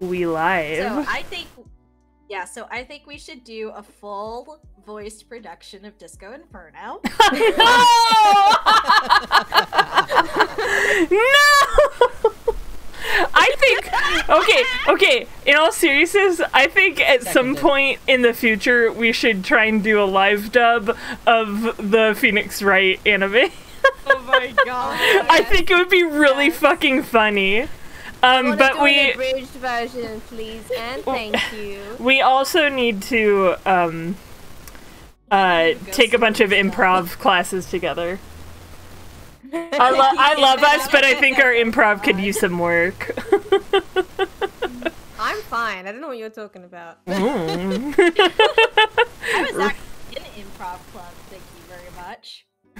We live. So I think, yeah. So I think we should do a full voiced production of Disco Inferno. no. no. I think okay, okay. In all seriousness, I think at some Seconded. point in the future we should try and do a live dub of the Phoenix Wright anime. My god! I think it would be really fucking funny. Um, but we an abridged version, please, and thank you. we also need to um uh take a bunch of improv classes together. I, lo- I love us, but I think our improv could use some work. I'm fine. I don't know what you're talking about. I was actually in improv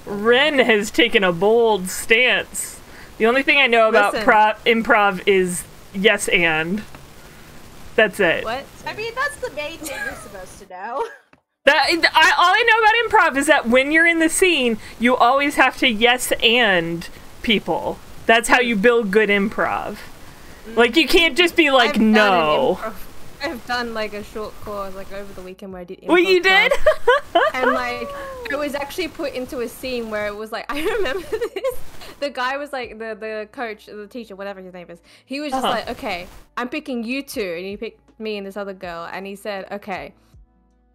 Ren has taken a bold stance. The only thing I know about Listen. improv is yes and. That's it. What? I mean, that's the main thing you're supposed to know. That I, all I know about improv is that when you're in the scene, you always have to yes and people. That's how you build good improv. Like you can't just be like I've no. I've done like a short course like over the weekend where I did. Well, you did. and like I was actually put into a scene where it was like I remember this. The guy was like the the coach, the teacher, whatever his name is. He was just Uh-huh. like, okay, I'm picking you two, and he picked me and this other girl, and he said, okay,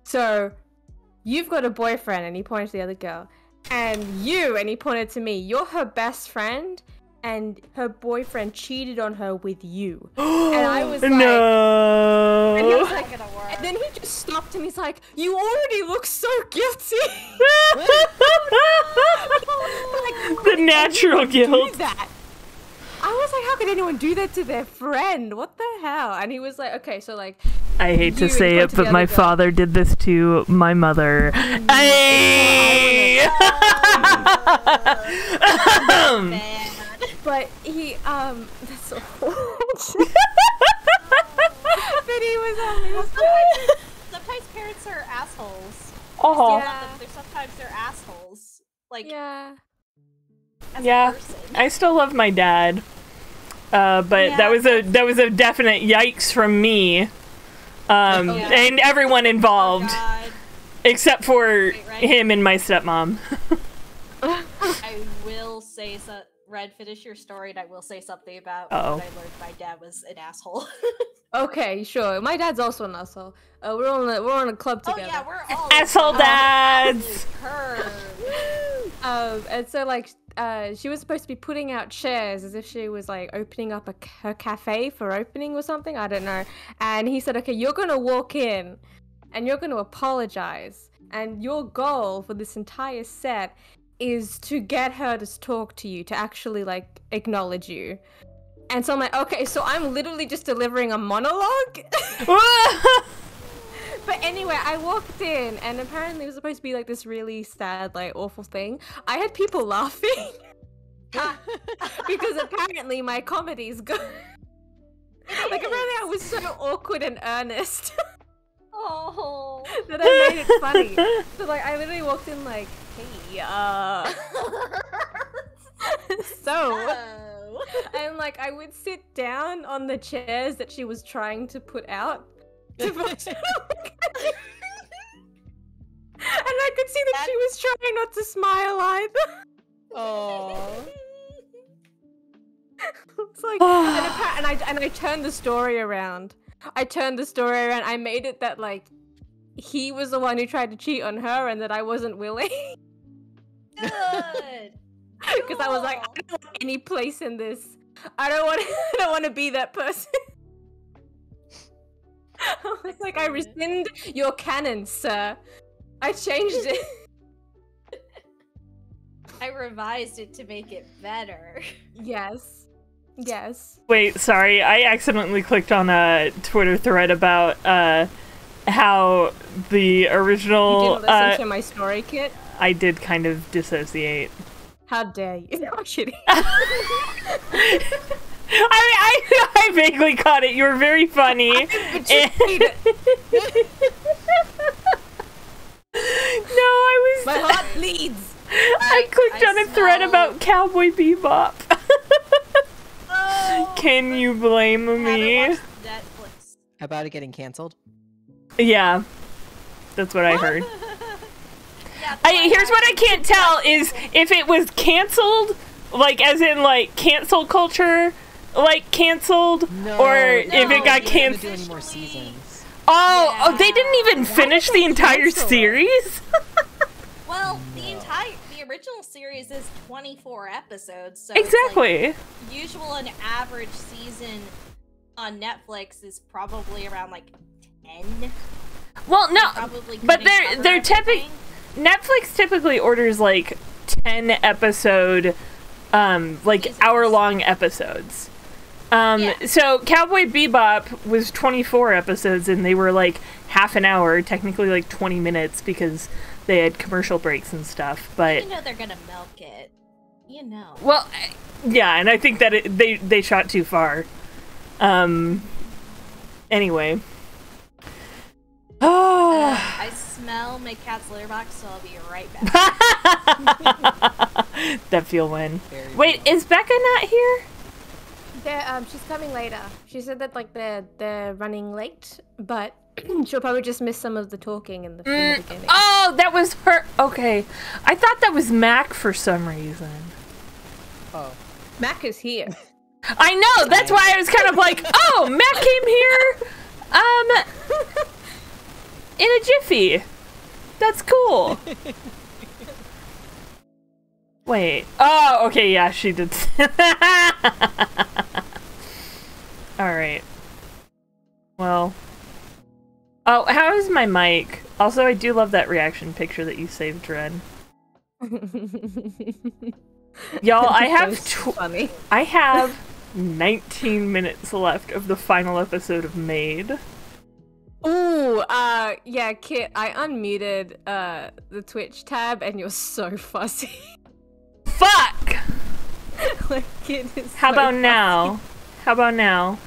so you've got a boyfriend, and he pointed to the other girl, and you, and he pointed to me, you're her best friend. And her boyfriend cheated on her with you. And I was like, no. and he was like, Not gonna work. and then he just stopped and he's like, "You already look so guilty." like, the natural do guilt. that. I was like, "How could anyone do that to their friend? What the hell?" And he was like, "Okay, so like, I hate to say it, front but my girl. father did this to my mother. Mm. Ay! Man. but he um, that's so horrible." but he was um, sometimes, sometimes parents are assholes. oh, Yeah. They're sometimes they're assholes. Like yeah. as Yeah. a. I still love my dad. Uh, but Yeah, that was a that was a definite yikes from me. Um, Yeah. and everyone involved, God, except for Right, right. him and my stepmom. I will say so. Red, finish your story, and I will say something about Uh-oh. when I learned my dad was an asshole. Okay, sure. My dad's also an asshole. Uh, we're on a, we're on a club together. oh together. yeah, we're all Asshole dads. Um, and so like uh, she was supposed to be putting out chairs as if she was like opening up a ca- her cafe for opening or something. I don't know. And he said, "Okay, you're gonna walk in, and you're gonna apologize, and your goal for this entire set is to get her to talk to you, to actually like acknowledge you." And so I'm like, okay, so I'm literally just delivering a monologue. But anyway, I walked in, and apparently it was supposed to be like this really sad, like awful thing. I had people laughing because apparently my comedy's good. like apparently I was so awkward and earnest Oh. that I made it funny. So like I literally walked in like, hey, uh, so. And like I would sit down on the chairs that she was trying to put out. To and I could see that she was trying not to smile either. Oh. it's like, and, and I and I turned the story around. I turned the story around. I made it that like he was the one who tried to cheat on her, and that I wasn't willing Good. because I was like, I don't want any place in this. I don't want. I don't want to be that person. I was like, I rescind your canon, sir. I changed it. I revised it to make it better. yes. Yes. Wait, sorry, I accidentally clicked on a Twitter thread about uh, how the original. You original. didn't listen Uh, to my story, Kit. I did kind of dissociate. How dare you? No, I'm kidding. I, I I vaguely caught it. You were very funny. But it. no, I was. My heart bleeds. I clicked I on a thread about Cowboy Bebop. Oh. Can you blame me? Netflix. About it getting canceled? Yeah. That's what I heard. Yeah, I, here's what I can't tell is if it was canceled, like as in like cancel culture, like canceled, No. or if it got canceled. do any more Officially. seasons. Oh, oh, they didn't even finish the entire cancel it? series. Well, the entire the original series is 24 episodes, so it's, like, exactly. usual and average season on Netflix is probably around like 10. Well, no, Probably but they're they're typically everything. Netflix typically orders like ten episode, um, like hour long episodes. Um, Yeah. so Cowboy Bebop was twenty four episodes, and they were like half an hour, technically like twenty minutes because they had commercial breaks and stuff. But You know they're gonna milk it. You know. well, I- yeah, and I think that it, they they shot too far. Um. Anyway. Uh, Ah. I smell my cat's litter box, so I'll be right back. that feel win. Very Wait, good. is Becca not here? They're, um, she's coming later. She said that like they're they're running late, but she'll probably just miss some of the talking in the, from the beginning. Oh, that was her. Okay. I thought that was Mac for some reason. Oh. Mac is here. I know. That's why I was kind of like, oh, Mac came here. Um, in a jiffy. That's cool. Wait. Oh, okay. Yeah, she did. All right. Well. Oh, how is my mic? Also, I do love that reaction picture that you saved, Ren. Y'all, I have So funny. I have 19 minutes left of the final episode of Maid. Ooh, uh, yeah, Kit, I unmuted uh the Twitch tab, and you're so fuzzy. Fuck! like, Kit is. How so about fuzzy. now? How about now?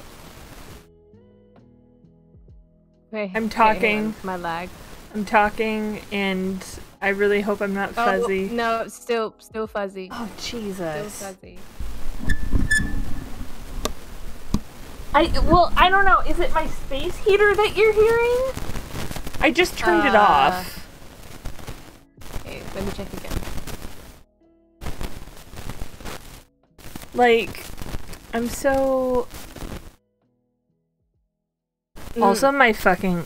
Wait, I'm talking. My lag. I'm talking and I really hope I'm not Oh, fuzzy. no, still, still fuzzy. Oh, Jesus. Still fuzzy. I well, I don't know. Is it my space heater that you're hearing? I just turned it Uh, off. Okay, let me check again. Like I'm so Mm, also my fucking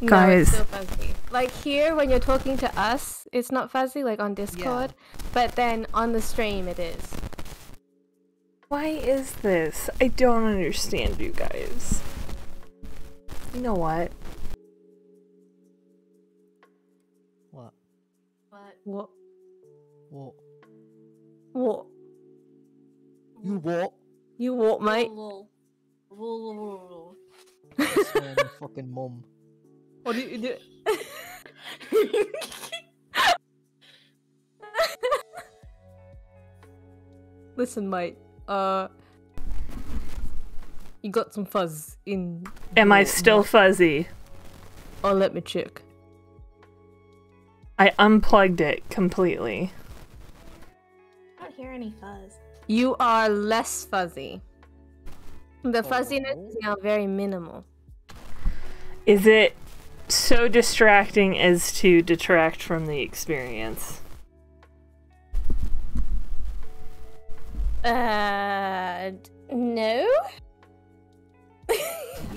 no, guys. fuzzy. Like here, when you're talking to us, it's not fuzzy, like on Discord. But then on the stream, it is. Why is this? I don't understand you guys. You know what? What? But What? What? What? You what? You what, mate? Lol. Lol, lol, lol, Swear on fucking mum. What do you do? Listen, mate. Uh, you got some fuzz in. Am I still mic. fuzzy? Oh, let me check. I unplugged it completely. I don't hear any fuzz. You are less fuzzy. The fuzziness Oh. is now very minimal. Is it so distracting as to detract from the experience? Uh, no.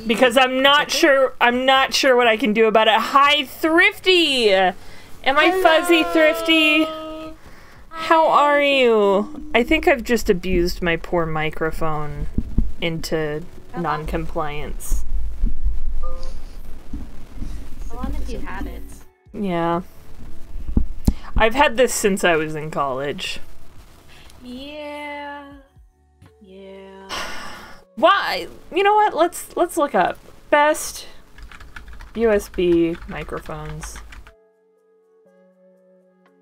Because I'm not sure I'm not sure what I can do about it. Hi Thrifty! Am I fuzzy Thrifty? How are you? I think I've just abused my poor microphone into non-compliance. How long have you had it? Yeah. I've had this since I was in college. Yeah. Why? You know what? Let's let's look up best USB microphones.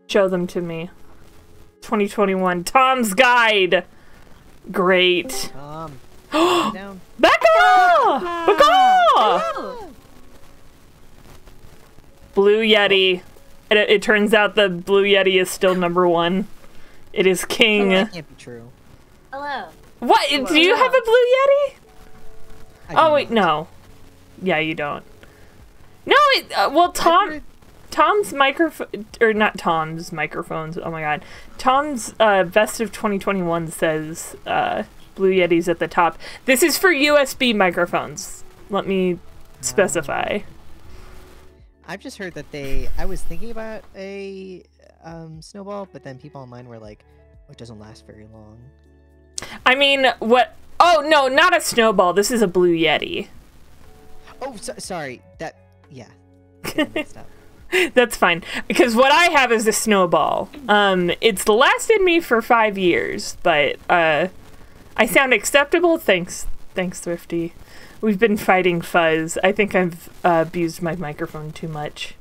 Show them to me. 2021 Tom's Guide. Great. Calm. Becca! Becca! Blue Yeti. It, it turns out the Blue Yeti is still number one. It is king. That can't be true. Hello. What? Do you have a blue yeti? Oh wait, no. Yeah, you don't. No, it, uh, well, Tom, Tom's microphone, or not Tom's microphones. Oh my God, Tom's uh, best of 2021 says uh, Blue Yeti's at the top. This is for USB microphones. Let me specify. I've just heard that they. I was thinking about a um, snowball, but then people online were like, oh, "It doesn't last very long." I mean, what? Oh no, not a snowball. This is a Blue Yeti. Oh, so, sorry. That yeah. Getting mixed up. That's fine because what I have is a snowball. Um, it's lasted me for five years, but uh, I sound acceptable. Thanks, thanks, Thrifty. We've been fighting fuzz. I think I've uh, abused my microphone too much.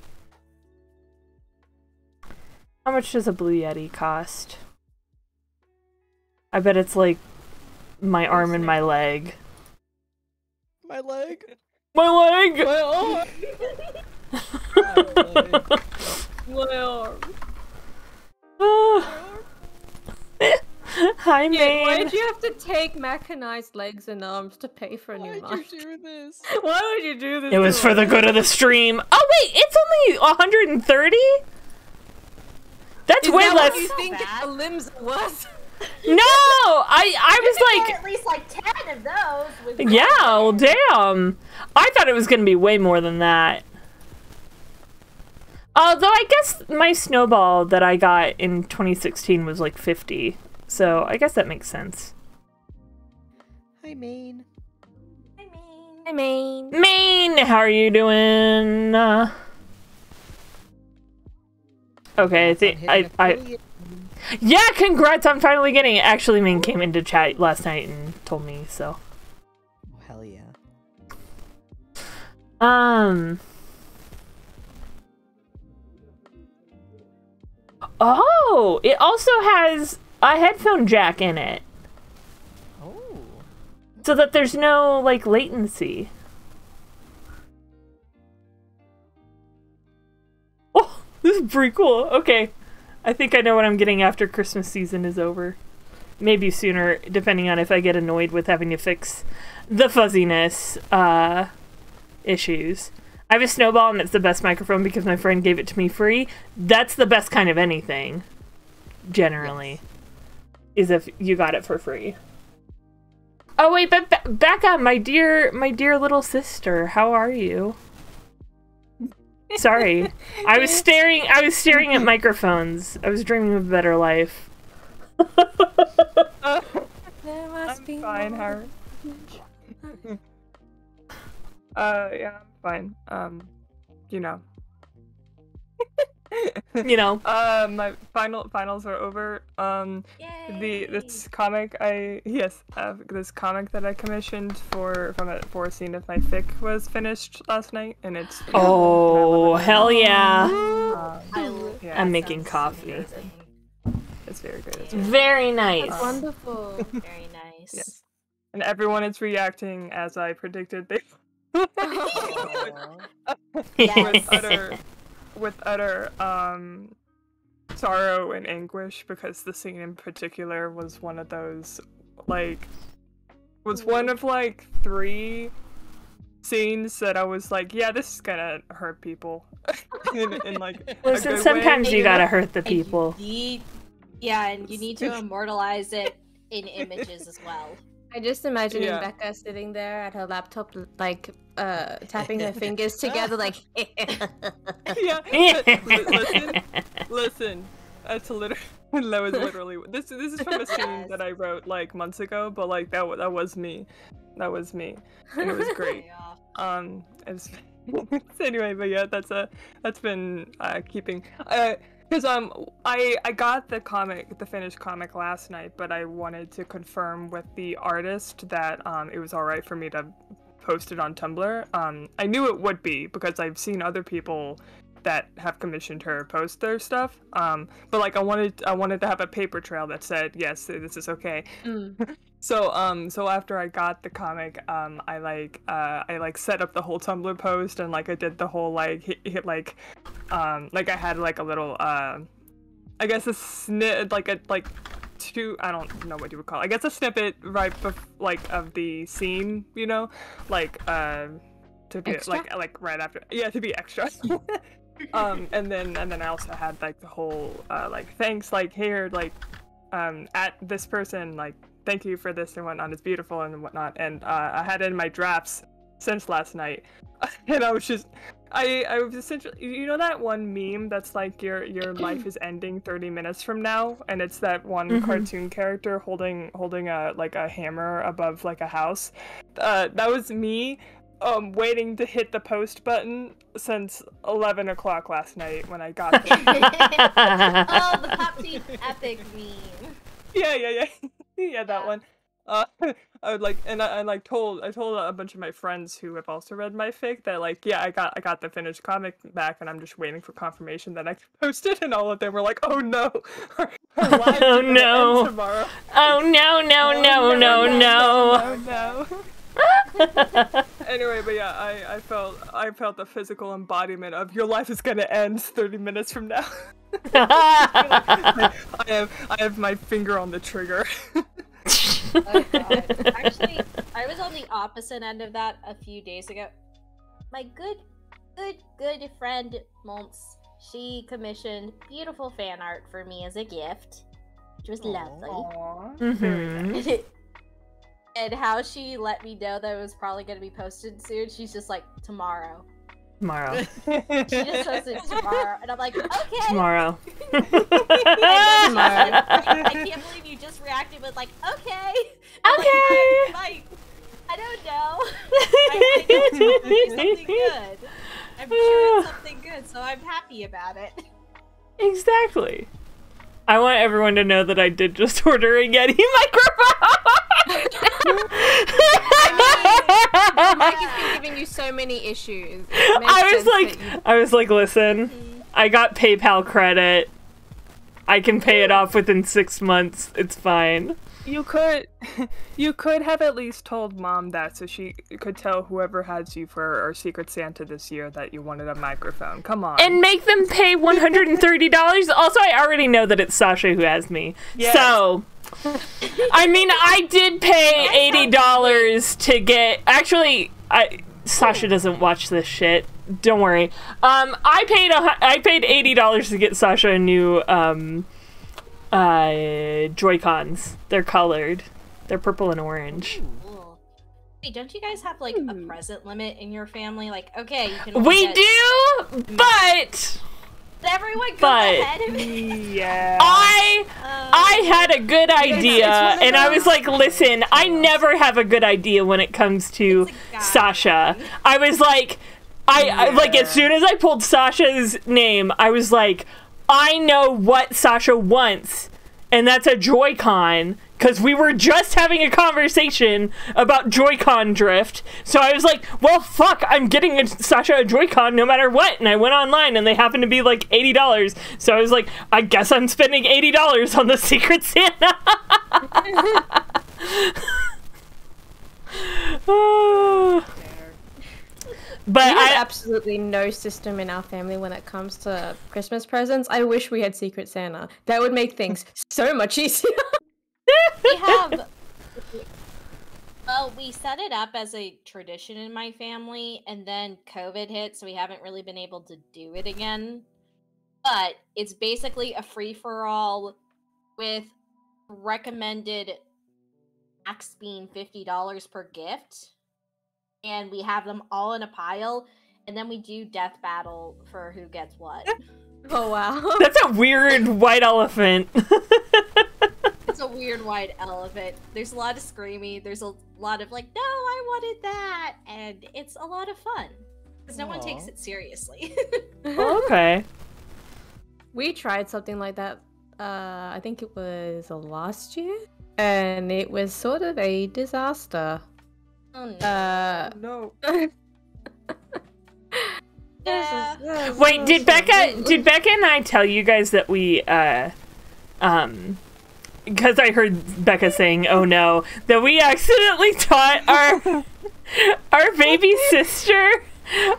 How much does a Blue Yeti cost? I bet it's like my arm and my leg. My leg. My leg. My arm. Well, Hi, yeah, man. why did you have to take mechanized legs and arms to pay for a new Why'd you do this? Why would you do this? It was to for the good of the stream. Oh wait, it's only 130. That's Is way that less. what you think the limbs was? No, I I was at least like ten of those. With like, yeah, well, damn. I thought it was gonna be way more than that. Although I guess my snowball that I got in 2016 was like 50, so I guess that makes sense. Hi, Maine. I mean, I mean, Maine, how are you doing? Uh, okay, I Congrats think I I. Yeah, congrats on finally getting it. Actually, Ming came into chat last night and told me, so. Oh, hell yeah. Um. Oh, it also has a headphone jack in it, Oh. so that there's no, like, latency. Oh, this is pretty cool. Okay. I think I know what I'm getting after Christmas season is over. Maybe sooner, depending on if I get annoyed with having to fix the fuzziness uh, issues. I have a snowball and it's the best microphone because my friend gave it to me free. That's the best kind of anything, generally, is if you got it for free. Oh wait, but back my dear, my dear little sister. How are you? Sorry, I was staring. I was staring at microphones. I was dreaming of a better life. there must be I'm fine, more. Harry. Uh, yeah, I'm fine. Um, you know. You know, Uh, my final finals are over. Um, the this comic I yes, uh, this comic that I commissioned for from a for a scene of my fic was finished last night, and it's oh hell yeah! um, I love yeah, I'm making coffee. amazing. it's very good. It's Very nice. That's wonderful. Very nice. Yes. and everyone is reacting as I predicted they with utter with utter um sorrow and anguish because the scene in particular was one of those like was one of like three scenes that I was like, yeah, this is gonna hurt people. in, in like a Listen, good way. sometimes you gotta hurt the And people. need- yeah, and you need to immortalize it in images as well. I just imagine Yeah. Becca sitting there at her laptop, like uh, tapping her fingers together, like. yeah. listen, listen. That's literally that was literally this. This is from a scene that I wrote like months ago, but like that that was me. That was me, and it was great. Yeah. Um, it's anyway, but yeah, that's a that's been uh, keeping. Uh, because um, I I got the comic, the finished comic last night, but I wanted to confirm with the artist that um it was all right for me to post it on Tumblr. Um, I knew it would be because I've seen other people that have commissioned her post their stuff. Um, but like I wanted I wanted to have a paper trail that said yes, this is okay. Mm. So um so after I got the comic, um I like uh I like set up the whole Tumblr post and like I did the whole like hit, hit like um like I had like a little uh I guess a snit like a like two. I don't know what you would call. It. I guess a snippet right bef- like of the scene. You know, like uh, to be Extra? like like right after. Yeah, to be extra. um, and then and then I also had like the whole uh, like thanks like here like um at this person like thank you for this and whatnot. It's beautiful and whatnot. And uh, I had it in my drafts since last night, and I was just. I, I was essentially you know that one meme that's like your your life is ending 30 minutes from now and it's that one Mhm. cartoon character holding holding a like a hammer above like a house uh that was me um waiting to hit the post button since 11 o'clock last night when I got there oh, the pop teeth epic meme. yeah yeah yeah yeah that Yeah. one uh I would like and I, I like told I told a bunch of my friends who have also read my fic that like yeah I got I got the finished comic back and I'm just waiting for confirmation that I can post it and all of them were like oh no our, our Oh, gonna end no. tomorrow oh no no Oh, no no no. no no anyway but yeah I I felt I felt the physical embodiment of your life is gonna end 30 minutes from now I have I have my finger on the trigger Oh, Actually, I was on the opposite end of that a few days ago. My good, good, good friend Monts, she commissioned beautiful fan art for me as a gift, which was Aw. lovely. Mm-hmm. Aww. And how she let me know that it was probably going to be posted soon, she's just like, tomorrow. Tomorrow. She just posted tomorrow. And I'm like, okay. Tomorrow. And then she I can't believe you just reacted with like, okay. I'm Okay. I, I, I don't know. I, I know it's something good. I'm sure it's something good, so I'm happy about it. Exactly. I want everyone to know that I did just order a Yeti microphone. Mike has been giving you so many issues. I was like, you- I was like, listen, mm-hmm. I got PayPal credit. I can pay it mm. off within six months. It's fine. You could, you could have at least told mom that, so she could tell whoever has you for our Secret Santa this year that you wanted a microphone. Come on. And make them pay one hundred and thirty dollars. Also, I already know that it's Sasha who has me. Yes. So, I mean, I did pay eighty dollars to get. Actually, I Sasha doesn't watch this shit. Don't worry. Um, I paid a, I paid eighty dollars to get Sasha a new um, uh, Joy Cons. They're colored. They're purple and orange. Cool. Wait, don't you guys have like a Hmm. present limit in your family? Like, okay, you can. We get- do, but Everyone go but- ahead of me. yeah. I. Um, I had a good idea, it's one and I was like, listen, I never have a good idea when it comes to Sasha. I was like, I, I like as soon as I pulled Sasha's name, I was like, I know what Sasha wants, and that's a Joy-Con. Because we were just having a conversation about Joy-Con drift. So I was like, well, fuck, I'm getting a, Sasha a Joy-Con no matter what. And I went online and they happened to be like $80. So I was like, I guess I'm spending $80 on the Secret Santa. but We have I, absolutely no system in our family when it comes to Christmas presents. I wish we had Secret Santa. That would make things so much easier. we have well we set it up as a tradition in my family and then covid hit so we haven't really been able to do it again but it's basically a free-for-all with recommended max being $50 per gift and we have them all in a pile and then we do death battle for who gets what oh wow. that's a weird white elephant. it's a weird white elephant. There's a lot of screamy. There's a lot of like, no, I wanted that, and it's a lot of fun because no one takes it seriously. okay. we tried something like that. Uh, I think it was last year, and it was sort of a disaster. Oh no. Uh, no. yeah. Wait, did Becca did Becca and I tell you guys that we uh um because I heard Becca saying, "Oh no," that we accidentally taught our our baby sister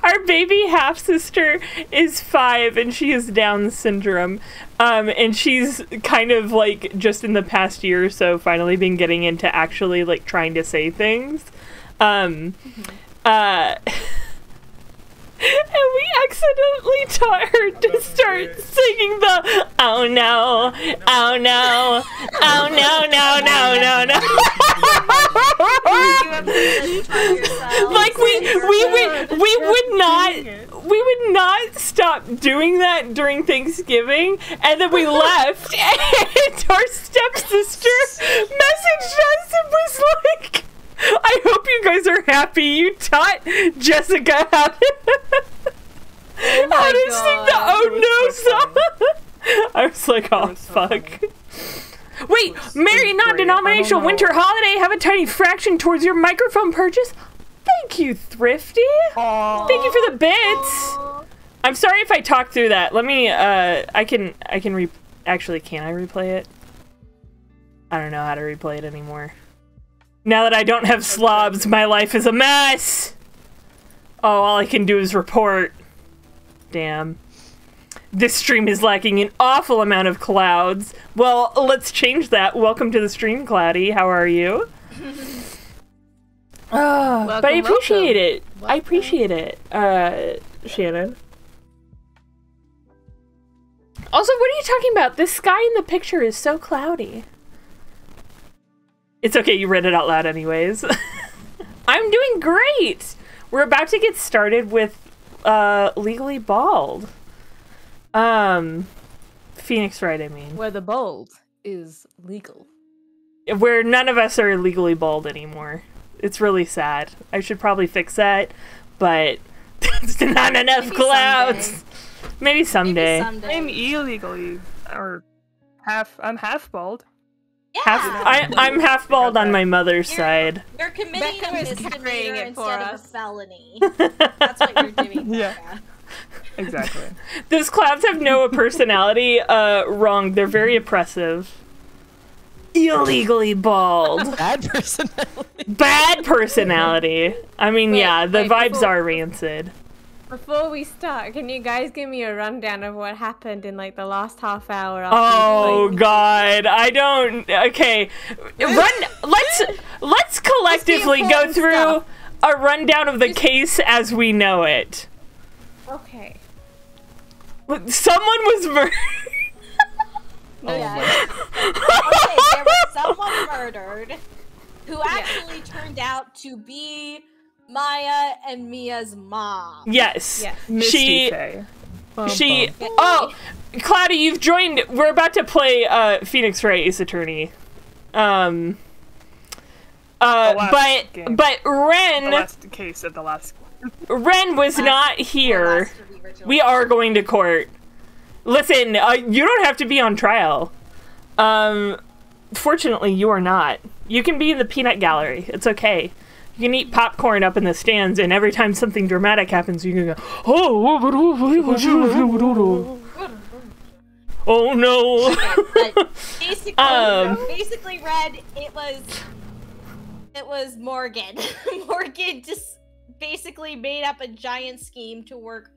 Our baby half sister is five and she has Down syndrome. Um, and she's kind of like just in the past year or so finally been getting into actually like trying to say things. Um, uh, and we accidentally taught her to start singing the oh no, oh no, oh no, no, no, no, no. like we we would we would not we would not stop doing that during Thanksgiving and then we left and our stepsister messaged us and was like I hope you guys are happy you taught Jessica how to, how to sing the oh no song. I was like, oh was so fuck. Wait, Merry non-denominational winter holiday. Have a tiny fraction towards your microphone purchase. Thank you, Thrifty. Thank you for the bits. I'm sorry if I talked through that. Let me. Uh, I can. I can re. Actually, can I replay it? I don't know how to replay it anymore. Now that I don't have slobs, my life is a mess. Oh, all I can do is report. Damn. This stream is lacking an awful amount of clouds. Well, let's change that. Welcome to the stream, Cloudy. How are you? Ah, but I appreciate welcome. it. I appreciate it, uh, Shannon. Also, what are you talking about? This sky in the picture is so cloudy. It's okay, you read it out loud anyways. I'm doing great! We're about to get started with uh Legally Bald. Um Phoenix Wright, I mean. Where the bold is legal. Where none of us are legally bald anymore. It's really sad. I should probably fix that, but there's not enough Maybe clouds. someday. Maybe someday. Maybe someday. I'm illegally or half. I'm half bald. Yeah. Half, I, I'm half bald on my mother's You're- side. You're committing Becca a misdemeanor it for instead of a felony. That's what you're doing. Yeah. Becca. Exactly. Those clouds have no personality. Uh, wrong. They're very oppressive. Illegally bald. Bad personality. Bad personality. I mean, Wait, yeah, the wait, vibes before- are rancid. Before we start, can you guys give me a rundown of what happened in like the last half hour? After Oh you played? God, I don't. Okay, run. Let's let's collectively go through stuff. a rundown of the case as we know it. Okay. Someone was murdered. Oh Yes. my. okay, there was someone murdered who actually turned out to be Maya and Mia's mom. yes, Yes. Misty she Fey. Bum, she. bum. Oh, Cloudy, you've joined. We're about to play uh, Phoenix Wright Ace Attorney. Um. Uh, but game. but The Ren last case of the last. Ren was not here. last of the original. We are going to court. Listen, uh, you don't have to be on trial. Um, fortunately, you are not. You can be in the peanut gallery. It's okay. You can eat popcorn up in the stands, and every time something dramatic happens, you can go, oh, oh no. Basically, Um. basically, Red, it was, it was Morgan. Morgan just basically made up a giant scheme to work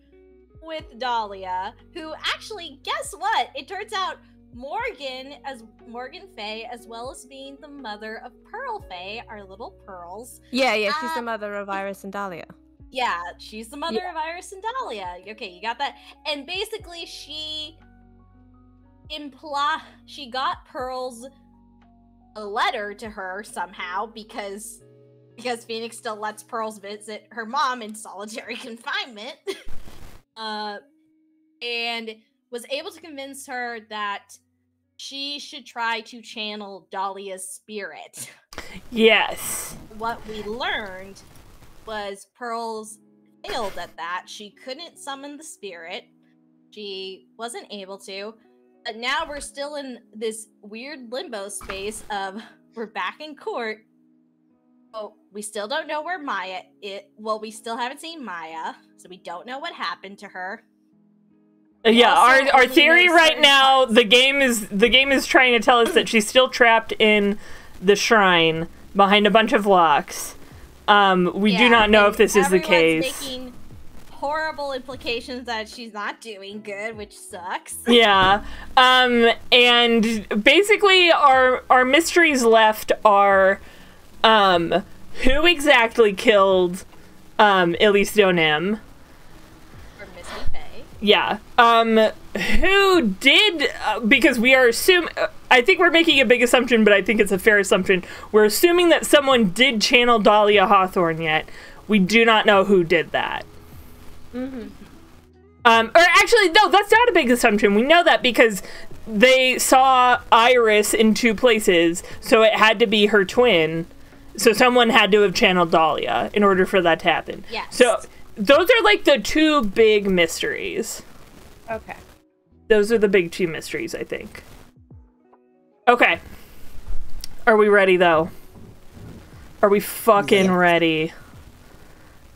with Dahlia, who actually, guess what? It turns out Morgan, as Morgan Fey, as well as being the mother of Pearl Fey, our little pearls. Yeah, yeah, she's Uh, the mother of Iris and Dahlia. Yeah, she's the mother of Iris and Dahlia. Okay, you got that. And basically, she imply she got Pearl's a letter to her somehow because because Phoenix still lets Pearls visit her mom in solitary confinement. uh, and was able to convince her that she should try to channel Dahlia's spirit yes. what we learned was Pearls failed at that. She couldn't summon the spirit. She wasn't able to. But now we're still in this weird limbo space of we're back in court. Oh, we still don't know where Maya it well, we still haven't seen Maya, so we don't know what happened to her. Uh, Yeah, Also, our our theory right now, parts. the game is the game is trying to tell us that she's still trapped in the shrine behind a bunch of locks. Um, we do not know if this is the case. Making, horrible implications that she's not doing good, which sucks. yeah. Um, and basically, our our mysteries left are, um, who exactly killed, um, Elise Deauxnim? For Missy Fey. Yeah. Um, who did? Uh, because we are assuming. I think we're making a big assumption, but I think it's a fair assumption. We're assuming that someone did channel Dahlia Hawthorne yet. We do not know who did that. Um, or actually, no, that's not a big assumption. We know that because they saw Iris in two places, so it had to be her twin. So someone had to have channeled Dahlia in order for that to happen. Yes. So those are like the two big mysteries. Okay. Those are the big two mysteries, I think. Okay. Are we ready though? Are we fucking Yeah. ready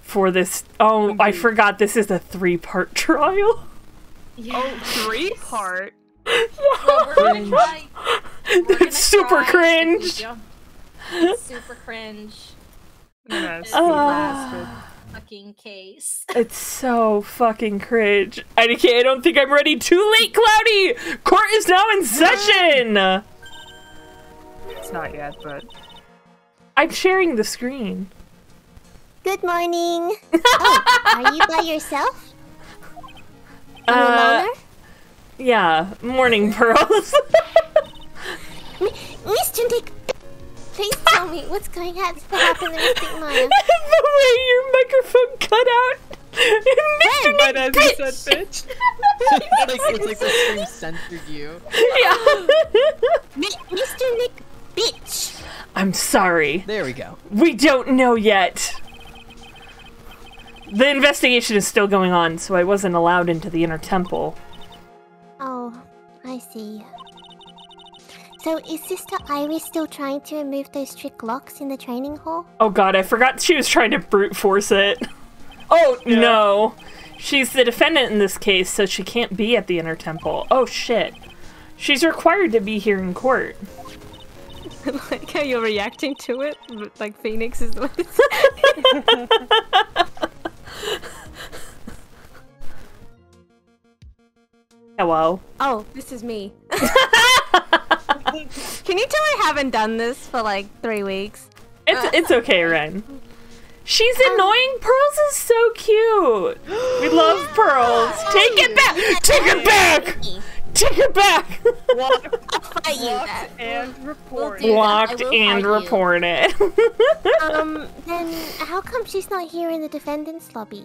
for this? Oh, mm-hmm. I forgot this is a three-part trial. Oh, three part. Well, we're gonna try. we're gonna That's super cringe. Super cringe. Yes, Oh. Bastard. Fucking case. It's so fucking cringe. I I don't think I'm ready. Too late, Cloudy. Court is now in session. It's not yet, but I'm sharing the screen. Good morning. oh, are you by yourself? Are you Uh, loner? yeah. Morning, pearls. Mr. Nick, please tell me what's going on. What happened to Mystic Maya? the way your microphone cut out. Mr. but Nick, as you bitch. said, bitch. it's like it's like the stream censored you. Yeah. Mr. Nick, bitch. I'm sorry. There we go. We don't know yet. The investigation is still going on, so I wasn't allowed into the inner temple. Oh, I see. So is Sister Iris still trying to remove those trick locks in the training hall? Oh god, I forgot she was trying to brute force it. Oh no. She's the defendant in this case, so she can't be at the inner temple. Oh shit. She's required to be here in court. like how you're reacting to it, but, like Phoenix is. Hello. oh, this is me. Can you tell I haven't done this for like three weeks? It's it's okay, Ren. She's annoying. Pearls is so cute. We love Pearls. Take it back. Take it back. Take it back. Fight you that. and report. do that. I Blocked and fight you. reported. Um, then how come she's not here in the defendant's lobby?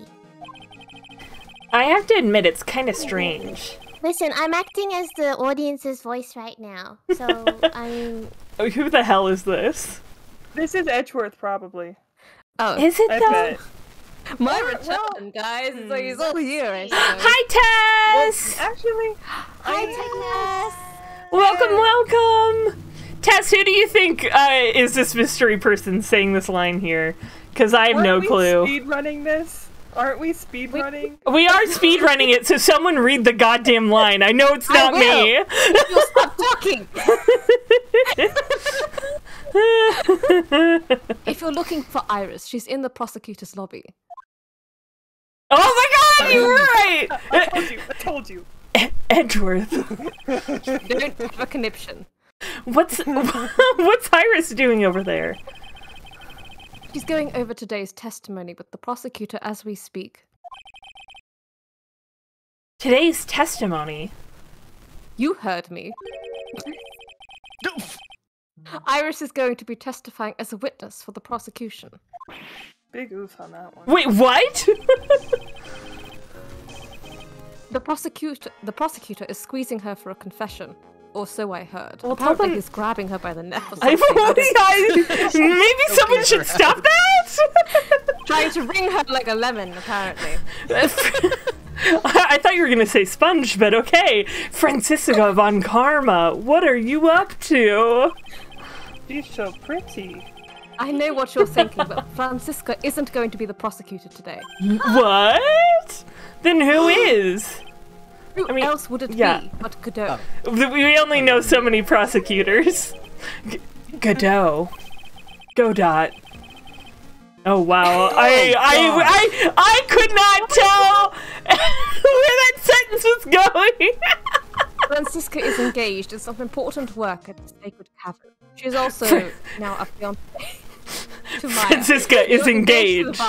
I have to admit, it's kind of strange. Listen, I'm acting as the audience's voice right now, so I'm. Oh, Who the hell is this? This is Edgeworth, probably. Oh, Is it I though? bet. my Well, return, guys. It's like he's all here. I suppose. Hi, Tess. Actually, Hi, Tess. welcome, welcome. Tess, who do you think uh, is this mystery person saying this line here? Because I have aren't no we clue. Speed running this? Aren't we speed running? We are speed running it, so someone read the goddamn line. I know it's not me. You'll stop talking. if you're looking for Iris, she's in the prosecutor's lobby. oh my god, you were right! I told you. I told you. Edgeworth. Don't have a conniption. What's what's Iris doing over there? She's going over today's testimony with the prosecutor as we speak. Today's testimony. You heard me. Iris is going to be testifying as a witness for the prosecution. Big oof on that one. Wait, what? The prosecutor the prosecutor is squeezing her for a confession. Or so I heard. Well, tell Apparently them- he's grabbing her by the neck or I, something. I don't- maybe someone should stop that. Trying to wring her like a lemon, apparently. I thought you were gonna say sponge, but okay. Franziska von Karma, what are you up to? She's so pretty. I know what you're thinking, but Franziska isn't going to be the prosecutor today. What? Then who is? Who I mean, else would it yeah. be but Godot? Oh. We only know so many prosecutors. G- Godot. Godot. Oh wow! Oh, I, I I I could not tell where that sentence was going. Franziska is engaged in some important work at the Sacred Cavern. She is also now a fiance to Maya. Franziska is the engaged.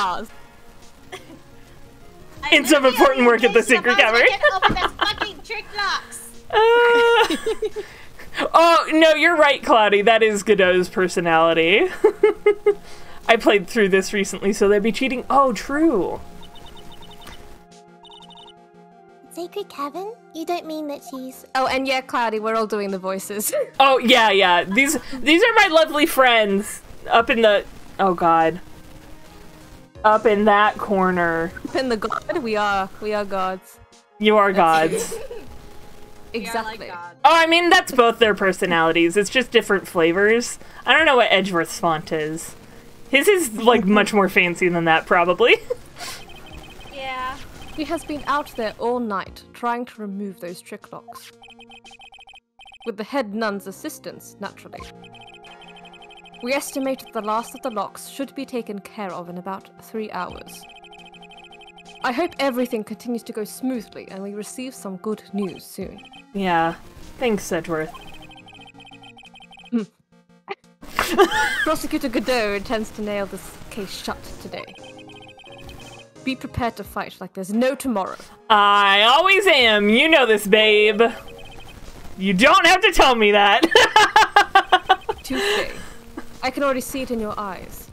Bars. I In some important work at the sacred cavern. Open those fucking trick locks. Uh, oh no, you're right, Cloudy. That is Godot's personality. I played through this recently, so they'd be cheating. Oh, true. Sacred Cavern? You don't mean that she's. Oh, and yeah, Cloudy, we're all doing the voices. Oh yeah, yeah. These these are my lovely friends up in the. Oh God. Up in that corner. in the god, we are, we are gods. You are gods. We are like Exactly. Oh, I mean that's both their personalities. It's just different flavors. I don't know what Edgeworth's font is. His is like much more fancy than that, probably. Yeah. He has been out there all night trying to remove those trick locks. With the head nun's assistance, naturally. We estimate that the last of the locks should be taken care of in about three hours. I hope everything continues to go smoothly and we receive some good news soon. yeah. Thanks, Edgeworth. Hmm. Prosecutor Godot intends to nail this case shut today. Be prepared to fight like there's no tomorrow. I always am. You know this, babe. You don't have to tell me that. Tuesday. I can already see it in your eyes.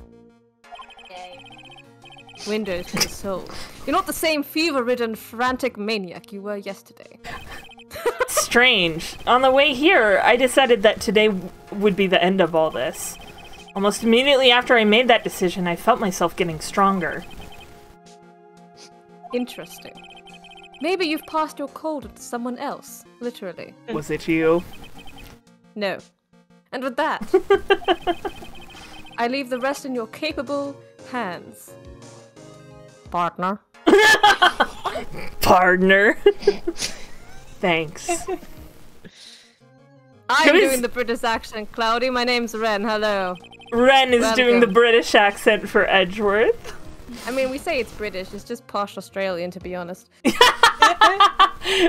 Yay. Windows to the soul. You're not the same fever-ridden, frantic maniac you were yesterday. Strange. On the way here, I decided that today w- would be the end of all this. Almost immediately after I made that decision, I felt myself getting stronger. Interesting. Maybe you've passed your cold to someone else, literally. Was it you? No. And with that, I leave the rest in your capable hands. Partner. Partner. Thanks. I'm Who is- doing the British accent, Cloudy. My name's Ren. Hello. Ren is doing the British accent for Edgeworth. I mean, we say it's British. It's just posh Australian, to be honest.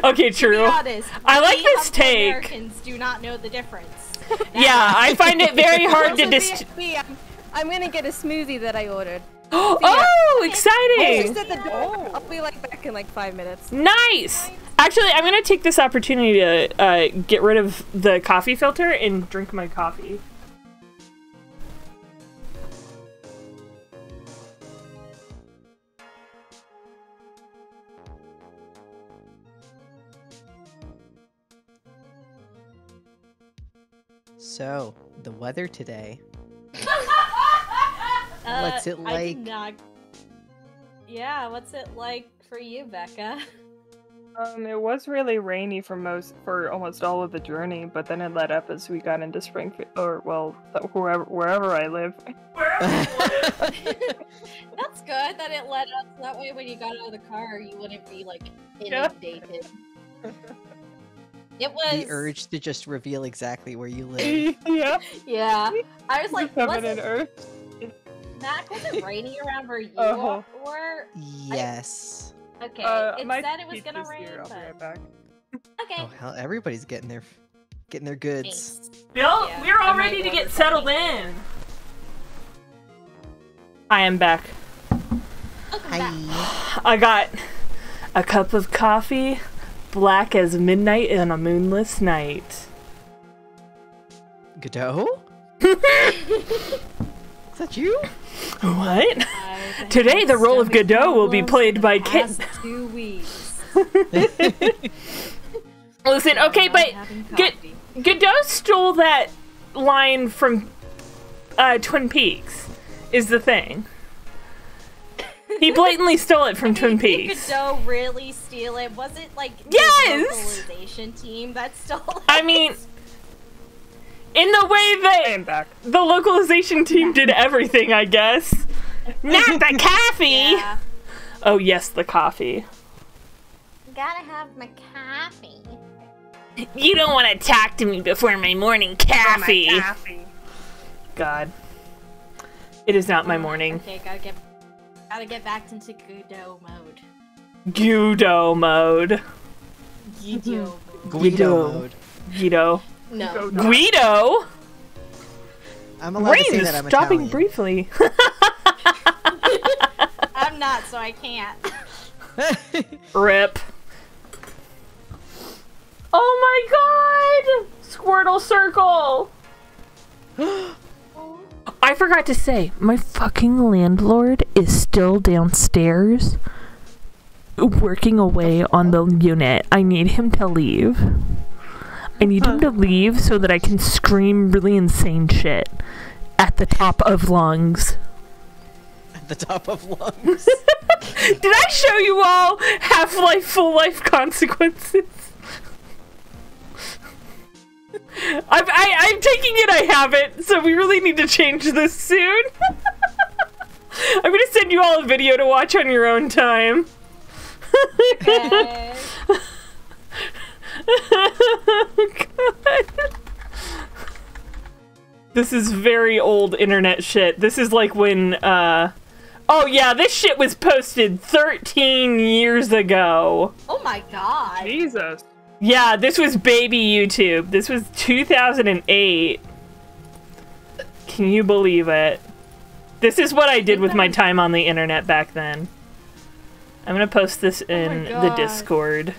Okay, Be true. honest. I like we this take. Americans do not know the difference. Yeah, I find it very hard to Also, dis. be- be- I'm, I'm gonna get a smoothie that I ordered. Oh, She's exciting! at the door. I'll be like back in like five minutes. Nice. Actually, I'm gonna take this opportunity to uh, get rid of the coffee filter and drink my coffee. So, the weather today. Uh, What's it I like? did not... Yeah, what's it like for you, Becca? Um, it was really rainy for most for almost all of the journey, but then it let up as we got into Springfield, or well, th- wherever wherever I live. That's good that it let up. That way, when you got out of the car, you wouldn't be like Yeah. inundated. It was. the urge to just reveal exactly where you live. yeah, Yeah. I was like, was feminine it, earth. Mac, was it raining around where you Uh-huh. were? Yes. Okay. Uh, it said it was gonna rain, here, I'll be right back. Okay. Oh hell, everybody's getting their getting their goods. Thanks. Bill, Yeah, we're all I ready to get settled something. in. I am back. Welcome back. Hi. I got a cup of coffee, black as midnight in a moonless night. Godot? Is that you? What? Today, the role of stomach Godot will be played by the Kit. past Two weeks. Listen, okay, but having get- coffee. Godot stole that line from uh, Twin Peaks, is the thing. He blatantly stole it from Twin Did Peaks. Godot really steal it? Was it like the Yes! localization team that stole it? I mean, in the way I that am back. the localization team did everything, I guess. Not the coffee! yeah. Oh, yes, the coffee. Gotta have my coffee. You don't want to talk to me before my morning coffee. God. It is not my oh, morning. Okay, gotta get gotta get back into Guido mode. Guido mode. Guido mode. Guido Guido. mode. Guido. No. Guido? I'm allowed to say Rain that is I'm stopping Italian. briefly. I'm not, so I can't. Rip. Oh my god! Squirtle Circle! I forgot to say, my fucking landlord is still downstairs working away on the unit. I need him to leave. I need him to leave so that I can scream really insane shit at the top of lungs. At the top of lungs. Did I show you all Half Life Full Life consequences? I'm, I, I'm taking it I have it, so we really need to change this soon. I'm gonna send you all a video to watch on your own time. Okay. God. This is very old internet shit. This is like when, uh. Oh, yeah, this shit was posted 13 years ago. Oh my god. Jesus. Yeah, this was baby YouTube. This was 2008. Can you believe it? This is what I did with my time on the internet back then. I'm gonna post this oh in the Discord.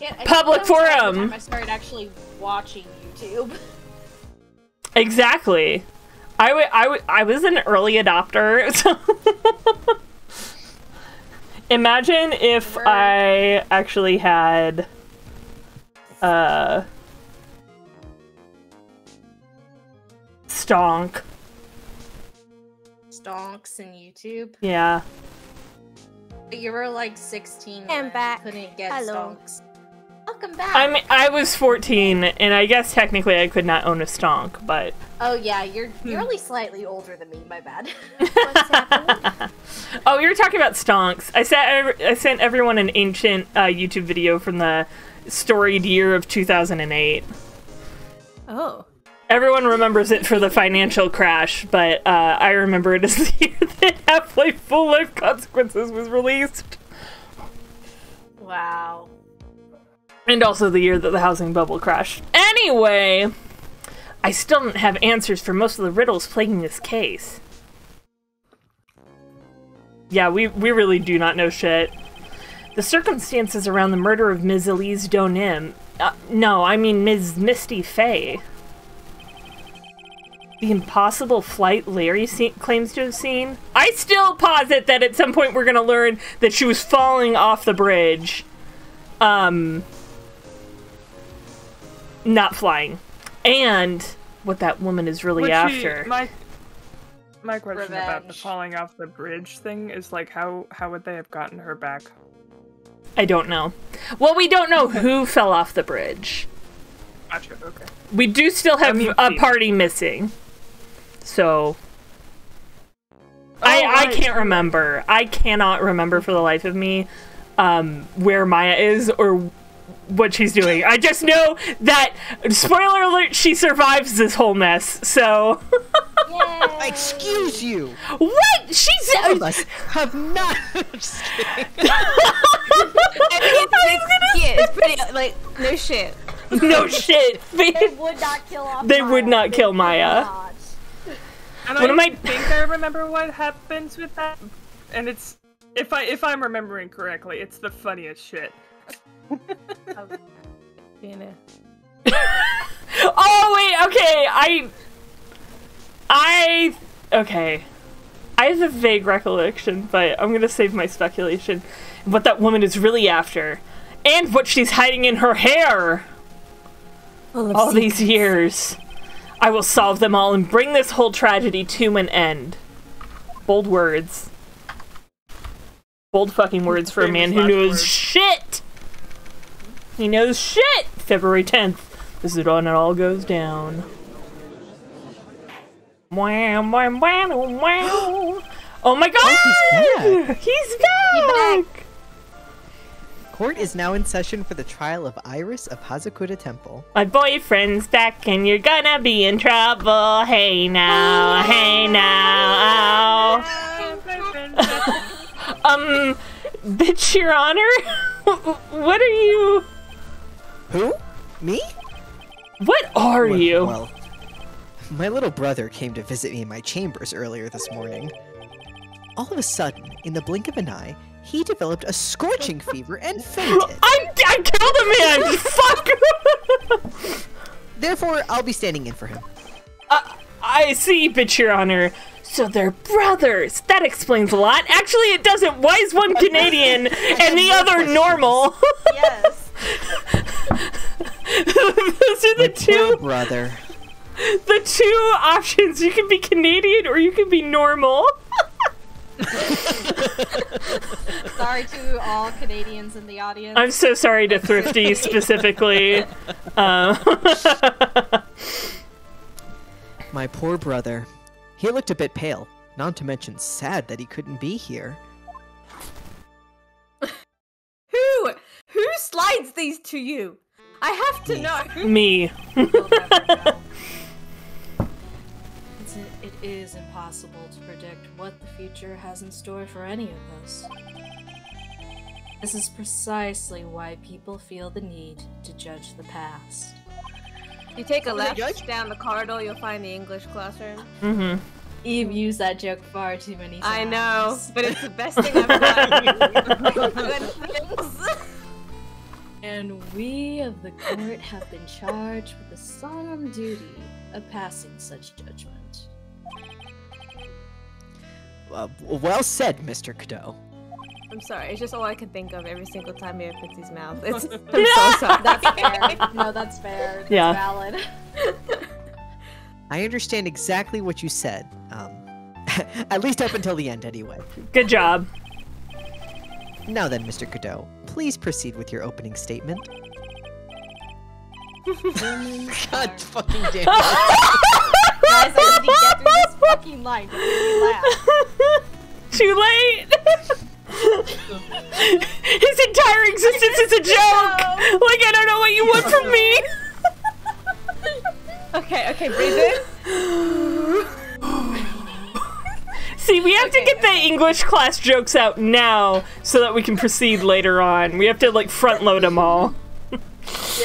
Yeah, Public think that was around the forum. I started actually watching YouTube. Exactly. I, w- I, w- I was an early adopter. So Imagine if I actually had uh stonk. Stonks in YouTube. Yeah. But you were like 16 I'm back. couldn't get Hello. stonks. Welcome back. I mean I was 14 and I guess technically I could not own a stonk, but oh yeah, you're you're only slightly older than me. My bad. What's? Oh, you were talking about stonks. I sent I sent everyone an ancient uh, YouTube video from the storied year of 2008. Oh. Everyone remembers it for the financial crash, but uh, I remember it as the year that Half-Life Full Life Consequences was released, wow. And also the year that the housing bubble crashed. Anyway, I still don't have answers for most of the riddles plaguing this case. Yeah, we we really do not know shit. The circumstances around the murder of Ms. Elise Deauxnim. Uh, no, I mean Ms. Misty Fey. The impossible flight Larry claims to have seen. I still posit that at some point we're gonna learn that she was falling off the bridge. Um. Not flying. And what that woman is really Which she- after. my my question about the falling off the bridge thing is like how how would they have gotten her back? I don't know. Well, we don't know who fell off the bridge. Gotcha. Okay. We do still have mean, a party missing. So I Oh, I right. can't remember. I cannot remember for the life of me um where Maya is or what she's doing. I just know that spoiler alert she survives this whole mess. So Yay. Excuse you. what? She's Some of us have not. Just kidding. I mean, it's, it's, yeah, it's pretty, like, no shit. no shit. They would not kill off. They would Maya. not They kill Maya. not. And One I of my- think I remember what happens with that, and it's if I if I'm remembering correctly, it's the funniest shit. You know. Oh wait, okay. I I okay. I have a vague recollection, but I'm gonna save my speculation. What that woman is really after, and what she's hiding in her hair all these years. I will solve them all and bring this whole tragedy to an end. Bold words. Bold fucking words for a man who knows words. shit. He knows shit. February 10th. This is when it all goes down. Wham, wham, wham, wham. Oh my god! he's back. He's back! court is now in session for the trial of Iris of Hazakura Temple. My boyfriend's back and you're gonna be in trouble. Hey now, hey now. um, bitch, your honor? what are you? Who? Me? What are Well- you? Well, my little brother came to visit me in my chambers earlier this morning. All of a sudden, in the blink of an eye, he developed a scorching fever and fainted. I, I killed a man! Fuck! Therefore, I'll be standing in for him. Uh, I see, bitch, your honor. So they're brothers. That explains a lot. Actually, it doesn't. Why is one Canadian and the other normal? Yes. Those are the poor two brother. the two options. You can be Canadian or you can be normal. Sorry to all Canadians in the audience. I'm so sorry to Thrifty specifically. Uh, My poor brother. He looked a bit pale, not to mention sad that he couldn't be here. Who? Who slides these to you? I have to Me. know. me. We'll never know. It's i- It is impossible to predict what the future has in store for any of us. This is precisely why people feel the need to judge the past. If you take a the left judge? down the corridor, you'll find the English classroom. Mm-hmm. You've used that joke far too many times. I know, but it's the best thing I've done. Good things. And we of the court have been charged with the solemn duty of passing such judgment. Uh, well said, Mr. Cadeau. I'm sorry, it's just all I can think of every single time he opens his mouth. It's, I'm so sorry. That's fair. no, that's fair. That's Yeah. valid. I understand exactly what you said. Um, at least up until the end, anyway. Good job. Now then, Mr. Cadeau, please proceed with your opening statement. God fucking damn it. Guys, I need to get through this fucking line to Too late. His entire existence is a joke. Like I don't know what you want from me. Okay, okay, breathe in. See, we have to get the English class jokes out now so that we can proceed later on. We have to like front load them all. you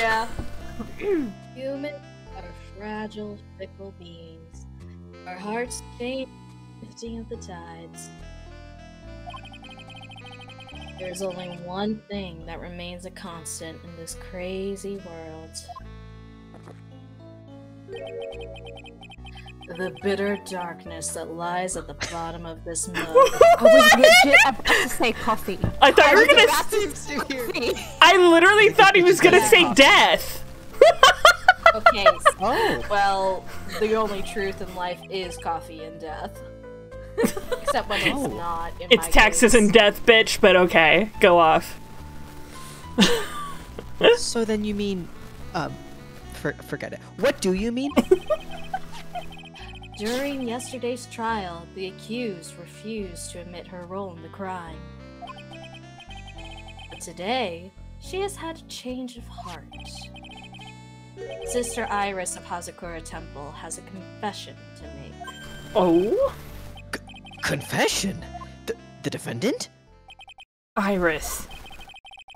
laugh. Yeah. Humans are fragile, fickle beings. Our hearts change, shifting of the tides. There's only one thing that remains a constant in this crazy world. The bitter darkness that lies at the bottom of this mud. I was legit about to say coffee. I thought you were gonna. say coffee. I literally thought he was gonna say death. Okay, s- Oh, well, the only truth in life is coffee and death. Except when it's Oh. not. In It's my taxes case. and death, bitch. But okay, go off. so then you mean, um, for, forget it. What do you mean? During yesterday's trial, the accused refused to admit her role in the crime. But today, she has had a change of heart. Sister Iris of Hazakura Temple has a confession to make. Oh, Confession? The, the defendant? Iris.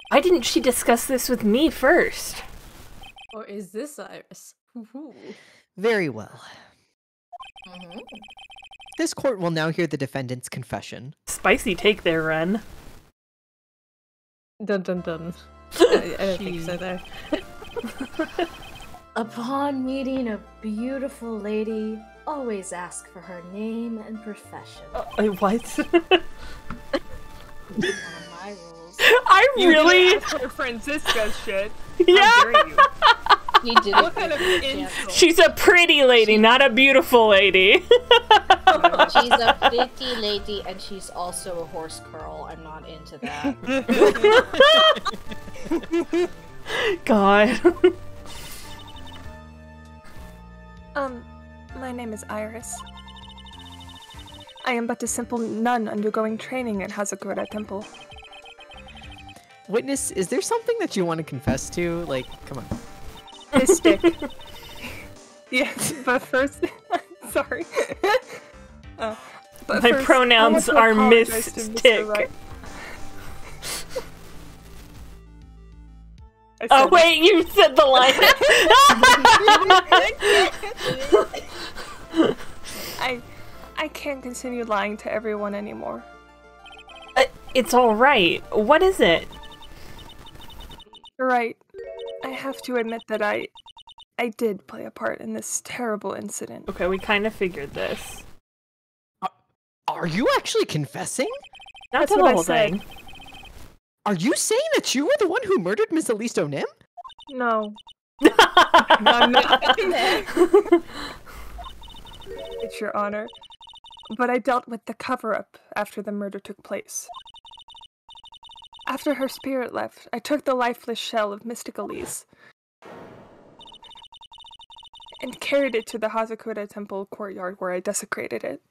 Why didn't she discuss this with me first? Or is this Iris? Ooh. Very well. Mhm. This court will now hear the defendant's confession. Spicy take there, Ren. Dun dun dun. I, I don't think so though. Upon meeting a beautiful lady, always ask for her name and profession. Uh, what? One of my rules. I You really, didn't ask for Franziska's shit. Yeah. dare you? You did What kind of? She's a pretty lady, not a beautiful lady. She's a pretty lady, and she's also a horse curl. I'm not into that. God. Um, my name is Iris. I am but a simple nun undergoing training at Hazakura Temple. Witness, is there something that you want to confess to? Like, come on. His stick. yes, but first, sorry. Uh, but My first, pronouns are apologize Miss Mr. Stick. Oh wait, you said the line. I, I can't continue lying to everyone anymore. Uh, it's all right. What is it? You're right. I have to admit that I, I did play a part in this terrible incident. Okay, we kind of figured this. Are you actually confessing? Not That's what I whole said. thing. Are you saying that you were the one who murdered Miss Elise Deauxnim? No, I'm not. it's your honor. But I dealt with the cover up after the murder took place. After her spirit left, I took the lifeless shell of Mystic Elise and carried it to the Hazakura temple courtyard where I desecrated it.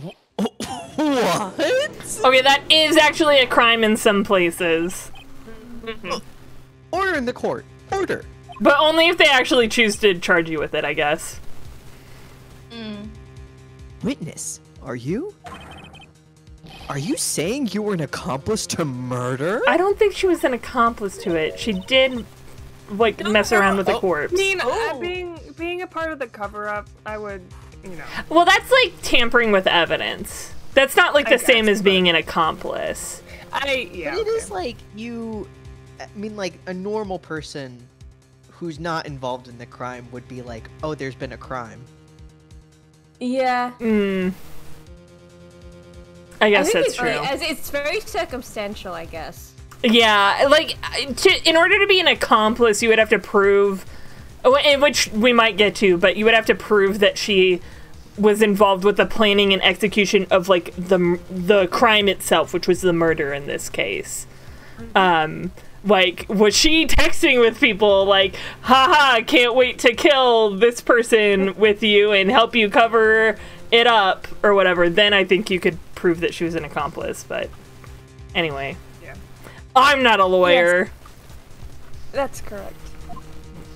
What? okay, that is actually a crime in some places, mm-hmm. Order in the court. Order. but only if they actually choose to charge you with it, I guess. Mm. Witness, are you? Are you saying you were an accomplice to murder? I don't think she was an accomplice to it. She did like mess around with the Oh. corpse. I mean, uh, Oh. being being a part of the cover up, I would, you know. Well, that's like tampering with evidence. That's not like I the same guess, as being an accomplice. I yeah. But it okay. is like you. I mean, like a normal person who's not involved in the crime would be like, "Oh, there's been a crime." Yeah. Mm. I I guess think that's it's, true. as it's very circumstantial, I guess. Yeah, like to, in order to be an accomplice, you would have to prove, oh, which we might get to, but you would have to prove that she was involved with the planning and execution of like the the crime itself, which was the murder in this case. Um, like was she texting with people like, haha, can't wait to kill this person with you and help you cover it up or whatever? Then I think you could prove that she was an accomplice. But anyway. Yeah. I'm not a lawyer. That's correct.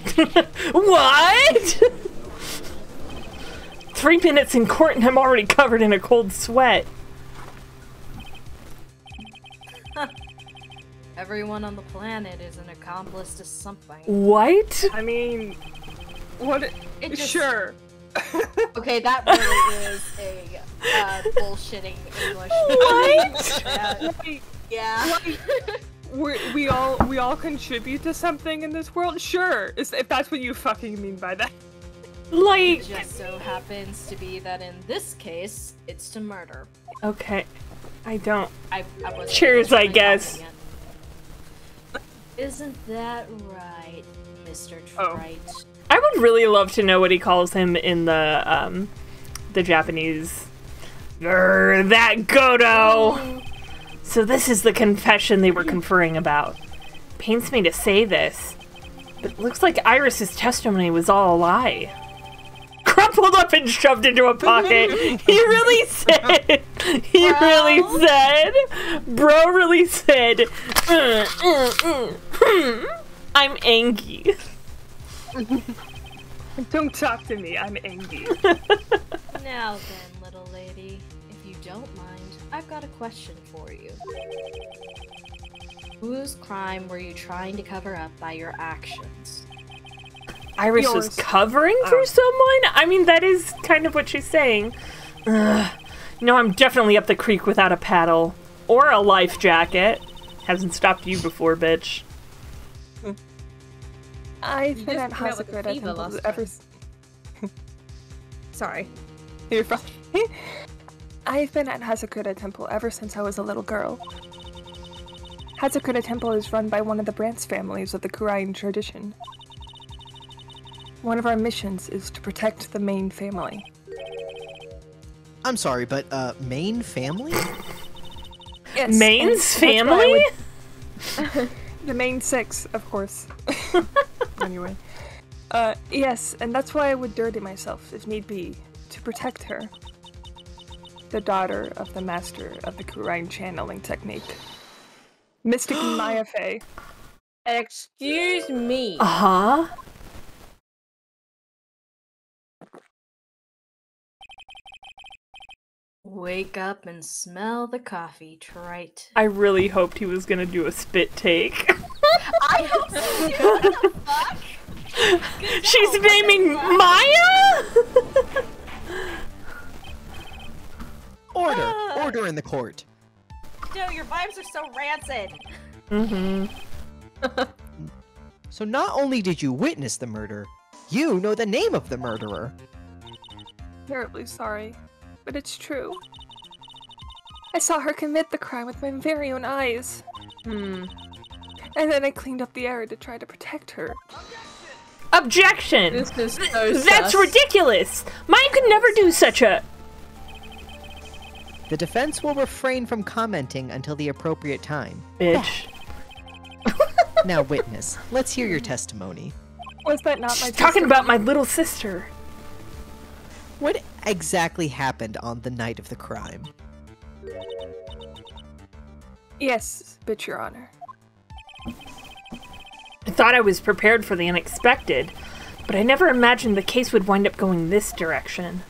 what? Three minutes in court and I'm already covered in a cold sweat. Everyone on the planet is an accomplice to something. What? I mean, what? It just- Sure. Okay, that really is a uh, bullshitting English. What? Yeah. yeah. we we all we all contribute to something in this world. Sure, if that's what you fucking mean by that. Like, It just so happens to be that in this case, it's to murder. okay. I don't. I, I was Cheers, I guess. Isn't that right, Mr. Oh. I would really love to know what he calls him in the um the Japanese. Grr, that Godo. So this is the confession they were conferring about. Pains me to say this, but it looks like Iris's testimony was all a lie. Crumpled up and shoved into a pocket. he really said. He really said. Bro really said. "Uh, uh, uh, hmm, I'm angry. Don't talk to me. I'm angry. Now then, little lady, if you don't mind, I've got a question for you. Whose crime were you trying to cover up by your actions? Iris was Yours. covering for oh. someone? I mean, that is kind of what she's saying. Ugh. You know, I'm definitely up the creek without a paddle. Or a life jacket. Hasn't stopped you before, bitch. I've You been just at came out with a Hazakura fever Temple ever. time. s- Sorry. You're fine. I've been at Hazakura Temple ever since I was a little girl. Hazakura Temple is run by one of the branch families of the Kurain tradition. One of our missions is to protect the main family. I'm sorry, but uh, main family? Yes, and Maine's that's why I family? would- The main six, of course. anyway. Uh, yes, and that's why I would dirty myself, if need be, to protect her. The daughter of the master of the Kurain channeling technique. Mystic Maya Fey. Excuse me. Uh huh. Wake up and smell the coffee, trite. I really hoped he was gonna do a spit take. I hope so too. What the fuck? She's naming Maya? Order! Order in the court. Dude, your vibes are so rancid. mm-hmm. So not only did you witness the murder, you know the name of the murderer. Terribly sorry, but it's true. I saw her commit the crime with my very own eyes. Hmm. And then I cleaned up the error to try to protect her. Objection! This is so That's sus. ridiculous! Mine could never do such a. The defense will refrain from commenting until the appropriate time. Bitch. Now, witness, let's hear your testimony. Was that not my She's talking about my little sister. What exactly happened on the night of the crime? Yes, but your honor. I thought I was prepared for the unexpected, but I never imagined the case would wind up going this direction.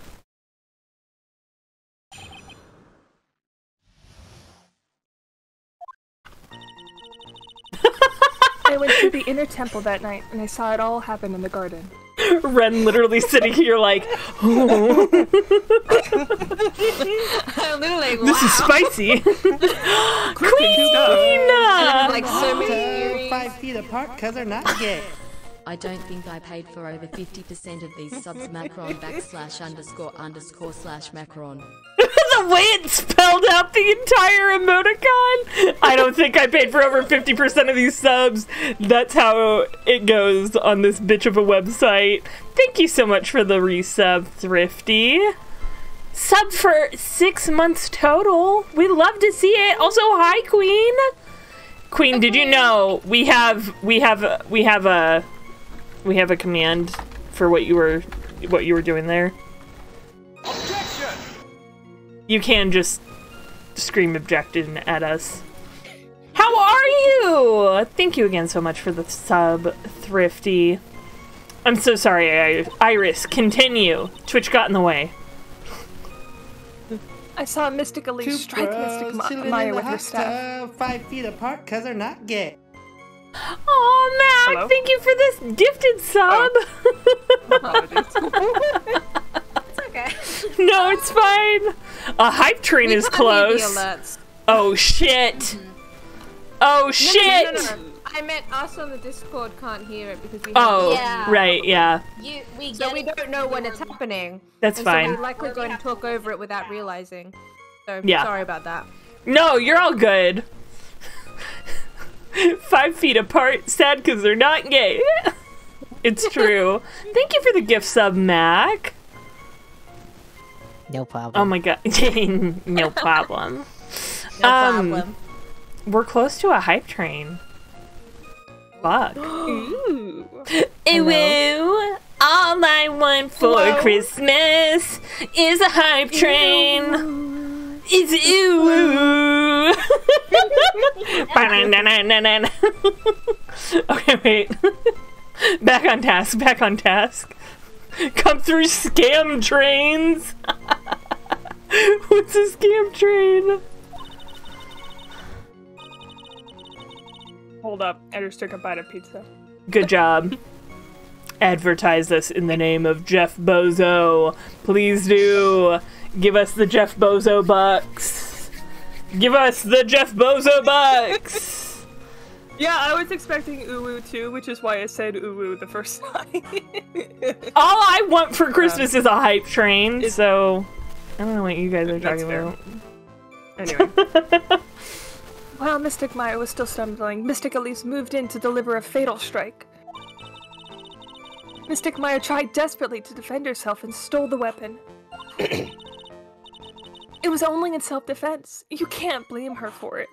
I went to the inner temple that night and I saw it all happen in the garden. Ren literally sitting here like, oh, I'm literally like, this is spicy. Queen! And like so many. Five feet apart because they're not gay. I don't think I paid for over 50% of these subs Macron backslash underscore underscore slash Macron. Way it spelled out the entire emoticon. I don't think I paid for over 50% of these subs. That's how it goes on this bitch of a website. Thank you so much for the resub, Thrifty. Sub for six months total. We love to see it. Also, hi, Queen. Queen, did you know we have we have we have a we have a command for what you were what you were doing there? You can just scream objection at us. How are you? Thank you again so much for the sub, Thrifty. I'm so sorry, I- Iris. Continue. Twitch got in the way. I saw Mystic Elise Two strike Mystic bros Ma- chilling Maya in the with her hot uh, staff. Five feet apart because they're not gay. Oh, Mac, Hello? thank you for this gifted sub. Oh. It's okay. no, it's fine. A hype train We is can't hear the close. Oh shit. Mm-hmm. Oh No, no, shit. No, no, no, no. I meant us on the Discord can't hear it because we. Oh, Yeah. right, yeah. You, we So we it. don't know when it's happening. That's and So fine. we're likely going to talk over it without realizing. So Yeah. sorry about that. No, you're all good. Five feet apart, sad because they're not gay. it's true. Thank you for the gift sub, Mac. No problem. Oh my god. no problem. No um, problem. We're close to a hype train. Fuck. Ooh. Ew, ew. All I want for Christmas is a hype train. It's ew. Okay, wait. back on task. Back on task. Come through scam trains. What's a scam train? Hold up, I just took a bite of pizza. Good job. Advertise us in the name of Jeff Bozo. Please do. Give us the Jeff Bozo bucks. Give us the Jeff Bozo bucks. Yeah, I was expecting uwu too, which is why I said uwu the first time. All I want for Christmas is a hype train, so I don't know what you guys are That's talking fair. about. anyway. While Mystic Maya was still stumbling, Mystic Elise moved in to deliver a fatal strike. Mystic Maya tried desperately to defend herself and stole the weapon. it was only in self-defense. You can't blame her for it.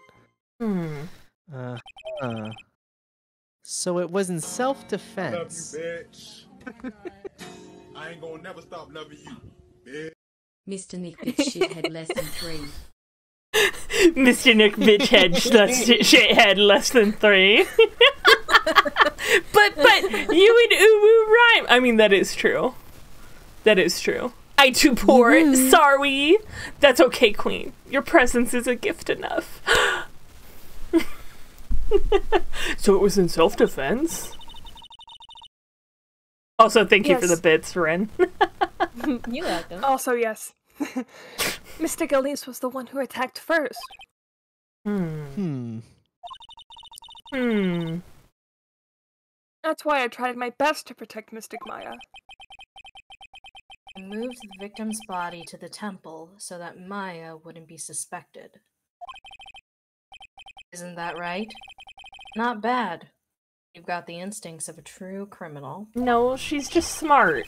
Hmm. Uh, uh. So it was in self-defense. bitch. I ain't gonna never stop loving you, bitch. Mr. Nick Bit Shithead Lesson 3. Mr. Nick Bitchhead less shithead less than three. but but you and Uwu rhyme. I mean that is true. That is true. I too poor. Sorry. That's okay, Queen. Your presence is a gift enough. so it was in self defense? Also, thank you for the bits, Ren. you welcome. Also, yes. Mr. Elise was the one who attacked first. Hmm. Hmm. Hmm. That's why I tried my best to protect Mystic Maya. I moved the victim's body to the temple so that Maya wouldn't be suspected. Isn't that right? Not bad. You've got the instincts of a true criminal. No, she's just smart.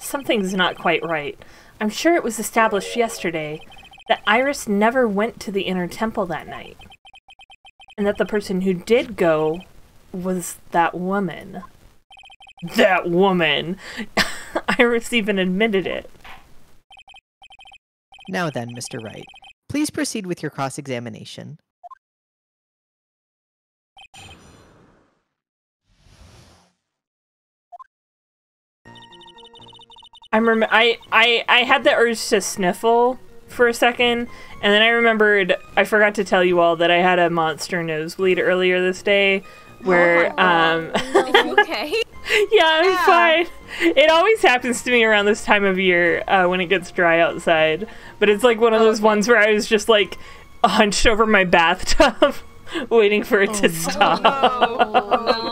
Something's not quite right. I'm sure it was established yesterday that Iris never went to the inner temple that night. And that the person who did go was that woman. That woman! Iris even admitted it. Now then, Mr. Wright, please proceed with your cross examination. I'm rem- I, I I had the urge to sniffle for a second, and then I remembered I forgot to tell you all that I had a monster nosebleed earlier this day, where um okay. yeah I'm fine. It always happens to me around this time of year uh, when it gets dry outside, but it's like one of those ones where I was just like hunched over my bathtub, waiting for it to stop.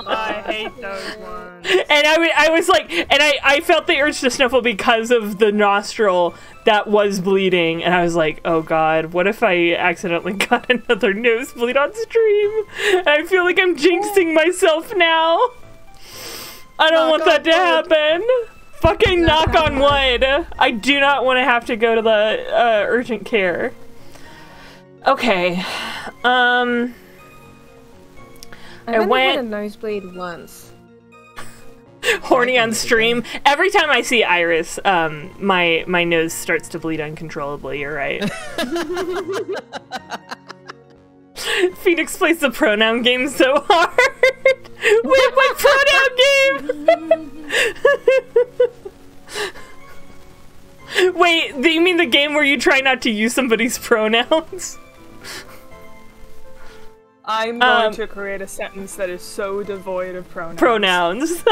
I hate those ones. And I I was like, and I, I felt the urge to sniffle because of the nostril that was bleeding, and I was like, oh god, what if I accidentally got another nosebleed on stream? And I feel like I'm jinxing myself now. I don't want that to happen. Fucking knock on wood. I do not want to have to go to the uh, urgent care. Okay. Um. I I only went- had a nosebleed once. horny on stream. Every time I see Iris, um, my my nose starts to bleed uncontrollably. You're right. Phoenix plays the pronoun game so hard. With my pronoun game. Wait, do you mean the game where you try not to use somebody's pronouns? I'm going Um, to create a sentence that is so devoid of pronouns. pronouns.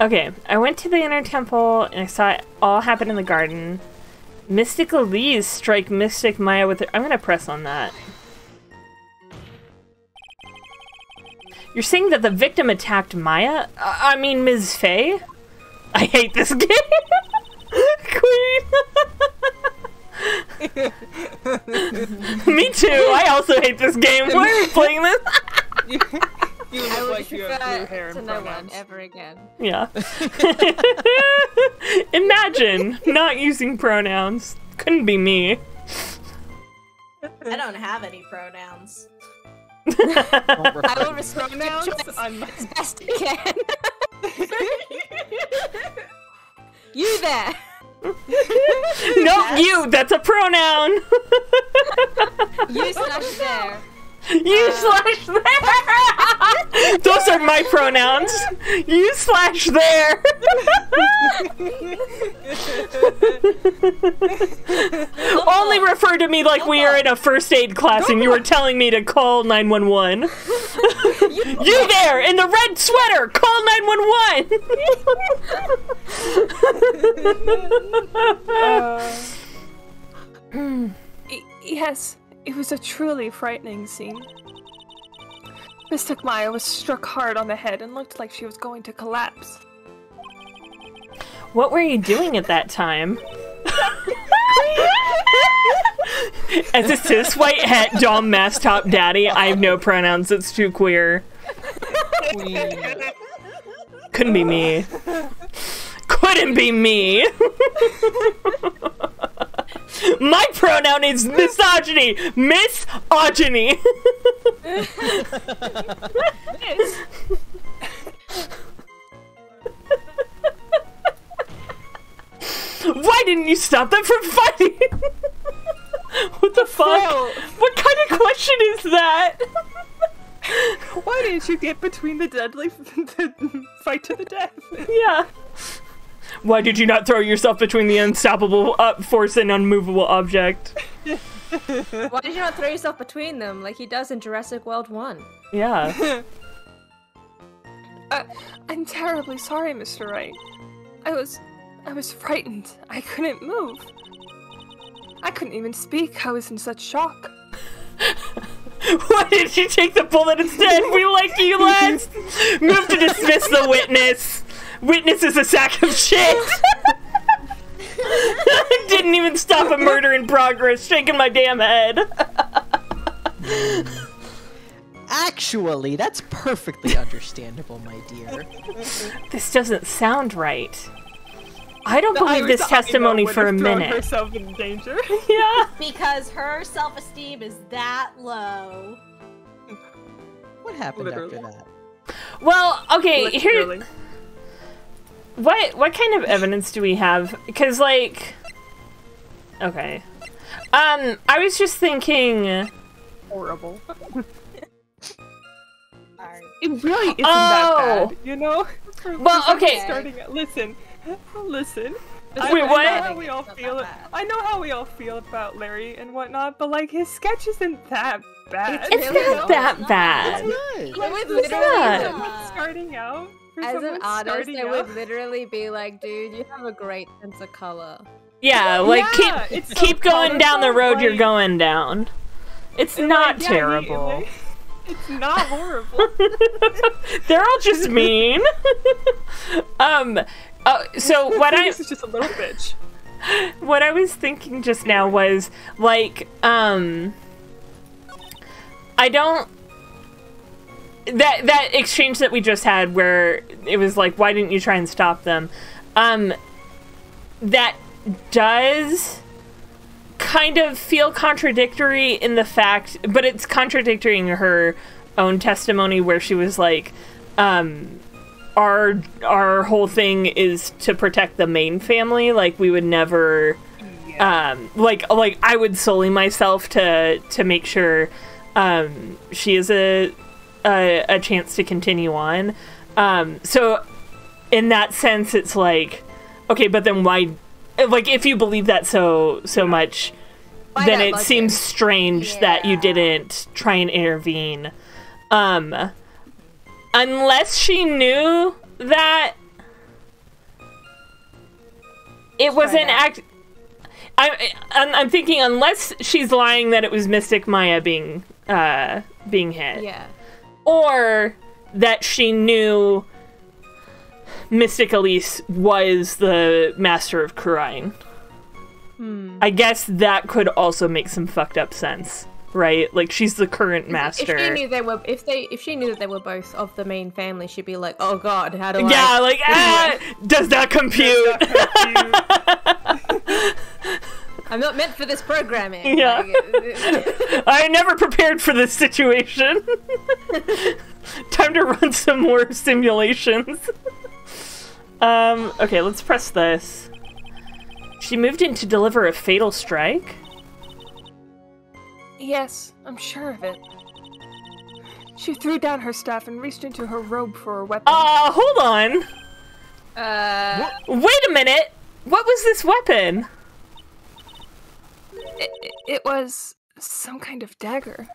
okay, I went to the inner temple and I saw it all happen in the garden. Mystic Elise strike Mystic Maya with her. I'm gonna press on that. You're saying that the victim attacked Maya? Uh, I mean, Ms. Fey? I hate this game! Queen! Me too! I also hate this game! Why are you playing this? you I look would like you have blue hair prefer and to no one ever again. Yeah. Imagine not using pronouns. Couldn't be me. I don't have any pronouns. I will respect your Pronouns choice on my- as best I can. you there. No, you! That's a pronoun! You slash there. You uh, slash there! Those are my pronouns! You slash there! Only refer to me like we are in a first aid class and you were telling me to call 911. you there in the red sweater! Call 911! Uh, y- yes, it was a truly frightening scene. Mystic Maya was struck hard on the head and looked like she was going to collapse. What were you doing at that time? As a cis white het dom mass top daddy, I have no pronouns. It's too queer. Couldn't be me. Couldn't be me. My pronoun is misogyny. Misogyny. Why didn't you stop them from fighting? What the fuck? Well, What kind of question is that? why didn't you get between the deadly the fight to the death? yeah. Why did you not throw yourself between the unstoppable uh, force and unmovable object? Why did you not throw yourself between them like he does in Jurassic World 1? Yeah. Uh, I'm terribly sorry, Mr. Wright. I was. I was frightened. I couldn't move. I couldn't even speak. I was in such shock. Why did you take the bullet instead? We like you, lads. Move to dismiss the witness. Witness is a sack of shit. Didn't even stop a murder in progress. Shaking my damn head. Actually, that's perfectly understandable, my dear. This doesn't sound right. I don't The believe Irish this testimony for a have thrown minute. herself in danger. Yeah. Because her self esteem is that low. What happened Literally. after that? Well, okay, here. Literally. What what kind of evidence do we have? Because like, okay, um, I was just thinking. horrible. It really isn't Oh! that bad, you know. For- Well, for okay. Starting at, listen, listen. I, Wait, I what? know how we all feel. I know how we all feel about Larry and whatnot, but like his sketch isn't that bad. It's really not not. that bad. Good. I would For It's literally, not. someone starting out. For as an artist, starting I would literally be like, dude, you have a great sense of color. Yeah, like Yeah, keep it's so keep going down the colorful, road you're going down. It's not like, yeah, terrible. like, it's not horrible. They're all just mean. um. Uh, so what I this is just a little bitch. what I was thinking just now was like, um, I don't. That that exchange that we just had, where it was like, why didn't you try and stop them? Um, that does kind of feel contradictory in the fact, but it's contradictory in her own testimony, where she was like, um, our our whole thing is to protect the main family. Like we would never, um, like like I would sully myself to to make sure um, she is a, a a chance to continue on. Um, so in that sense, it's like okay, but then why? Like if you believe that so so much, Why then it seems strange that you didn't try and intervene. Um, unless she knew that it was an act. I, I'm, I'm thinking unless she's lying that it was Mystic Maya being uh being hit, Yeah. Or that she knew Mystic Elise was the master of Kurain. I guess that could also make some fucked up sense, right? Like she's the current master. If she knew they were, if they, if she knew that they were both of the main family, she'd be like, "Oh God, how do I?" yeah, like ah, does that compute? I'm not meant for this programming. Yeah. Like, I never prepared for this situation. Time to run some more simulations. um, okay, let's press this. She moved in to deliver a fatal strike? Yes, I'm sure of it. She threw down her staff and reached into her robe for a weapon. Uh, hold on. uh, Wait a minute. What was this weapon? It, it was some kind of dagger.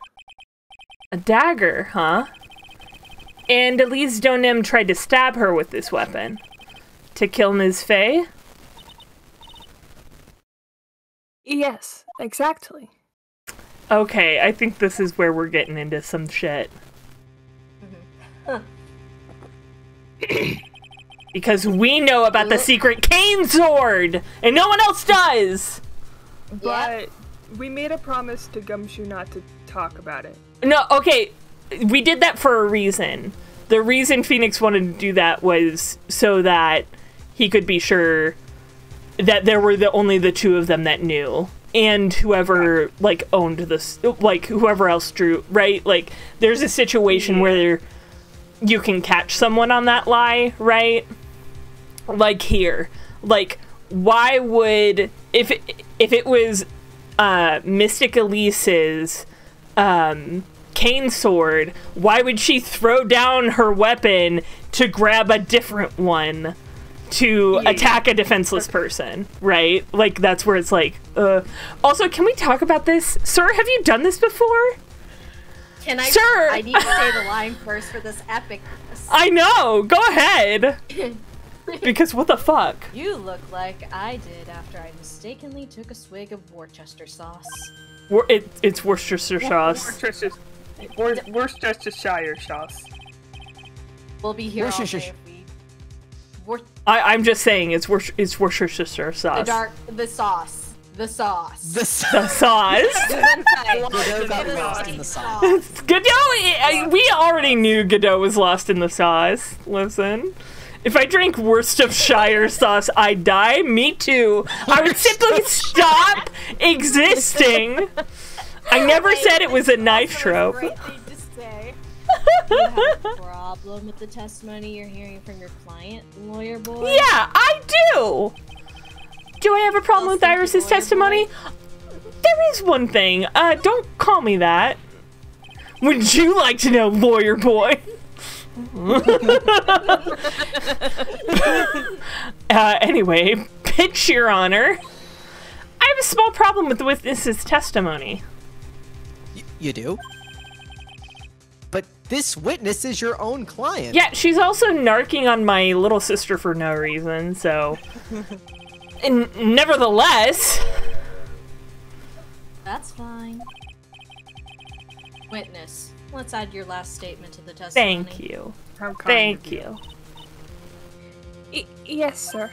A dagger, huh? And Elise Deauxnim tried to stab her with this weapon. To kill Ms. Fey? Yes, exactly. Okay, I think this is where we're getting into some shit. because we know about the secret cane sword, and no one else does. But we made a promise to Gumshoe not to talk about it. No, okay, we did that for a reason. The reason Phoenix wanted to do that was so that he could be sure that there were the only the two of them that knew. And whoever like owned this like whoever else drew right? Like there's a situation where you can catch someone on that lie right? Like here. Like why would if it, if it was uh, Mystic Elise's um, cane sword, why would she throw down her weapon to grab a different one to Yeah. attack a defenseless person? Right? Like that's where it's like. Uh. Also, can we talk about this, sir? Have you done this before? Can I? Sir! I need to say the line first for this epic. I know. Go ahead. Because what the fuck? You look like I did after I mistakenly took a swig of Worcester sauce. Wor- it, it's Worcestershire sauce. Worcestershire, Wor- Worcestershire sauce. We'll be here all day we. I, I'm just saying it's Worc- it's Worcestershire the dark, the sauce, the sauce. The The sauce. Godot got lost in the sauce. Godot, I, I- we already knew Godot was lost in the sauce. Listen. If I drank Worcestershire sauce, I'd die. Me too. I would simply stop existing. I never said it was a knife trope. Great thing to say. you have a problem with the testimony you're hearing from your client, lawyer boy? Yeah, I do. Do I have a problem with Iris's testimony? There is one thing. Uh, don't call me that. Would you like to know, lawyer boy? uh, anyway, pitch, Your Honor. I have a small problem with the witness's testimony. Y- you do? But this witness is your own client. Yeah, she's also narking on my little sister for no reason, so. and nevertheless, That's fine. Witness, let's add your last statement to the testimony. thank you. How kind Thank of you. Y- yes, sir.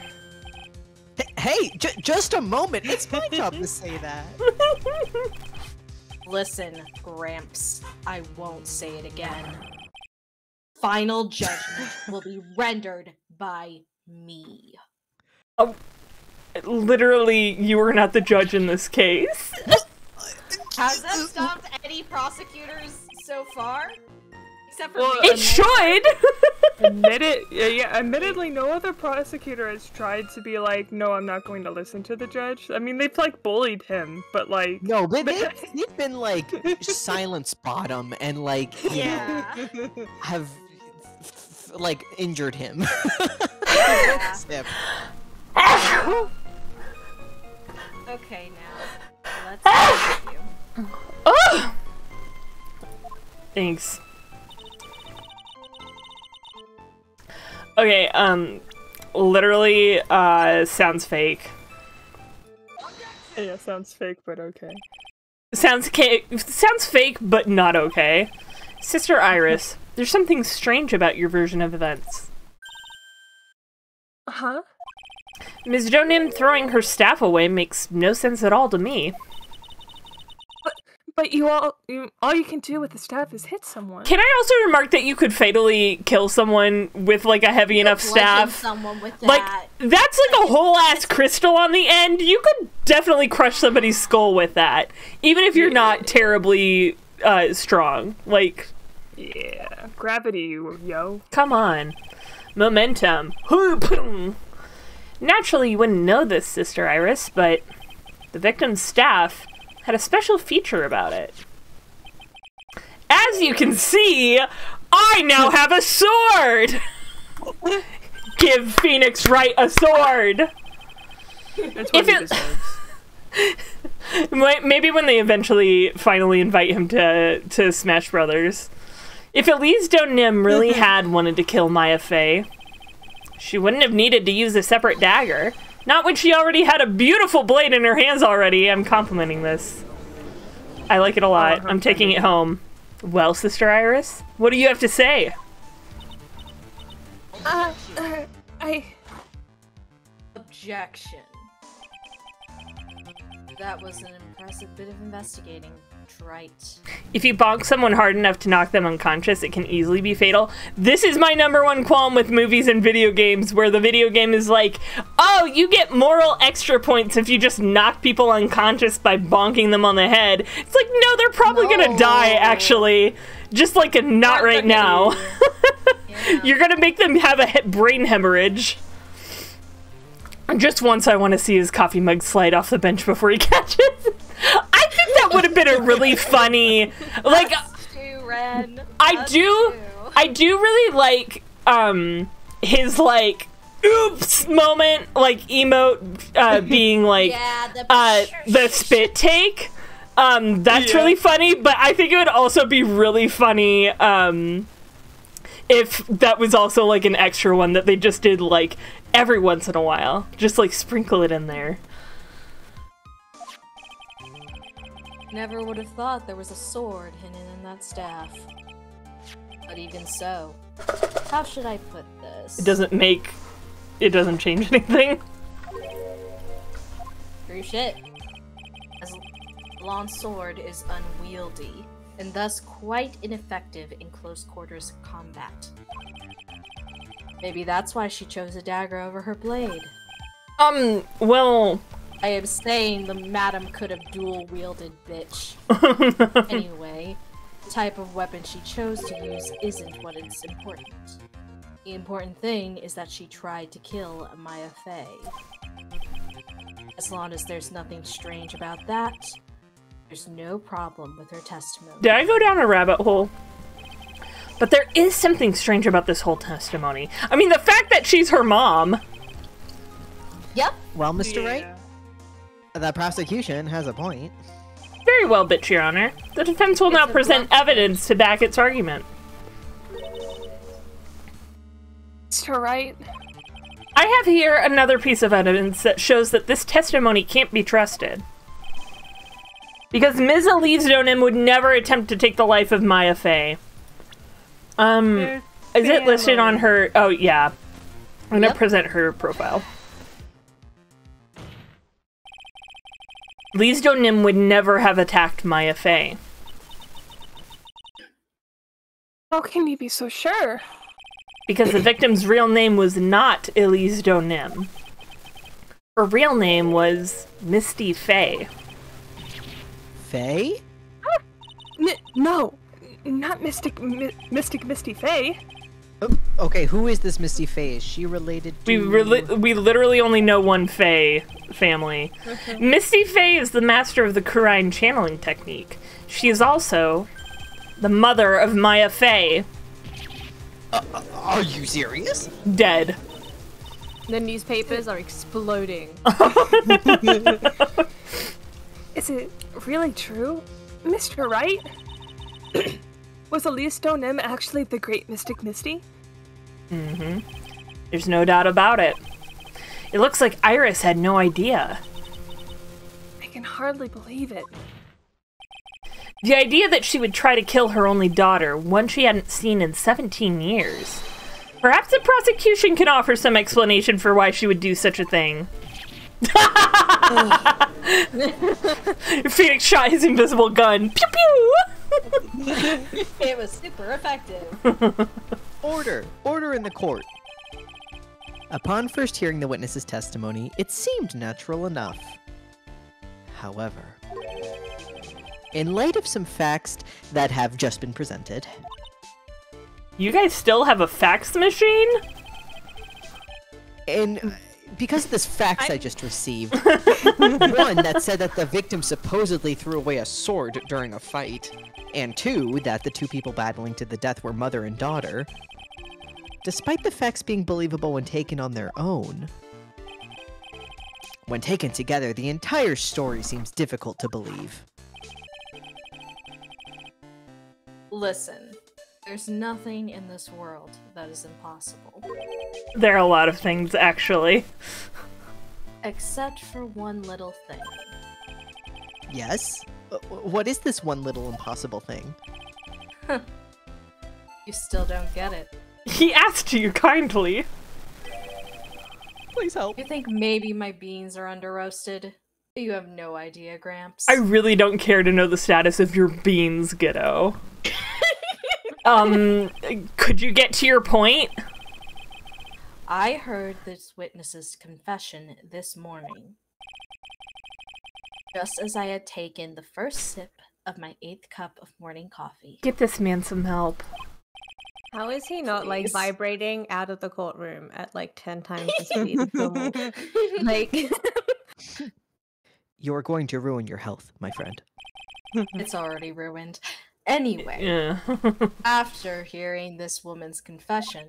Hey, j- just a moment. It's my job to say that. Listen, Gramps, I won't say it again. Final judgment will be rendered by me. Oh, Literally, you were not the judge in this case. Has that stopped any prosecutors so far? Except for Well, me. It should! Admitted, yeah, yeah, admittedly, no other prosecutor has tried to be like, no, I'm not going to listen to the judge. I mean, they've like bullied him, but like, No, but they, they've been like silence bottom and like you know, Yeah. have f- f- like injured him. Yeah. Okay, now let's ask you. Oh! Thanks. Okay, um, literally, uh, sounds fake. yeah, sounds fake, but okay. Sounds ca- sounds fake, but not okay. Sister Iris, there's something strange about your version of events. Huh? Ms. Deauxnim throwing her staff away makes no sense at all to me. But you all, you, all you can do with the staff is hit someone. Can I also remark that you could fatally kill someone with like a heavy enough Bludgeon staff? someone with that. Like that. that's like a whole ass crystal on the end. You could definitely crush somebody's skull with that, even if you're not terribly uh, strong. Like, Yeah, gravity, yo. come on, momentum. Naturally, you wouldn't know this, Sister Iris, but the victim's staff had a special feature about it. As you can see, I now have a sword. Give Phoenix Wright a sword. That's what If it- Maybe when they eventually finally invite him to to Smash Brothers. If Elise Deauxnim really had wanted to kill Maya Fey, she wouldn't have needed to use a separate dagger. Not when she already had a beautiful blade in her hands already. I'm complimenting this. I like it a lot. I'm taking it home. Well, Sister Iris, what do you have to say? Uh, uh, I. Objection. That was an impressive bit of investigating. If you bonk someone hard enough to knock them unconscious, it can easily be fatal. This is my number one qualm with movies and video games, where the video game is like, oh, you get moral extra points if you just knock people unconscious by bonking them on the head. It's like, no, they're probably gonna die, actually. Just like a not right now. You're gonna make them have a brain hemorrhage. And just once, I want to see his coffee mug slide off the bench before he catches. That would have been a really funny like Too, Ren. I Us do too. I do really like um his like oops moment like emote uh being like yeah, the uh the spit take um that's Yeah. really funny but i think it would also be really funny um if that was also like an extra one that they just did like every once in a while just like sprinkle it in there Never would have thought there was a sword hidden in that staff. But even so, how should I put this? it doesn't make it doesn't change anything True shit. As Lan's sword is unwieldy, and thus quite ineffective in close quarters combat. Maybe that's why she chose a dagger over her blade. um well I am saying the madam could have dual wielded bitch. anyway, the type of weapon she chose to use isn't what is important. The important thing is that she tried to kill Maya Fey. As long as there's nothing strange about that, there's no problem with her testimony. Did I go down a rabbit hole? But there is something strange about this whole testimony. I mean, the fact that she's her mom. Yep. Well, Mr. Wright, Yeah. The prosecution has a point. Very well, bitch, Your Honor. The defense will now It's a present bluff. evidence to back its argument. Mr. Wright, I have here another piece of evidence that shows that this testimony can't be trusted. Because Ms. Elise Deauxnim would never attempt to take the life of Maya Fey. Um, Their is it listed on her? Oh, yeah. I'm gonna present her profile. Lise Deauxnim would never have attacked Maya Fey. how can you be so sure? because the victim's real name was not Elise Deauxnim. Her real name was Misty Fey. Faye? Ah, N- no, not Mystic, Mi- Mystic Misty Fey. Oh, okay, who is this Misty Fey? Is she related to... We really, we literally only know one Fey family. Misty Fey is the master of the Kurain channeling technique. She is also the mother of Maya Fey, uh, Are you serious? dead. The newspapers are exploding. Is it really true? Mr. Wright? Was Elise Deauxnim actually the Great Mystic Misty? Mm-hmm. There's no doubt about it. It looks like Iris had no idea. I can hardly believe it. The idea that she would try to kill her only daughter, one she hadn't seen in 17 years. Perhaps the prosecution can offer some explanation for why she would do such a thing. Phoenix shot his invisible gun. Pew pew! It was super effective. Order! Order in the court! Upon first hearing the witness's testimony, it seemed natural enough. However, in light of some facts that have just been presented, You guys still have a fax machine? and because of this fax I, just received, one that said that the victim supposedly threw away a sword during a fight, and two that the two people battling to the death were mother and daughter. Despite the facts being believable when taken on their own, when taken together, the entire story seems difficult to believe. Listen, there's nothing in this world that is impossible. There are a lot of things, actually. Except for one little thing. Yes? What is this one little impossible thing? Huh. You still don't get it. He asked you kindly. Please help. You think maybe my beans are under roasted? You have no idea, Gramps. I really don't care to know the status of your beans, Ghetto. um, could you get to your point? I heard this witness's confession this morning. Just as I had taken the first sip of my eighth cup of morning coffee. Get this man some help. How is he not like vibrating out of the courtroom at like 10 times the speed of normal? Like, You're going to ruin your health, my friend. it's already ruined. Anyway, Yeah. after hearing this woman's confession,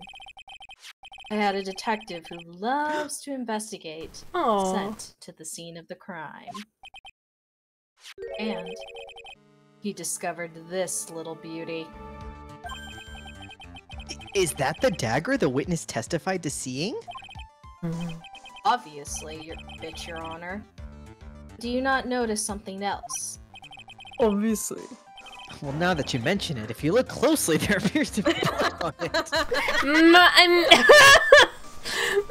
I had a detective who loves to investigate Aw. sent to the scene of the crime. And he discovered this little beauty. Is that the dagger the witness testified to seeing? Obviously, your bitch, Your Honor. Do you not notice something else? Obviously. Well, now that you mention it, if you look closely, there appears to be blood on it. Mm,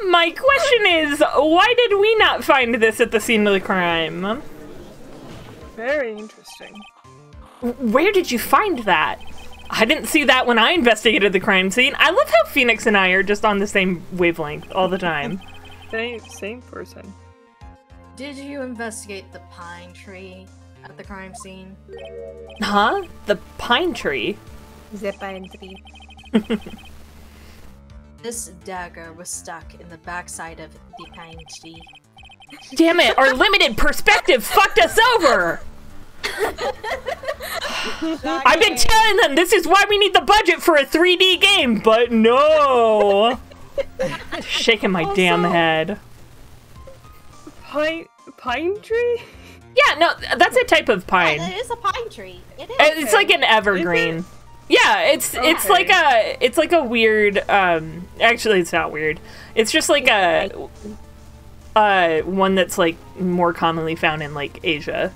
My, question is, why did we not find this at the scene of the crime? Very interesting. Where did you find that? I didn't see that when I investigated the crime scene. I love how Phoenix and I are just on the same wavelength all the time. Same, same person. Did you investigate the pine tree at the crime scene? Huh? The pine tree? Zip and three. This dagger was stuck in the backside of the pine tree. Damn it, our limited perspective fucked us over! I've been telling them this is why we need the budget for a 3D game, but no! Shaking my damn head. Pine pine tree? Yeah, no, that's a type of pine. It is a pine tree. It is. It's like an evergreen. Yeah, it's it's like a it's like a weird um actually it's not weird. It's just like a uh one that's like more commonly found in like Asia.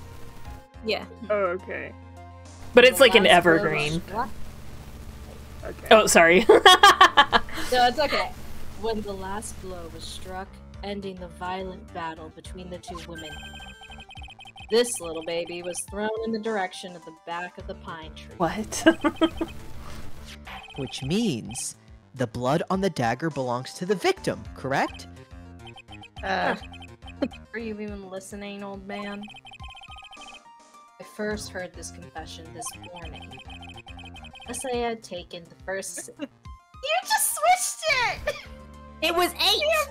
Yeah. Oh, okay. But it's like an last blow was evergreen. Okay. Oh, sorry. No, it's okay. When the last blow was struck, ending the violent battle between the two women, this little baby was thrown in the direction of the back of the pine tree. what? Which means the blood on the dagger belongs to the victim, correct? Uh, Are you even listening, old man? I first heard this confession this morning. As I had taken the first. you just switched it! it was eight. you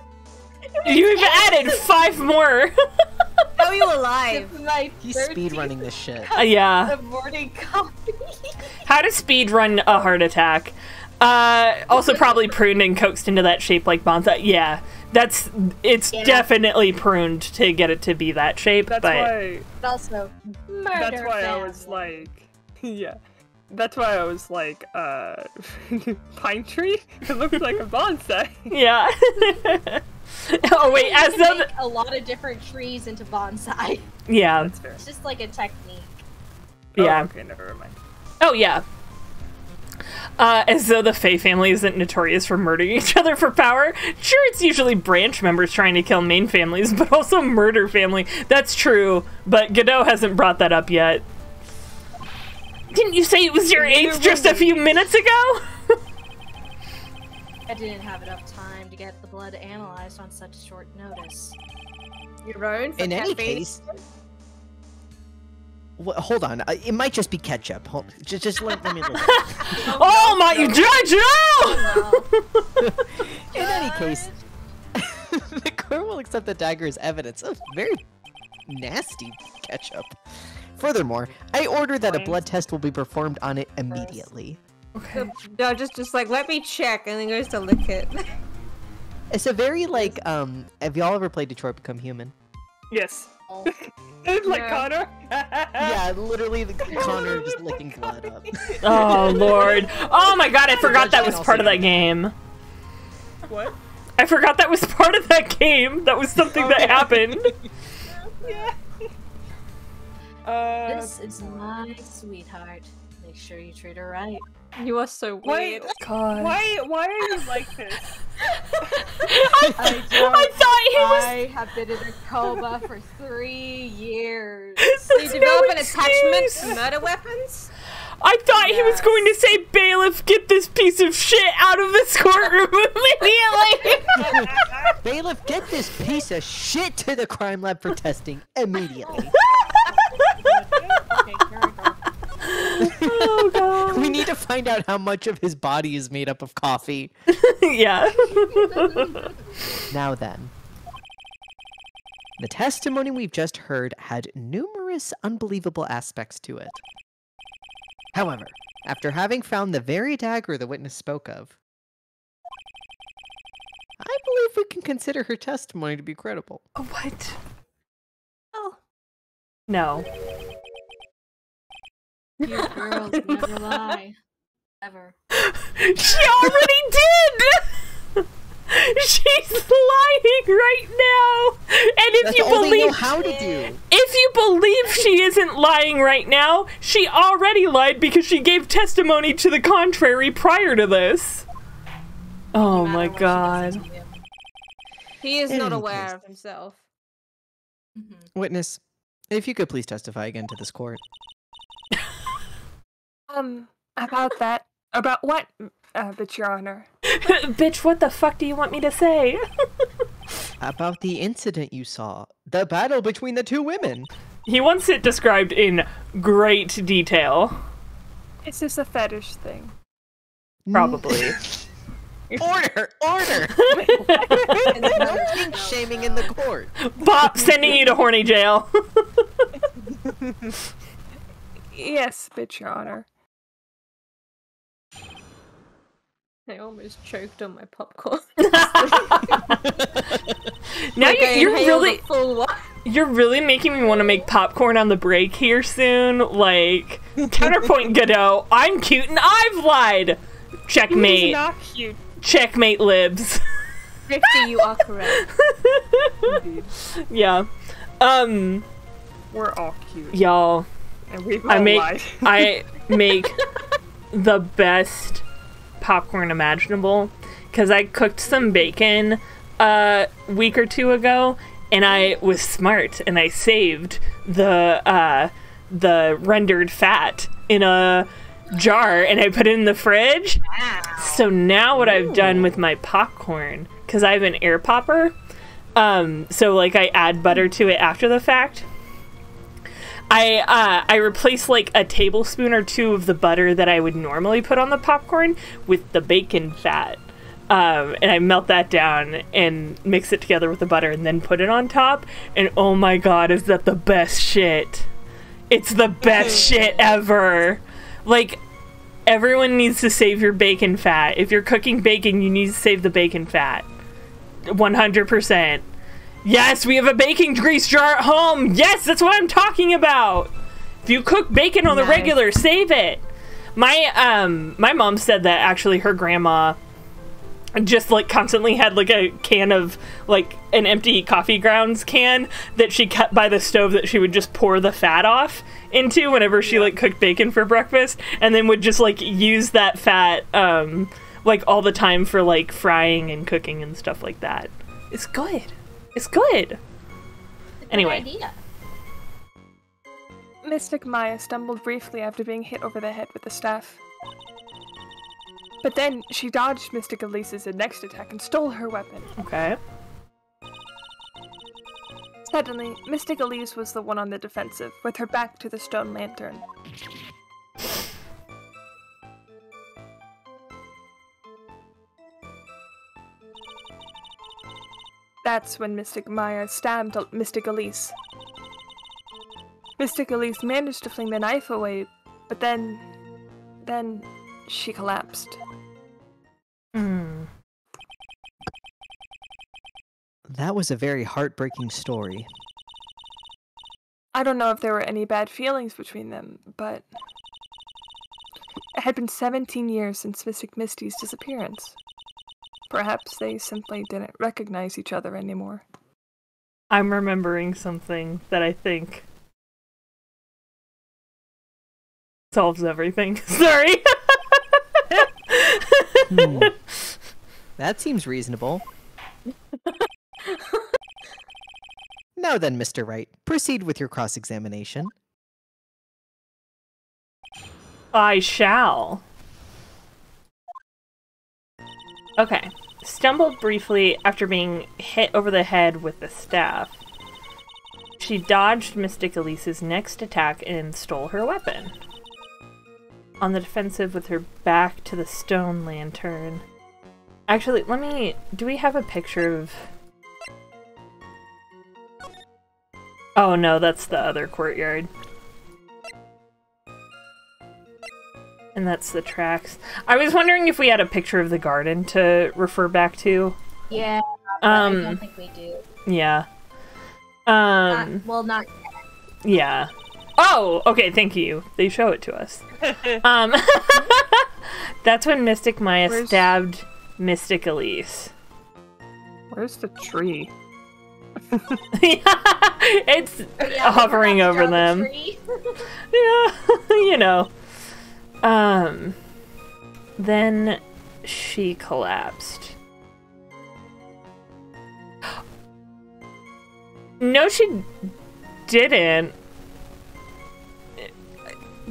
even added five more. How are you alive? With He's 13th speed running this shit. Uh, yeah. The morning coffee. How to speed run a heart attack. Uh, also probably pruned and coaxed into that shape like bonsai. Yeah, that's it's Yeah. definitely pruned to get it to be that shape. That's but why. But also, murder That's why I was like, yeah. That's why I was like, uh, pine tree. It looks like a bonsai. yeah. oh wait, as can though make a lot of different trees into bonsai. yeah, That's fair. It's just like a technique. yeah. Oh, okay, never mind. Oh yeah. Uh, as though the Fey family isn't notorious for murdering each other for power. Sure, it's usually branch members trying to kill main families, but also murder family. That's true, but Godot hasn't brought that up yet. Didn't you say it was your Neither eighth just a few minutes ago? I didn't have enough time to get the blood analyzed on such short notice. Your own. for In any case, Wh- hold on. Uh, it might just be ketchup. Hold, just, just let, let me look. Oh, my, you judge! No! In any case, the court will accept the dagger as evidence of very nasty ketchup. Furthermore, I order that a blood test will be performed on it immediately. Okay. No, just just like let me check, and then goes to lick it. It's a very like um. Have y'all ever played Detroit Become Human? Yes. Oh, like Connor. yeah, literally, the Connor just licking blood up. Oh, Lord. Oh, my God, I forgot that was part of that game. What? I forgot that was part of that game. That was something that happened. Yeah. Uh, this is my sweetheart. Make sure you treat her right. You are so wait, weird. God. why? Why are you like this? I, I I thought he was. I have been in a coma for three years. You develop no an attachment to murder weapons? I thought he was going to say, "Bailiff, get this piece of shit out of this courtroom immediately." Bailiff, get this piece of shit to the crime lab for testing immediately. Oh God. we need to find out how much of his body is made up of coffee. yeah. Now then. The testimony we've just heard had numerous unbelievable aspects to it. However, after having found the very dagger the witness spoke of, I believe we can consider her testimony to be credible. What? Oh, No. You girls never lie. Ever. She already did! She's lying right now! And if That's you all they know believe how to do. if you believe she isn't lying right now, she already lied because she gave testimony to the contrary prior to this. Oh No my god. He is In not aware case. of himself. Mhm. Witness, if you could please testify again to this court. Um, about that. About what? Uh, but your honor. Bitch, what the fuck do you want me to say? About the incident you saw, the battle between the two women. he wants it described in great detail. It's just a fetish thing. Probably. Order! Order! no kink shaming in the court. Pop sending you to horny jail. Yes, bitch, your honor. I almost choked on my popcorn. now Like, you, you're really a full one. You're really making me want to make popcorn on the break here soon. Like, counterpoint Godot, I'm cute and I've lied. Checkmate. Not cute. Checkmate libs. Rifty, you are correct. Yeah. Um, We're all cute. y'all, And we've all I make lied. I make the best popcorn imaginable because I cooked some bacon a week or two ago, and I was smart and I saved the uh, the rendered fat in a jar and I put it in the fridge. So now what I've done with my popcorn, because I have an air popper, um, so like I add butter to it after the fact. I uh, I replace like a tablespoon or two of the butter that I would normally put on the popcorn with the bacon fat, um, and I melt that down and mix it together with the butter and then put it on top. And oh my god, is that the best shit? It's the best shit ever. Like everyone needs to save your bacon fat. If you're cooking bacon, you need to save the bacon fat. 100%. Yes, we have a baking grease jar at home. Yes, that's what I'm talking about. If you cook bacon on the regular, save it. My um my mom said that actually her grandma just like constantly had like a can of like an empty coffee grounds can that she kept by the stove that she would just pour the fat off into whenever she like cooked bacon for breakfast and then would just like use that fat um like all the time for like frying and cooking and stuff like that. It's good. It's good. Good Anyway. idea. Mystic Maya stumbled briefly after being hit over the head with the staff. But then she dodged Mystic Elise's next attack and stole her weapon. Okay. Suddenly, Mystic Elise was the one on the defensive, with her back to the stone lantern. That's when Mystic Maya stabbed Mystic Elise. Mystic Elise managed to fling the knife away, but then. then she collapsed. Mm. That was a very heartbreaking story. I don't know if there were any bad feelings between them, but it had been 17 years since Mystic Misty's disappearance. Perhaps they simply didn't recognize each other anymore. I'm remembering something that I think solves everything. Sorry. Hmm. that seems reasonable. now then, Mr. Wright, proceed with your cross examination. I shall. Okay. Stumbled briefly after being hit over the head with the staff. She dodged Mystic Elise's next attack and stole her weapon. On the defensive with her back to the stone lantern. Actually, let me. Do we have a picture of. Oh no, that's the other courtyard. And that's the tracks. I was wondering if we had a picture of the garden to refer back to. Yeah, but I Um, don't think we do. Yeah. Not- Um, well, not yeah. Oh, okay, thank you. They show it to us. um, that's when Mystic Maya Where's- stabbed Mystic Elise. Where's the tree? it's Yeah, hovering we forgot to over draw the them. yeah, you know. Um, then she collapsed. No, she didn't.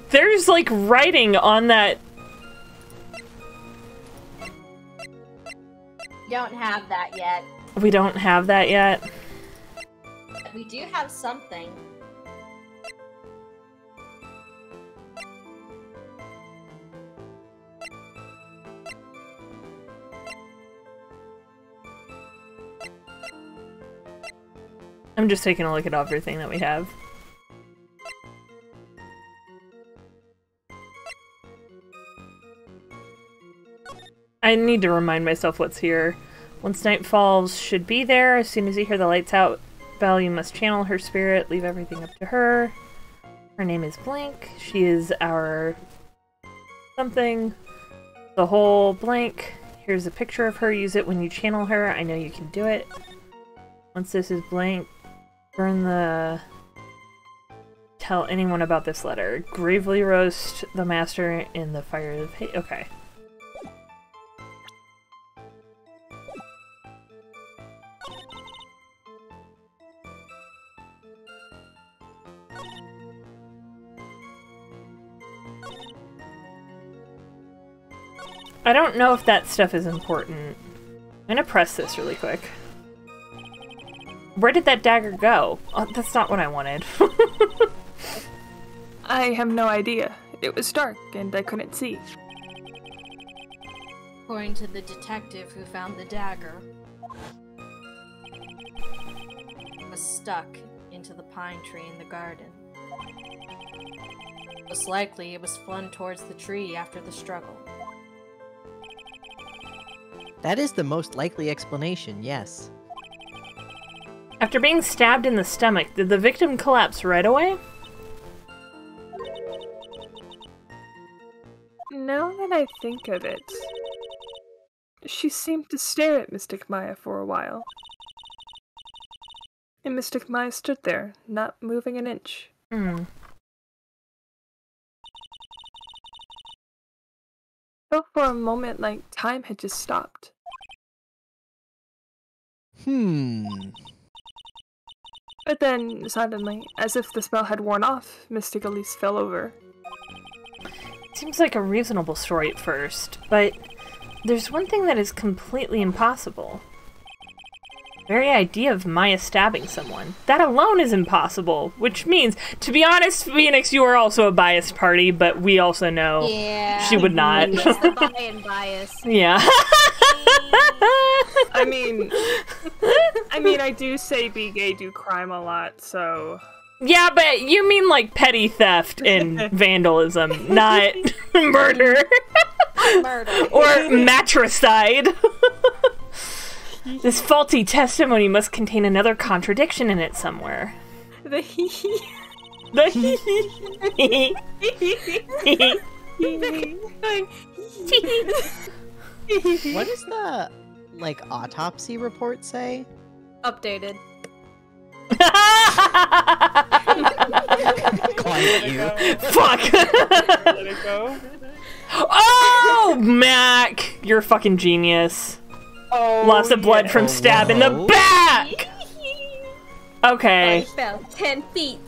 There's like writing on that. don't have that yet. We don't have that yet. We do have something. I'm just taking a look at everything that we have. I need to remind myself what's here. Once night falls, should be there. As soon as you hear the lights out bell, you must channel her spirit, leave everything up to her. Her name is Blank. She is our something. The whole blank. Here's a picture of her. Use it when you channel her. I know you can do it. Once this is blank, burn the. Tell anyone about this letter. Gravely roast the master in the fire of hate. Okay. I don't know if that stuff is important. I'm gonna press this really quick. Where did that dagger go? Oh, that's not what I wanted. I have no idea. It was dark and I couldn't see. According to the detective who found the dagger, it was stuck into the pine tree in the garden. Most likely, it was flung towards the tree after the struggle. That is the most likely explanation, yes. After being stabbed in the stomach, did the victim collapse right away? Now that I think of it, she seemed to stare at Mystic Maya for a while. And Mystic Maya stood there, not moving an inch. Hmm. Felt for a moment like time had just stopped. Hmm. But then, suddenly, as if the spell had worn off, Mystic Elise fell over. Seems like a reasonable story at first, but there's one thing that is completely impossible. Very idea of Maya stabbing someone. That alone is impossible, which means, to be honest, Phoenix, you are also a biased party, but we also know Yeah. she would not. It's the buy-in bias. yeah. I mean, I mean, I do say be gay, do crime a lot, so Yeah, but you mean like petty theft and vandalism, not murder Murder. or matricide. this faulty testimony must contain another contradiction in it somewhere. The hee hee. The What does the like autopsy report say? Updated. Quiet you. Fuck. let it go. oh, Mac, you're a fucking genius. Oh, Lots of blood yeah. from Oh, stab in the oh, whoa. back. I Okay. fell ten feet.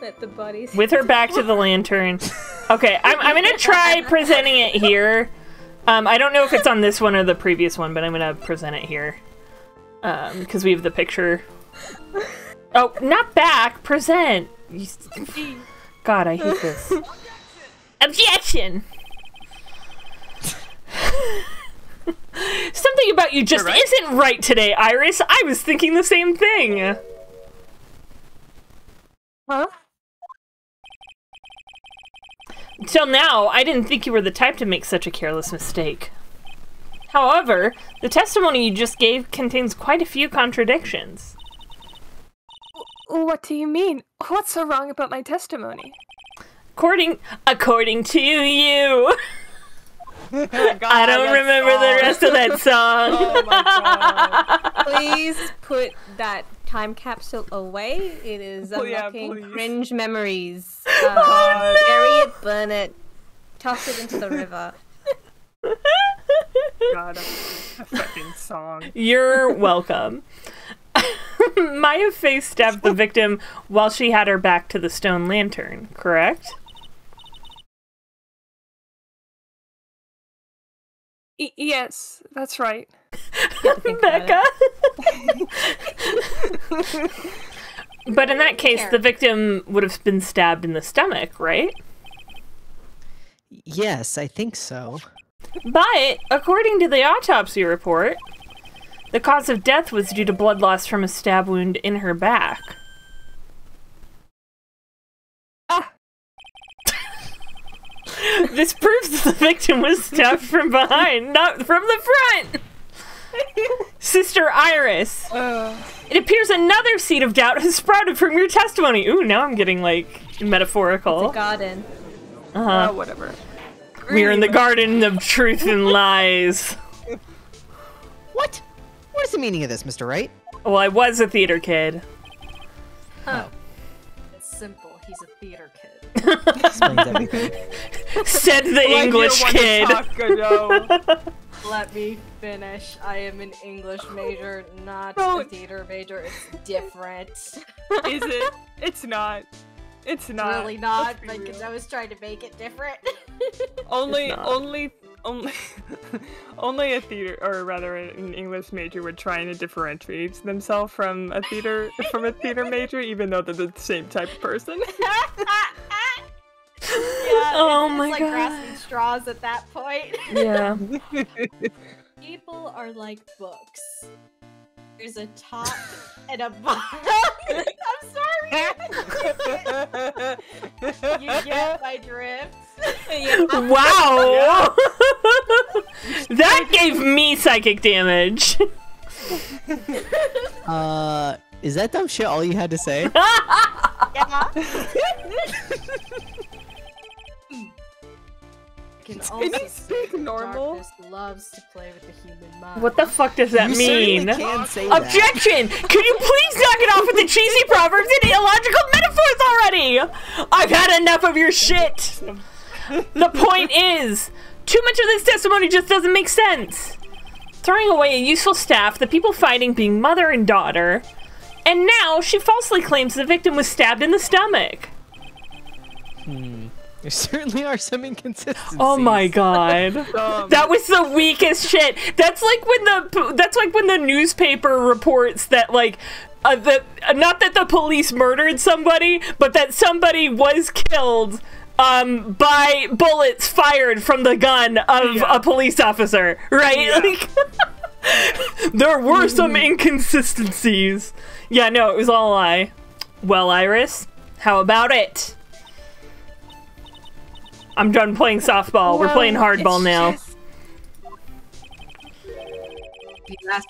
Let the bodies. with her back to the lantern. Okay, I'm, I'm gonna try presenting it here. Um, I don't know if it's on this one or the previous one, but I'm gonna present it here. Um, because we have the picture. Oh, not back, present! God, I hate this. Objection! Something about you just isn't right today, Iris. I was thinking the same thing. Huh? Till now, I didn't think you were the type to make such a careless mistake. However, the testimony you just gave contains quite a few contradictions. What do you mean? What's so wrong about my testimony? According according to you. Oh I don't that remember the rest of that song. Oh my god. Please put that time capsule away. It is Oh, yeah, cringe memories. Oh, Uh, bury it, burn it, toss it into the river. God, a, a fucking song. You're welcome. Maya face stabbed the victim while she had her back to the stone lantern, correct? Y- yes, that's right. Becca? but in that case, the victim would have been stabbed in the stomach, right? Yes, I think so. But, according to the autopsy report, the cause of death was due to blood loss from a stab wound in her back. this proves that the victim was stabbed from behind, not from the front. Sister Iris, it appears another seed of doubt has sprouted from your testimony. Ooh, now I'm getting like metaphorical. The garden. Uh-huh. Oh, whatever. We're in the garden of truth and lies. What? What is the meaning of this, Mr. Wright? Well, I was a theater kid. It's Explains everything. Said the Like English kid. talk, Let me finish. I am an English major, not a theater major. It's different. Is it? It's not. It's not. really not, Let's because real. I was trying to make it different. Only, only, only, only a theater, or rather, an English major would try and differentiate themselves from a theater from a theater major, even though they're the same type of person. Yeah, Oh it's, my it's like God. grasping straws at that point. Yeah. People are like books. There's a top and a bottom. I'm sorry. you get my drift. Wow. that gave me psychic damage. Uh, is that dumb shit all you had to say? Yeah. Can also speak normal? darkness loves to play with the human mind. What the fuck does that you mean? certainly can say that. Objection! Could you please knock it off with the cheesy proverbs and illogical metaphors already? I've had enough of your shit. The point is, too much of this testimony just doesn't make sense. Throwing away a useful staff, the people fighting being mother and daughter, and now she falsely claims the victim was stabbed in the stomach. Hmm. There certainly are some inconsistencies. Oh my god. Um, That was the weakest shit. That's like when the that's like when the newspaper reports that like uh, the uh, not that the police murdered somebody, but that somebody was killed um by bullets fired from the gun of Yeah. a police officer, right? Yeah. Like there were some inconsistencies. Yeah, no, it was all a lie. Well, Iris, how about it? I'm done playing softball. We're playing hardball now. Just...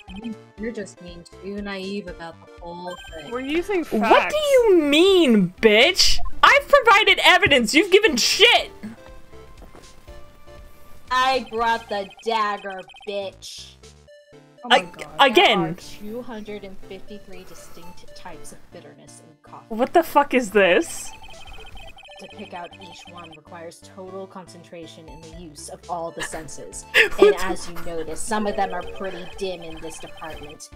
You're just being too naive about the whole thing. we're using facts. What do you mean, bitch? I've provided evidence. You've given shit. I brought the dagger, bitch. Oh my I- God. again. There are 253 distinct types of bitterness in coffee. What the fuck is this? To pick out each one requires total concentration in the use of all the senses. and as you notice, some of them are pretty dim in this department.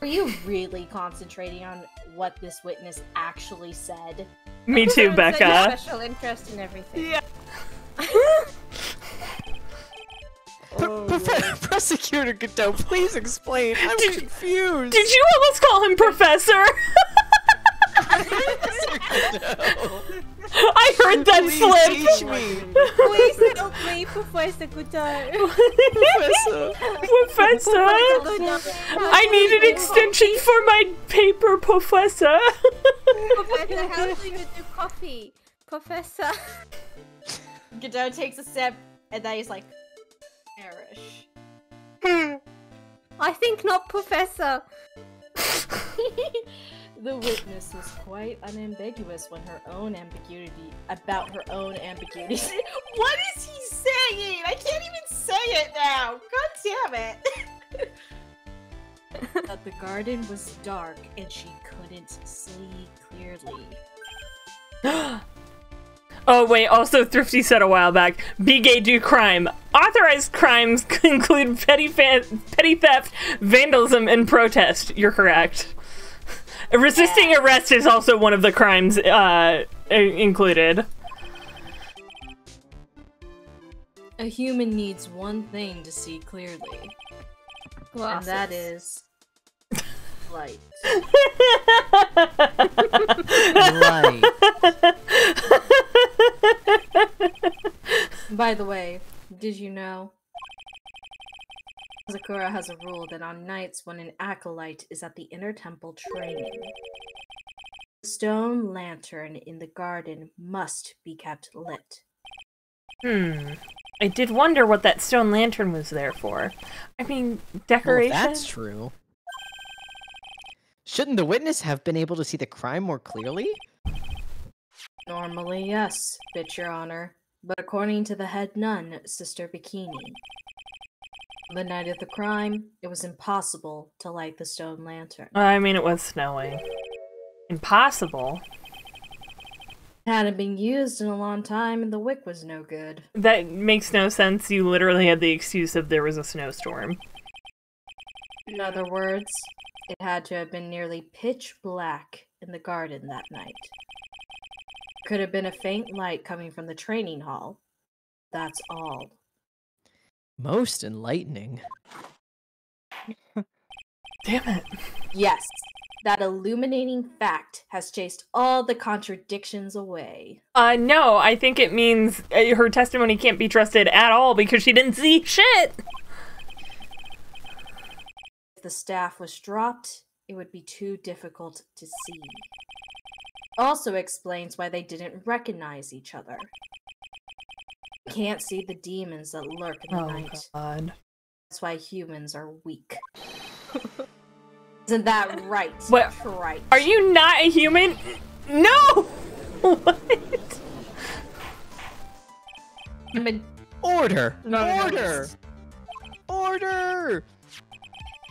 Are you really concentrating on what this witness actually said? Me too, It's like a Becca. special interest in everything. Yeah. Oh, Prof- Prosecutor Godot, please explain. I'm Did- confused. Did you almost call him Professor? I heard that Please slip. teach me. Please help me, Professor Guitar. Professor. Professor, I need an extension for my paper, Professor. Professor, how do you do coffee? Professor. Godot takes a sip and then he's like, perish. I think not, Professor. the witness was quite unambiguous when her own ambiguity about her own ambiguity. what is he saying? I can't even say it now. God damn it. that the garden was dark and she couldn't see clearly. Oh wait, also Thrifty said a while back, be gay do crime. Authorized crimes include petty petty theft, vandalism, and protest. You're correct. Resisting arrest is also one of the crimes uh, included. A human needs one thing to see clearly, and that is light. Light. By the way, did you know? Hazakura has a rule that on nights when an acolyte is at the inner temple training, the stone lantern in the garden must be kept lit. Hmm. I did wonder what that stone lantern was there for. I mean, Well, decoration. if that's true. Shouldn't the witness have been able to see the crime more clearly? Normally, yes, bitch your honor. But according to the head nun, Sister Bikini, the night of the crime, it was impossible to light the stone lantern. I mean, it was snowing. Impossible. It hadn't been used in a long time, and the wick was no good. That makes no sense. You literally had the excuse of there was a snowstorm. In other words, it had to have been nearly pitch black in the garden that night. Could have been a faint light coming from the training hall. That's all. Most enlightening. Damn it. Yes, that illuminating fact has chased all the contradictions away. Uh, no, I think it means uh, her testimony can't be trusted at all because she didn't see shit. If the staff was dropped, it would be too difficult to see. Also explains why they didn't recognize each other. Can't see the demons that lurk in the Oh, night. God. That's why humans are weak. Isn't that right? What- Right. Are you not a human? No! what? I'm Order! No, no, no, Order! Order!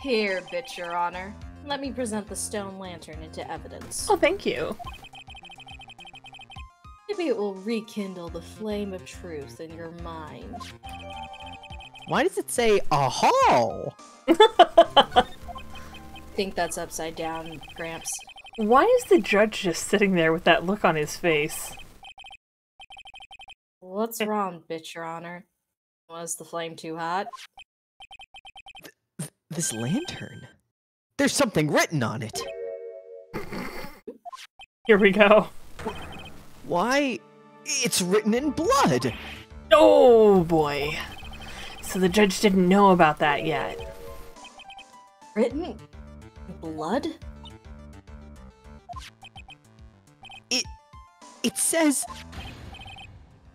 Here, bitch, your honor. Let me present the stone lantern into evidence. Oh, thank you. Maybe it will rekindle the flame of truth in your mind. Why does it say a hall? Think that's upside down, Gramps. Why is the judge just sitting there with that look on his face? What's wrong, bitch, your honor? Was the flame too hot? This lantern. There's something written on it. Here we go. Why? It's written in blood. Oh boy. So the judge didn't know about that yet. Written in blood? It it says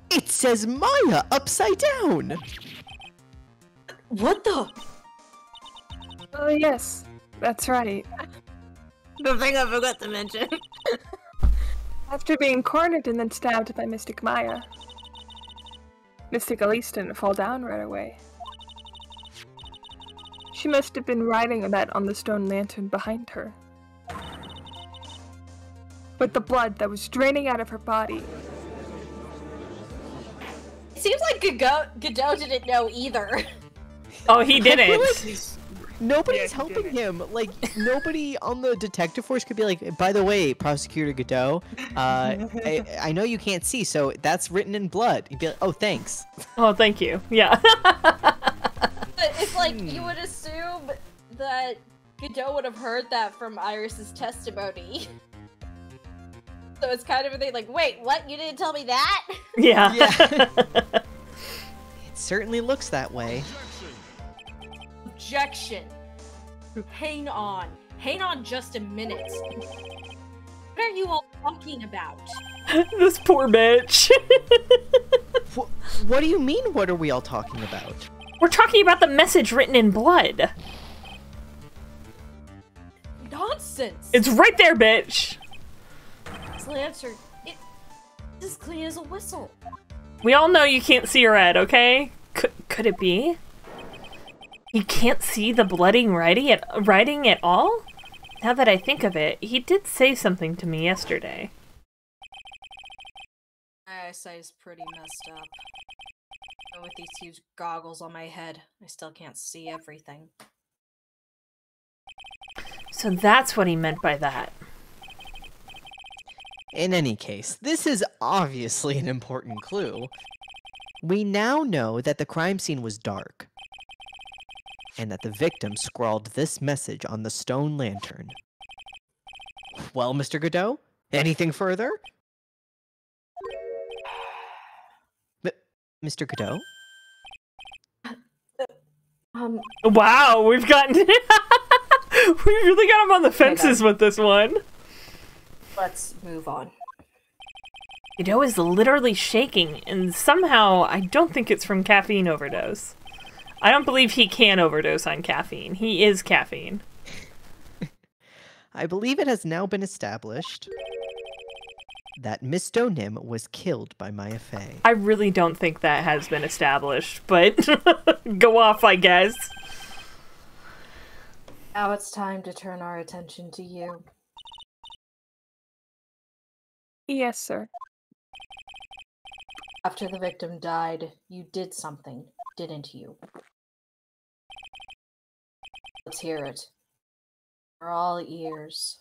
It says Maya upside down. What the? Oh yes, that's right. The thing I forgot to mention. After being cornered and then stabbed by Mystic Maya, Mystic Elise didn't fall down right away. She must have been riding that on the stone lantern behind her. With the blood that was draining out of her body. It seems like Godot, Godot didn't know either. Oh, he didn't. Nobody's Yeah, he helping him. Like nobody on the detective force could be like, by the way, Prosecutor Godot, uh, I, I know you can't see, so that's written in blood. You'd be like, oh, thanks. Oh, thank you. Yeah. But it's like you would assume that Godot would have heard that from Iris's testimony. So it's kind of a thing like, wait, what? You didn't tell me that? Yeah. Yeah. it certainly looks that way. Objection. Hang on. Hang on just a minute. What are you all talking about? this poor bitch. Wh- what do you mean, what are we all talking about? We're talking about the message written in blood. Nonsense. It's right there, bitch. It's Lancer. It, it's as clean as a whistle. We all know you can't see her head, okay? Could, could it be? He can't see the blooding writing at, writing at all? Now that I think of it, he did say something to me yesterday. My eyesight's pretty messed up. And with these huge goggles on my head, I still can't see everything. So that's what he meant by that. In any case, this is obviously an important clue. We now know that the crime scene was dark, and that the victim scrawled this message on the stone lantern. Well, Mr. Godot, anything further? M- Mr. Godot? Um, Wow, we've gotten. we really got him on the fences with this one. let's move on. Godot is literally shaking, and somehow I don't think it's from caffeine overdose. I don't believe he can overdose on caffeine. He is caffeine. I believe it has now been established that Miss Deauxnim was killed by Maya Fey. I really don't think that has been established, but go off, I guess. Now it's time to turn our attention to you. Yes, sir. After the victim died, you did something, didn't you? Let's hear it. We're all ears.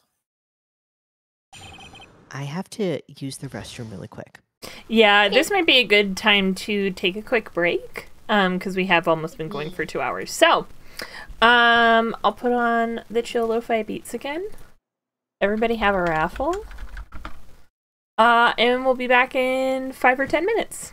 I have to use the restroom really quick. Yeah, this might be a good time to take a quick break, um, because we have almost been going for two hours. So, um, I'll put on the chill lo-fi beats again. Everybody have a raffle. Uh, and we'll be back in five or ten minutes.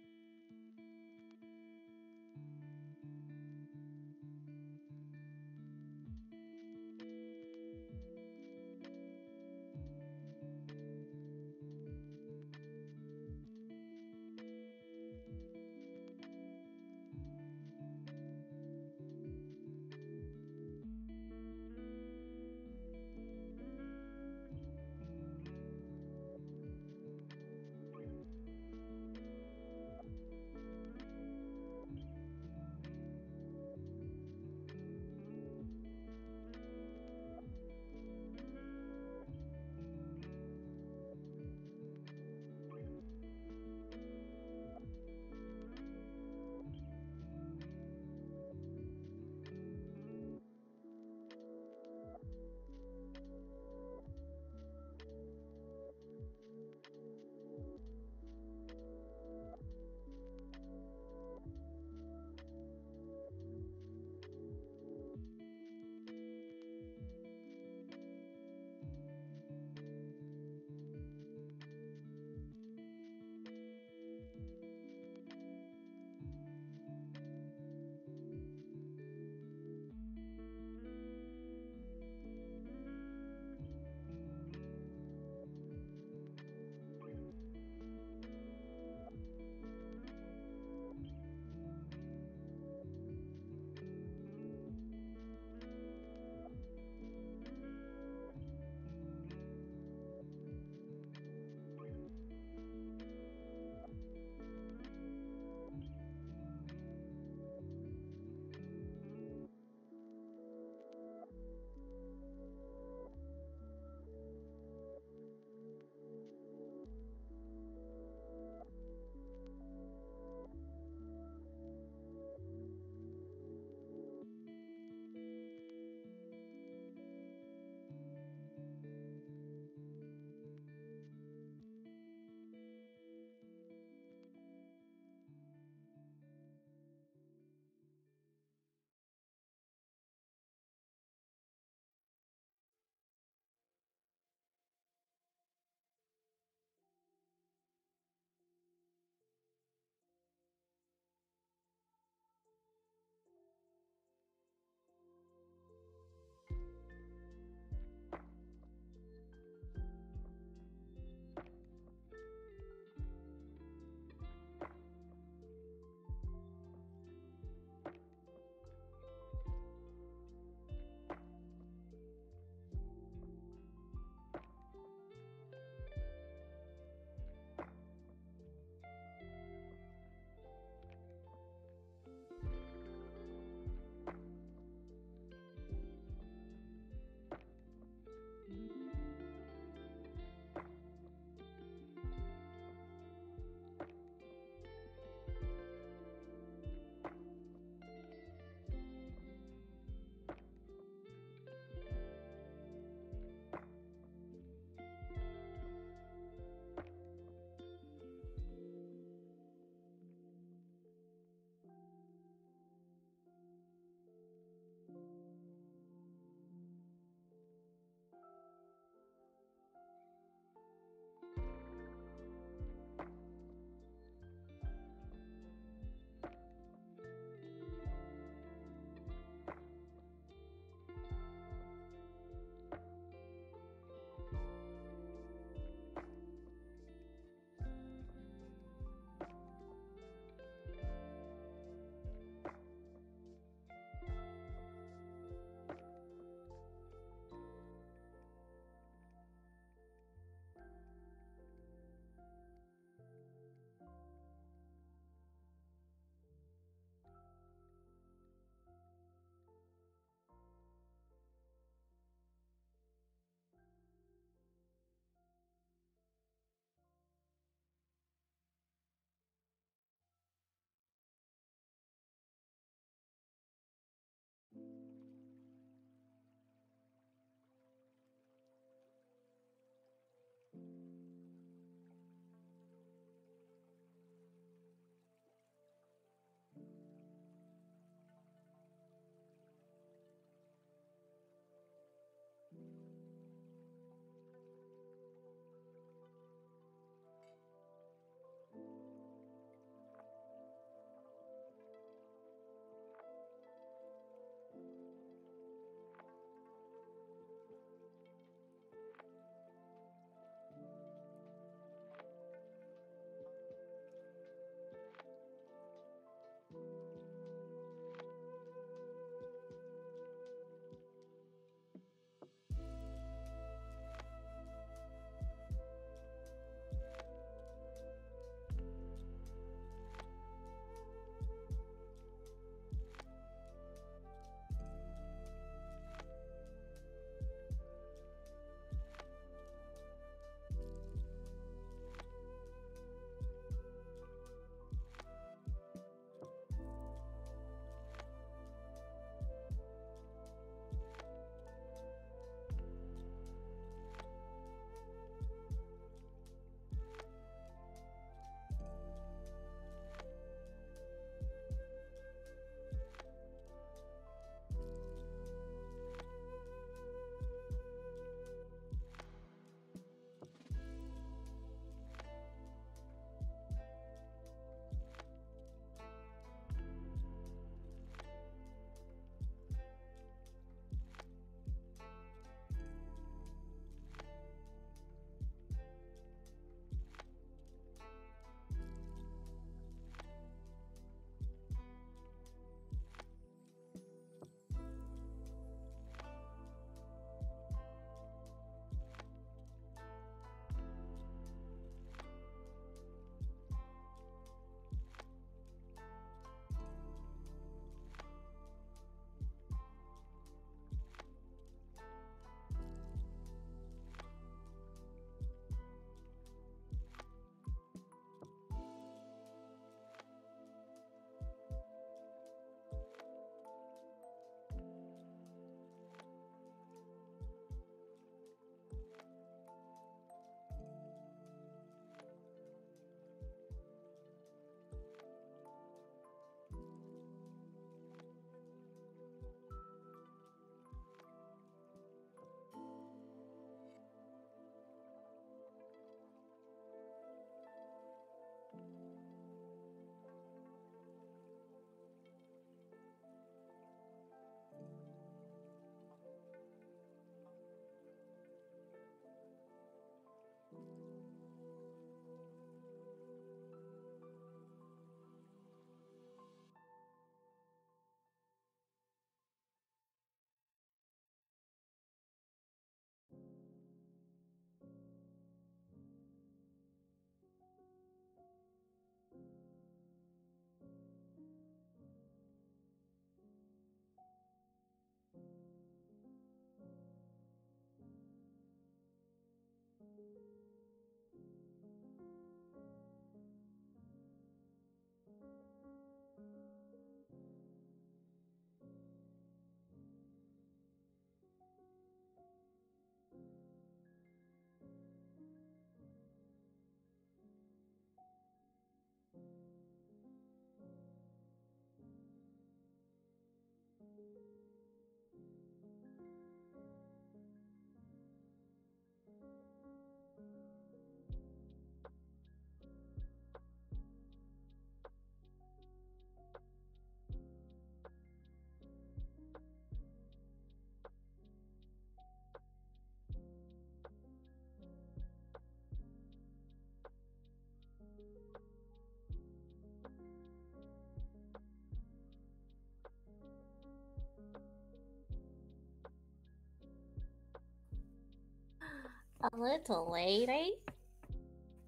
little lady.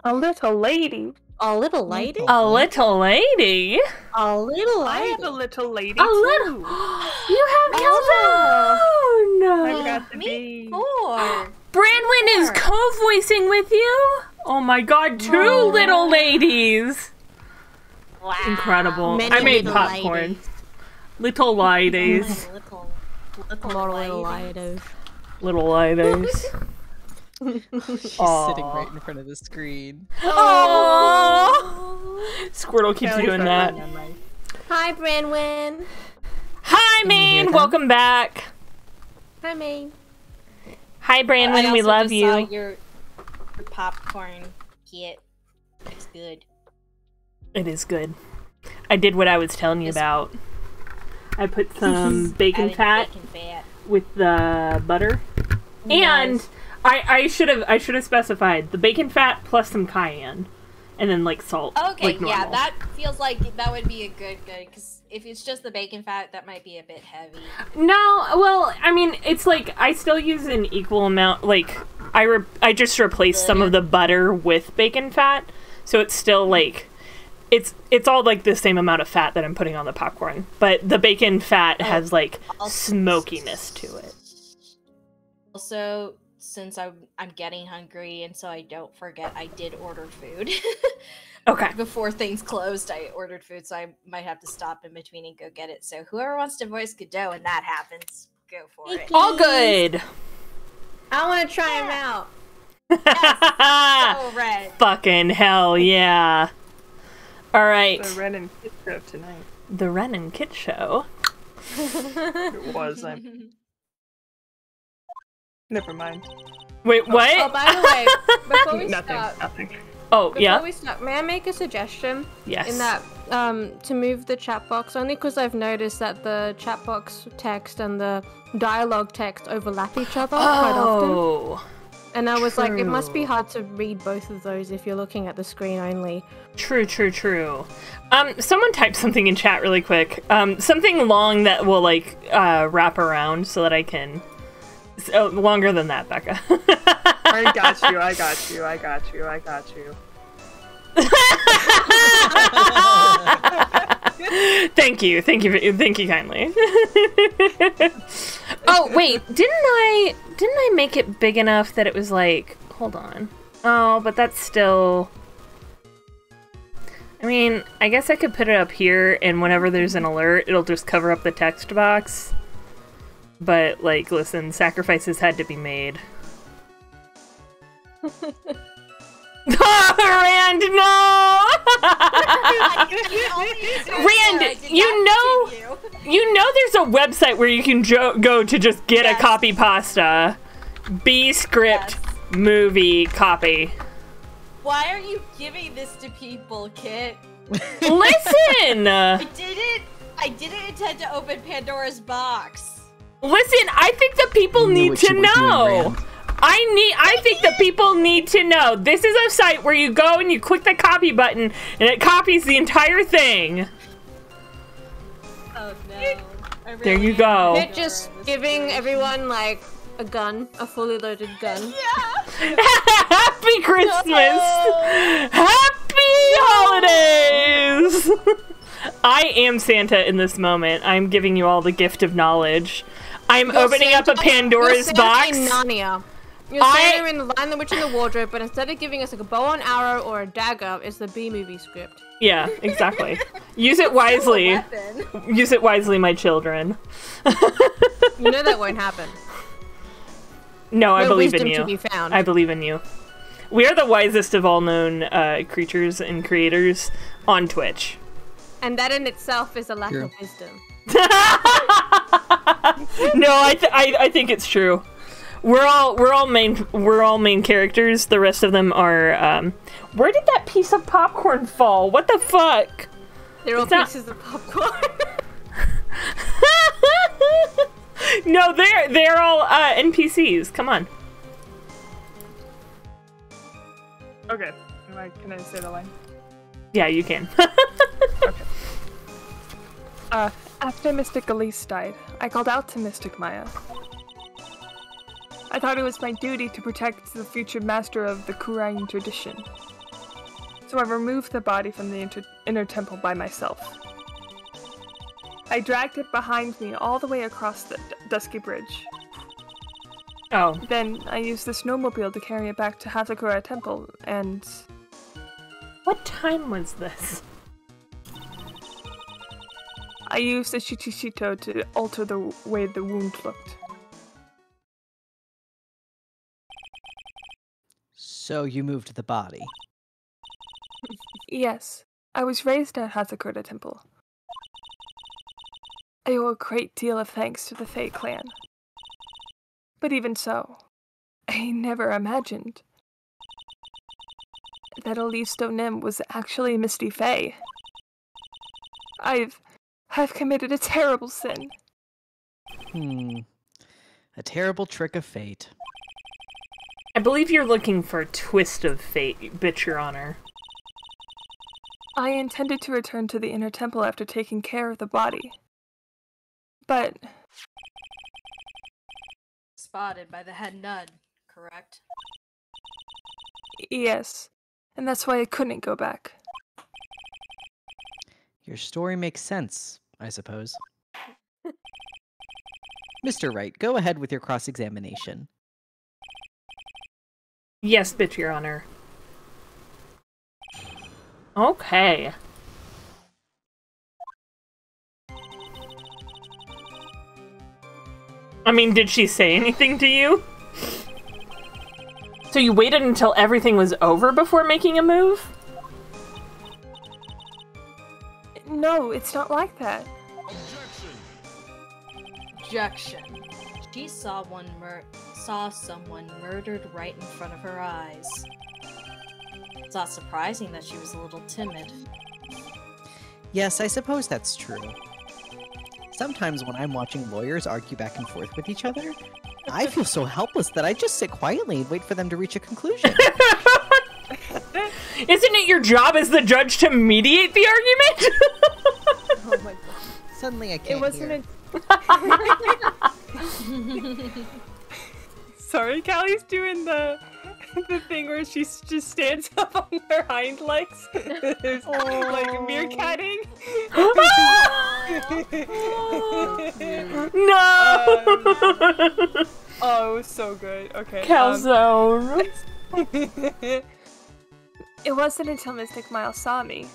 A little lady. A little lady? A little mm, lady. A little lady. I have a little lady A too. little. You have calzone. I've got the Me bee. four. Branwyn is co-voicing with you. Oh my god, two little ladies. Wow. Incredible. Many I made little popcorn. ladies. Little ladies. Little, little, A lot of little ladies. Little ladies. She's Aw. sitting right in front of the screen. Aww. Squirtle keeps Kelly's doing that. running on my- Hi, Branwyn. Hi, Maine. Welcome back. Hi, Maine. Hi, I Brandon. We love just saw you. Your, your popcorn kit. Looks good. It is good. I did what I was telling you Yes. about. I put some bacon fat Bacon fat. with the butter, and Nice. I I should have I should have specified the bacon fat plus some cayenne, and then like salt. Okay, like yeah, that feels like that would be a good good because if it's just the bacon fat, that might be a bit heavy. No, well, I mean, it's like I still use an equal amount. Like I re- I just replaced some of the butter with bacon fat, so it's still like it's it's all like the same amount of fat that I'm putting on the popcorn, but the bacon fat oh, has like smokiness to it. Also, since I'm I'm getting hungry, and so I don't forget, I did order food. Okay. Before things closed, I ordered food, so I might have to stop in between and go get it. So whoever wants to voice Godot and that happens, go for it. All good. I want to try him out. Oh, red. Fucking hell, yeah. All right, The Ren and Kit show tonight. the Ren and Kit show. It was. I'm... Never mind. Wait, what? Oh, by the way, before we Nothing. start, Nothing. oh, before yeah. we start, may I make a suggestion? Yes. In that, um, to move the chat box only because I've noticed that the chat box text and the dialogue text overlap each other quite often. Oh. And I was like, it must be hard to read both of those if you're looking at the screen only. True, true, true. Um, someone typed something in chat really quick. Um, something long that will like uh, wrap around so that I can. So, longer than that, Becca. I got you. I got you. I got you. I got you. thank you, thank you, thank you kindly. oh wait, didn't I didn't I make it big enough that it was like? Hold on. Oh, but that's still. I mean, I guess I could put it up here, and whenever there's an alert, it'll just cover up the text box. But like, listen, sacrifices had to be made. Rand, no! Rand, you know, you know, there's a website where you can jo- go to just get a copy pasta, B script movie copy. Why are you giving this to people, Kit? Listen, I didn't. I didn't intend to open Pandora's box. Listen. I think the people knew need what to you were doing, know. I need. I think the people need to know. This is a site where you go and you click the copy button, and it copies the entire thing. Oh no. I There you go. They're just giving everyone like a gun, a fully loaded gun. Yeah. Happy Christmas! Happy holidays! I am Santa in this moment. I'm giving you all the gift of knowledge. I'm You're opening up a Pandora's you're box. Narnia. You're I- Santa in the Lion, the Witch, and the Wardrobe, but instead of giving us like a bow and arrow or a dagger, it's the B movie script. Yeah, exactly. Use it wisely. Use it wisely, my children. You know that won't happen. No, I No believe in wisdom you. to be found. I believe in you. We are the wisest of all known uh, creatures and creators on Twitch. And that in itself is a lack True. of wisdom. no, I, th- I I think it's true. We're all we're all main we're all main characters. The rest of them are. Um, where did that piece of popcorn fall? What the fuck? They're all It's not- pieces of popcorn. no, they're they're all uh, NPCs. Come on. Okay. Am I, can I say the line? Yeah, you can. okay. Uh, after Mystic Elise died, I called out to Mystic Maya. I thought it was my duty to protect the future master of the Kurain tradition. So I removed the body from the inter- inner temple by myself. I dragged it behind me all the way across the Dusky Bridge. Oh. Then I used the snowmobile to carry it back to Hazakura Temple, and What time was this? I used the Shichishito to alter the way the wound looked. So you moved the body. Yes, I was raised at Hazakura Temple. I owe a great deal of thanks to the Fey clan. But even so, I never imagined that Elise Deauxnim was actually Misty Fey. I've I've committed a terrible sin. Hmm. A terrible trick of fate. I believe you're looking for a twist of fate, bitch your honor. I intended to return to the inner temple after taking care of the body. But Spotted by the head nud, correct? yes, and that's why I couldn't go back. Your story makes sense, I suppose. Mr. Wright, go ahead with your cross examination. Yes, bitch your honor. Okay. I mean, did she say anything to you? So you waited until everything was over before making a move? No, it's not like that. Objection. Objection. She saw one mur- saw someone murdered right in front of her eyes. It's not surprising that she was a little timid. Yes, I suppose that's true. Sometimes when I'm watching lawyers argue back and forth with each other, I feel so helpless that I just sit quietly and wait for them to reach a conclusion. Isn't it your job as the judge to mediate the argument? oh my god. Suddenly I can't It wasn't hear. a. Sorry, Callie's doing the the thing where she just stands up on her hind legs. There's like meerkatting. no! Um, oh, it was so good. Okay. um, Calzone. It wasn't until Mystic Miles saw me.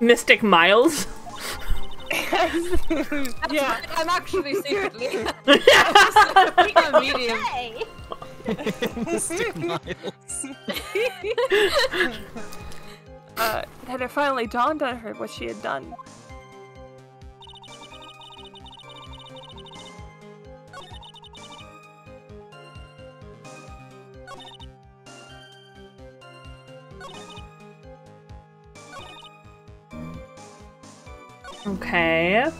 Mystic Miles? yeah. I'm actually secretly. I'm medium. Mystic Miles. uh, that it finally dawned on her what she had done. Okay.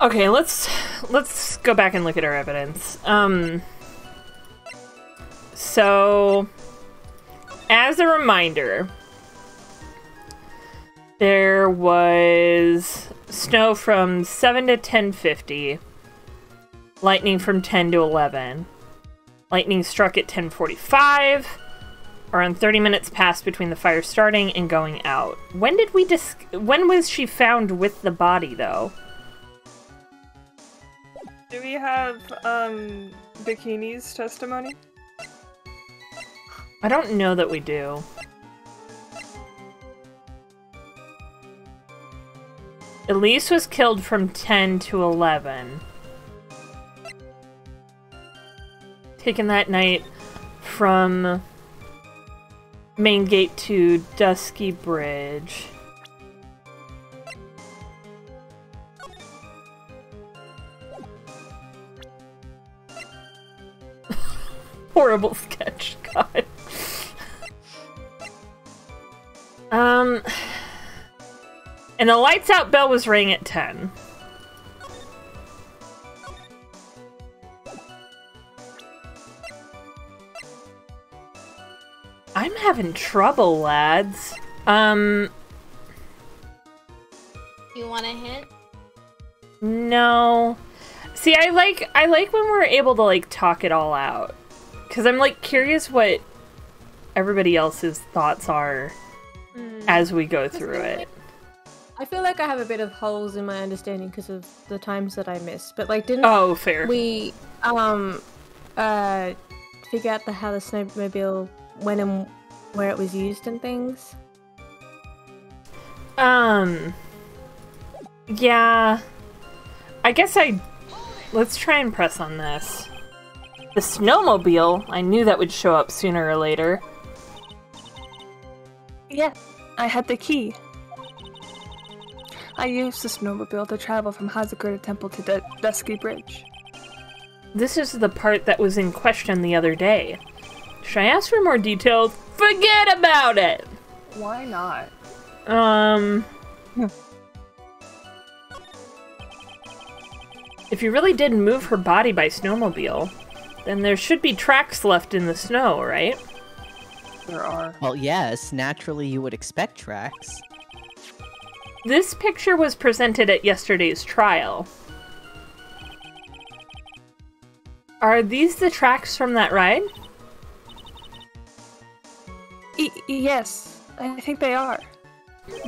Okay, let's let's go back and look at our evidence. Um so as a reminder, there was snow from 7 to 1050, lightning from 10 to 11. Lightning struck at 1045. Around 30 minutes passed between the fire starting and going out. When did we dis- when was she found with the body though? Do we have um Bikini's testimony? I don't know that we do. Elise was killed from 10 to 11. Taken that night from main gate to Dusky Bridge. Horrible sketch, God. Um, and the lights out bell was rang at 10. Having trouble, lads. Um, You want a hint? no. See, I like I like when we're able to like talk it all out. Cuz I'm like curious what everybody else's thoughts are Mm. as we go through it. I feel like I have a bit of holes in my understanding because of the times that I missed. But like, didn't Oh, fair. we um uh figure out the how the snowmobile when and where it was used and things? Um Yeah. I guess I let's try and press on this. The snowmobile, I knew that would show up sooner or later. Yeah, I had the key. I used the snowmobile to travel from Hazakura Temple to D- Dusky Bridge. This is the part that was in question the other day. Should I ask for more details? Forget about it! Why not? Um. If you really did move her body by snowmobile, then there should be tracks left in the snow, right? There are. Well, yes, naturally you would expect tracks. This picture was presented at yesterday's trial. Are these the tracks from that ride? E- yes, I think they are.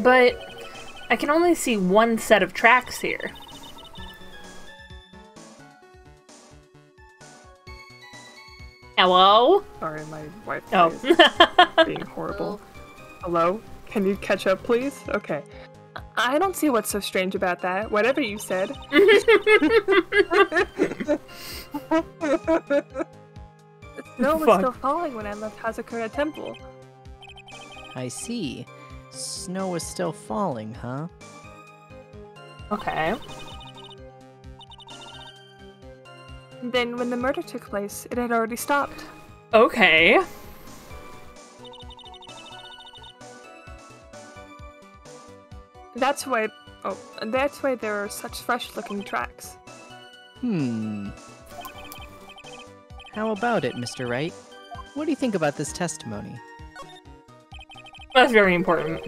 But I can only see one set of tracks here. Hello? Sorry, my wife Oh. is being horrible. Hello? Can you catch up, please? Okay. I don't see what's so strange about that. Whatever you said. Snow was Fuck. still falling when I left Hazakura Temple. I see. Snow is still falling, huh? Okay. Then, when the murder took place, it had already stopped. Okay. That's why. Oh, that's why there are such fresh-looking tracks. Hmm. How about it, Mr. Wright? What do you think about this testimony? That's very important.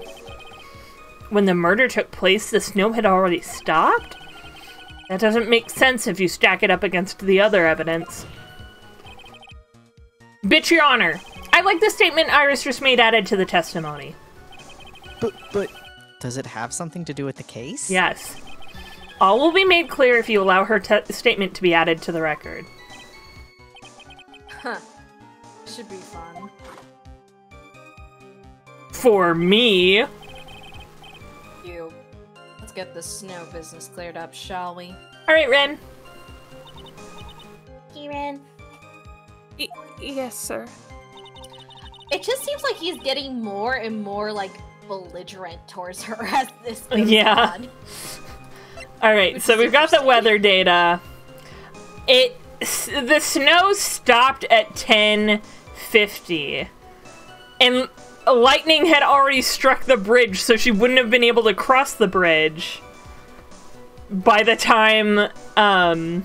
When the murder took place, the snow had already stopped? That doesn't make sense if you stack it up against the other evidence. Bitch, Your Honor, I like the statement Iris just made added to the testimony. But, but, does it have something to do with the case? Yes. All will be made clear if you allow her te- statement to be added to the record. Huh. Should be fun. For me. You. Let's get this snow business cleared up, shall we? Alright, Ren. Kieran. Y- yes, sir. It just seems like he's getting more and more like belligerent towards her as this goes Yeah. on. Alright, so we've got the weather data. It the snow stopped at 10:50. And lightning had already struck the bridge, so she wouldn't have been able to cross the bridge by the time um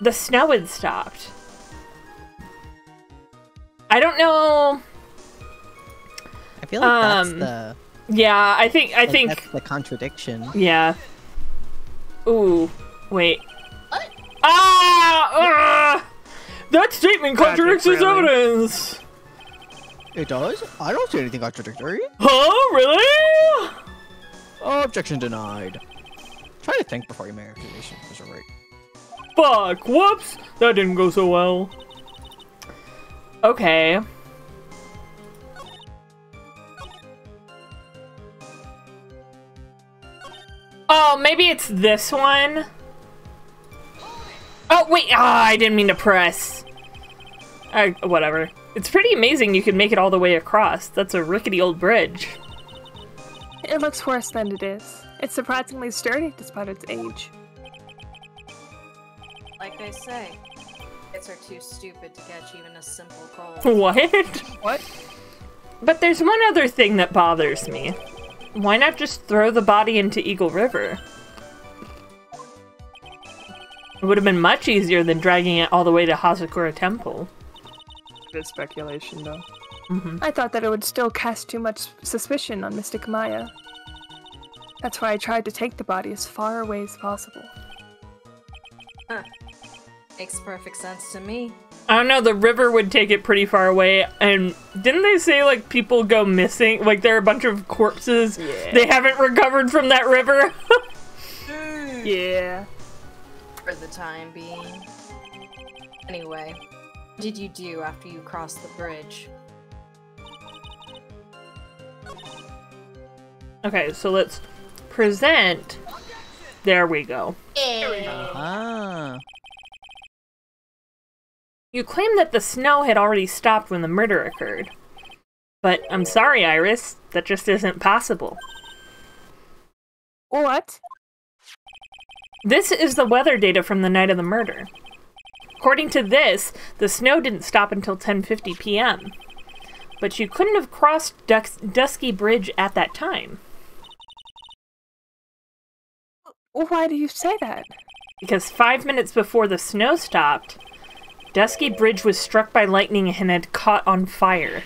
the snow had stopped. I don't know. I feel like that's Um, the. Yeah, I think I like, think that's the contradiction. Yeah. Ooh, wait. What? Ah! Ugh! That statement contradicts his evidence. It does? I don't see anything contradictory. Huh? Really? Objection denied. Try to think before you make accusation, Mr. Wright. Fuck! Whoops! That didn't go so well. Okay. Oh, maybe it's this one. Oh, wait. Ah, I didn't mean to press. Uh, whatever. It's pretty amazing you can make it all the way across. That's a rickety old bridge. It looks worse than it is. It's surprisingly sturdy despite its age. Like they say, kids are too stupid to catch even a simple cold. What? What? But there's one other thing that bothers me. Why not just throw the body into Eagle River? It would have been much easier than dragging it all the way to Hazakura Temple. It is speculation, though. hmm I thought that it would still cast too much suspicion on Mystic Maya. That's why I tried to take the body as far away as possible. Makes perfect sense to me. I don't know, the river would take it pretty far away. And didn't they say, like, people go missing? Like, there are a bunch of corpses Yeah. they haven't recovered from that river? Yeah. For the time being. Anyway, what did you do after you crossed the bridge? okay, so let's present. There we go. Ah. You claim that the snow had already stopped when the murder occurred. But I'm sorry, Iris, that just isn't possible. What? This is the weather data from the night of the murder. According to this, the snow didn't stop until 10:50 p.m. But you couldn't have crossed Dux- Dusky Bridge at that time Why do you say that? because 5 minutes before the snow stopped, Dusky Bridge was struck by lightning and had caught on fire.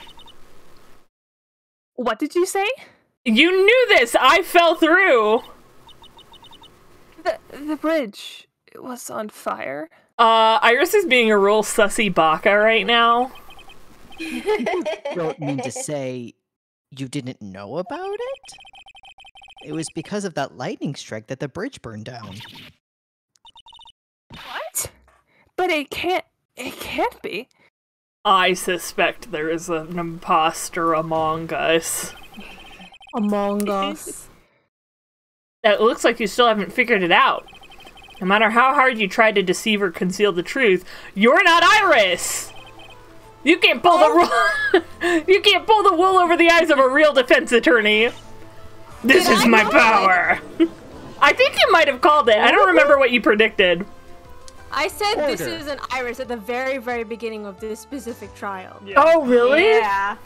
What did you say? You knew this. I fell through. The the bridge was on fire. Uh, Iris is being a real sussy baka right now. don't mean to say you didn't know about it? It was because of that lightning strike that the bridge burned down. What? But it can't. It can't be. I suspect there is an imposter among us. Among Us. It looks like you still haven't figured it out. No matter how hard you try to deceive or conceal the truth, you're not Iris. You can't pull the ro- you can't pull the wool over the eyes of a real defense attorney. This is my power. I think you might have called it. I don't remember what you predicted. I said this is an iris at the very, very beginning of this specific trial. Oh, really? Yeah.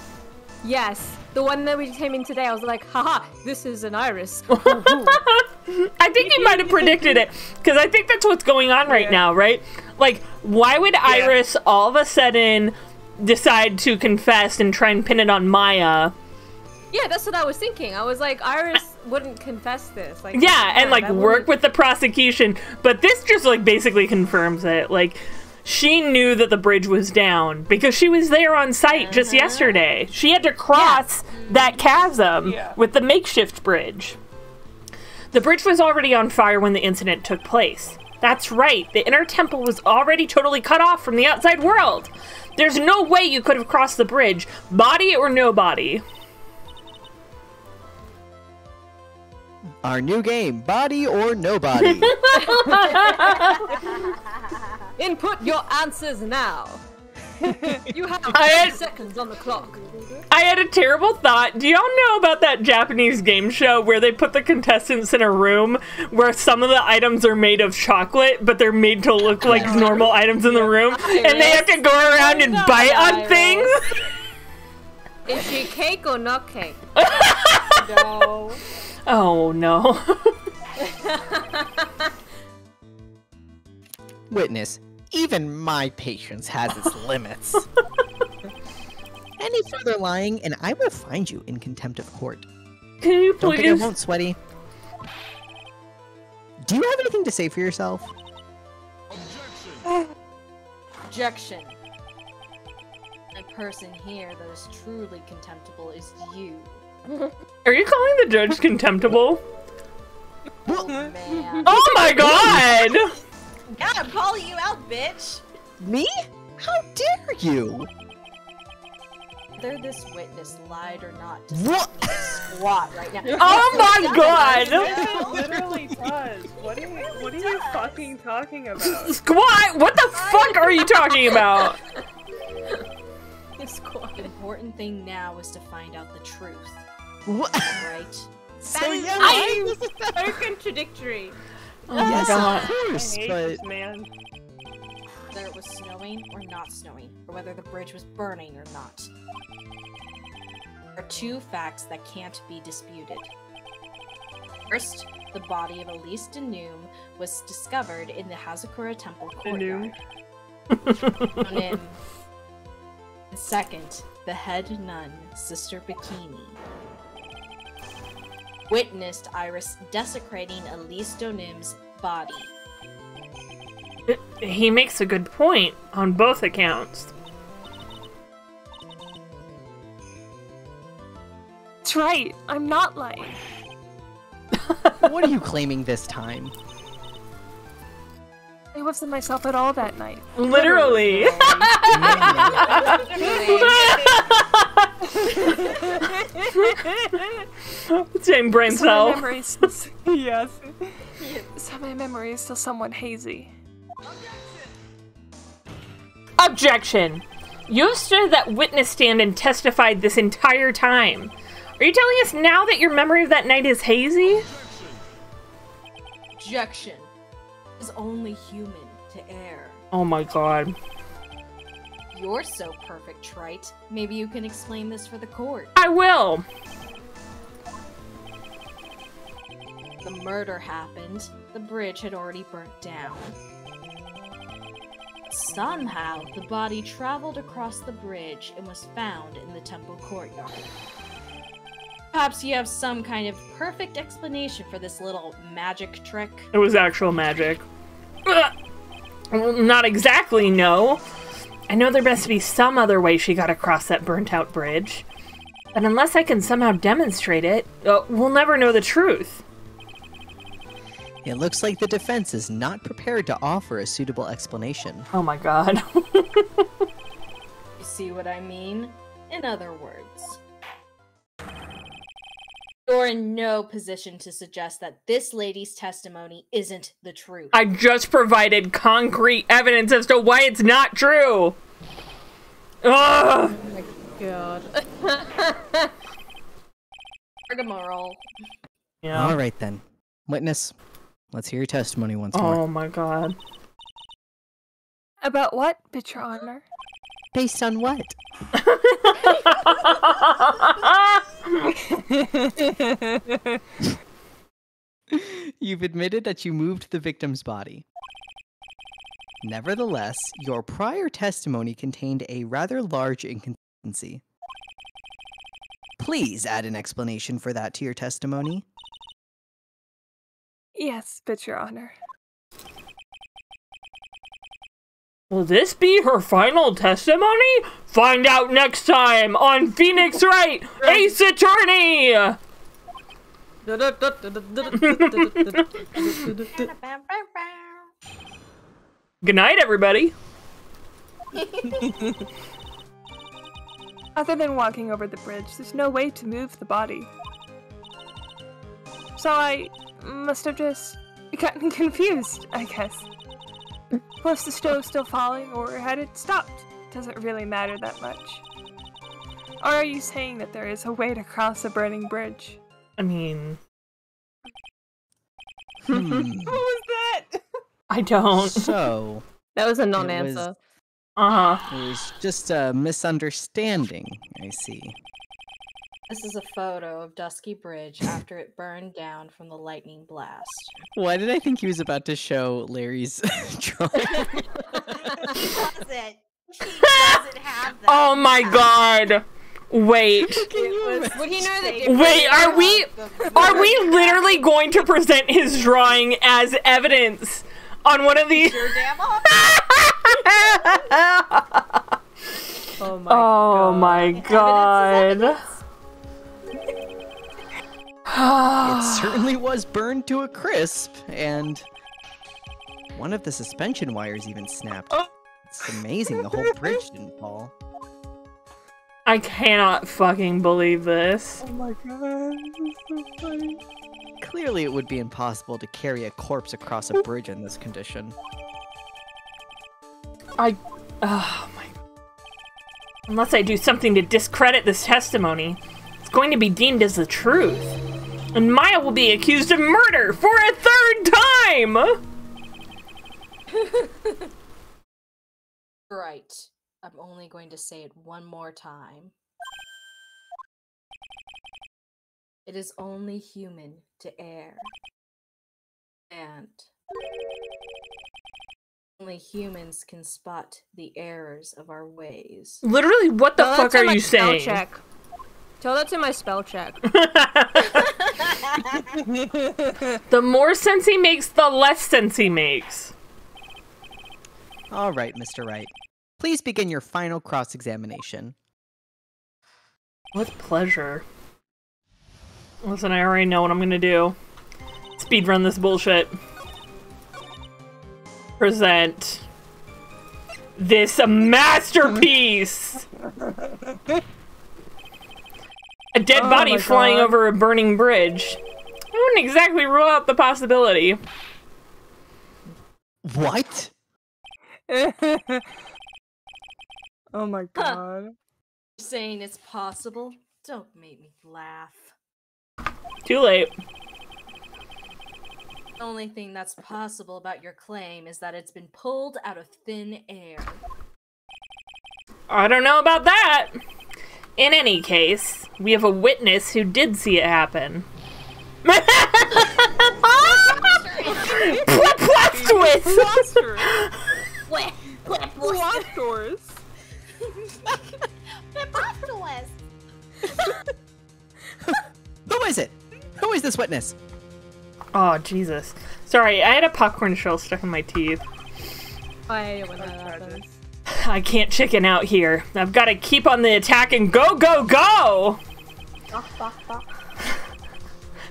Yes, the one that we came in today, I was like, haha, this is an iris. I think you might have predicted it because I think that's what's going on right now, right? Like, why would Iris all of a sudden decide to confess and try and pin it on Maya? yeah, that's what I was thinking. I was like, Iris wouldn't confess this. Like, Yeah, and like work wouldn't- with the prosecution, but this just like basically confirms it. Like, she knew that the bridge was down because she was there on site just uh-huh. yesterday. She had to cross that chasm Yeah. with the makeshift bridge. The bridge was already on fire when the incident took place. That's right, the inner temple was already totally cut off from the outside world. There's no way you could have crossed the bridge, body or no body. Our new game, body or nobody. Input your answers now. you have I 30 had- seconds on the clock. I had a terrible thought. Do y'all know about that Japanese game show where they put the contestants in a room where some of the items are made of chocolate, but they're made to look like normal items in the room, and they have to go around and bite on things? Is she cake or not cake? No. Oh no. Witness, even my patience has its limits. Any further lying, and I will find you in contempt of court. Can you Don't think I won't, sweaty. Do you have anything to say for yourself? Objection. Objection. The person here that is truly contemptible is you. Are you calling the judge contemptible? Oh man. Oh my god! God, I'm calling you out, bitch! Me? How dare you? Whether this witness lied or not, What? squat right now. Oh my god! It literally does. What are you, what are you fucking talking about? Squat! What the fuck are you talking about? The important thing now is to find out the truth, What? right? So yeah, I- why was it So contradictory. Oh yes, god. of I course, hate but this man. Whether it was snowing or not snowing, or whether the bridge was burning or not. There are two facts that can't be disputed. First, the body of Elise Deauxnim was discovered in the Hazakura Temple courtyard. Deauxnim. And second, the head nun, Sister Bikini. Witnessed Iris desecrating Elise Deauxnim's body. He makes a good point on both accounts. That's right. I'm not lying. what are you claiming this time? I wasn't myself at all that night. Literally. Same brain Some of my cell. memories yes. Some of my memory is still somewhat hazy. Objection. You stood at that witness stand and testified this entire time. Are you telling us now that your memory of that night is hazy? Objection is only human to air. Oh my god. You're so perfect, Trite. Maybe you can explain this for the court. I will. The murder happened. The bridge had already burnt down. Somehow, the body traveled across the bridge and was found in the temple courtyard. Perhaps you have some kind of perfect explanation for this little magic trick. It was actual magic. Ugh. Not exactly, no. I know there must be some other way she got across that burnt out bridge. But unless I can somehow demonstrate it, uh, we'll never know the truth. It looks like the defense is not prepared to offer a suitable explanation. Oh my god. You see what I mean? In other words, you're in no position to suggest that this lady's testimony isn't the truth. I just provided concrete evidence as to why it's not true. Ugh. Oh god. Rigmarole. Yeah. All right then, witness. Let's hear your testimony once Oh more. Oh my god. About what, bitch your honor? Based on what? You've admitted that you moved the victim's body. Nevertheless, your prior testimony contained a rather large inconsistency. Please add an explanation for that to your testimony. Yes, bitch your honor. Will this be her final testimony? Find out next time on Phoenix Wright, Ace Attorney! Good night, everybody. Other than walking over the bridge, there's no way to move the body. So I must have just gotten confused, I guess. Was the stove still falling, or had it stopped? Doesn't really matter that much. Or are you saying that there is a way to cross a burning bridge? I mean, Hmm. What was that? I don't. So, That was a non-answer. Uh huh. it was just a misunderstanding, I see. This is a photo of Dusky Bridge after it burned down from the lightning blast. Why did I think he was about to show Larry's drawing? He doesn't. He doesn't have that. Oh my god. Wait. It was Would he know that? straight Wait, are we are we literally going to present his drawing as evidence on one of these? Your damn. Oh my Oh my god. It certainly was burned to a crisp, and one of the suspension wires even snapped. Oh. It's amazing the whole bridge didn't fall. I cannot fucking believe this. Oh my god, this is so funny. Clearly, it would be impossible to carry a corpse across a bridge in this condition. I. Oh my. Unless I do something to discredit this testimony, it's going to be deemed as the truth. And Maya will be accused of murder for a third time! Right. I'm only going to say it one more time. It is only human to err. And only humans can spot the errors of our ways. Literally, what the Oh, fuck are you saying? Check. Tell that to my spell check. The more sense he makes, the less sense he makes. All right, Mr. Wright. Please begin your final cross examination. With pleasure. Listen, I already know what I'm gonna do. Speedrun this bullshit. Present this masterpiece! A dead Oh body flying God. over a burning bridge. I wouldn't exactly rule out the possibility. What? oh my god. Saying it's possible? Don't make me laugh. Too late. The only thing that's possible about your claim is that it's been pulled out of thin air. I don't know about that. In any case, we have a witness who did see it happen. Plot plot twist! Who is it? Who is this witness? Oh, Jesus. Sorry, I had a popcorn shell stuck in my teeth. I hate it when that happens. I can't chicken out here. I've got to keep on the attack and go, go, go!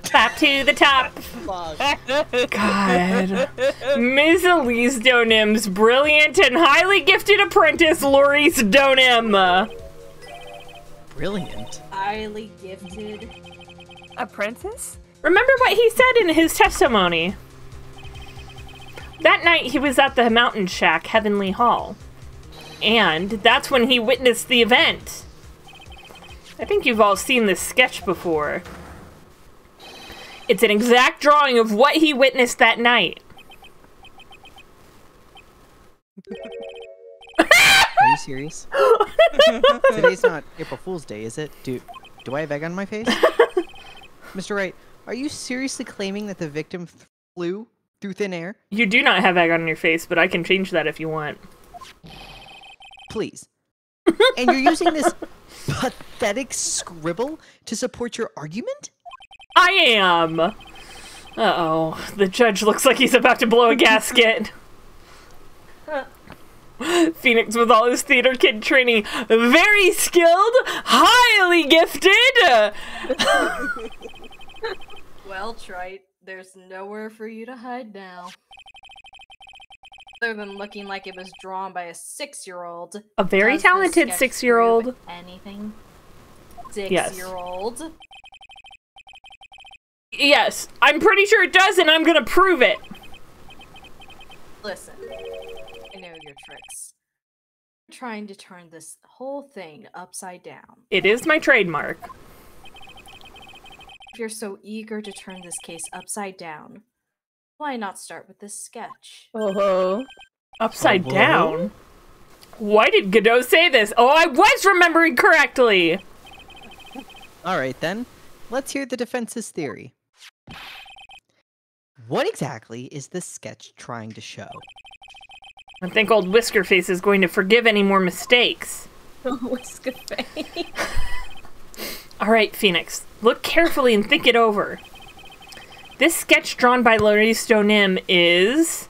Clap to the top. God. Ms. Elise Deauxnim's brilliant and highly gifted apprentice, Laurice Deauxnim. Brilliant. Highly gifted. Apprentice? Remember what he said in his testimony? That night he was at the mountain shack, Heavenly Hall. And that's when he witnessed the event. I think you've all seen this sketch before. It's an exact drawing of what he witnessed that night. Are you serious? Today's not April Fool's Day, is it? Do do I have egg on my face? Mr. Wright, are you seriously claiming that the victim flew through thin air? You do not have egg on your face, but I can change that if you want. Please. and you're using this pathetic scribble to support your argument? I am! Uh oh. The judge looks like he's about to blow a gasket. Phoenix, with all his theater kid training, very skilled, highly gifted! Well, Trite, there's nowhere for you to hide now. Other than looking like it was drawn by a six-year-old. A very talented six-year-old. Anything? Six-year-old. Yes, I'm pretty sure it does, and I'm gonna prove it. Listen, I know your tricks. You're trying to turn this whole thing upside down. It is my trademark. If you're so eager to turn this case upside down, why not start with this sketch? Oh. Upside whoa. down? Why did Godot say this? Oh, I was remembering correctly! Alright then, let's hear the defense's theory. What exactly is this sketch trying to show? I think old Whiskerface is going to forgive any more mistakes. Whisker face. Alright, Phoenix, look carefully and think it over. This sketch drawn by Laurice Deauxnim is.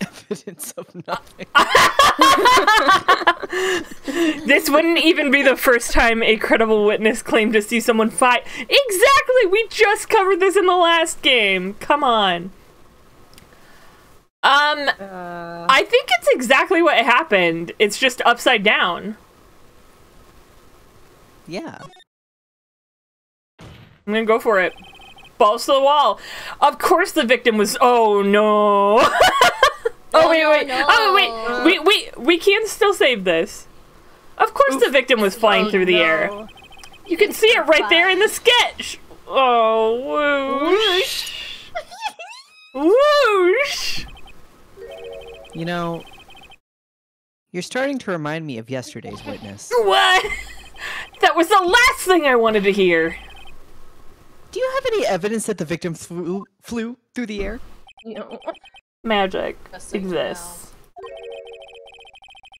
Evidence of nothing. This wouldn't even be the first time a credible witness claimed to see someone fight. Exactly! We just covered this in the last game. Come on. Um, Uh, I think it's exactly what happened. It's just upside down. Yeah. I'm gonna go for it. Balls to the wall. Of course the victim was. Oh no. Oh, oh, oh wait, wait. no. Oh wait. We we we can still save this. Of course the victim was flying Oh, through the air. You can see it right there in the sketch. Oh whoosh. Whoosh. You know, you're starting to remind me of yesterday's witness. What? That was the last thing I wanted to hear. Do you have any evidence that the victim flew, flew through the air? no. Magic Just so you know. exists.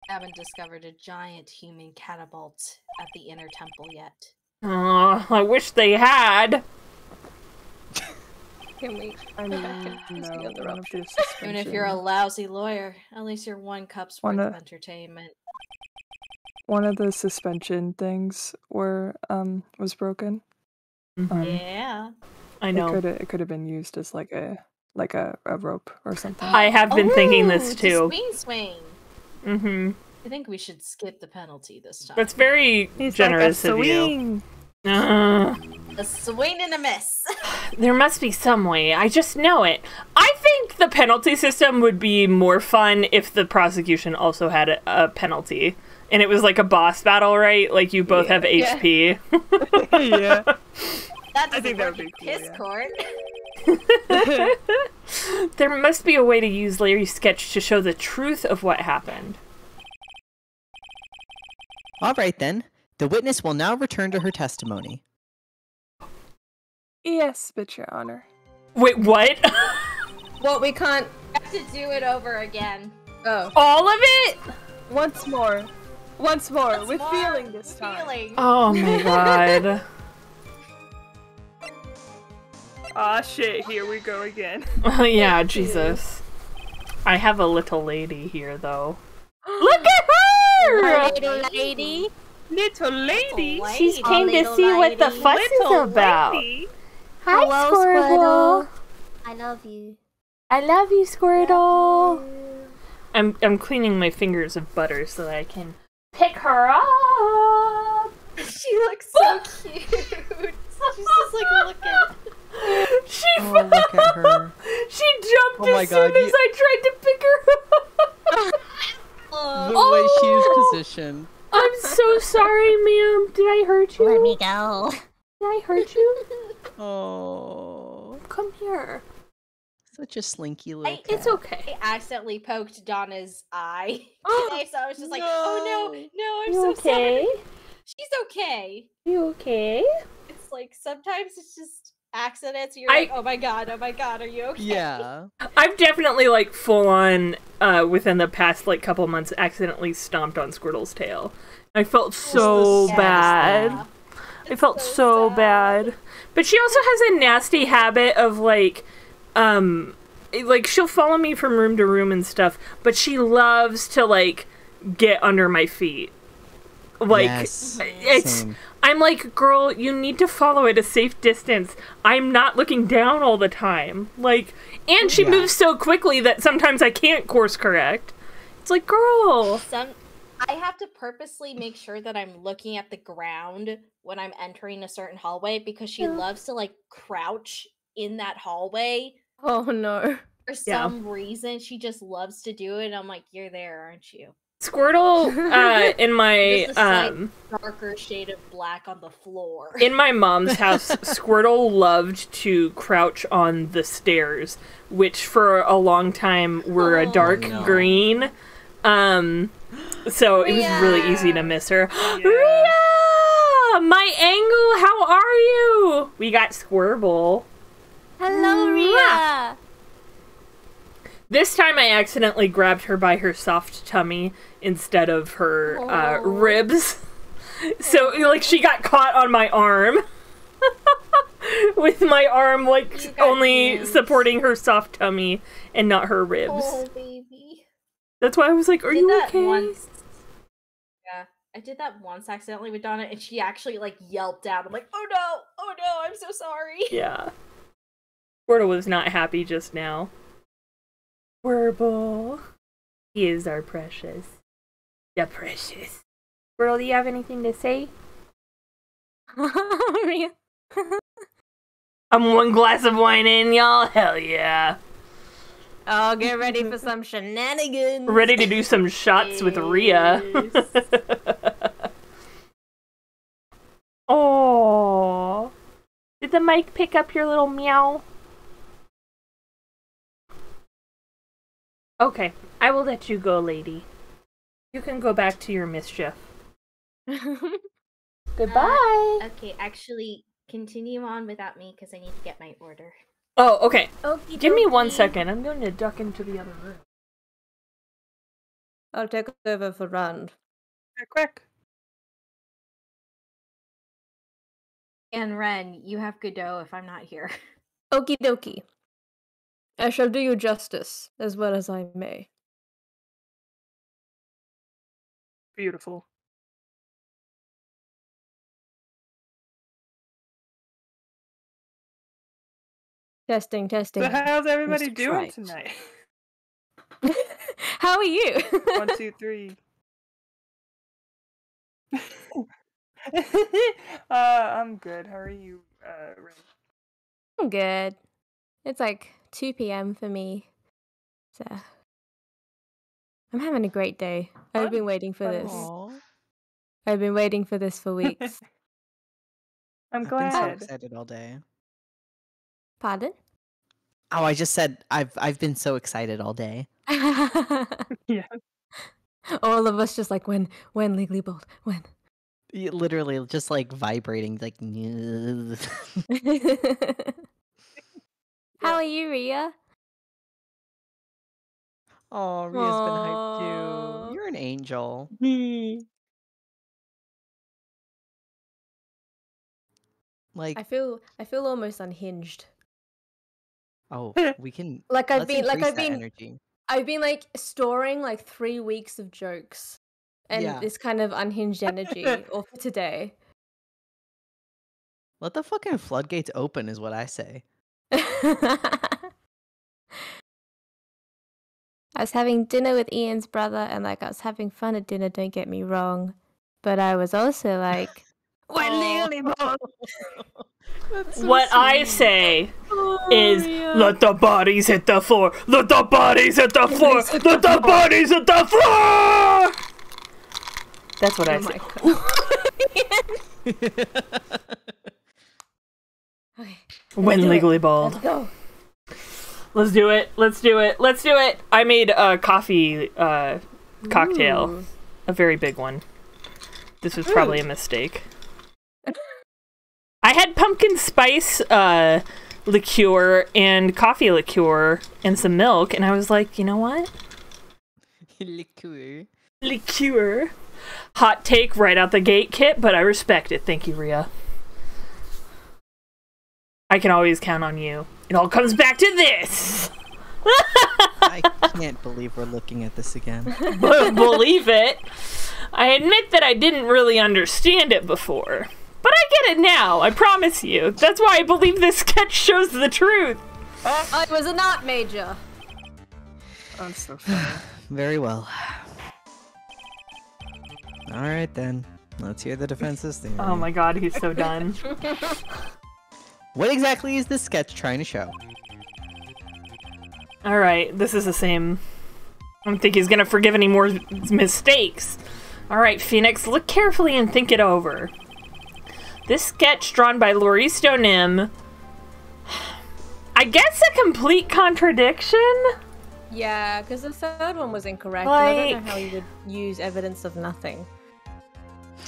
haven't discovered a giant human catapult at the inner temple yet. Aw, I wish they had. Can we? I go mean, back and choose the no, other one of the Even if you're a lousy lawyer, at least you're one cup's worth Wanna- of entertainment. one of the suspension things were um was broken. Um, Yeah. I It know. could it could have been used as like a like a, a rope or something. I have been thinking this too. Swing swing. Mm-hmm. I think we should skip the penalty this time. That's very He's generous like a of you. Uh, a swing and a miss. there must be some way. I just know it. I think the penalty system would be more fun if the prosecution also had a, a penalty. And it was like a boss battle, right? Like you both have HP. yeah. That doesn't think that would be cool, piss yeah. court. there must be a way to use Larry's sketch to show the truth of what happened. All right then. The witness will now return to her testimony. Yes, but your honor. Wait, what? What we can't. have to do it over again. Oh, All of it? Once more. Once more, Once with more, feeling this time. Feeling. Oh my god. Ah shit, here we go again. Oh yeah, Jesus. I have a little lady here though. Look at her! Little lady. Little lady. Lady. She's A came to little see what the lady. fuss is Little about. lady. Hi, Hello, Squirtle. Squirtle. I love you. I love you, Squirtle. I'm I'm cleaning my fingers of butter so that I can pick her up. She looks so cute. She's just like looking. She Oh, look at her. She jumped Oh my as soon God, as you- I tried to pick her up. The Oh, way she was oh. positioned. I'm so sorry, ma'am. Did I hurt you? Let me go. Did I hurt you? Oh, Come here. Such a slinky little I- cat. It's okay. I accidentally poked Donna's eye Oh, today, so I was just like, oh no, no, I'm You so okay? sorry. She's okay. You okay? It's like sometimes it's just accidents. You're I- like, oh my god, oh my god, are you okay? Yeah. I've definitely like full on uh within the past like couple months accidentally stomped on Squirtle's tail. I felt so sad. bad. I felt so so, bad. But she also has a nasty habit of like um like she'll follow me from room to room and stuff, but she loves to like get under my feet. Like Yes. it's Same. I'm like, girl, you need to follow at a safe distance. I'm not looking down all the time. Like, and she Yeah. moves so quickly that sometimes I can't course correct. It's like, girl. Some I have to purposely make sure that I'm looking at the ground when I'm entering a certain hallway because she loves to like crouch in that hallway. oh no. For Yeah. some reason, she just loves to do it. And I'm like, you're there, aren't you? Squirtle uh, in my a um darker shade of black on the floor. in my mom's house, Squirtle loved to crouch on the stairs, which for a long time were a Oh, dark no. green. Um, so it was really easy to miss her. Rhea, my angle, how are you? We got Squirble. Hello, Ria. This time I accidentally grabbed her by her soft tummy instead of her uh, ribs. So like she got caught on my arm. With my arm like only hands. supporting her soft tummy and not her ribs. Oh, baby. That's why I was like, "Are you okay?" once. Yeah, I did that once accidentally with Donna, and she actually like yelped out. I'm like, "Oh no! Oh no! I'm so sorry." Yeah. Squirtle was not happy just now. Squirtle. He is our precious. The precious. Squirtle, do you have anything to say? Oh, Ria. I'm one glass of wine in, y'all. Hell yeah. Oh, get ready for some shenanigans. Ready to do some shots with Rhea. oh. Did the mic pick up your little meow? Okay, I will let you go, lady. You can go back to your mischief. Goodbye. Uh, okay, actually, continue on without me because I need to get my order. Oh, okay. Okie Give me one second. I'm going to duck into the other room. I'll take over for Rand. quick. And Ren, you have Godot if I'm not here. Okie dokie. I shall do you justice as well as I may. Beautiful. Testing, testing. So how's everybody Mr. doing Trite. tonight? How are you? One, two, three. uh, I'm good. How are you, uh? I'm good. It's like 2 p.m. for me. So I'm having a great day. I've been waiting for this. I've been waiting for this for weeks. I'm I've been so excited all day. Pardon? Oh, I just said I've I've been so excited all day. yeah. All of us just like when when legally bald when. Literally, just like vibrating, like. How are you, Ria? Oh, Ria's been hyped Aw. too. You're an angel. Hmm. Like, I feel I feel almost unhinged. oh, we can. Like I've been like I've been energy. I've been like storing like three weeks of jokes and Yeah. this kind of unhinged energy all for today. Let the fucking floodgates open, is what I say. I was having dinner with Ian's brother and like I was having fun at dinner, don't get me wrong. But I was also like when oh. legally bold. what I say oh, is let the bodies hit the floor. Let the bodies hit the floor. hit Let the bodies hit the floor. That's what oh I Oh say. My god. okay. When do it. legally bald. Let's go. Let's do it. Let's do it. Let's do it. I made a coffee uh, cocktail, Ooh. a very big one. This was probably a mistake. I had pumpkin spice uh, liqueur and coffee liqueur and some milk, and I was like, you know what? Liqueur. Liqueur. Hot take right out the gate, Kit, but I respect it. Thank you, Ria. I can always count on you. It all comes back to this. I can't believe we're looking at this again. believe it. I admit that I didn't really understand it before. But I get it now, I promise you. That's why I believe this sketch shows the truth. Uh, I was a not major. I'm so funny. Very well. All right then. Let's hear the defenses theory. Oh my god, he's so done. What exactly is this sketch trying to show? Alright, this is the same. I don't think he's gonna forgive any more mistakes. Alright, Phoenix, look carefully and think it over. This sketch drawn by Laurice Deauxnim. I guess a complete contradiction? Yeah, because the third one was incorrect. and I don't Like- know how you would use evidence of nothing.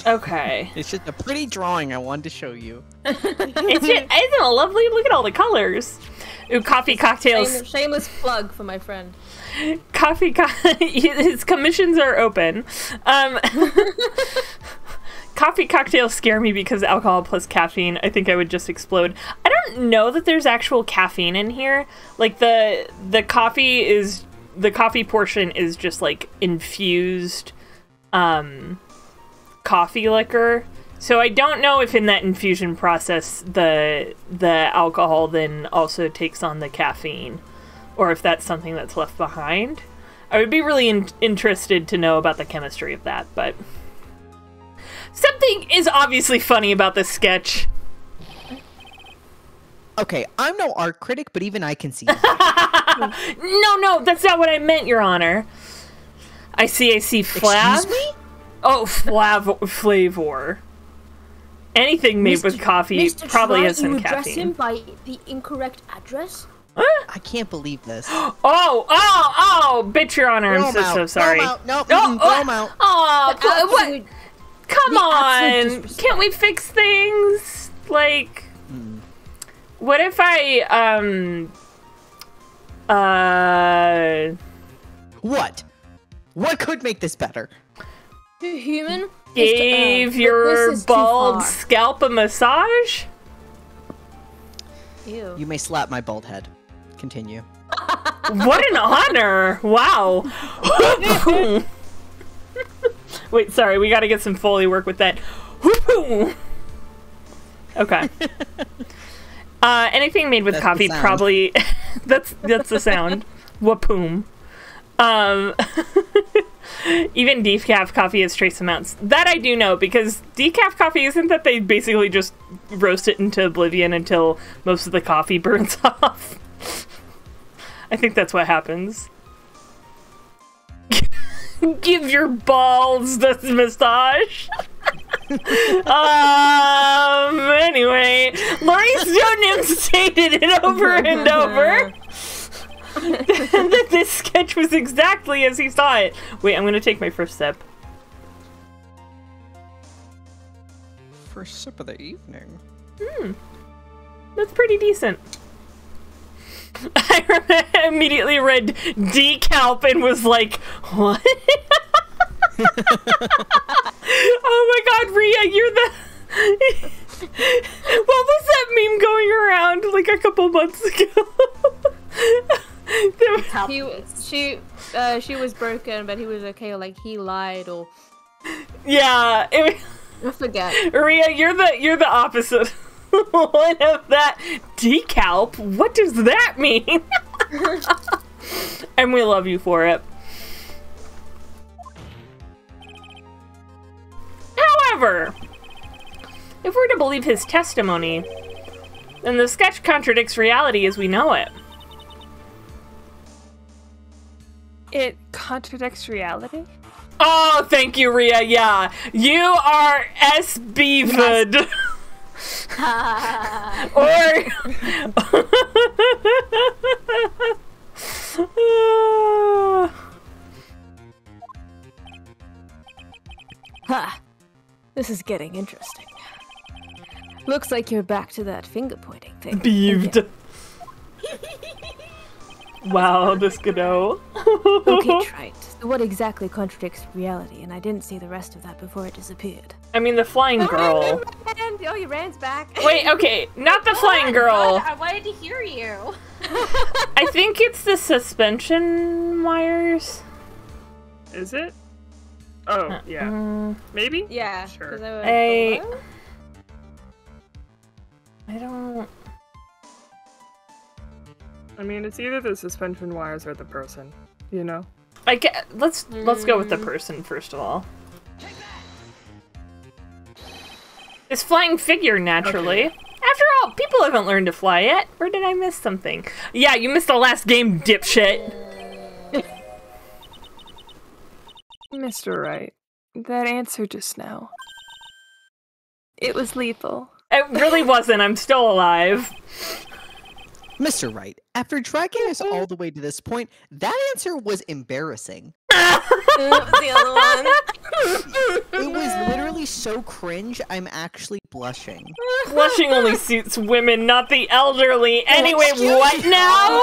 Okay. It's just a pretty drawing I wanted to show you. it's just, isn't it lovely? Look at all the colors. Ooh, coffee cocktails. Shame- shameless plug for my friend. Coffee, co- his commissions are open. Um, coffee cocktails scare me because alcohol plus caffeine. I think I would just explode. I don't know that there's actual caffeine in here. Like the the coffee is the coffee portion is just like infused um coffee liquor. So I don't know if in that infusion process the the alcohol then also takes on the caffeine or if that's something that's left behind. I would be really in- interested to know about the chemistry of that, but something is obviously funny about this sketch. Okay, I'm no art critic, but even I can see. No, no, that's not what I meant, Your Honor. I see, I see flab. Excuse me? Oh, flav flavor. Anything made with coffee probably has some caffeine. by the incorrect address? I can't believe this. Oh, oh, oh, bitch, Your Honor, Throw I'm 'em so, out, so throw 'em sorry. out, no, Oh, mm, throw 'em oh, out. Oh, but what? Come on! Can't we fix things? Like, what if I um uh What? What could make this better? Too human? Gave Just, uh, your this is too bald scalp a massage? Ew. You may slap my bald head. Continue. What an honor! Wow. Wait, sorry, we gotta get some Foley work with that. Okay. Uh, anything made with That's coffee probably that's that's the sound. Wapoom. Um even decaf coffee has trace amounts. That I do know because decaf coffee isn't that they basically just roast it into oblivion until most of the coffee burns off. I think that's what happens. Give your balls this massage. um. Anyway, Laurice Deauxnim stated it over and over this sketch was exactly as he saw it. Wait, I'm gonna take my first sip. First sip of the evening. Hmm. That's pretty decent. I immediately read decalp and was like, what? oh my god, Ria, you're the. what was that meme going around like a couple months ago? He, she, uh, she was broken, but he was okay. Or like he lied, or yeah, it, I forget. Ria, you're the you're the opposite one of that decalp. What does that mean? and we love you for it. However, if we're to believe his testimony, then the sketch contradicts reality as we know it. It contradicts reality. Oh, thank you, Ria. Yeah, you are SB-vid. or. Ha! This is getting interesting. Looks like you're back to that finger pointing thing. Beaved. wow, this Godot. okay, trite. So what exactly contradicts reality? And I didn't see the rest of that before it disappeared. I mean, the flying girl. Oh, your Rand's back. Wait, okay, not the flying God, girl. I wanted to hear you. I think it's the suspension wires. Is it? Oh, yeah. Uh, Maybe? Yeah. Sure. they were I- I don't. I mean, it's either the suspension wires or the person, you know? I get. Let's let's go with the mm. person first of all. This flying figure naturally. After all, people haven't learned to fly yet. Or did I miss something? Yeah, you missed the last game, dipshit. Mr. Wright, that answer just now. It was lethal. It really wasn't. I'm still alive. Mr. Wright, after dragging us all the way to this point, that answer was embarrassing. The other one. It was literally so cringe, I'm actually blushing. Blushing only suits women, not the elderly. Anyway, what now?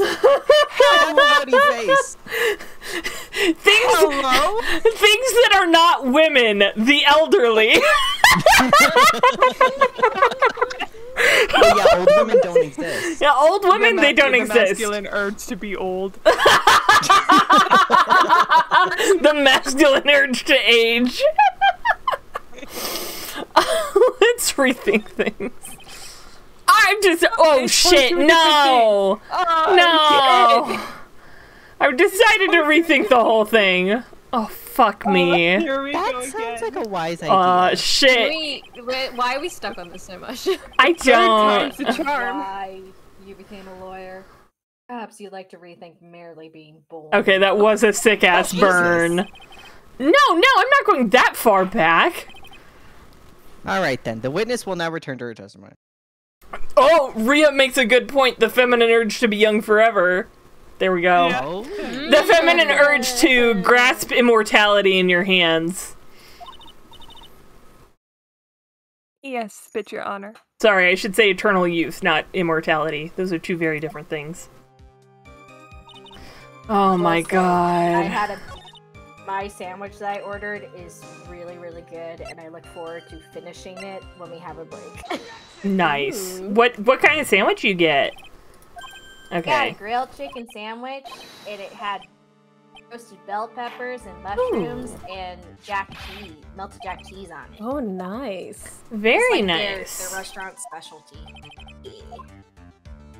Hello, buddy face. Things, things that are not women, the elderly. Yeah, old women don't exist. yeah, old women, The they don't the exist. masculine urge to be old. the masculine urge to age. Let's rethink things. I'm just. Oh shit! No! No! I've decided to rethink the whole thing. Oh fuck me. Here we That go sounds again. like a wise idea. Uh, shit. We, we- why are we stuck on this so much? I don't. Time's the charm. Why you became a lawyer? Perhaps you'd like to rethink merely being born. Okay, that oh, was a sick oh, ass Jesus. burn. No, no, I'm not going that far back. All right then, the witness will now return to her testimony. Oh, Ria makes a good point. The feminine urge to be young forever. There we go. Oh, The feminine urge to grasp immortality in your hands. Yes, spit your honor. Sorry, I should say eternal youth, not immortality. Those are two very different things. Oh my I god. had a my sandwich that I ordered is really really good, and I look forward to finishing it when we have a break. Nice. What what kind of sandwich you get? Yeah, Okay. a grilled chicken sandwich, and it had roasted bell peppers and mushrooms and jack cheese, melted jack cheese on it. Oh, nice. Very It's like their- nice. Their, restaurant specialty.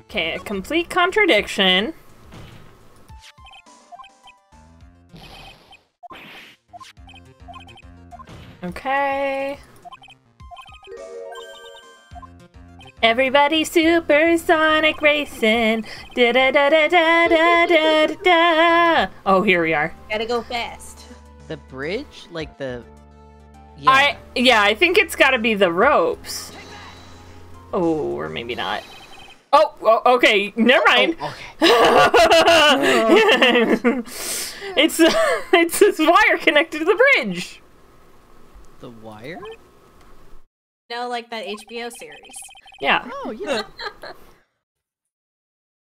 Okay, a complete contradiction. Okay. Everybody supersonic racing. Da da da da da da da da. da. Oh, here we are. Gotta go fast. The bridge, like the. Yeah. I yeah, I think it's got to be the ropes. Oh, or maybe not. Oh, oh okay. Never oh, mind. Okay. it's it's this wire connected to the bridge. The wire? No, like that HBO series. Yeah. Oh yeah.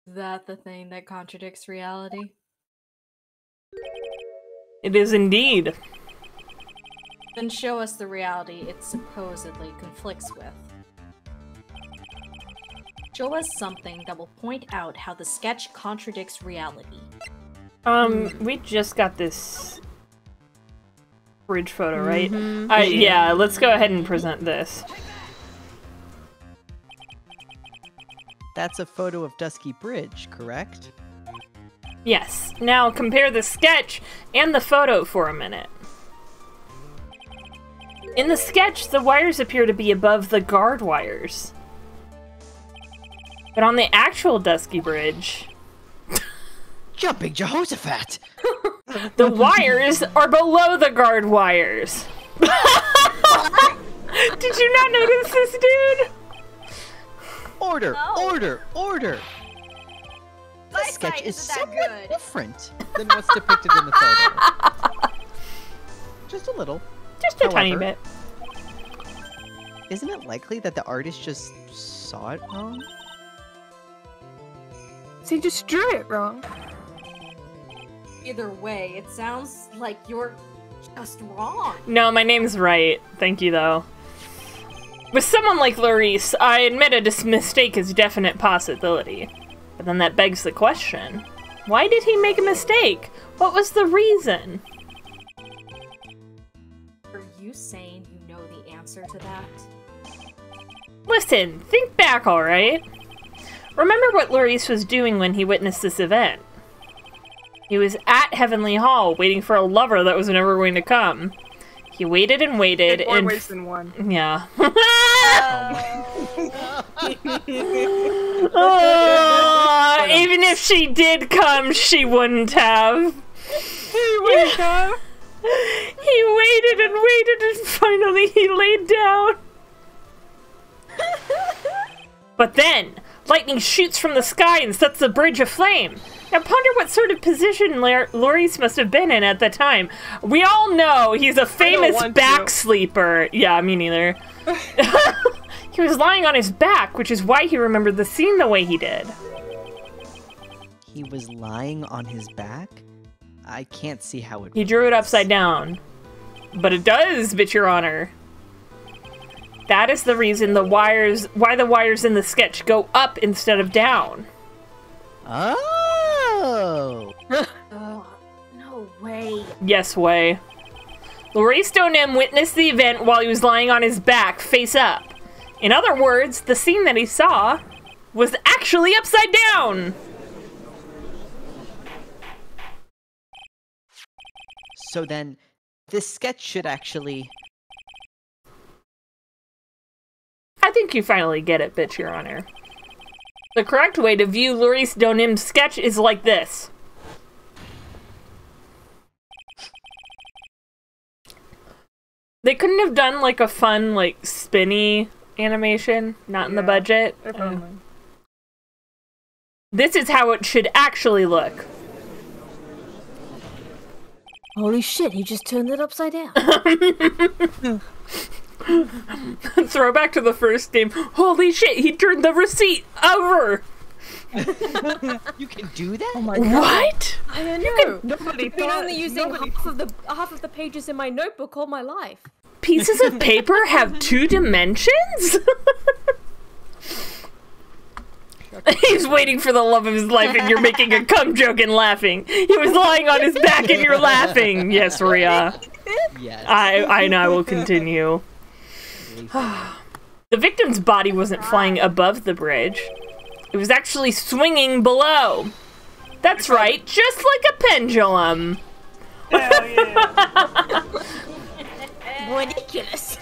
Is that the thing that contradicts reality? It is indeed. Then show us the reality it supposedly conflicts with. Show us something that will point out how the sketch contradicts reality. Um, we just got this bridge photo, right? Mhm. Uh, yeah, let's go ahead and present this. That's a photo of Dusky Bridge, correct? Yes. Now compare the sketch and the photo for a minute. In the sketch, the wires appear to be above the guard wires. But on the actual Dusky Bridge, Jumping Jehoshaphat! the wires are below the guard wires. Did you not notice this, dude? Order! No. Order! Order! My This sketch is somewhat good. different than what's depicted in the photo. Just a little. Just a tiny bit. Isn't it likely that the artist just saw it wrong? So you just drew it wrong. Either way, it sounds like you're just wrong. No, my name's right. Thank you, though. With someone like Laurice, I admit a mistake is definite possibility. But then that begs the question why did he make a mistake? What was the reason? Are you saying you know the answer to that? Listen, think back, alright? Remember what Laurice was doing when he witnessed this event. He was at Heavenly Hall waiting for a lover that was never going to come. He waited and waited More and. ways than one. Yeah. Oh. oh, even if she did come, she wouldn't have. He wake up. He waited and waited and finally he laid down. But then, lightning shoots from the sky and sets the bridge aflame. Now ponder what sort of position Lar- Laurice must have been in at the time. We all know he's a famous back to. sleeper. Yeah, me neither. he was lying on his back, which is why he remembered the scene the way he did. He was lying on his back? I can't see how it He drew it upside down. But it does, bitch your honor. That is the reason the wires why the wires in the sketch go up instead of down. Oh! Oh, no way. Yes way. Laurice Deauxnim witnessed the event while he was lying on his back, face up. In other words, the scene that he saw was actually upside down. So then, this sketch should actually. I think you finally get it, bitch your honor. The correct way to view Laurice Deauxnim's sketch is like this. They couldn't have done like a fun, like spinny animation, not in the budget. Uh, this is how it should actually look. Holy shit, he just turned it upside down. Throwback to the first game. Holy shit, he turned the receipt over! you can do that? Oh my god. What? I don't know. Nobody I've been thought. only using nobody half of the half of the pages in my notebook all my life. Pieces of paper have two dimensions? He's waiting for the love of his life, and you're making a cum joke and laughing. He was lying on his back, and you're laughing. Yes, Ria. Yes. I I know. I will continue. the victim's body wasn't flying above the bridge. It was actually swinging below. That's right, just like a pendulum. Hell yeah. Ridiculous.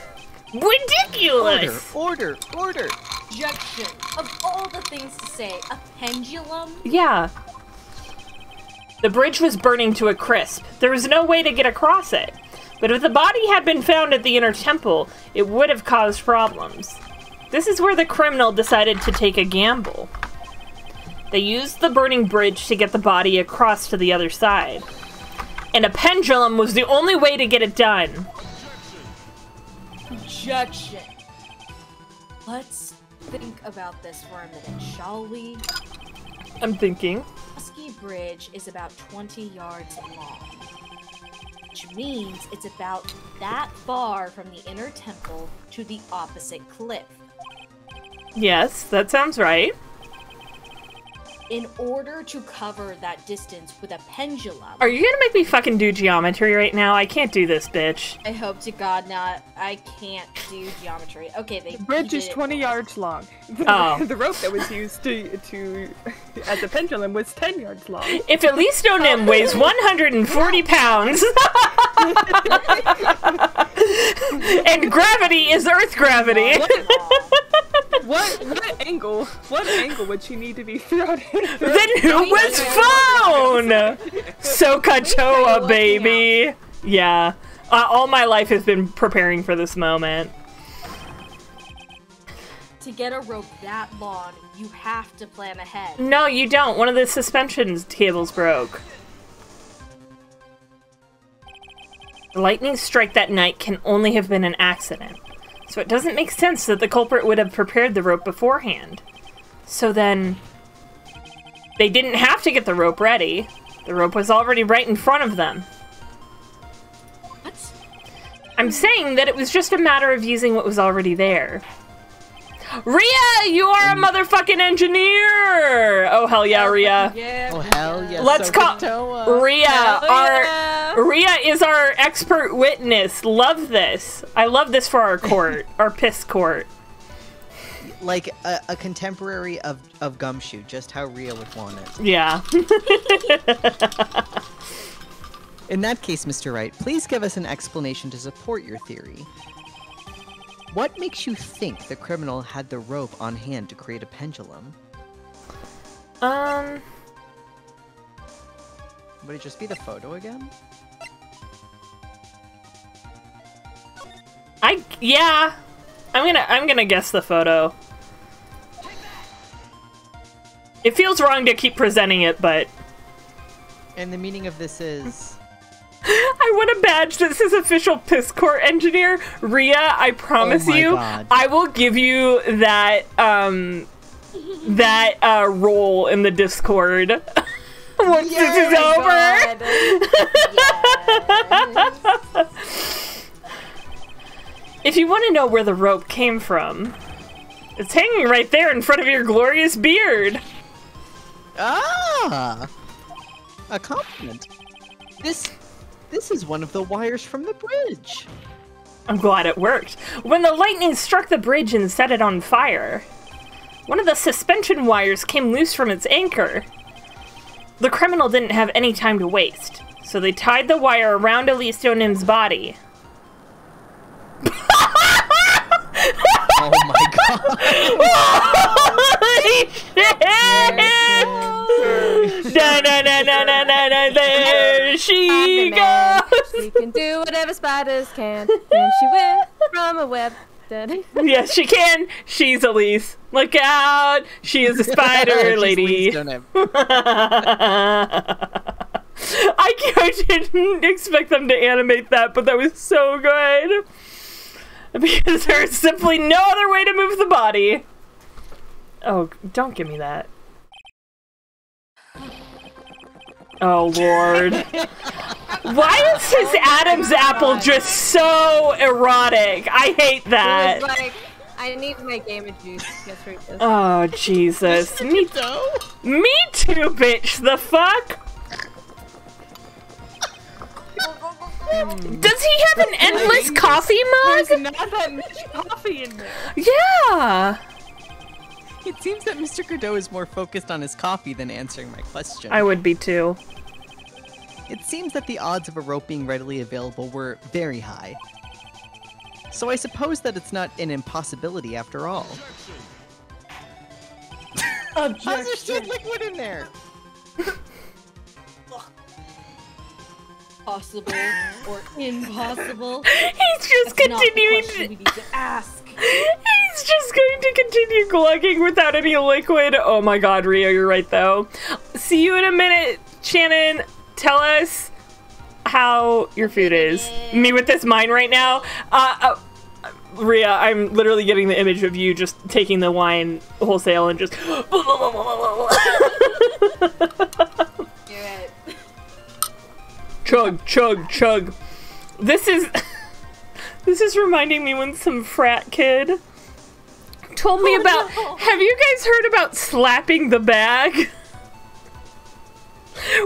Ridiculous. Order, order, order. Objection. Of all the things to say, a pendulum? Yeah. The bridge was burning to a crisp. There was no way to get across it. But if the body had been found at the inner temple, it would have caused problems. This is where the criminal decided to take a gamble. They used the burning bridge to get the body across to the other side. And a pendulum was the only way to get it done. Objection. Let's think about this for a minute, shall we? I'm thinking. Dusky Bridge is about 20 yards long, which means it's about that far from the inner temple to the opposite cliff. Yes, that sounds right. In order to cover that distance with a pendulum, Are you gonna make me fucking do geometry right now? I can't do this, bitch. I hope to God not. I can't do geometry. Okay, they The bridge is did it 20 yards long. The, Oh. the rope that was used to to as a pendulum was 10 yards long. If Elise Deauxnim oh. weighs 140 pounds and gravity is Earth gravity, What what angle? What angle would she need to be thrown in? Then who was phone? Sohcahtoa, baby. Yeah. Uh, all my life has been preparing for this moment. To get a rope that long, you have to plan ahead. No, you don't. One of the suspension cables broke. The lightning strike that night can only have been an accident. So it doesn't make sense that the culprit would have prepared the rope beforehand. So then. They didn't have to get the rope ready. The rope was already right in front of them. What? I'm saying that it was just a matter of using what was already there. Ria, you are a motherfucking engineer! Oh, hell yeah, Ria. Yeah. Oh hell yeah. Let's call Sohcahtoa. Ria. Hell Our yeah. Ria is our expert witness. Love this. I love this for our court, our piss court. Like a, a contemporary of, of Gumshoe, just how Ria would want it. Yeah. In that case, Mr. Wright, please give us an explanation to support your theory. What makes you think the criminal had the rope on hand to create a pendulum? um. Would it just be the photo again? I yeah. I'm gonna I'm gonna guess the photo. It feels wrong to keep presenting it, but And the meaning of this is. I want a badge that says official piss court engineer. Ria, I promise Oh you, God. I will give you that um that uh role in the Discord once this is over. If you want to know where the rope came from, it's hanging right there in front of your glorious beard. Ah! A compliment. This. This is one of the wires from the bridge. I'm glad it worked. When the lightning struck the bridge and set it on fire, one of the suspension wires came loose from its anchor. The criminal didn't have any time to waste, so they tied the wire around Elise Deauxnim's body. Oh my god. Holy shit! Da, da, da, da, da, da, da, there she goes! She can do whatever spiders can. And she went from a web. Da-da. Yes, she can. She's Elise. Look out! She is a spider lady. Lee Stoneham. I, I didn't expect them to animate that, but that was so good. Because there's simply no other way to move the body. Oh, don't give me that. Oh lord. Why is his oh, Adam's apple just so erotic? I hate that. like, I need my juice. Get through this. Oh Jesus. Me, too. me too, bitch. The fuck? Does he have an endless coffee There's mug? not that much coffee in there. Yeah. It seems that Mr. Godot is more focused on his coffee than answering my question. I would be too. It seems that the odds of a rope being readily available were very high. So I suppose that it's not an impossibility after all. How's there still liquid in there? Possible or impossible? He's just That's continuing to- we need to ask. He's just going to continue glugging without any liquid. Oh my god, Rio, you're right though. See you in a minute, Shannon. Tell us how your food is. Me with this mine right now. Uh, uh, Ria, I'm literally getting the image of you just taking the wine wholesale and just. Chug, chug, chug. This is. this is reminding me when some frat kid told me about. Have you guys heard about slapping the bag?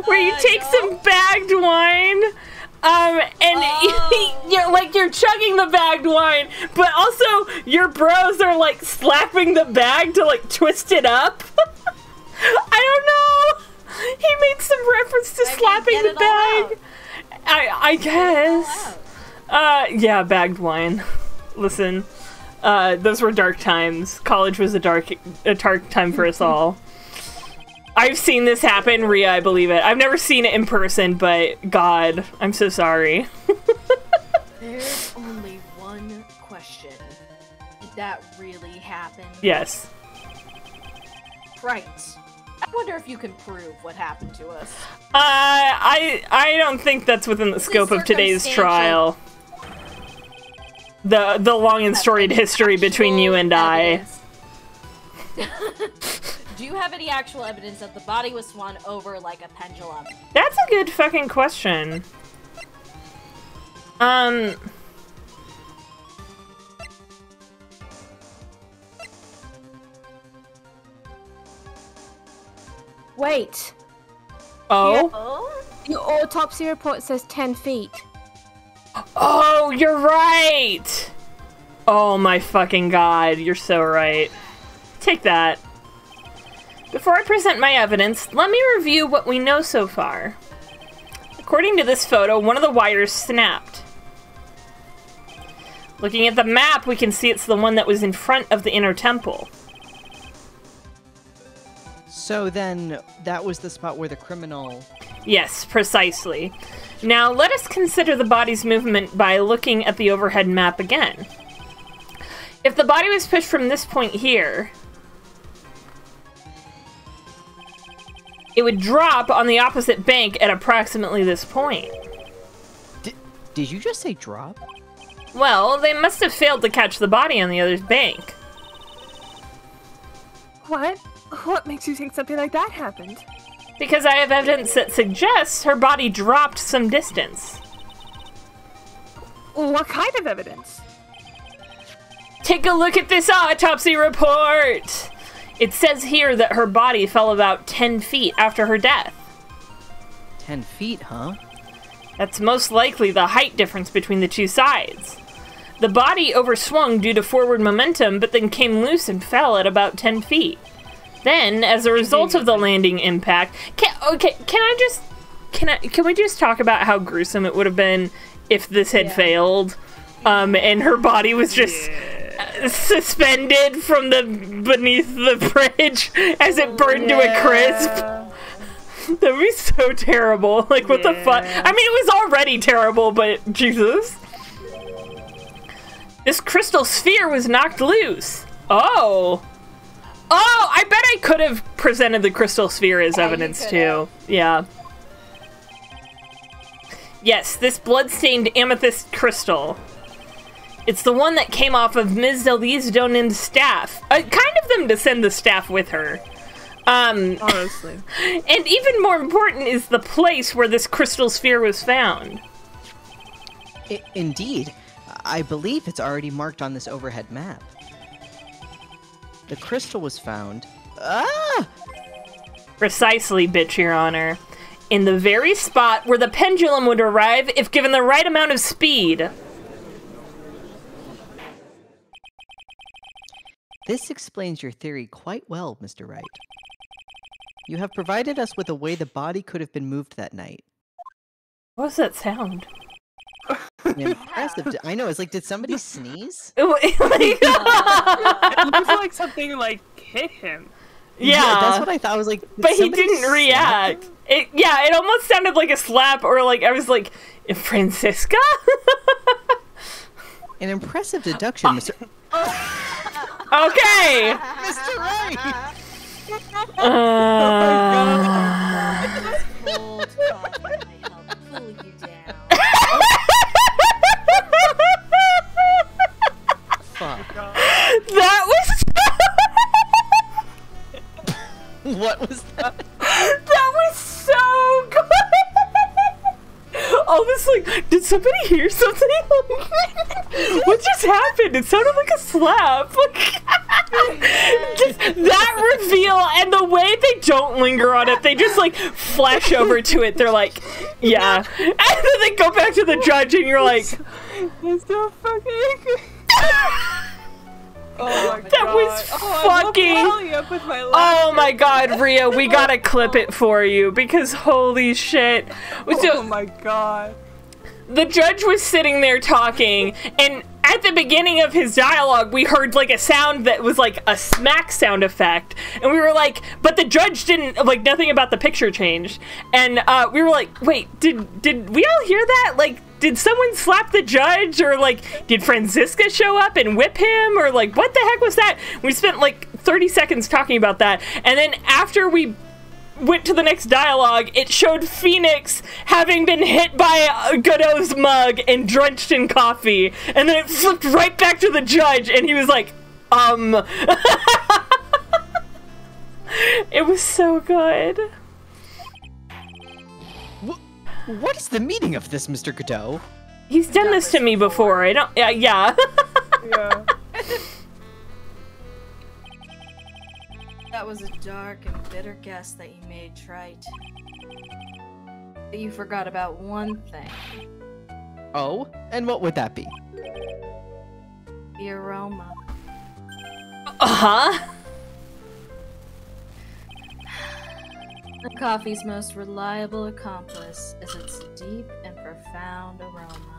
Where you Uh, take no. some bagged wine. Um, and Oh. you're like you're chugging the bagged wine, but also your bros are like slapping the bag to like twist it up. I don't know. He made some reference to I slapping the bag. I I guess. Uh, yeah, bagged wine. Listen, uh, those were dark times. College was a dark, a dark time for us all. I've seen this happen, Ria. I believe it. I've never seen it in person, but God, I'm so sorry. There's only one question. Did that really happen? Yes. Right. I wonder if you can prove what happened to us. Uh, I I don't think that's within the scope of today's trial. The the long and storied history between you and I. Do you have any actual evidence that the body was swung over like a pendulum? That's a good fucking question. Um. Wait. Oh. The autopsy report says 10 feet. Oh, you're right. Oh my fucking god, you're so right. Take that. Before I present my evidence, let me review what we know so far. According to this photo, one of the wires snapped. Looking at the map, we can see it's the one that was in front of the inner temple. So then, that was the spot where the criminal. Yes, precisely. Now, let us consider the body's movement by looking at the overhead map again. If the body was pushed from this point here, it would drop on the opposite bank at approximately this point. Did, did you just say drop? Well, they must have failed to catch the body on the other bank. What? What makes you think something like that happened? Because I have evidence that suggests her body dropped some distance. What kind of evidence? Take a look at this autopsy report! It says here that her body fell about 10 feet after her death. Ten feet, huh? That's most likely the height difference between the two sides. The body overswung due to forward momentum, but then came loose and fell at about 10 feet. Then, as a result of the landing impact, can, okay, can I just can I can we just talk about how gruesome it would have been if this had failed, um, and her body was just uh, suspended from the beneath the bridge as it burned to a crisp. That'd be so terrible. Like, what the fuck? I mean, it was already terrible, but Jesus. This crystal sphere was knocked loose. Oh. Oh, I bet I could have presented the crystal sphere as evidence too. Yeah. Yes, this blood-stained amethyst crystal. It's the one that came off of Ms. Elise Deauxnim's staff. Uh, kind of them to send the staff with her. Um, Honestly. and even more important is the place where this crystal sphere was found. I- indeed. I believe it's already marked on this overhead map. The crystal was found. Ah! Precisely, bitch, your honor. In the very spot where the pendulum would arrive if given the right amount of speed. This explains your theory quite well, Mr. Wright. You have provided us with a way the body could have been moved that night. What was that sound? Impressive. I know. It's like, did somebody sneeze? it looks like something like hit him. Yeah. that's what I thought. I was like, did but he didn't slap react. It yeah, it almost sounded like a slap or like I was like Franziska. An impressive deduction, Mr. okay. Mr. Wright. Uh, Cold Fuck. that was What was that? that was so good. All this like, did somebody hear something? what just happened? It sounded like a slap. just that reveal and the way they don't linger on it, they just like flash over to it. They're like, yeah, and then they go back to the judge, and you're like, It's so fucking. Oh my That god. was oh, fucking- up with my oh my god, Ria, we gotta clip it for you because holy shit. Oh my god. the judge was sitting there talking, and at the beginning of his dialogue, we heard like a sound that was like a smack sound effect, and we were like, but the judge didn't like nothing about the picture changed, and uh, we were like, wait, did did we all hear that? Like, did someone slap the judge, or like, did Franziska show up and whip him, or like, what the heck was that? We spent like 30 seconds talking about that, and then after we went to the next dialogue, it showed Phoenix having been hit by Godot's mug and drenched in coffee. And then it flipped right back to the judge, and he was like, um. it was so good. What is the meaning of this, Mr. Godot? He's done this to me before. I don't. Yeah. yeah. Yeah. That was a dark and bitter guess that you made, Trite. But you forgot about one thing Oh, and what would that be? the aroma. Uh huh. The coffee's most reliable accomplice is its deep and profound aroma.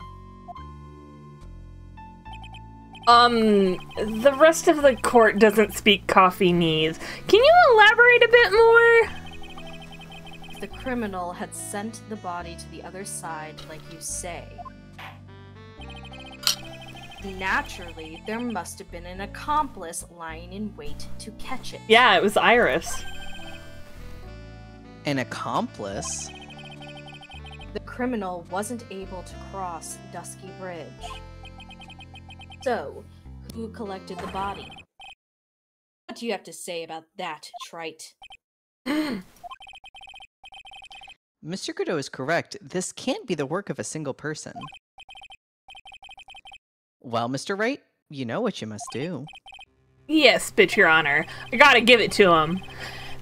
Um, the rest of the court doesn't speak coffee-nese. Can you elaborate a bit more? The criminal had sent the body to the other side, like you say, naturally there must have been an accomplice lying in wait to catch it. Yeah, it was Iris. An accomplice? The criminal wasn't able to cross Dusky Bridge. So, who collected the body? What do you have to say about that, Trite? Mr. Godot is correct. This can't be the work of a single person. Well, Mr. Wright, you know what you must do. Yes, bitch, your honor. I gotta give it to him.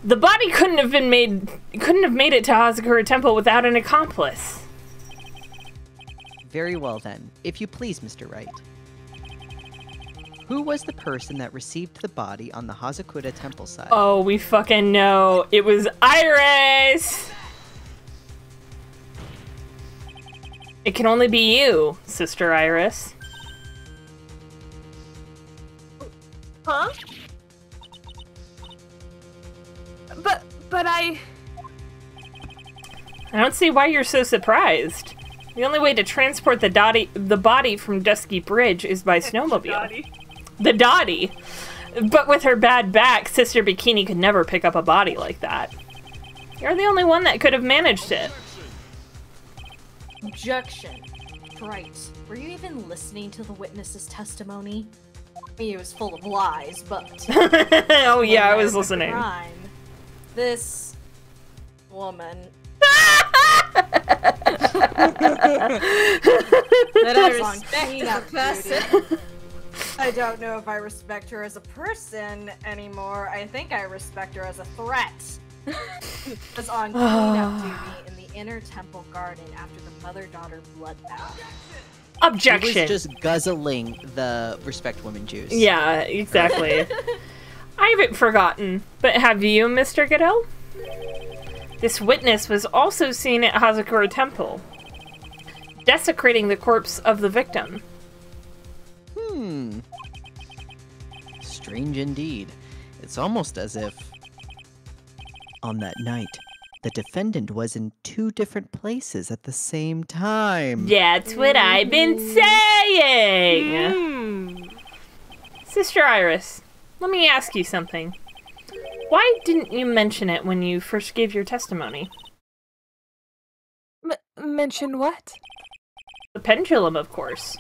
The body couldn't have been made couldn't have made it to Hazakura Temple without an accomplice. Very well then, if you please, Mr. Wright. Who was the person that received the body on the Hazakura temple side? Oh, we fucking know. It was Iris! It can only be you, Sister Iris. Huh? But but I I don't see why you're so surprised. The only way to transport the dotty, the body from Dusky Bridge is by snowmobile. The Dottie. But with her bad back, Sister Bikini could never pick up a body like that. You're the only one that could have managed it. Objection. Trite. Were you even listening to the witness's testimony? I mean, it was full of lies, but. oh yeah, I was listening. crime, this woman That I respect as a person. I don't know if I respect her as a person anymore. I think I respect her as a threat. was on cleanup ah. duty in the inner temple garden after the mother-daughter bloodbath. It Objection. was just guzzling the respect women juice. Yeah, exactly. I haven't forgotten, but have you, Mr. Godot? This witness was also seen at Hazakura Temple, desecrating the corpse of the victim. Hmm. Strange indeed. It's almost as if on that night the defendant was in two different places at the same time. That's what I've been saying! Hmm. Sister Iris, let me ask you something. Why didn't you mention it when you first gave your testimony? M- mention what? The pendulum, of course.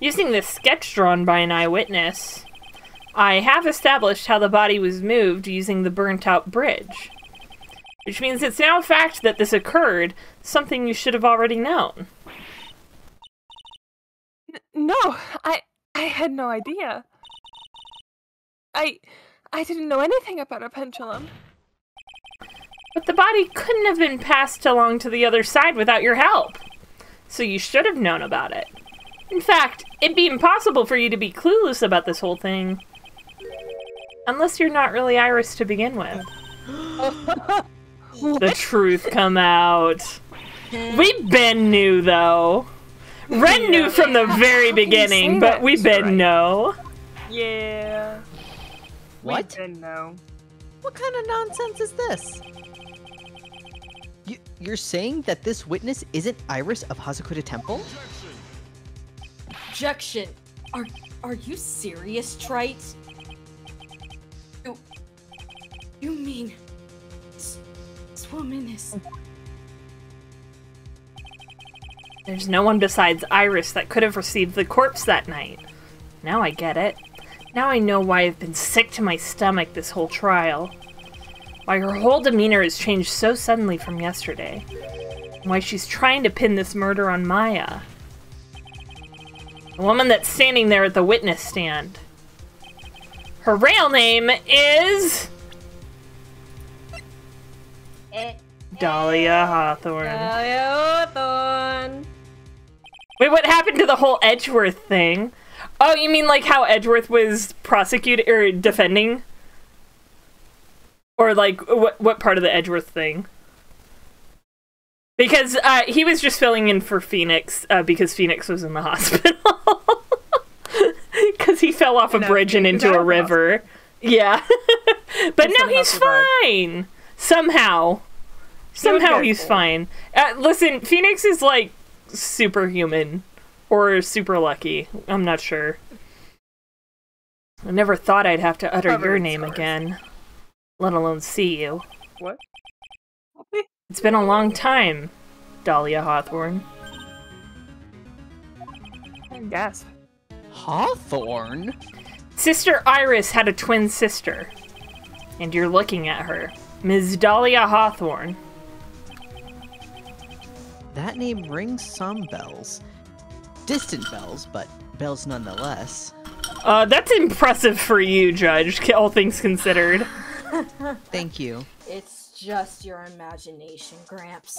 Using the sketch drawn by an eyewitness, I have established how the body was moved using the burnt out bridge. Which means it's now a fact that this occurred, something you should have already known. No, I I had no idea. I I didn't know anything about a pendulum. But the body couldn't have been passed along to the other side without your help. So you should have known about it. In fact, it'd be impossible for you to be clueless about this whole thing. Unless you're not really Iris to begin with. the truth come out. We Ben knew though. Ren knew from the very beginning, but we Ben know. Yeah. What? We didn't know. What kind of nonsense is this? You, you're saying that this witness isn't Iris of Hazakura Temple? Objection. Are are you serious, Trite? You, you mean this, this woman is There's no one besides Iris that could have received the corpse that night. Now I get it. Now I know why I've been sick to my stomach this whole trial. Why her whole demeanor has changed so suddenly from yesterday. And why she's trying to pin this murder on Maya. The woman that's standing there at the witness stand. Her real name is Dahlia Hawthorne. Hawthorne. Wait, what happened to the whole Edgeworth thing? Oh, you mean like how Edgeworth was prosecuted or defending? Or like what what part of the Edgeworth thing? Because uh, he was just filling in for Phoenix uh, because Phoenix was in the hospital. Because he fell off a No, bridge and into a river. Yeah. but now he's fine. Somehow. Somehow he's fine. Uh, listen, Phoenix is like superhuman or super lucky. I'm not sure. I never thought I'd have to utter Covered your name scars. again, let alone see you. What? It's been a long time, Dahlia Hawthorne. Gasp. Hawthorne? Sister Iris had a twin sister, and you're looking at her, Ms. Dahlia Hawthorne. That name rings some bells. Distant bells, but bells nonetheless. Uh, that's impressive for you, Judge, all things considered. Thank you. It's just your imagination, Gramps.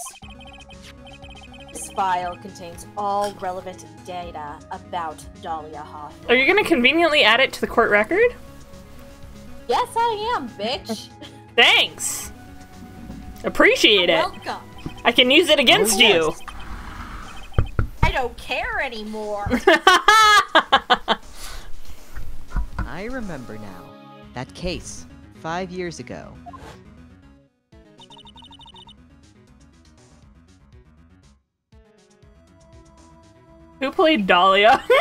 This file contains all relevant data about Dahlia Hawthorne. Are you gonna conveniently add it to the court record? Yes, I am, bitch. Thanks! Appreciate it. Welcome. I can use it against you. I don't care anymore. I remember now. That case, five years ago. Who played Dahlia?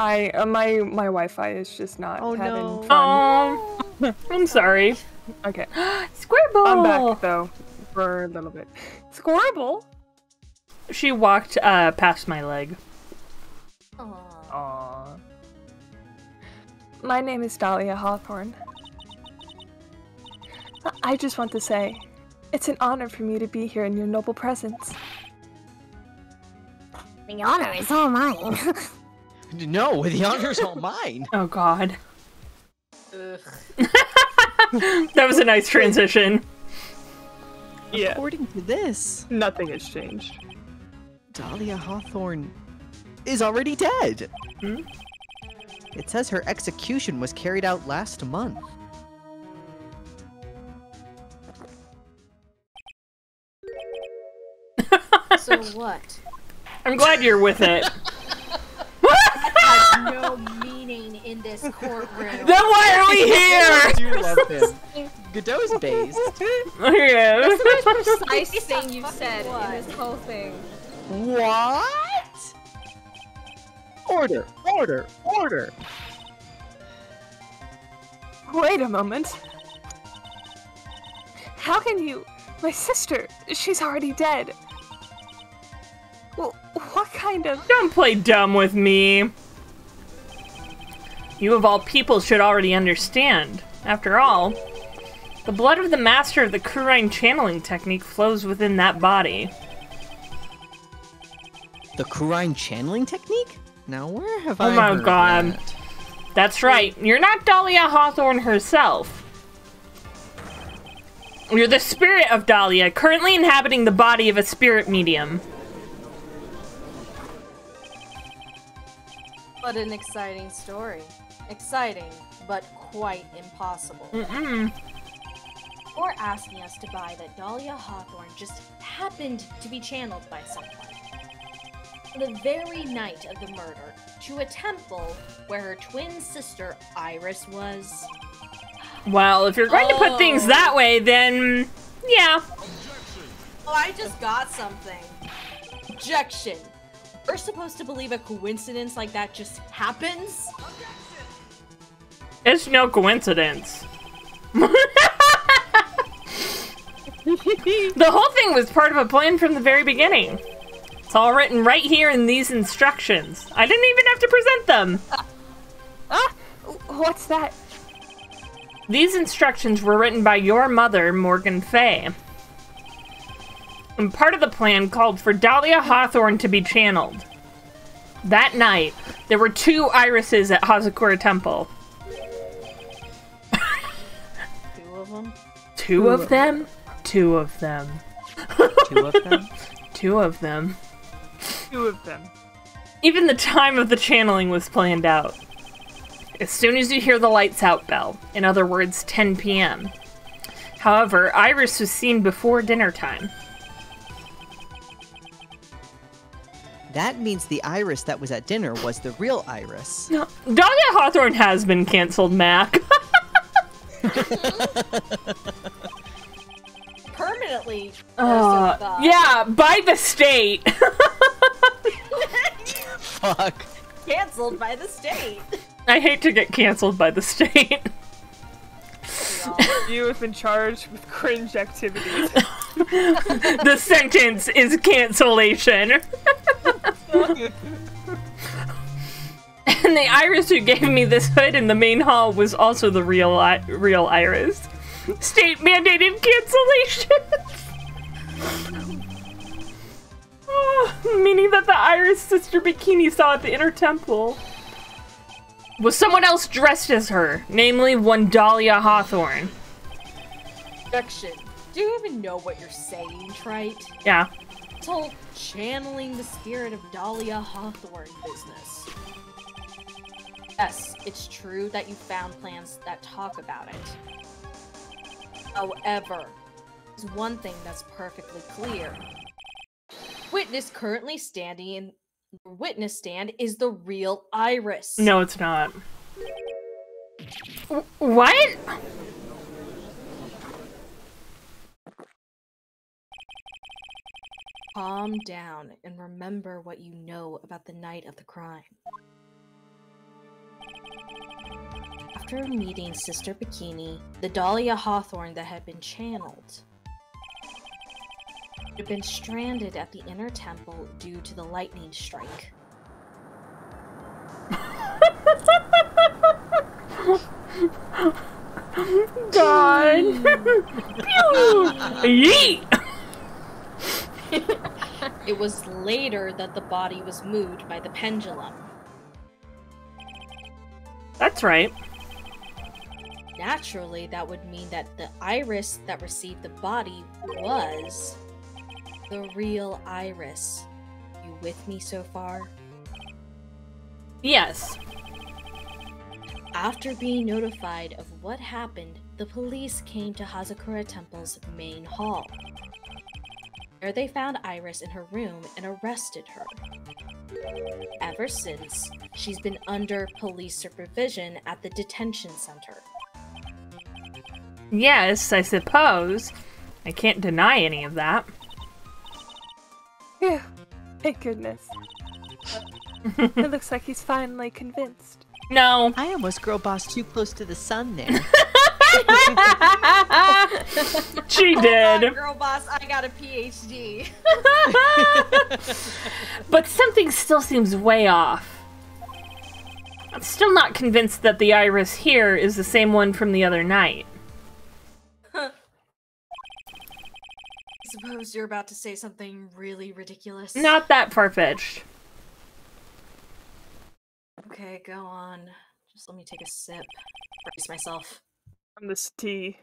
I uh, my my Wi-Fi is just not Oh, having no. fun. Oh, I'm sorry. Okay, Squirble! I'm back though for a little bit. Squirble. She walked uh, past my leg. Aw. Aww. My name is Dahlia Hawthorne. I just want to say, it's an honor for me to be here in your noble presence. The honor is all mine. No, the honor is all mine. Oh god. Ugh. That was a nice transition. Yeah. According to this, Nothing has changed. Dahlia Hawthorne is already dead. Hmm? It says her execution was carried out last month. So what? I'm glad you're with it. Has no meaning in this courtroom. then why are we I here? do love him. Godot's based. yeah. That's the most precise thing you've said in this whole thing. What? Order, order, order. Wait a moment. How can you. My sister, she's already dead. Well, what kind of. Don't play dumb with me. You of all people should already understand. After all, the blood of the master of the Kurain channeling technique flows within that body. The Kurain channeling technique? Now where have Oh I Oh my heard God. that? That's right, you're not Dahlia Hawthorne herself. You're the spirit of Dahlia, currently inhabiting the body of a spirit medium. What an exciting story. Exciting, but quite impossible. Mm-mm. Or asking us to buy that Dahlia Hawthorne just happened to be channeled by someone. The very night of the murder, to a temple where her twin sister Iris was. Well, if you're going to put things Oh. that way, then yeah. Objection! Oh, I just got something. Objection. We're supposed to believe a coincidence like that just happens? It's no coincidence. the whole thing was part of a plan from the very beginning. It's all written right here in these instructions. I didn't even have to present them. Ah! What's that? These instructions were written by your mother, Morgan Fey. And part of the plan called for Dahlia Hawthorne to be channeled. That night, there were two irises at Hazakura Temple. Them? Two of them? Two of them. Two of them? Two of them. Two of them. Even the time of the channeling was planned out. As soon as you hear the lights out bell, in other words, 10 p.m. However, Iris was seen before dinner time. That means the Iris that was at dinner was the real Iris. No, Dahlia Hawthorne has been canceled, Mac. Permanently. Uh, yeah, by the state. Fuck. Cancelled by the state. I hate to get canceled by the state. You have been charged with cringe activities. the sentence is cancellation. and the iris who gave me this hood in the main hall was also the real I- real iris. State mandated cancellation. Oh, meaning that the iris sister bikini saw at the inner temple was someone else dressed as her, namely one Dahlia Hawthorne. Objection. Do you even know what you're saying, Trite? Yeah. This whole channeling the spirit of Dahlia Hawthorne business. Yes, it's true that you found plans that talk about it. However, there's one thing that's perfectly clear. Witness currently standing in the witness stand is the real Iris. No, it's not. W- What? Calm down and remember what you know about the night of the crime. After meeting Sister Bikini, the Dahlia Hawthorne that had been channeled had been stranded at the inner temple due to the lightning strike. God. Pew! Yeet! It was later that the body was moved by the pendulum. That's right. Naturally, that would mean that the iris that received the body was the real iris. You with me so far? Yes. After being notified of what happened, the police came to Hazakura Temple's main hall. There they found Iris in her room and arrested her. Ever since, she's been under police supervision at the detention center. Yes, I suppose. I can't deny any of that. Yeah. Thank goodness. it looks like he's finally convinced. No. I almost girl boss too close to the sun there. she oh Hold did. on, girl boss, I got a PhD. But something still seems way off. I'm still not convinced that the iris here is the same one from the other night. I suppose you're about to say something really ridiculous. Not that far fetched. Okay, go on. Just let me take a sip. Brace myself. From this tea.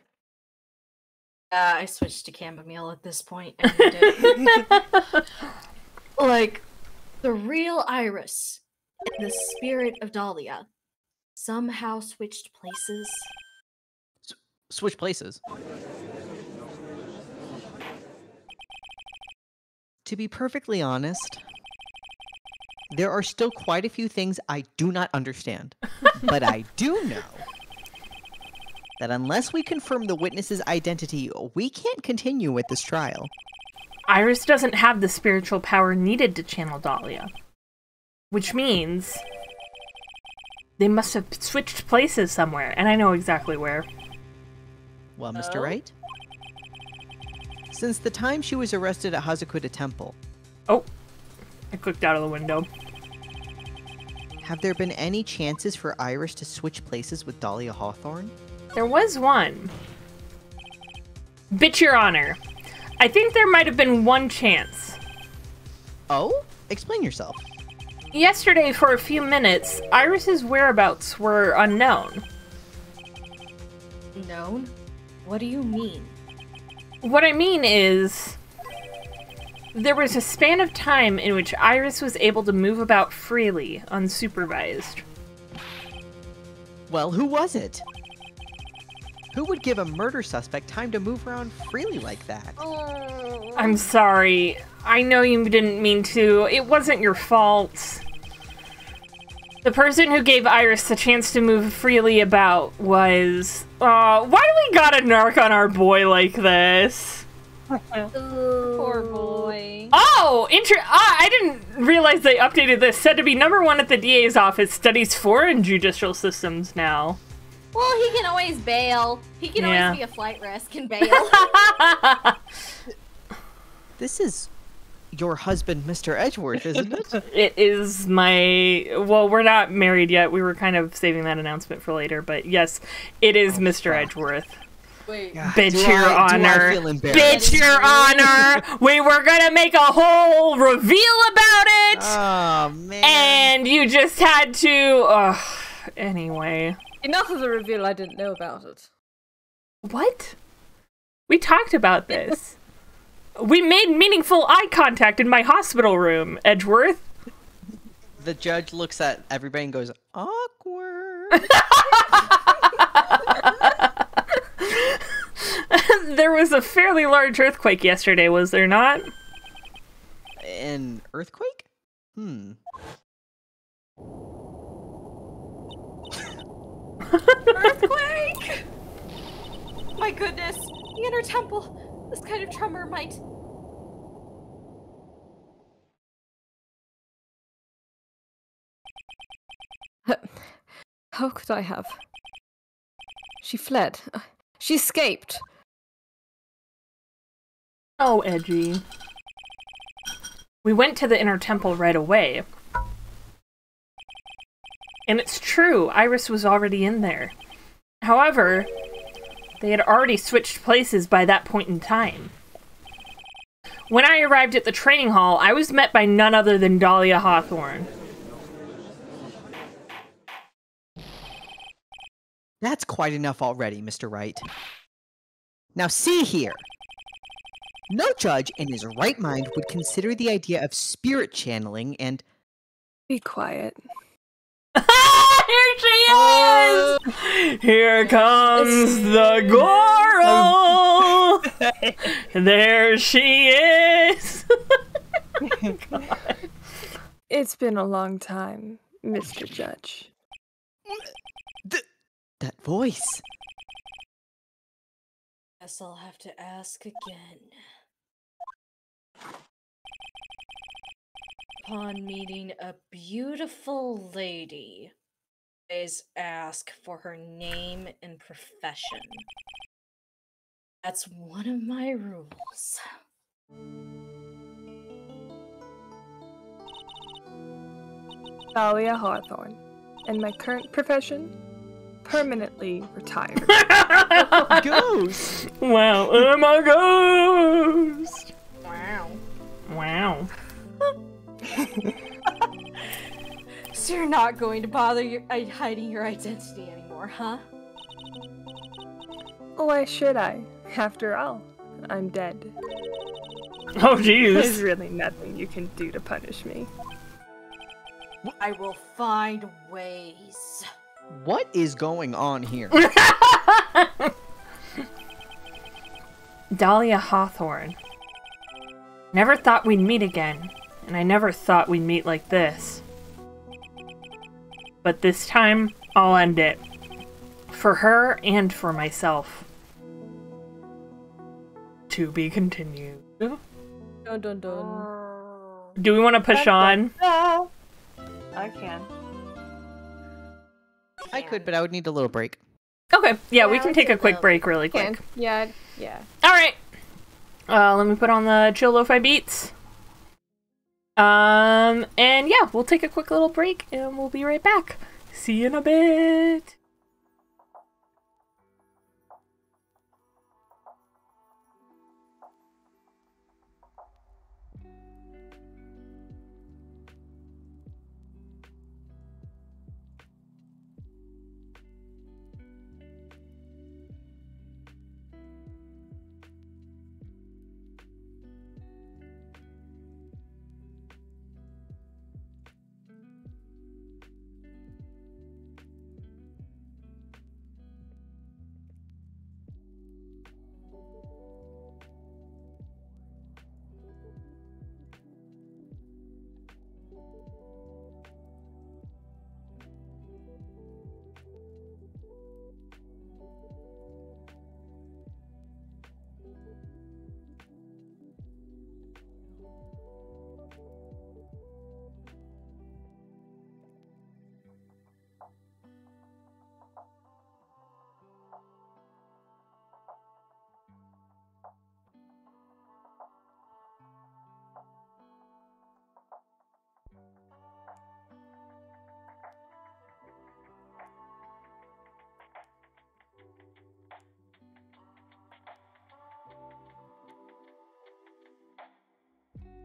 Uh, I switched to chamomile at this point. I need it. like, the real Iris and the spirit of Dahlia somehow switched places. Switch places. To be perfectly honest, there are still quite a few things I do not understand. but I do know that unless we confirm the witness's identity, we can't continue with this trial. Iris doesn't have the spiritual power needed to channel Dahlia. Which means they must have switched places somewhere, and I know exactly where. Well, Mr. Oh? Wright? Since the time she was arrested at Hazakura Temple, Oh, I clicked out of the window. have there been any chances for Iris to switch places with Dahlia Hawthorne? There was one. Bitch your honor. I think there might have been one chance. Oh? Explain yourself. Yesterday, for a few minutes, Iris's whereabouts were unknown. Known? What do you mean? What I mean is, there was a span of time in which Iris was able to move about freely, unsupervised. Well, who was it? Who would give a murder suspect time to move around freely like that? I'm sorry. I know you didn't mean to. It wasn't your fault. The person who gave Iris the chance to move freely about was. Uh, why do we gotta narc on our boy like this? Poor boy. Oh, inter- ah, I didn't realize they updated this. Said to be number one at the DA's office, studies foreign judicial systems now. Well, he can always bail. He can Yeah. always be a flight risk and bail. This is your husband, Mr. Edgeworth, isn't it? It is my. Well, we're not married yet. We were kind of saving that announcement for later, but yes, it is oh, Mr. Edgeworth. Wait. Bitch Do your I- do I honor. feel embarrassed? Bitch your honor. we were gonna make a whole reveal about it, Oh, man. and you just had to. Ugh. Anyway, Enough of the reveal I didn't know about it. what? We talked about this. we made meaningful eye contact in my hospital room, Edgeworth. The judge looks at everybody and goes, awkward. there was a fairly large earthquake yesterday, was there not? An earthquake? Hmm. Earthquake! My goodness, the inner temple. This kind of tremor might. How could I have? She fled. She escaped. Oh, edgy. We went to the inner temple right away. And it's true, Iris was already in there. However, They had already switched places by that point in time. When I arrived at the training hall, I was met by none other than Dahlia Hawthorne. That's quite enough already, Mr. Wright. Now see here. No judge in his right mind would consider the idea of spirit channeling and Be quiet. Here she is! Oh, here comes the Goro! there she is! It's been a long time, Mr. Judge. that voice. Guess I'll have to ask again. Upon meeting a beautiful lady, always ask for her name and profession. That's one of my rules. Dahlia Hawthorne. And my current profession? Permanently retired. Ghost! wow, I'm a ghost! Wow. Wow. So you're not going to bother your, uh, hiding your identity anymore, huh? Why should I? After all, I'm dead. Oh, jeez. There's really nothing you can do to punish me. I will find ways. What is going on here? Dahlia Hawthorne. Never thought we'd meet again, and I never thought we'd meet like this. But this time, I'll end it. For her and for myself. To be continued. Dun dun dun. Do we want to push on? I can. I could, but I would need a little break. Okay, yeah, we can take a quick break really Can. quick. Yeah, yeah. Alright. Uh, let me put on the chill lo-fi beats. Um, and yeah, we'll take a quick little break and we'll be right back. See you in a bit.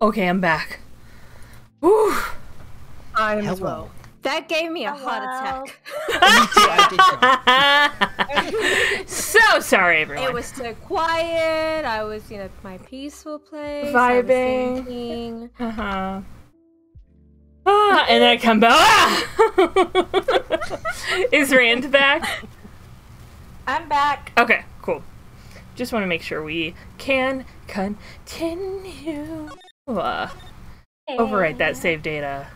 Okay, I'm back. Whew. I am as Hello. well. That gave me a heart attack. so sorry, everyone. It was so quiet. I was in a, my peaceful place. Vibing. I was thinking. Uh-huh. Ah, and then I come back. Ah! Is Rand back? I'm back. Okay, cool. Just want to make sure we can continue. Uh, overwrite that save data.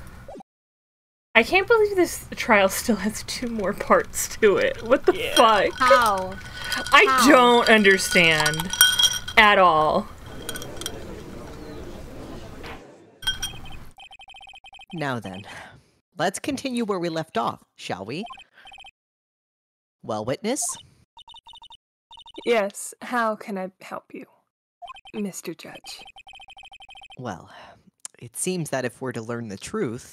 I can't believe this trial still has two more parts to it. What the fuck? How? I How? don't understand at all. Now then, let's continue where we left off, shall we? Well, witness, Yes, how can I help you, Mr. Judge? Well, it seems that if we're to learn the truth,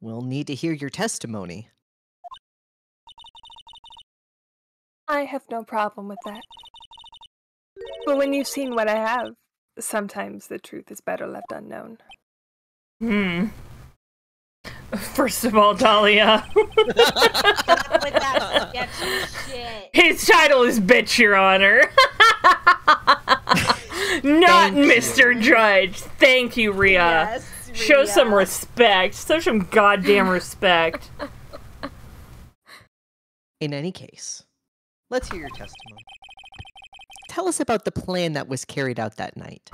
we'll need to hear your testimony. I have no problem with that. But when you've seen what I have, sometimes the truth is better left unknown. Hmm. First of all, Dahlia, Stop with that sketchy shit. his title is Bitch, Your Honor. Not Thank you. Mr. Judge. Thank you, Rhea. Yes, Show some respect. Show some goddamn respect. In any case, let's hear your testimony. Tell us about the plan that was carried out that night.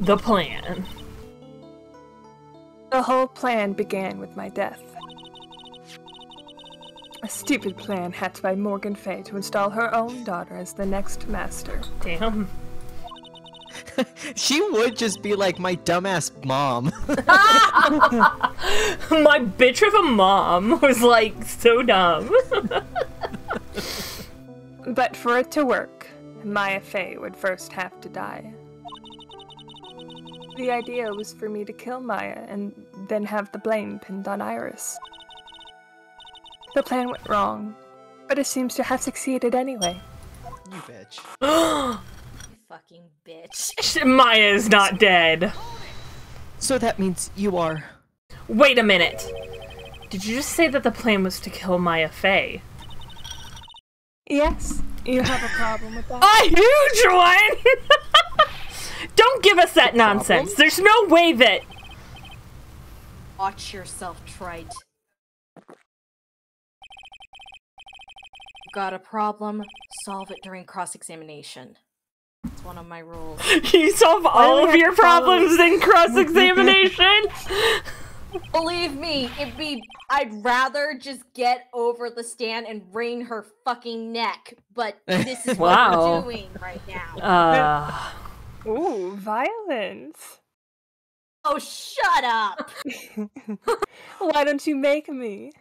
The plan. The whole plan began with my death. A stupid plan hatched by Morgan Fey to install her own daughter as the next master. Damn. she would just be like my dumbass mom. My bitch of a mom was like so dumb. But for it to work, Maya Fey would first have to die. The idea was for me to kill Maya and then have the blame pinned on Iris. The plan went wrong, but it seems to have succeeded anyway. you bitch. You fucking bitch. Maya is not dead. So that means you are. Wait a minute. Did you just say that the plan was to kill Maya Fey? Yes, you have a problem with that? A huge one! Don't give us that nonsense. There's no way that. Watch yourself, trite. Got a problem? Solve it during cross-examination. It's one of my rules. You solve all of your problems in cross examination? Believe me, it'd be I'd rather just get over the stand and wring her fucking neck, but this is Wow. what we're doing right now. uh. Ooh, violence. oh, shut up! Why don't you make me?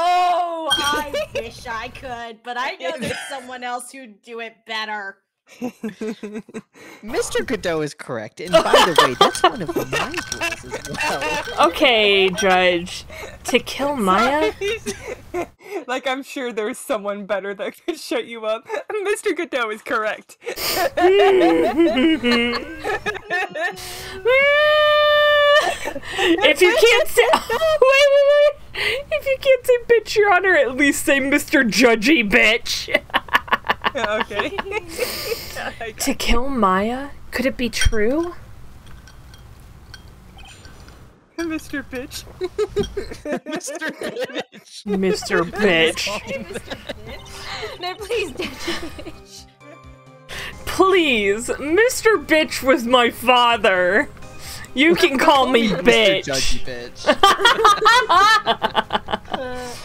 Oh, I wish I could, but I know there's someone else who'd do it better. Mr. Godot is correct, and by the way, that's one of my rules as well. Okay, Judge. To kill Maya? like I'm sure there's someone better that could shut you up. Mr. Godot is correct. If you can't say. Wait, wait, wait. If you can't say bitch, your honor, at least say Mr. Judgy bitch. okay. To kill Maya? Could it be true? Mr. Bitch. Mr. Bitch. Mr. Bitch. No, please, Daddy bitch. Please, Mr. Bitch was my father. You can call me bitch. Mr. Judgy bitch.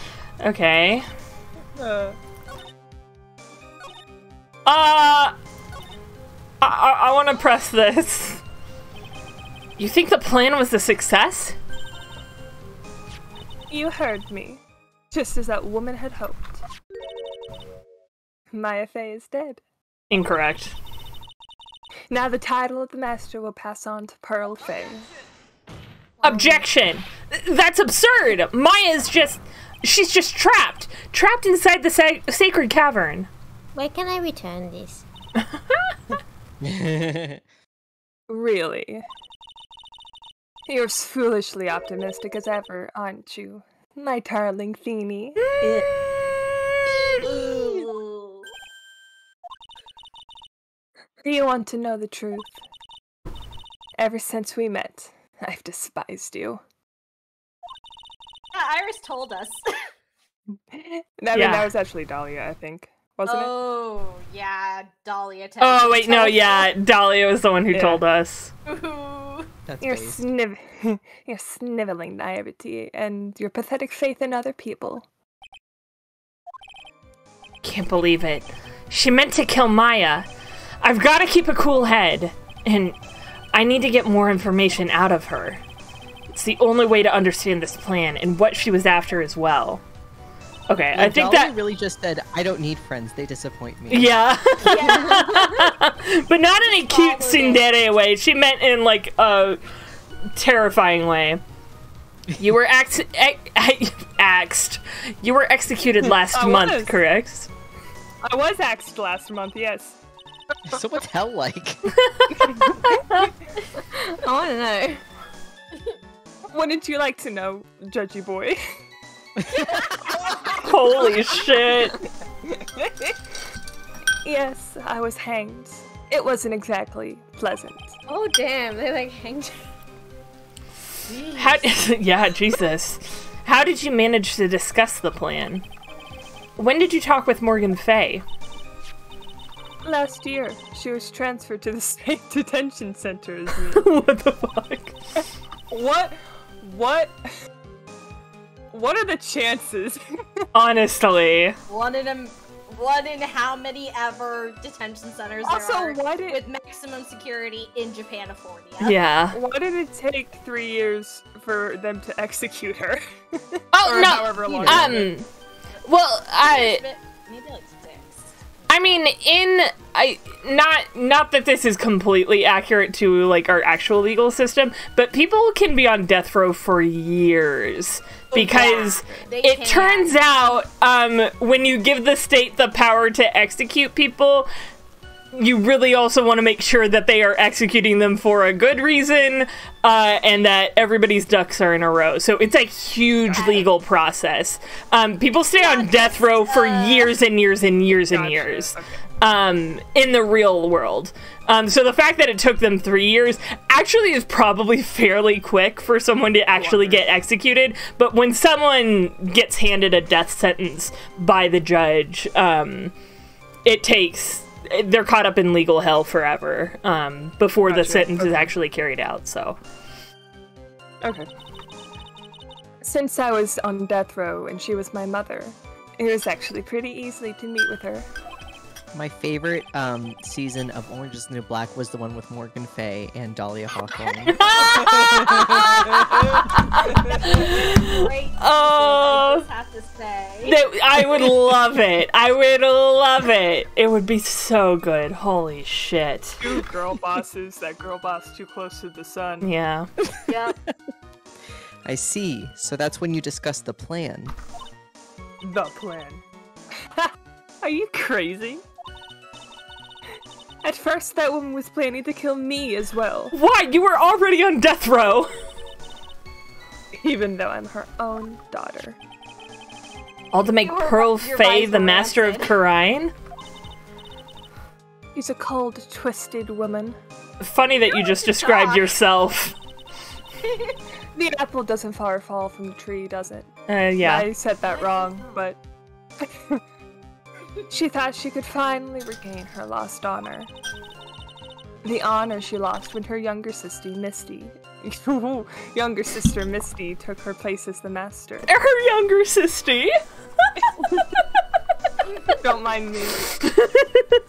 Okay. Uh, I, I, I want to press this. You think the plan was a success? you heard me. Just as that woman had hoped. Maya Fey is dead. Incorrect. Now the title of the master will pass on to Pearl Fey. Objection! That's absurd! Maya's just she's just trapped, trapped inside the sa- sacred cavern. Where can I return this? Really? You're as foolishly optimistic as ever, aren't you? My darling Feenie. Mm. Eh. Do you want to know the truth? Ever since we met, I've despised you. Yeah, Iris told us. I mean, Yeah. that was actually Dahlia, I think. Wasn't it? oh, yeah, Dahlia. Oh wait, no, told yeah, Dahlia was the one who Yeah. told us. us. Ooh. That's Your based. sniv- your sniveling naivety and your pathetic faith in other people. Can't believe it. She meant to kill Maya. I've got to keep a cool head, and I need to get more information out of her. It's the only way to understand this plan and what she was after as well. Okay, I think Dahlia that. really just said, "I don't need friends; they disappoint me." Yeah. but not in a cute Followed it. tsundere way. She meant in like a terrifying way. You were ax- ex- axed. You were executed last I month, was. correct? I was axed last month, yes. So what's hell like? I want to know. Wouldn't you like to know, Judgy boy? Holy shit. yes, I was hanged. It wasn't exactly pleasant. Oh damn, they like hanged. How? yeah, Jesus. How did you manage to discuss the plan? When did you talk with Morgan Fey? Last year, she was transferred to the state detention center as me. what the fuck? what? What? What are the chances? Honestly. One in a, one in how many ever detention centers Also, there are why did- with maximum security in Japanifornia. Yeah. Why did it take three years for them to execute her? Oh Or no. however long it. Um. Well, I. Maybe like six. I mean, in I not not that this is completely accurate to like our actual legal system, but people can be on death row for years because They it can. turns out um, when you give the state the power to execute people. You really also want to make sure that they are executing them for a good reason, uh, and that everybody's ducks are in a row. So it's a huge legal process. Um, people stay on death row for years and years and years and years um, in the real world. Um, so the fact that it took them three years actually is probably fairly quick for someone to actually get executed. But when someone gets handed a death sentence by the judge, um, it takes they're caught up in legal hell forever um, before the Gotcha, sentence is actually carried out. So Okay. Since I was on death row and she was my mother, it was actually pretty easy to meet with her. My favorite um, season of Orange is the New Black was the one with Morgan Fey and Dahlia Hawthorne. Oh. I have to say. that I would love it. I would love it. It would be so good. Holy shit. Two girl bosses, that girl boss too close to the sun. Yeah. Yep. I see. So that's when you discuss the plan. The plan. Are you crazy? At first, that woman was planning to kill me as well, Why? You were already on death row. even though I'm her own daughter. All to make You were- Pearl your Fey the master of granted. Kurain? She's a cold, twisted woman. Funny that you just described yourself. The apple doesn't far fall from the tree, does it? Uh, yeah. I said that wrong, but she thought she could finally regain her lost honor. The honor she lost when her younger sister Misty, younger sister Misty, took her place as the master. Her younger sister. Don't mind me.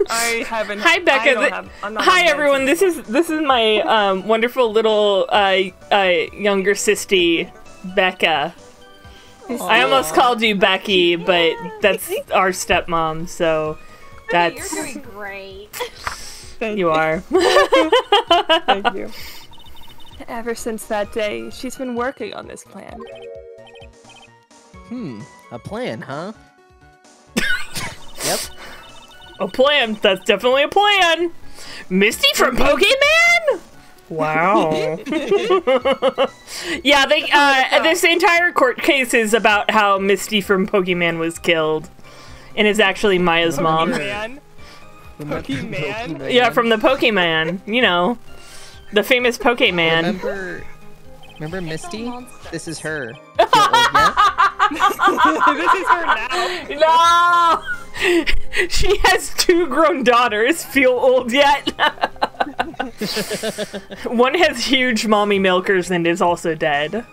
I haven't. Hi Becca. have- Hi everyone. This is this is my um, wonderful little uh, uh, younger sister Becca. I almost called you Becky, but that's our stepmom, so that's You're doing great. Thank you are. Thank you. Ever since that day, she's been working on this plan. Hmm, a plan, huh? yep. A plan. That's definitely a plan. Misty from Pokemon? Wow. yeah, they uh this entire court case is about how Misty from Pokemon was killed and is actually Maya's mom. Pokemon. Pokemon. Yeah, from the Pokemon, you know. The famous Pokemon. Remember, remember Misty? This is her. this is her now. No! She has two grown daughters. Feel old yet? One has huge mommy milkers and is also dead.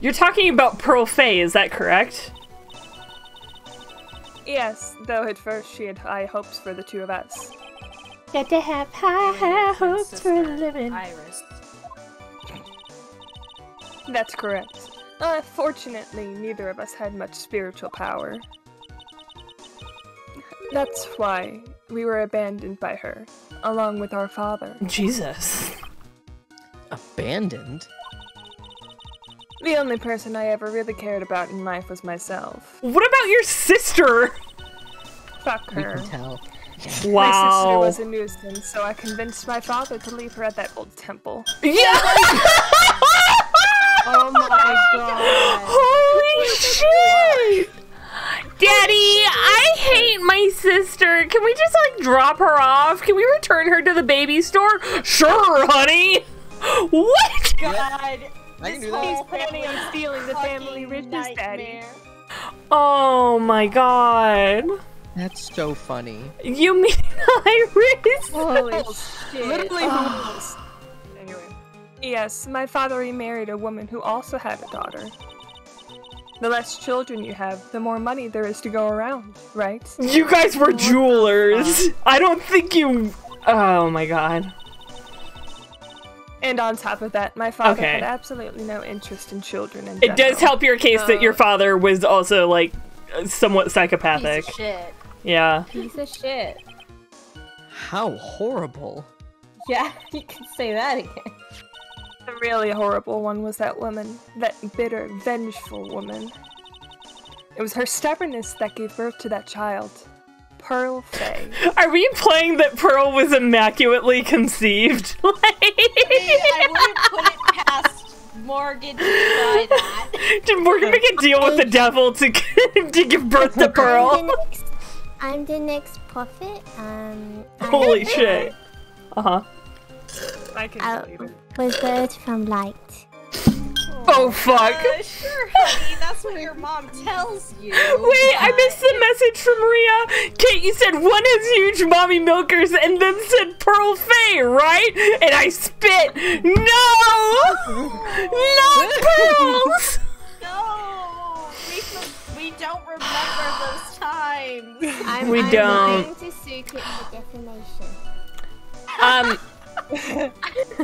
You're talking about Pearl Fey, is that correct? Yes, though at first she had high hopes for the two of us. Got to have high hopes for a living. Iris. That's correct. Uh, fortunately, neither of us had much spiritual power. That's why we were abandoned by her, along with our father. Jesus. Abandoned? The only person I ever really cared about in life was myself. What about your sister? Fuck We her. can tell. My sister Wow. was a nuisance, so I convinced my father to leave her at that old temple. Yeah! Oh my god. Holy shit! Daddy, I hate my sister. Can we just like drop her off? Can we return her to the baby store? Sure, honey. What? God. I can do that. He's planning on stealing the family riches, Daddy. Oh my god. That's so funny. You mean Iris? Holy shit. Literally oh. homeless. Anyway. Yes, my father remarried a woman who also had a daughter. The less children you have, the more money there is to go around, right? You guys were jewelers. I don't think you. Oh my god. And on top of that, my father Okay. had absolutely no interest in children in It does help your case that your Uh, father was also like somewhat psychopathic. Piece of shit. Yeah. Piece of shit. How horrible. Yeah, you can say that again. The really horrible one was that woman, that bitter, vengeful woman. It was her stubbornness that gave birth to that child, Pearl Fey. Are we playing that Pearl was immaculately conceived? Like- I wouldn't put it past Morgan to try that. Did Morgan make a deal with the devil to to give birth to I'm the Pearl? next, I'm the next prophet. Um, Holy shit. Uh huh. I can I believe it. Was birthed from light. Oh fuck. Uh, sure, honey. That's what your mom tells you. Wait, I missed the message from Maria. Kate, you said one is huge mommy milkers and then said Pearl Fey, right? And I spit. No! Not pearls! No, we, we don't remember those times. I'm, We I'm don't. going to sue Kit for defamation. Um,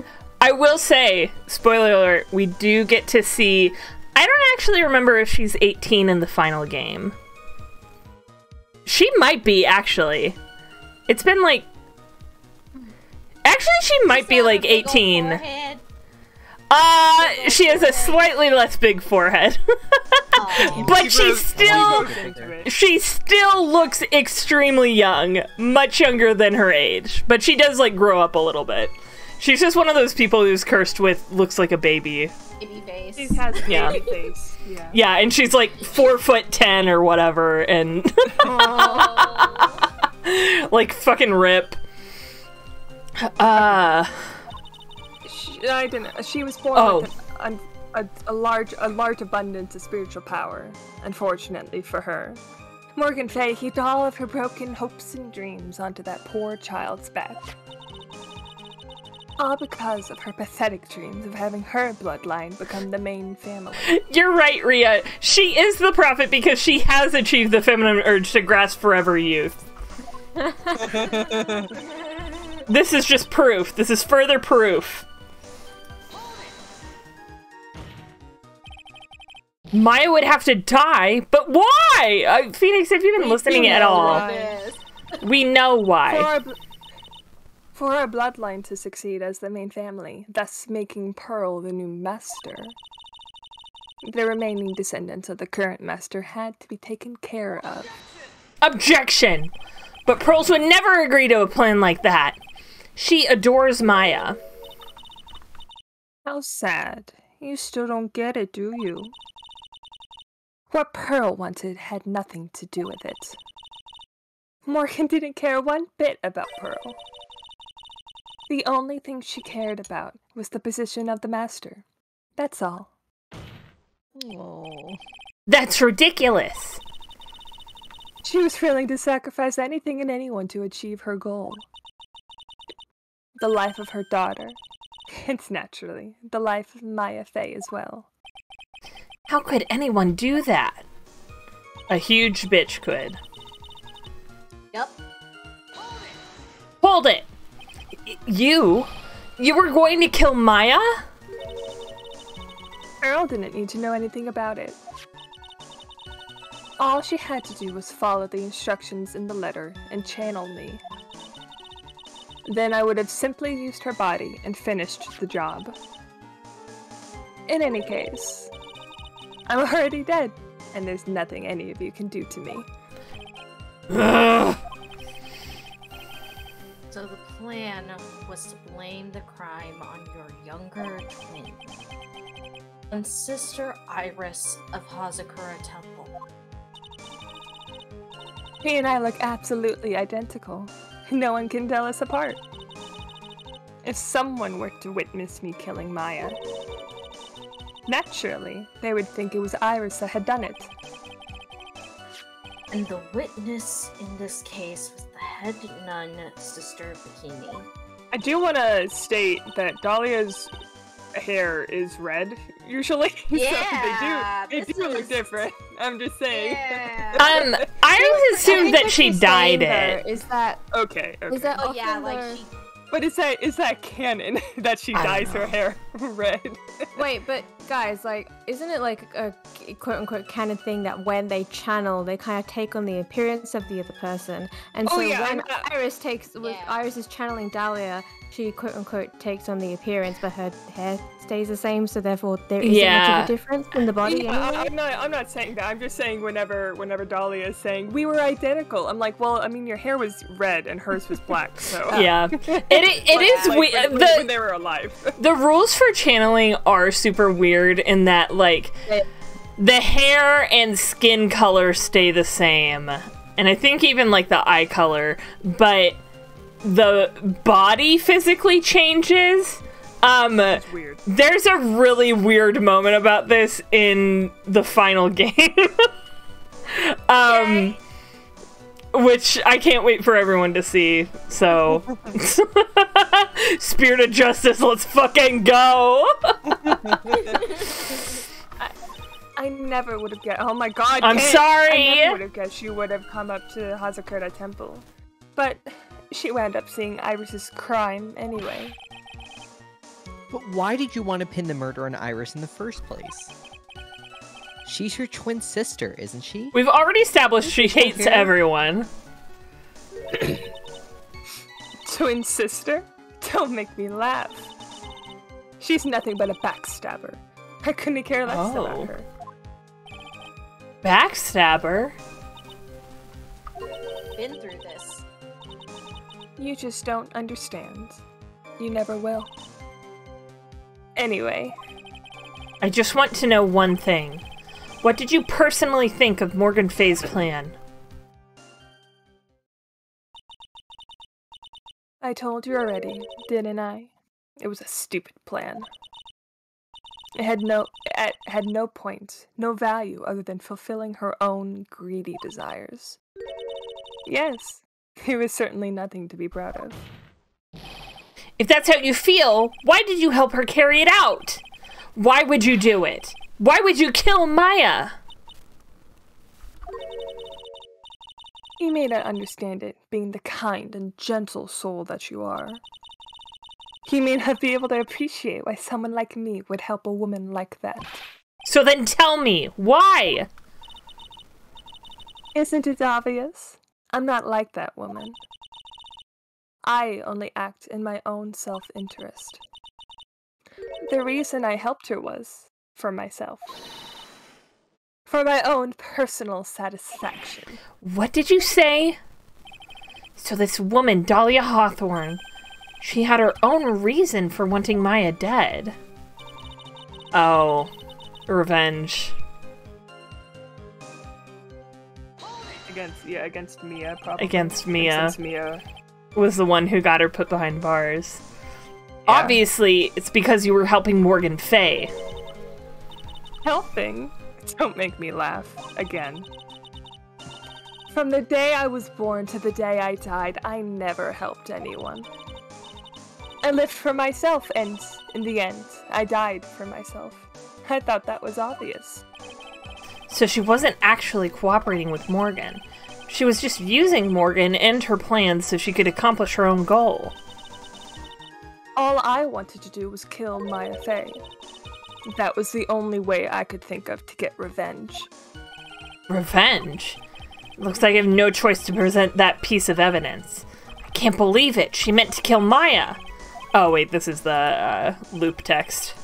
I will say, spoiler alert, we do get to see. I don't actually remember if she's 18 in the final game. She might be, actually. It's been like. Actually, she might be like 18. Uh, she has a slightly less big forehead. but she still. She still looks extremely young, much younger than her age. But she does like grow up a little bit. She's just one of those people who's cursed with looks like a baby. Baby face. She has a Yeah. face. Yeah. Yeah, and she's like four foot ten or whatever, and like fucking rip. Uh, She, I didn't. She was born Oh. with an, a, a large, a large abundance of spiritual power. Unfortunately for her, Morgan Fey heaped all of her broken hopes and dreams onto that poor child's back. All because of her pathetic dreams of having her bloodline become the main family. you're right, Ria. She is the prophet because she has achieved the feminine urge to grasp forever youth. This is just proof. This is further proof. Maya would have to die, but why? Uh, Phoenix, have you been listening at all? We know For why. For our bloodline to succeed as the main family, thus making Pearl the new master. The remaining descendants of the current master had to be taken care of. Objection! But Pearls would never agree to a plan like that. She adores Maya. How sad. You still don't get it, do you? What Pearl wanted had nothing to do with it. Morgan didn't care one bit about Pearl. The only thing she cared about was the position of the master. That's all. Oh. That's ridiculous. She was willing to sacrifice anything and anyone to achieve her goal. The life of her daughter. And naturally, the life of Maya Fey as well. How could anyone do that? A huge bitch could. Yep. Hold it! Y- You? You were going to kill Maya? Earl didn't need to know anything about it. All she had to do was follow the instructions in the letter and channel me. Then I would have simply used her body and finished the job. In any case, I'm already dead, and there's nothing any of you can do to me. So the plan was to blame the crime on your younger twin. On Sister Iris of Hazakura Temple. He and I look absolutely identical. No one can tell us apart. If someone were to witness me killing Maya, naturally, they would think it was Iris that had done it. And the witness in this case was head nun, Sister Bikini. I do want to state that Dahlia's hair is red usually. Yeah, so they do. They this do look different. I'm just saying. Um, I assumed think that she she's dyed saying, it. though, Is that Okay. Okay. is that Oh yeah, like the- she But is that is that canon that she I dyes her hair red? Wait, but guys, like, isn't it like a quote unquote canon thing that when they channel, they kind of take on the appearance of the other person? And Oh, so yeah, when not- Iris takes, with Yeah. Iris is channeling Dahlia, she quote unquote takes on the appearance, but her hair stays the same, so therefore there isn't much of a difference in the body Yeah, I, anyway. I'm not. I'm not saying that. I'm just saying whenever whenever Dahlia is saying we were identical, I'm like, well, I mean, your hair was red and hers was black, so Yeah. It, it, it is like, weird. when, The, when they were alive. the rules for channeling are super weird in that like the hair and skin color stay the same and i think even like the eye color but the body physically changes um there's a really weird moment about this in the final game um which I can't wait for everyone to see. So, Spirit of Justice, let's fucking go! I never would have guessed. Oh my god! I'm sorry. I never would have guessed you would have come up to Hazakura Temple, but she wound up seeing Iris's crime anyway. But why did you want to pin the murder on Iris in the first place? She's your twin sister, isn't she? We've already established she hates Okay. everyone. Twin sister? Don't make me laugh. She's nothing but a backstabber. I couldn't care less Oh. about her. Backstabber? been through this. You just don't understand. You never will. Anyway, I just want to know one thing. What did you personally think of Morgan Fey's plan? I told you already, didn't I? It was a stupid plan. It had no it had no point, no value other than fulfilling her own greedy desires. Yes, it was certainly nothing to be proud of. If that's how you feel, why did you help her carry it out? Why would you do it? Why would you kill Maya? You may not understand it, being the kind and gentle soul that you are. You may not be able to appreciate why someone like me would help a woman like that. So then tell me, why? Isn't it obvious? I'm not like that woman. I only act in my own self interest. The reason I helped her was for myself. For my own personal satisfaction. What did you say? So this woman, Dahlia Hawthorne, she had her own reason for wanting Maya dead. Oh, revenge. Against yeah, against Mia probably. Against Mia. Since Mia. Was the one who got her put behind bars. Obviously, it's because you were helping Morgan Fey. Helping? Don't make me laugh. Again. From the day I was born to the day I died, I never helped anyone. I lived for myself, and in the end, I died for myself. I thought that was obvious. So she wasn't actually cooperating with Morgan. She was just using Morgan and her plans so she could accomplish her own goal. All I wanted to do was kill Maya Fey. That was the only way I could think of to get revenge. Revenge? Looks like I have no choice to present that piece of evidence. I can't believe it. She meant to kill Maya. Oh, wait, this is the uh, loop text.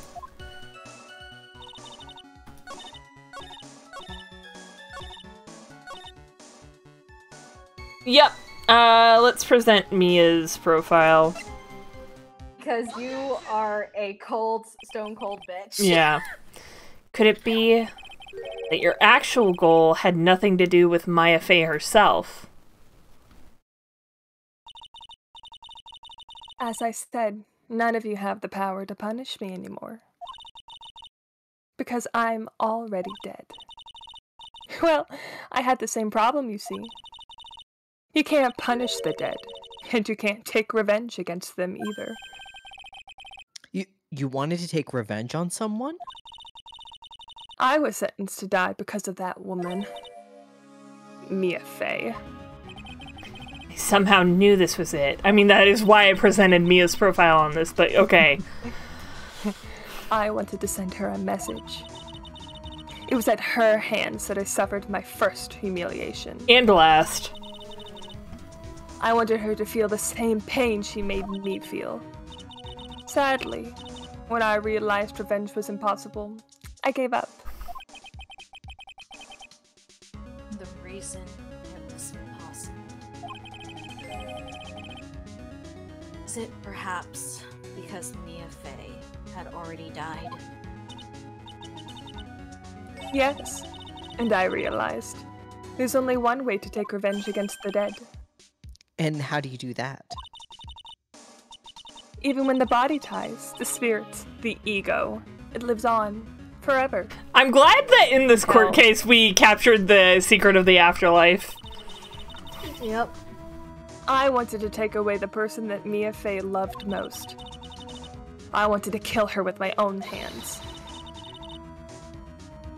Yep. Uh, let's present Mia's profile. Because you are a cold, stone cold bitch. Yeah. Could it be that your actual goal had nothing to do with Maya Fey herself? As I said, none of you have the power to punish me anymore. Because I'm already dead. Well, I had the same problem, you see. You can't punish the dead, and you can't take revenge against them either. You you wanted to take revenge on someone? I was sentenced to die because of that woman. Mia Fey. I somehow knew this was it. I mean, that is why I presented Mia's profile on this, but okay. I wanted to send her a message. It was at her hands that I suffered my first humiliation. And last. I wanted her to feel the same pain she made me feel. Sadly, when I realized revenge was impossible, I gave up. The reason it was impossible. Is it perhaps because Mia Fey had already died? Yes, and I realized there's only one way to take revenge against the dead. And how do you do that? Even when the body dies, the spirit, the ego, it lives on forever. I'm glad that in this court case we captured the secret of the afterlife. Yep. I wanted to take away the person that Mia Fey loved most. I wanted to kill her with my own hands.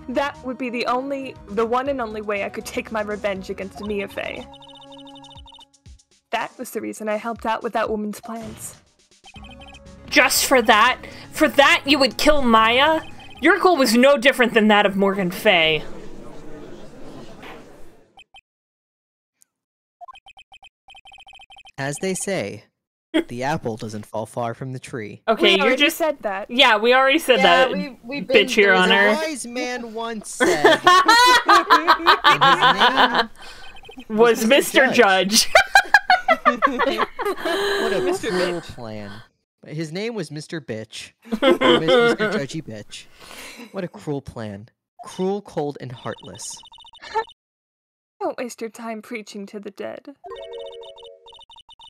That would be the only, the one and only way I could take my revenge against Mia Fey. That was the reason I helped out with that woman's plans. Just for that? For that you would kill Maya? Your goal was no different than that of Morgan Fey. As they say, the apple doesn't fall far from the tree. Okay, you're just said that. Yeah, we already said Yeah, that. we- we've been bitch your through As honor. a wise man once said, his name Was Mr. Judge. What a cruel plan. His name was Mr. Bitch. Mr. Judgy Bitch. What a cruel plan. Cruel, cold, and heartless. Don't waste your time preaching to the dead.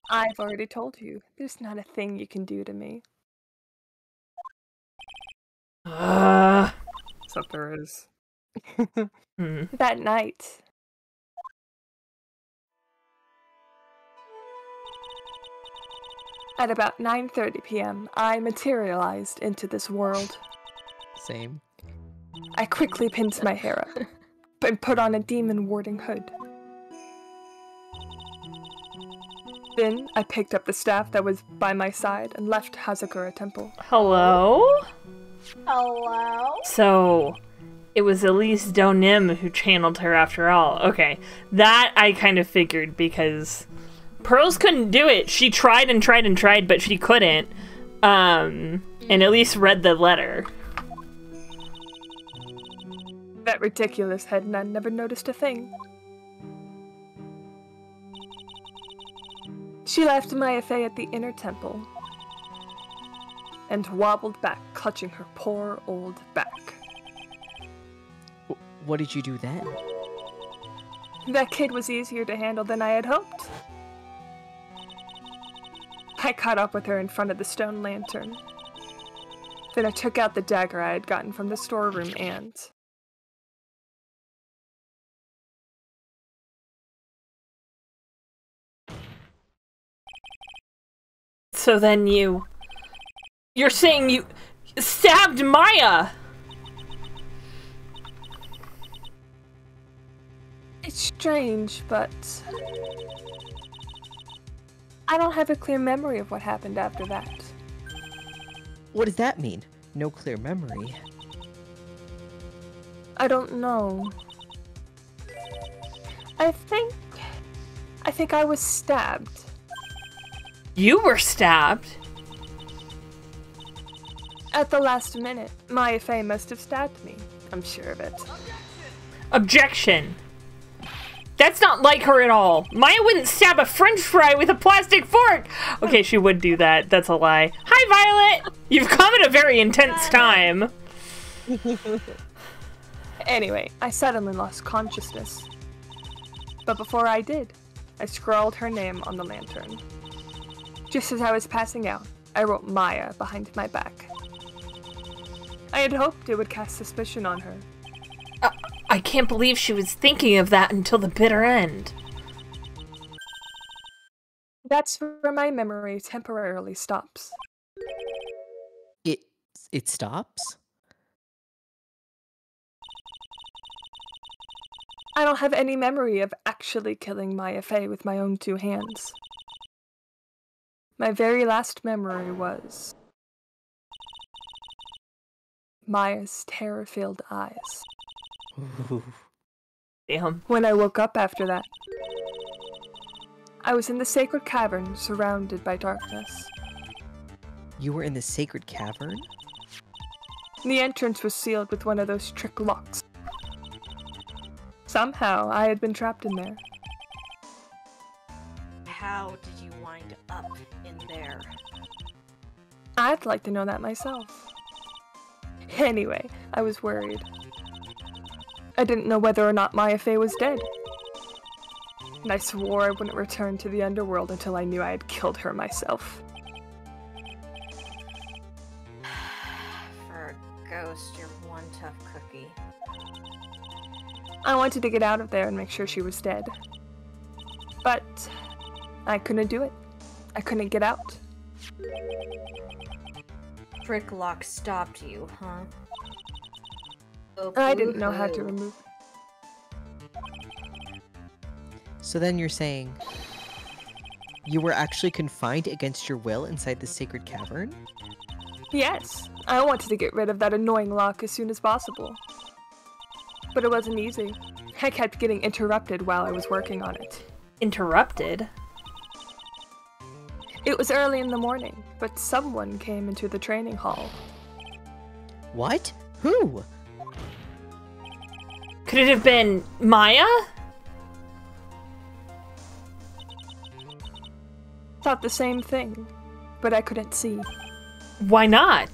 I've already told you, there's not a thing you can do to me. Uh, So there is. hmm. That night. At about 9:30 p.m., I materialized into this world. Same. I quickly pinned my hair up and put on a demon warding hood. Then I picked up the staff that was by my side and left Hazakura Temple. Hello? Hello? So, it was Elise Deauxnim who channeled her after all. Okay, that I kind of figured because Pearls couldn't do it. She tried and tried and tried, but she couldn't. Um, and Elise read the letter. That ridiculous head nun never noticed a thing. She left Maya Fey at the inner temple and wobbled back, clutching her poor old back. What did you do then? That kid was easier to handle than I had hoped. I caught up with her in front of the stone lantern. Then I took out the dagger I had gotten from the storeroom and. So then you. You're saying you stabbed Maya! It's strange, but. I don't have a clear memory of what happened after that. What does that mean? No clear memory. I don't know. I think. I think I was stabbed. You were stabbed? At the last minute, Maya Fey must have stabbed me. I'm sure of it. Objection. That's not like her at all. Maya wouldn't stab a french fry with a plastic fork. Okay, she would do that. That's a lie. Hi, Violet. You've come at a very intense time. Anyway, I suddenly lost consciousness. But before I did, I scrawled her name on the lantern. Just as I was passing out, I wrote Maya behind my back. I had hoped it would cast suspicion on her. Uh, I can't believe she was thinking of that until the bitter end. That's where my memory temporarily stops. It it stops? I don't have any memory of actually killing Maya Fey with my own two hands. My very last memory was Maya's terror filled eyes. Damn. When I woke up after that, I was in the sacred cavern surrounded by darkness. You were in the sacred cavern? The entrance was sealed with one of those trick locks. Somehow, I had been trapped in there. How did you wind up in there? I'd like to know that myself. Anyway, I was worried. I didn't know whether or not Maya Fey was dead. And I swore I wouldn't return to the underworld until I knew I had killed her myself. For a ghost, you're one tough cookie. I wanted to get out of there and make sure she was dead. But I couldn't do it. I couldn't get out. Tricklock stopped you, huh? Oh, I didn't know how to boo-hoo. remove So then you're saying you were actually confined against your will inside the sacred cavern? Yes, I wanted to get rid of that annoying lock as soon as possible. But it wasn't easy. I kept getting interrupted while I was working on it. Interrupted? It was early in the morning, but someone came into the training hall. What? Who? Could it have been Maya? Thought the same thing, but I couldn't see. Why not?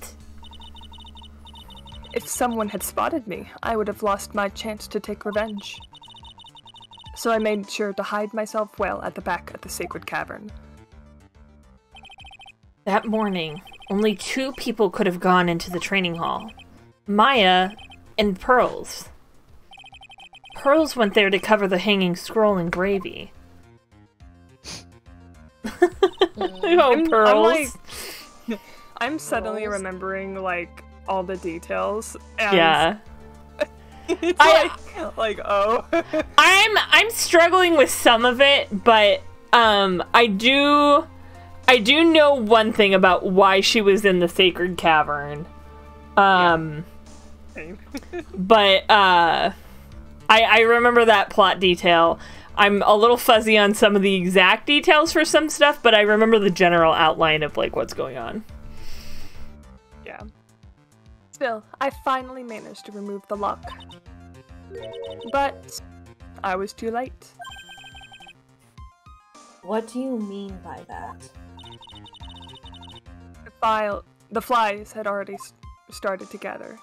If someone had spotted me, I would have lost my chance to take revenge. So I made sure to hide myself well at the back of the sacred cavern. That morning, only two people could have gone into the training hall Maya and Pearls. Pearls went there to cover the hanging scroll in gravy. oh, I'm, Pearls. I'm like, I'm suddenly Pearls? remembering like all the details. And yeah. it's I- like, like oh. I'm I'm struggling with some of it, but um I do I do know one thing about why she was in the sacred cavern. Um Same. but uh I I remember that plot detail. I'm a little fuzzy on some of the exact details for some stuff, but I remember the general outline of like what's going on. yeah. Still, I finally managed to remove the lock. But I was too late. What do you mean by that? The file, the flies had already started to gather.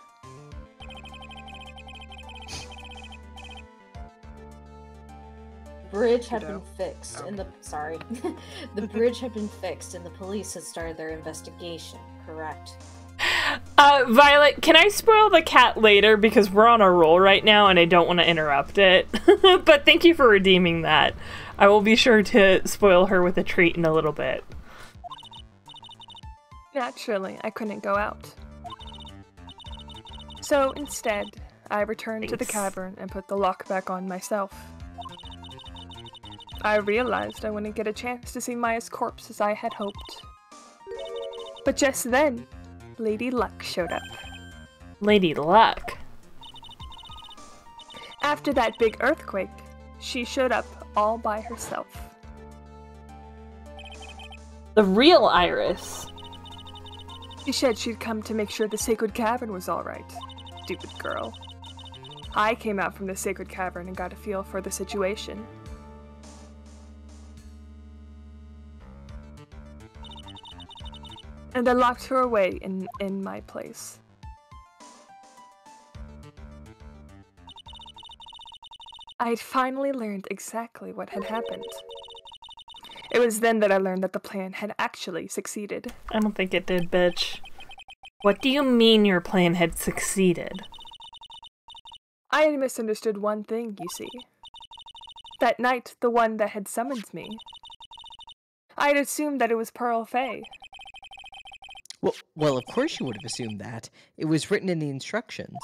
Bridge had been Kiddo. fixed and the sorry the bridge had been fixed and the police had started their investigation correct Uh, Violet, can I spoil the cat later because we're on a roll right now and I don't want to interrupt it. but thank you for redeeming that. I will be sure to spoil her with a treat in a little bit. Naturally, I couldn't go out. So instead, I returned to the cavern and put the lock back on myself. I realized I wouldn't get a chance to see Maya's corpse as I had hoped. But just then, Lady Luck showed up. Lady Luck. After that big earthquake, she showed up all by herself. The real Iris. She said she'd come to make sure the sacred cavern was alright. Stupid girl. I came out from the sacred cavern and got a feel for the situation. And I locked her away in, in my place. I had finally learned exactly what had happened. It was then that I learned that the plan had actually succeeded. I don't think it did, bitch. What do you mean your plan had succeeded? I had misunderstood one thing, you see. That night, the one that had summoned me. I had assumed that it was Pearl Fey. Well, well, of course you would have assumed that. It was written in the instructions.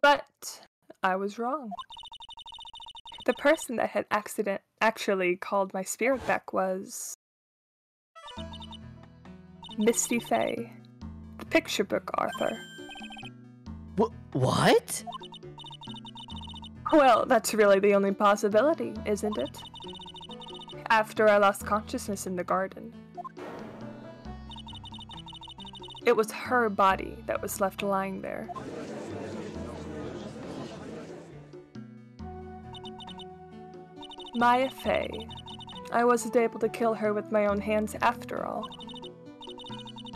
But I was wrong. The person that had accident actually called my spirit back was Misty Fey, the picture book Arthur. Wh- what? Well, that's really the only possibility, isn't it? After I lost consciousness in the garden. It was her body that was left lying there. Maya Fey. I wasn't able to kill her with my own hands after all.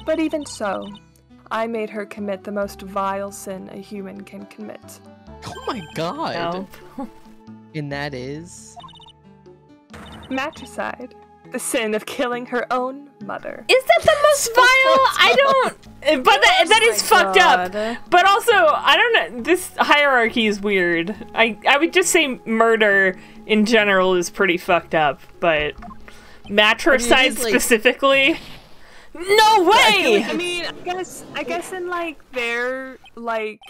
But even so, I made her commit the most vile sin a human can commit. Oh my god. No. And that is. Matricide. The sin of killing her own mother. Is that the most vile? I don't. But that, that is fucked up. But also, I don't know. This hierarchy is weird. I I would just say murder in general is pretty fucked up, but matricide is, like- specifically. No way! I mean, I guess I guess in like their like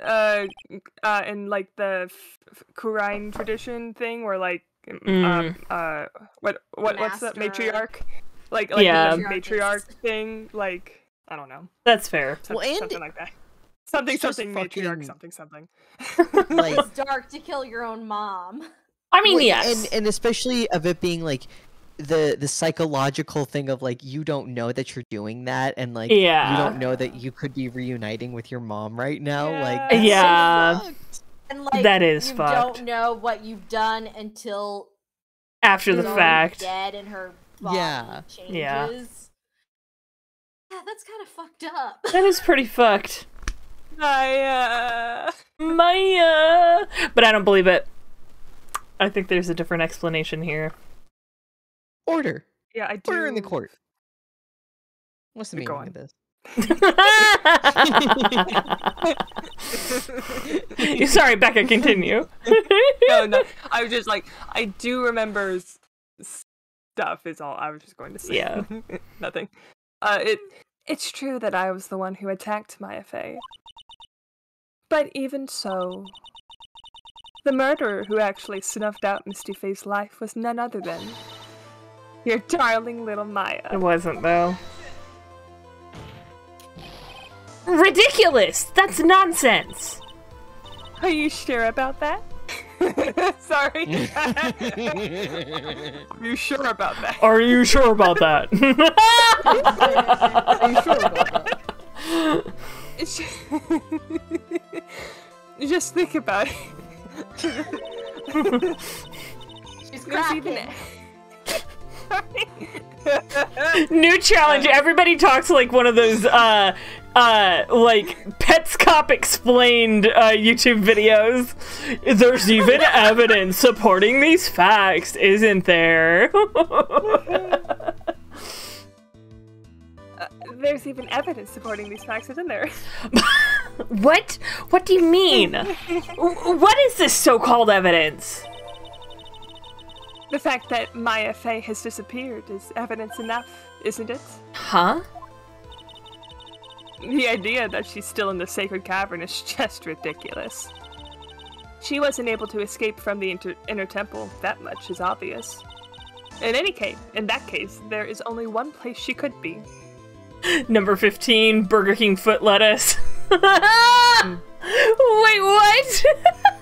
uh uh in like the f- f- Kurain tradition thing where like um Mm. uh what what what's the Master- matriarch like like Yeah. the Matriarch matriarch thing like I don't know That's fair. some- Well, and something like that something something matriarch fucking- something something Like, it's dark to kill your own mom I mean, Well, yes. and and especially of it being like the the psychological thing of like you don't know that you're doing that and like Yeah. you don't know that you could be reuniting with your mom right now like Yeah. so Yeah. fucked. And like That is you fucked. don't know what you've done until After the fact. dead and her body Yeah. changes Yeah. yeah that's kind of fucked up That is pretty fucked. I uh Maya! But I don't believe it. I think there's a different explanation here. order yeah I do order in the court what's the Keep meaning going. of this Sorry, Becca, continue. no no I was just like I do remember stuff is all I was just going to say Yeah. nothing uh it it's true that I was the one who attacked Maya Fey but even so the murderer who actually snuffed out Misty Fey's life was none other than your darling little Maya It wasn't, though. Ridiculous! That's nonsense! are you sure about that sorry are you sure about that Are you sure about that? are you sure about that It's Just think about it. She's There's even New challenge. Everybody talks like one of those uh uh like Petscop explained uh YouTube videos. There's even evidence supporting these facts, isn't there? Uh, there's even evidence supporting these facts, isn't there? what? What do you mean? What is this so-called evidence? The fact that Maya Fey has disappeared is evidence enough, isn't it? Huh? The idea that she's still in the sacred cavern is just ridiculous. She wasn't able to escape from the inter- inner temple, that much is obvious. In any case, in that case, there is only one place she could be. Number 15, Burger King foot lettuce. Wait, what?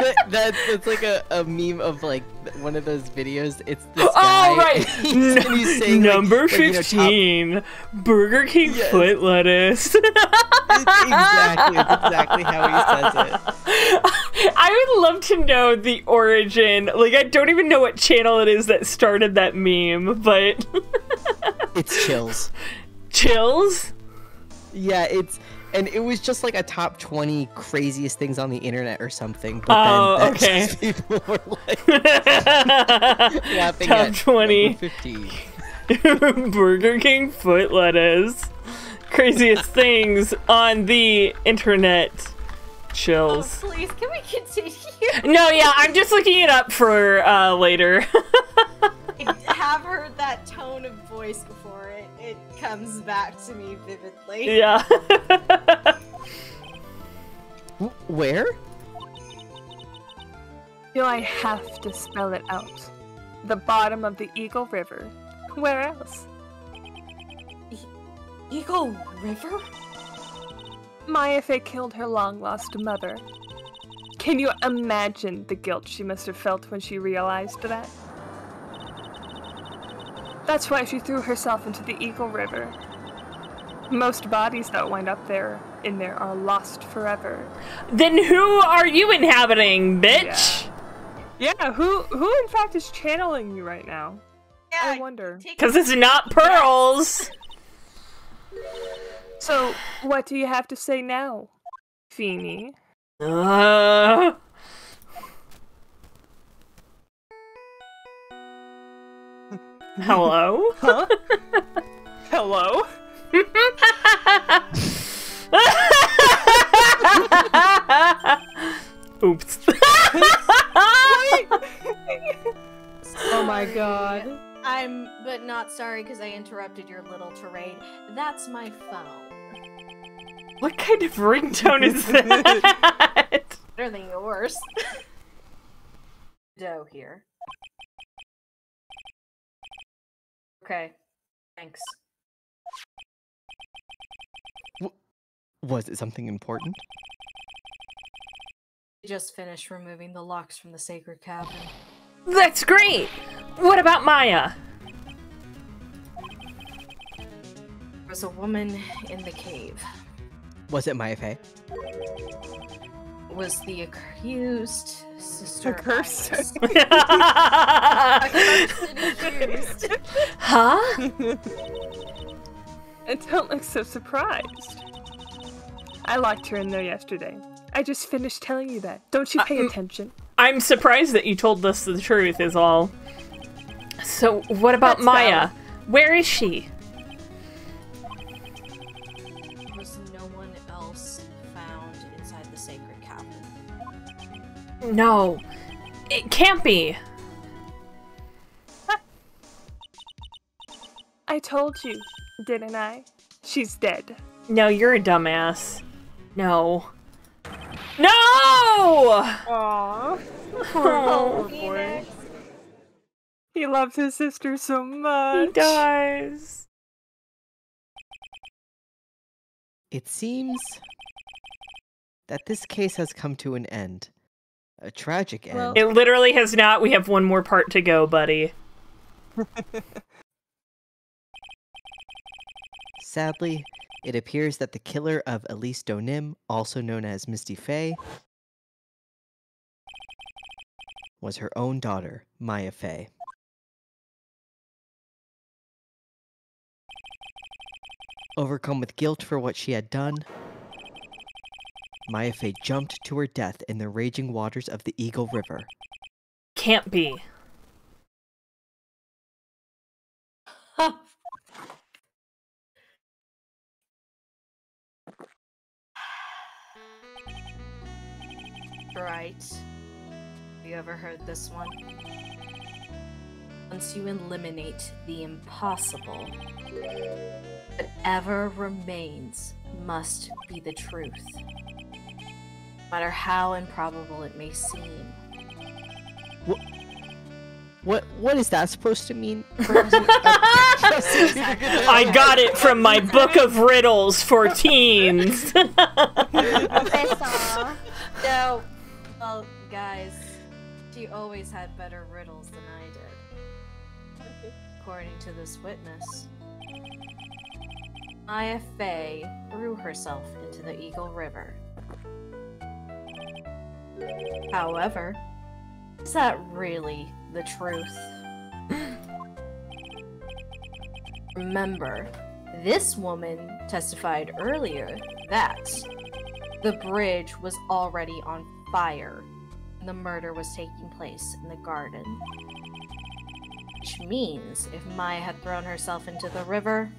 that, that's, that's like a, a meme of like one of those videos. It's this oh, guy. Oh, right. and he's, he's saying like- Number like, you know, top- 15, Burger King Yes. foot lettuce. exactly, that's exactly how he says it. I would love to know the origin. Like, I don't even know what channel it is that started that meme, but It's chills. chills. Yeah, it's and it was just like a top twenty craziest things on the internet or something. But Oh, then okay. just people were like laughing Top at 20. fifteen. Burger King foot lettuce. Craziest things on the internet. Chills. Please, can we continue? No, yeah, I'm just looking it up for uh, later. I have heard that tone of voice before. It, it comes back to me vividly. yeah. Where? Do I have to spell it out? The bottom of the Eagle River. Where else? Eagle River? Maya Fey killed her long lost mother. Can you imagine the guilt she must have felt when she realized that? That's why she threw herself into the Eagle River. Most bodies that wind up there in there are lost forever. then who are you inhabiting, bitch? Yeah, who who in fact is channeling you right now? I wonder. Because it's not pearls. So, what do you have to say now, Feenie? Uh, hello? Huh? Hello? Oops. Oh my god. I'm but not sorry because I interrupted your little tirade. That's my phone. what kind of ringtone is that? Better than yours. Doe here. Okay. Thanks. Was it something important? We just finished removing the locks from the sacred cavern. That's great. What about Maya? There was a woman in the cave. Was it Maya Fey? Was the accused sister of Accursed. Accursed and accused. Huh? And don't look so surprised. I locked her in there yesterday. I just finished telling you that. Don't you uh, pay mm, attention? I'm surprised that you told us the truth, is all. So, what about That's Maya? valid. Where is she? No. It can't be. I told you, didn't I? She's dead. No, you're a dumbass. No. No! Aww. Oh, boy. He loves his sister so much. he much. does. It seems that this case has come to an end a tragic end. Well, it literally has not. We have one more part to go, buddy. Sadly, it appears that the killer of Elise Deauxnim, also known as Misty Fey, was her own daughter, Maya Fey. Overcome with guilt for what she had done, Maya Fey jumped to her death in the raging waters of the Eagle River. Can't be. Right. Have you ever heard this one? Once you eliminate the impossible, whatever remains must be the truth. No matter how improbable it may seem. What What? what is that supposed to mean? I got it from my book of riddles for teens. Professor. No, well, guys, she always had better riddles than I did. According to this witness, Maya Fey threw herself into the Eagle River. However, is that really the truth? Remember, this woman testified earlier that the bridge was already on fire and the murder was taking place in the garden. Which means if Maya had thrown herself into the river,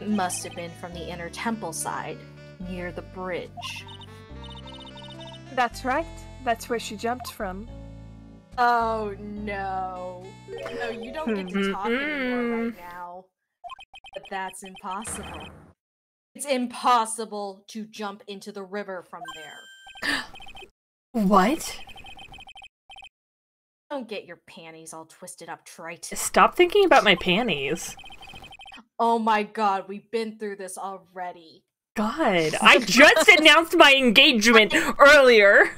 it must have been from the inner temple side, near the bridge. That's right. That's where she jumped from. Oh no. No, you don't get to talk anymore right now. But that's impossible. It's impossible to jump into the river from there. what? Don't get your panties all twisted up, trite. Stop thinking about my panties. Oh my god, we've been through this already. God, I just announced my engagement earlier.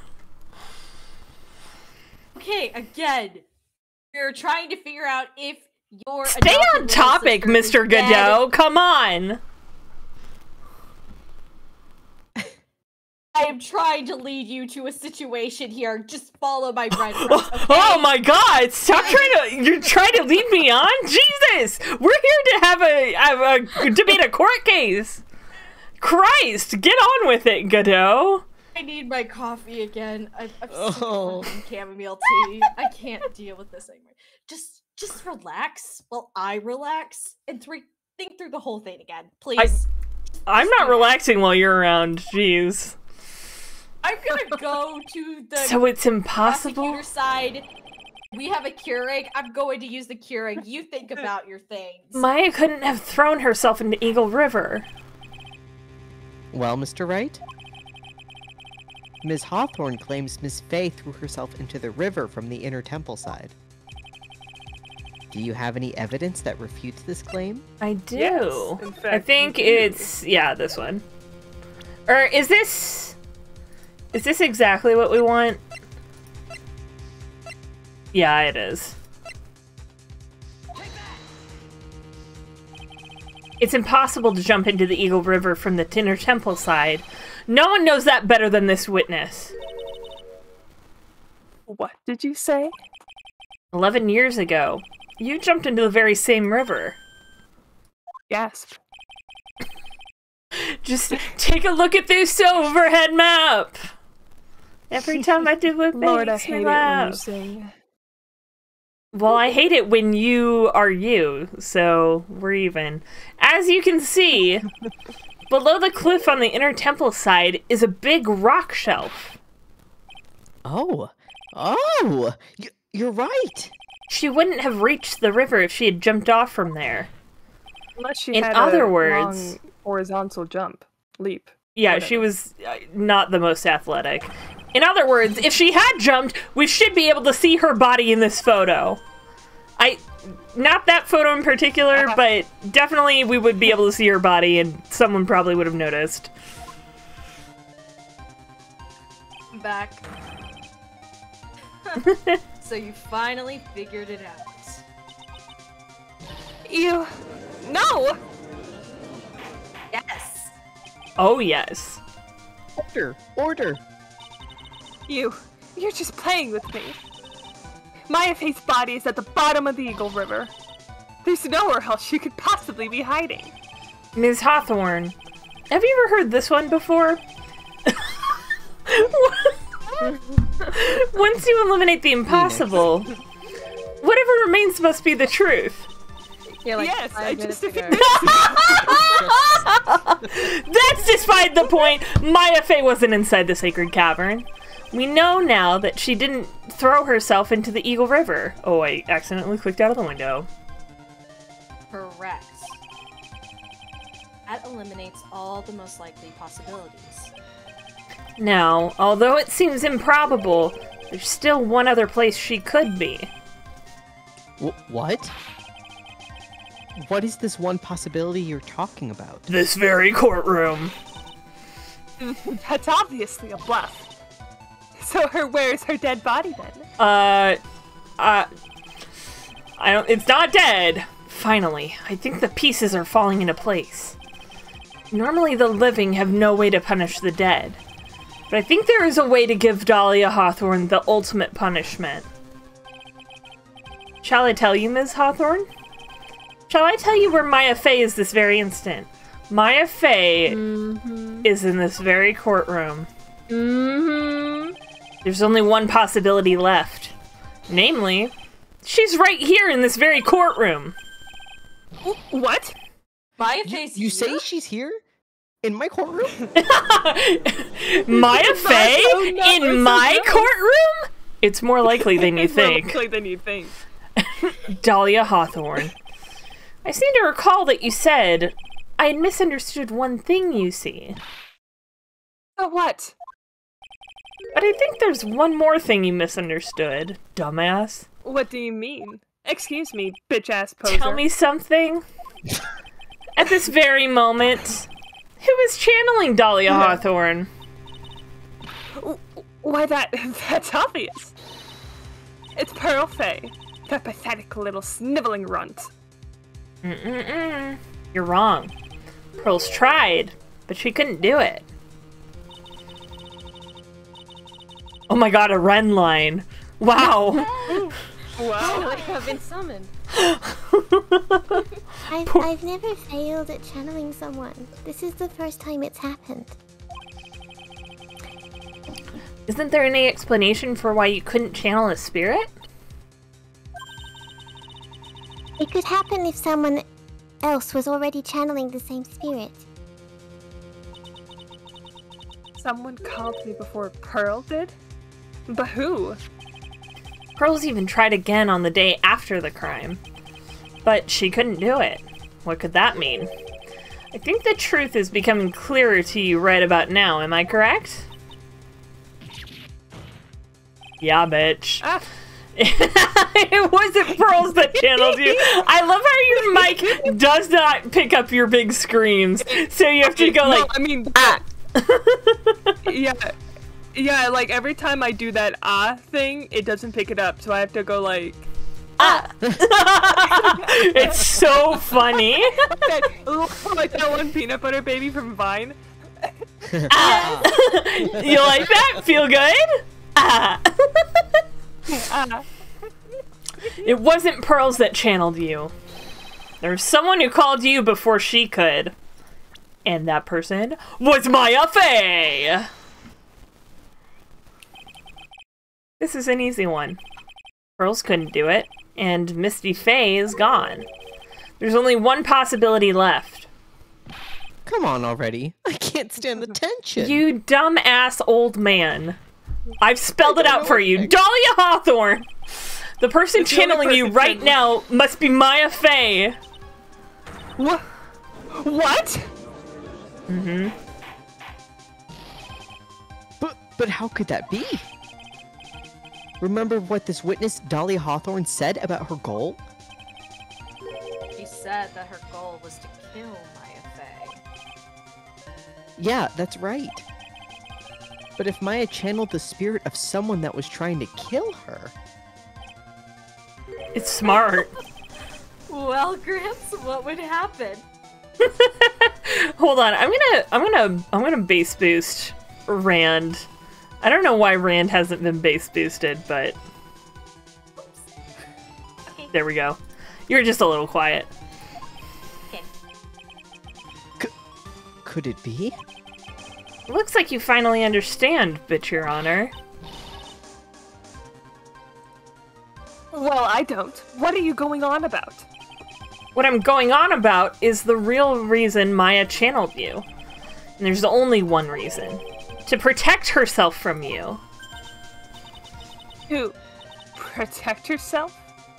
Okay, again, we're trying to figure out if your Stay on topic, Mr. Godot. Come on. I am trying to lead you to a situation here. Just follow my breadcrumbs. Oh, okay? Oh my god, stop trying to you're trying to lead me on? Jesus! We're here to have a, have a debate a court case. Christ, get on with it, Godot. I need my coffee again. I, I'm Oh. so chamomile tea. I can't deal with this anymore. Just, just relax while I relax and three, think through the whole thing again, please. I'm not relaxing while you're around, jeez. I'm gonna go to the So it's impossible? prosecutor side. We have a Keurig. I'm going to use the Keurig. You think about your things. Maya couldn't have thrown herself into Eagle River. Well, Mr. Wright? Ms. Hawthorne claims Miss Fey threw herself into the river from the inner temple side. Do you have any evidence that refutes this claim? I do. Yes, in I think it's yeah, this one. Or is this is this exactly what we want? Yeah, it is. It's impossible to jump into the Eagle River from the Tinner Temple side. No one knows that better than this witness. What did you say? Eleven years ago, you jumped into the very same river. Gasp. Just take a look at this overhead map. Every time I do it, Lord, I makes me hate you laugh. Sing. Well, I hate it when you are you, so we're even. As you can see, below the cliff on the inner temple side is a big rock shelf. Oh, oh, y- you're right. She wouldn't have reached the river if she had jumped off from there. Unless she In had other a words- long horizontal jump, leap. Yeah, she was uh, not the most athletic. In other words, if she had jumped, we should be able to see her body in this photo. I not that photo in particular, but definitely we would be able to see her body and someone probably would have noticed. Back. so you finally figured it out. You. No! Yes. Oh yes. Order, order. You. You're just playing with me. Maya Fey's body is at the bottom of the Eagle River. There's nowhere else she could possibly be hiding. Ms. Hawthorne, have you ever heard this one before? Once you eliminate the impossible, whatever remains must be the truth. Yeah, like yes, I just ago. That's despite the point. Maya Fey wasn't inside the sacred cavern. We know now that she didn't throw herself into the Eagle River. Oh, I accidentally clicked out of the window. Correct. That eliminates all the most likely possibilities. Now, although it seems improbable, there's still one other place she could be. Wh- what? What is this one possibility you're talking about? This very courtroom. That's obviously a bluff. So her where's her dead body then? Uh, uh, I don't. It's not dead. Finally, I think the pieces are falling into place. Normally, the living have no way to punish the dead, but I think there is a way to give Dahlia Hawthorne the ultimate punishment. Shall I tell you, Ms. Hawthorne? Shall I tell you where Maya Fey is this very instant? Maya Fey is in this very courtroom. Mm-hmm. There's only one possibility left. Namely, she's right here in this very courtroom. What? Maya You, Fey's you say she's here? In my courtroom? Maya Fey no, no, in my so courtroom? It's more likely than you It's more think. likely than you think. Dahlia Hawthorne. I seem to recall that you said I had misunderstood one thing, you see. Oh, what? But I think there's one more thing you misunderstood, dumbass. What do you mean? Excuse me, bitch ass poser. Tell me something. At this very moment, who is channeling Dahlia Hawthorne? Why that that's obvious. It's Pearl Fey, that pathetic little sniveling runt. Mm-mm-mm. You're wrong. Pearls tried, but she couldn't do it. Oh my god, a Ren line. Wow. Wow. I've been summoned. I've, I've never failed at channeling someone. This is the first time it's happened. Isn't there any explanation for why you couldn't channel a spirit? It could happen if someone else was already channeling the same spirit. Someone called me before Pearl did? But who? Pearls even tried again on the day after the crime. But she couldn't do it. What could that mean? I think the truth is becoming clearer to you right about now, am I correct? Yeah, bitch. Ah. it wasn't Pearls that channeled you. I love how your mic does not pick up your big screams. So you have to go no, like, I mean, ah. yeah, yeah. Like every time I do that ah thing, it doesn't pick it up, so I have to go like. ah. it's so funny. that, like that one peanut butter baby from Vine. Ah. you like that? Feel good? Ah. Ah. It wasn't Pearls that channeled you. There was someone who called you before she could. And that person was Maya Fey! This is an easy one. Pearls couldn't do it, and Misty Fey is gone. There's only one possibility left. Come on already. I can't stand the tension. You dumbass old man. I've spelled it out for you. Dahlia Hawthorne! The person It's the only channeling you right channeling- now must be Maya Fey. What? What? Mm-hmm. But but how could that be? Remember what this witness Dahlia Hawthorne said about her goal? She said that her goal was to kill Maya Fey. Yeah, that's right. But if Maya channeled the spirit of someone that was trying to kill her, It's smart. Well, Gramps, what would happen? Hold on, I'm gonna, I'm gonna, I'm gonna bass boost Rand I don't know why Rand hasn't been bass boosted, but Okay. there we go. You're just a little quiet. Okay. Could it be? Looks like you finally understand, bitch, your honor. Well, I don't. What are you going on about? What I'm going on about is the real reason Maya channeled you. And there's only one reason. To protect herself from you. Who protect herself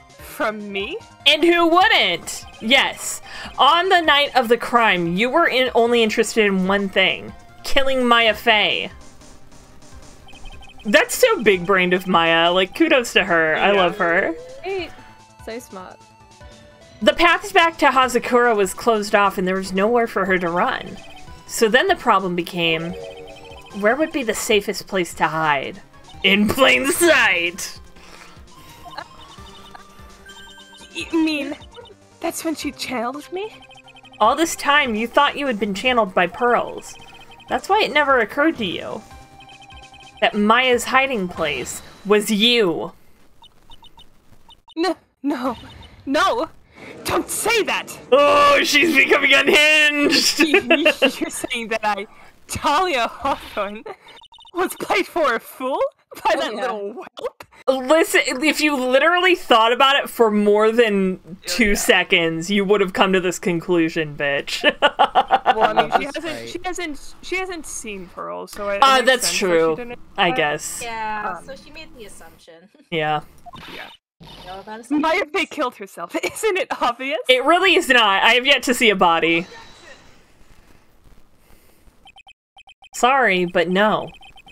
from me? And who wouldn't? Yes. On the night of the crime, you were in, only interested in one thing killing Maya Fey. That's so big brained of Maya. Like, kudos to her. I love her. Right. So smart. The path back to Hazakura was closed off and there was nowhere for her to run. So then the problem became where would be the safest place to hide? In plain sight! You mean that's when she channeled me? All this time, you thought you had been channeled by pearls. That's why it never occurred to you that Maya's hiding place was you. No, no, no! Don't say that! Oh, she's becoming unhinged! You're saying that I, Dahlia Hawthorne, was played for a fool by that yeah. little whelp? Listen, if you literally thought about it for more than two seconds, you would have come to this conclusion, bitch. Well, I mean, she hasn't, right. she hasn't, she hasn't seen Pearl, so it Ah, makes that's sense true. I guess. Yeah, Um, so she made the assumption. Yeah. Yeah. You know about Maya assumptions? Killed herself. Isn't it obvious? It really is not. I have yet to see a body. Sorry, but no.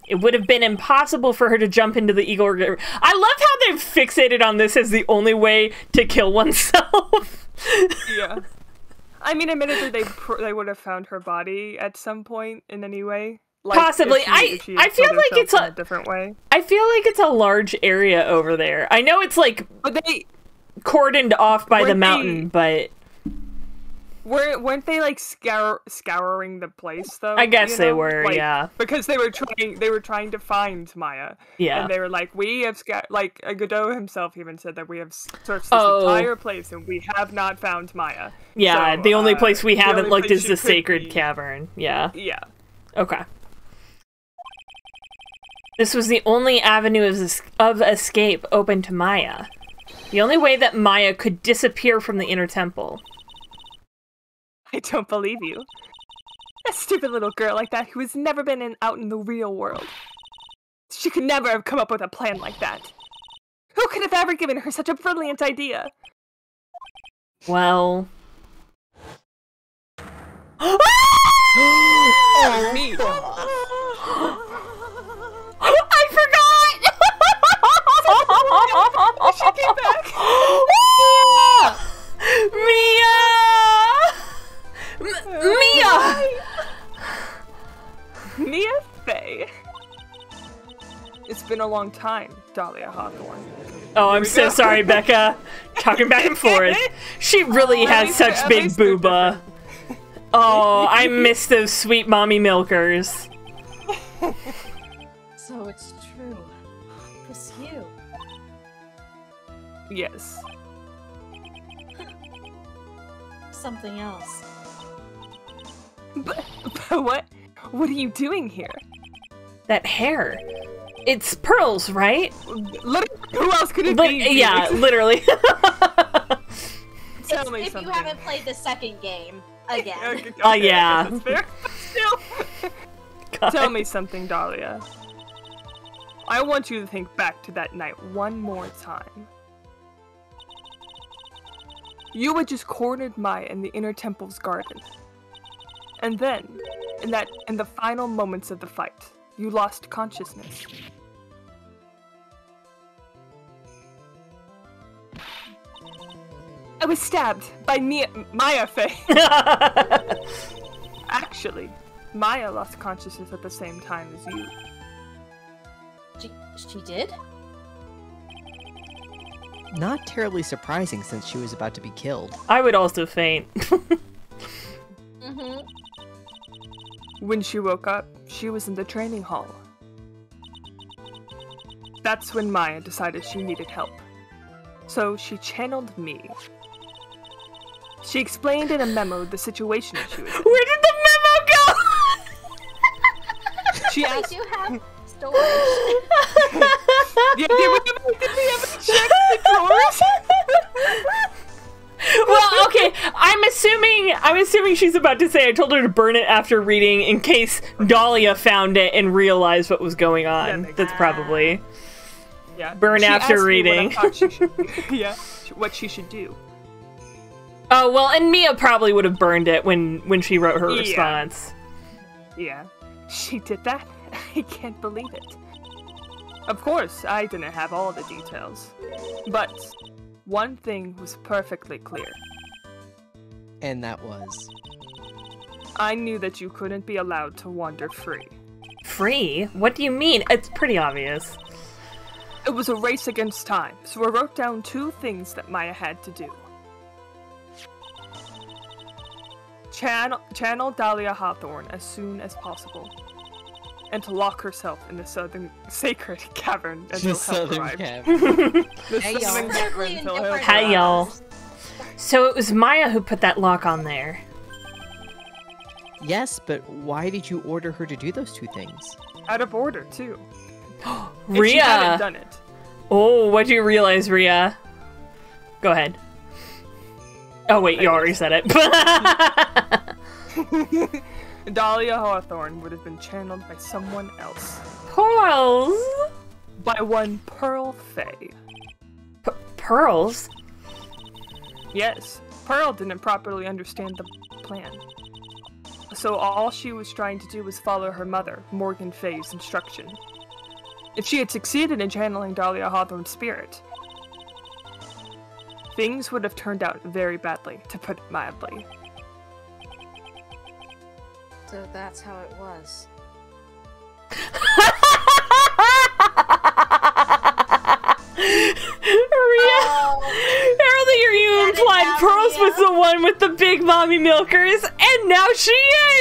It would have been impossible for her to jump into the Eagle River. I love how they've fixated on this as the only way to kill oneself. yeah. I mean, admittedly, they pr- they would have found her body at some point in any way. Like, Possibly. she- I- I feel like it's a- a different way. I feel like it's a large area over there. I know it's like But they cordoned off by the Weren't they- mountain, but were weren't they like scour scouring the place though? I guess you they were, Like, yeah. Because they were trying they were trying to find Maya. Yeah. And they were like, we have like uh, Godot himself even said that we have searched this Oh. entire place and we have not found Maya. yeah, So, the only uh, place we haven't looked is the sacred be- cavern. Yeah. Yeah. Okay. This was the only avenue of, of escape open to Maya. The only way that Maya could disappear from the inner temple. I don't believe you. A stupid little girl like that who has never been in, out in the real world. She could never have come up with a plan like that. Who could have ever given her such a brilliant idea? Well. Oh, me. I forgot! She came back. Mia! M- Mia! Mia Fey. It's been a long time, Dahlia Hawthorne. Oh, I'm so go. sorry, Becca. Talking back and forth. She really oh, has least- such at big least they're booba. Oh, I miss those sweet mommy milkers. So it's true. It's you. Yes. Something else. But, but what? What are you doing here? That hair. It's pearls, right? Lit- who else could it Li- be? yeah, literally. Tell It's- me if something. you haven't played the second game again. Oh, okay, I uh, yeah. that's fair. Still. God. Tell me something, Dahlia. I want you to think back to that night one more time. You had just cornered Maya in the inner temple's garden. And then, in that in the final moments of the fight, you lost consciousness. I was stabbed by Mia Maya Fey. Actually, Maya lost consciousness at the same time as you. She, she did? Not terribly surprising since she was about to be killed. I would also faint. Mm-hmm. When she woke up, she was in the training hall. That's when Maya decided she needed help. So she channeled me. She explained in a memo the situation she was in. Where did the memo go? She I asked, do have storage. yeah, did, we, did we ever check the drawers? well, okay. I'm assuming. I'm assuming she's about to say I told her to burn it after reading, in case Dahlia found it and realized what was going on. That's probably. Yeah. Burn she after asked me what I reading. she should yeah, what she should do. Oh well, and Mia probably would have burned it when when she wrote her Yeah. response. Yeah, she did that. I can't believe it. Of course, I didn't have all the details, but one thing was perfectly clear. And that was. I knew that you couldn't be allowed to wander free. Free? What do you mean? It's pretty obvious. It was a race against time, so I wrote down two things that Maya had to do. Channel, channel Dahlia Hawthorne as soon as possible, and to lock herself in the southern sacred cavern until The help southern arrived. cavern. The Hey, y'all. cavern until help different Hi, arrived. y'all. So it was Maya who put that lock on there. Yes, but why did you order her to do those two things? Out of order too. If she hadn't done it, Oh, what do you realize, Rhea? Go ahead. Oh wait, you already said it. Dahlia Hawthorne would have been channeled by someone else. Pearls. By one Pearl Fey. P- pearls. Yes, Pearl didn't properly understand the plan. So all she was trying to do was follow her mother, Morgan Fey's instruction. If she had succeeded in channeling Dahlia Hawthorne's spirit, things would have turned out very badly, to put it mildly. So that's how it was. Rhea. Oh. Earlier you implied Pearls was the one with the big mommy milkers, and now she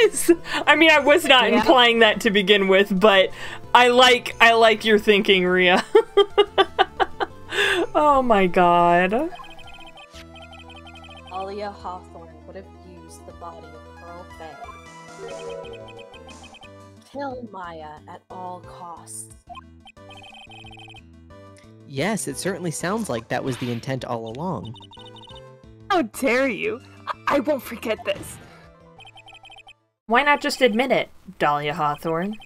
is. I mean, I was not Yeah. implying that to begin with, but I like I like your thinking, Rhea. oh my god. Alia Hawthorne Kill Maya at all costs. Yes, it certainly sounds like that was the intent all along. How dare you! I, I won't forget this. Why not just admit it, Dahlia Hawthorne?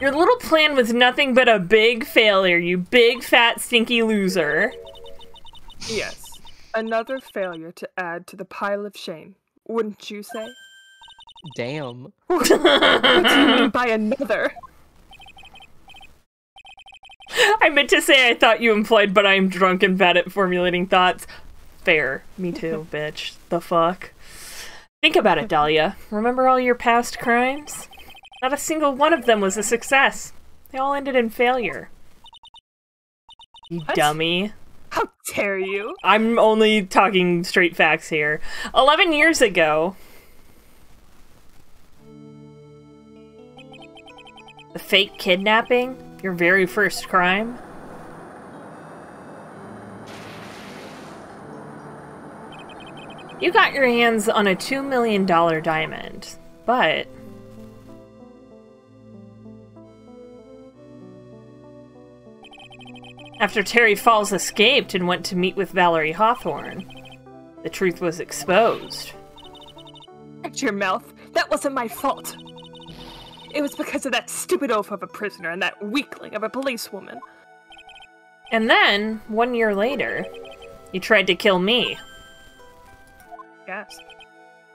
Your little plan was nothing but a big failure, you big fat stinky loser. Yes, another failure to add to the pile of shame, wouldn't you say? Damn. What do you mean by another? I meant to say I thought you implied, but I'm drunk and bad at formulating thoughts. Fair. Me too, bitch. The fuck? Think about it, Dahlia. Remember all your past crimes? Not a single one of them was a success. They all ended in failure. You What? dummy. How dare you? I'm only talking straight facts here. Eleven years ago, the fake kidnapping, your very first crime. You got your hands on a $2 million diamond, but. After Terry Fawles escaped and went to meet with Valerie Hawthorne, the truth was exposed. Shut your mouth. That wasn't my fault. It was because of that stupid oaf of a prisoner and that weakling of a policewoman. And then, one year later, you tried to kill me. Yes.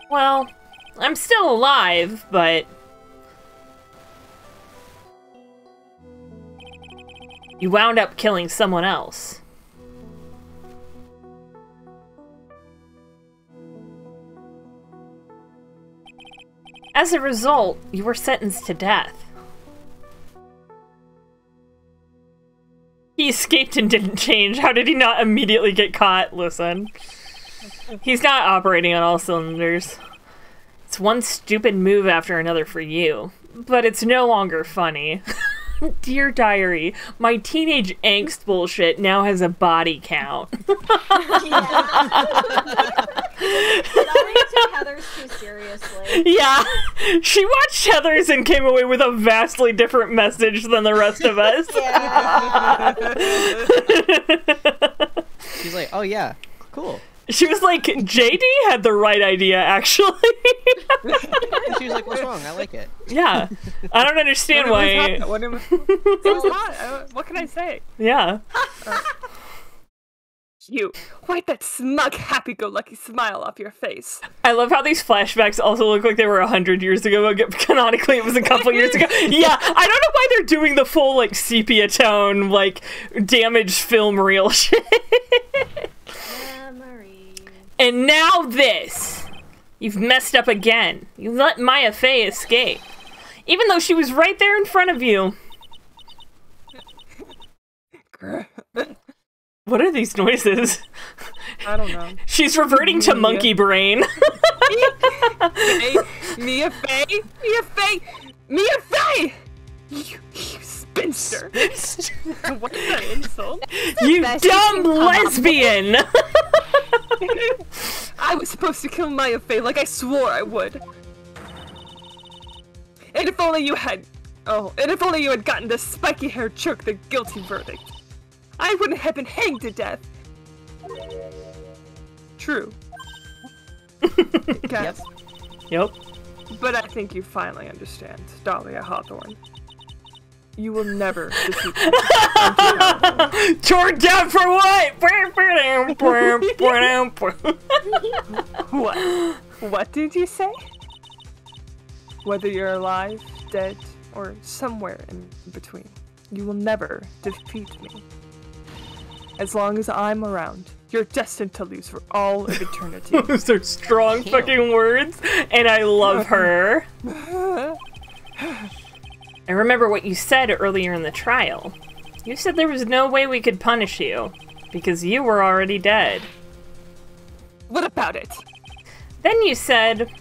Well, I'm still alive, but. You wound up killing someone else. As a result, you were sentenced to death. He escaped and didn't change. How did he not immediately get caught? Listen. He's not operating on all cylinders. It's one stupid move after another for you, but it's no longer funny. Dear diary, my teenage angst bullshit now has a body count. Dolly took Heather's too seriously. yeah, she watched Heather's and came away with a vastly different message than the rest of us. She's like, oh yeah, cool. She was like, JD had the right idea, actually. she was like, what's wrong? I like it. yeah, I don't understand When it why. was hot- when it was, it was hot. Uh, What can I say? Yeah. You wipe that smug, happy-go-lucky smile off your face. I love how these flashbacks also look like they were a hundred years ago. but Canonically, it was a couple years ago. Yeah, I don't know why they're doing the full like sepia tone, like damaged film reel shit. and now this, you've messed up again. You let Maya Fey escape, even though she was right there in front of you. What are these noises? I don't know. She's reverting to Mia. monkey brain. Fey, Mia Fey, Mia Fey, Mia Fey! You, you spinster! What's that insult? you dumb lesbian! I was supposed to kill Maya Fey like I swore I would. And if only you had. Oh, and if only you had gotten the spiky haired jerk the guilty verdict. I wouldn't have been hanged to death. True. Guess. Yep. But I think you finally understand, Dahlia Hawthorne. You will never defeat me. Torn down for what? what? What did you say? Whether you're alive, dead, or somewhere in between, you will never defeat me. As long as I'm around, you're destined to lose for all of eternity. Those are strong fucking words, and I love her. I remember what you said earlier in the trial. You said there was no way we could punish you because you were already dead. What about it? Then you said,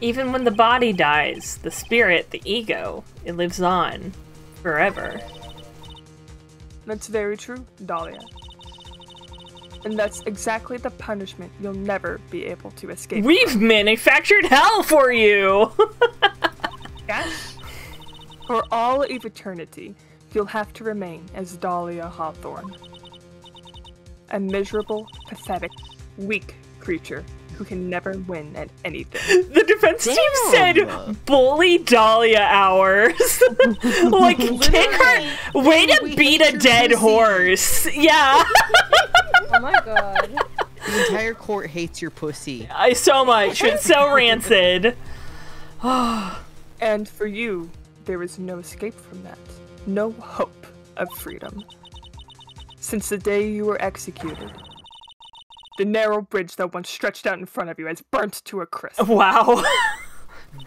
even when the body dies, the spirit, the ego, it lives on forever. That's very true, Dahlia. And that's exactly the punishment you'll never be able to escape. We've manufactured hell for you! Yes? For all of eternity, you'll have to remain as Dahlia Hawthorne. A miserable, pathetic, weak creature who can never win at anything. The defense team said bully Dahlia hours. like kick her way to beat a dead horse. Yeah. Oh my god. The entire court hates your pussy. I so much. It's so rancid. and for you, there is no escape from that. No hope of freedom. Since the day you were executed, the narrow bridge that once stretched out in front of you has burnt to a crisp. Wow.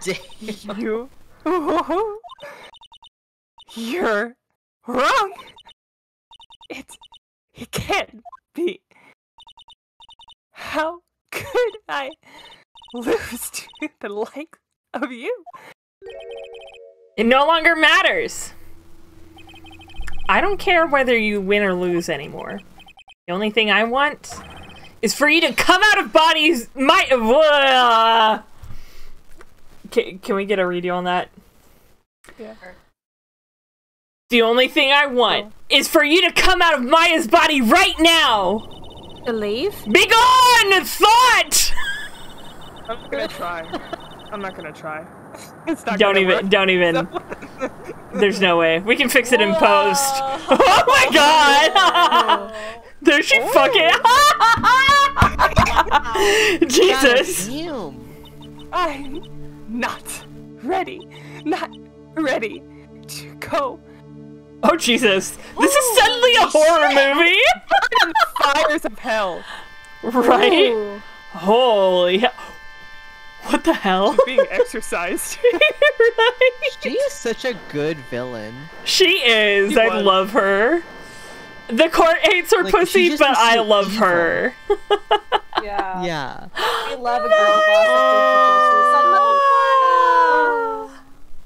Damn. You. You're wrong! It. It can't be. How could I lose to the like of you? It no longer matters. I don't care whether you win or lose anymore. The only thing I want is for you to come out of bodies. My. Uh, can, can we get a redo on that? Yeah. The only thing I want is for you to come out of Maya's body right now. To leave? Be gone, thought. I'm not gonna try. I'm not gonna try. It's not Don't even. work. Don't even. There's no way we can fix it in post. Oh my god! There she oh. fucking. Jesus. I'm not ready. Not ready to go. Oh Jesus! This is suddenly a horror movie. In the fires of hell. Right? Ooh. Holy hell. What the hell? Being exercised. She is such a good villain. She is. She I was. love her. The court hates her Like, pussy, but was I love evil. her. Yeah. Yeah. We love a girl boss that takes her close to the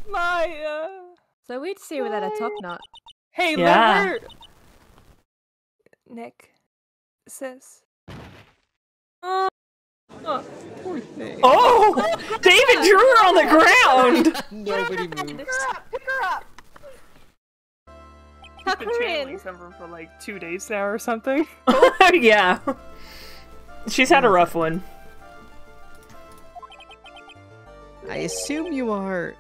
sun. Maya. So we'd see without a top knot. Hey, Yeah. Liver! Nick, sis. Oh, oh, poor thing. Oh! oh David drew her on the ground! Nobody moves. Pick her up. Pick her up. I've been her channeling someone for like two days now or something. yeah. She's had a rough one. I assume you are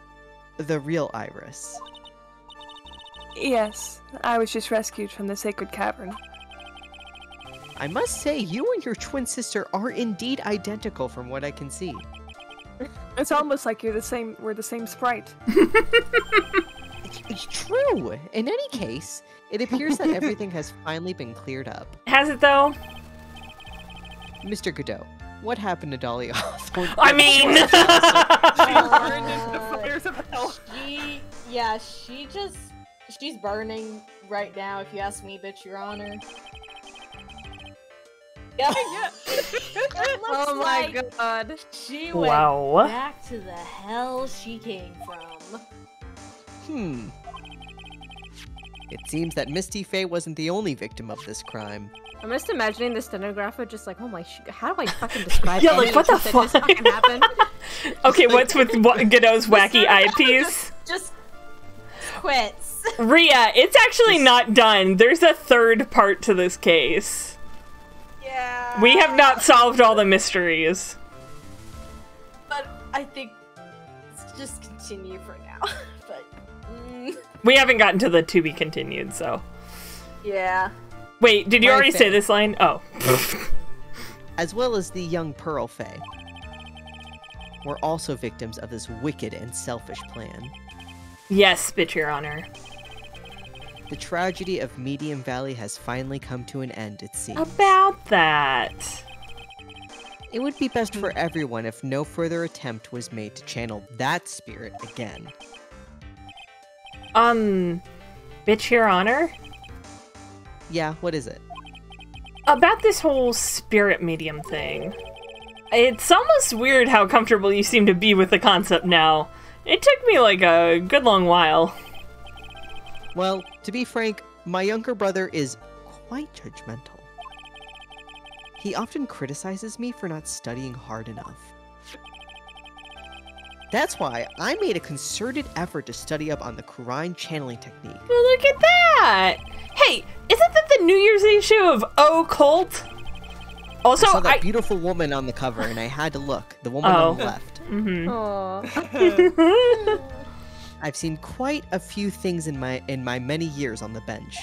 the real Iris. yes, I was just rescued from the sacred cavern. I must say, you and your twin sister are indeed identical from what I can see. It's almost like you're the same. We're the same sprite. It's true! In any case, it appears that everything has finally been cleared up. Has it though? Mr. Godot, what happened to Dahlia Hawthorne? I mean, She burned into the fires of hell. She, yeah, she just, she's burning right now. If you ask me, bitch, your honor. Yeah. Oh my like god. She went Wow. back to the hell she came from. Hmm. It seems that Misty Fey wasn't the only victim of this crime. I'm just imagining the stenographer just like, oh my, sh- how do I fucking describe Yeah, like, what the just fuck? happened? okay, what's with what, Godot's wacky eyepiece? Just quits. Ria, it's actually not done. There's a third part to this case. Yeah. We have not solved all the mysteries. But I think let's just continue for now. But We haven't gotten to the to be continued, so. yeah. Wait, did you My already say this line? Oh. as well as the young Pearl Fey, were also victims of this wicked and selfish plan. yes, bitch, your honor. The tragedy of Medium Valley has finally come to an end, it seems. About that. It would be best for everyone if no further attempt was made to channel that spirit again. Um, bitch, your honor? Yeah, what is it? About this whole spirit medium thing. It's almost weird how comfortable you seem to be with the concept now. It took me like a good long while. Well, to be frank, my younger brother is quite judgmental. He often criticizes me for not studying hard enough. That's why I made a concerted effort to study up on the Kurain channeling technique. Well, look at that! Hey, isn't that the New Year's issue of Occult? Also, I saw that I. beautiful woman on the cover and I had to look. The woman on the Oh. left. Mhm. Aw. I've seen quite a few things in my in my many years on the bench.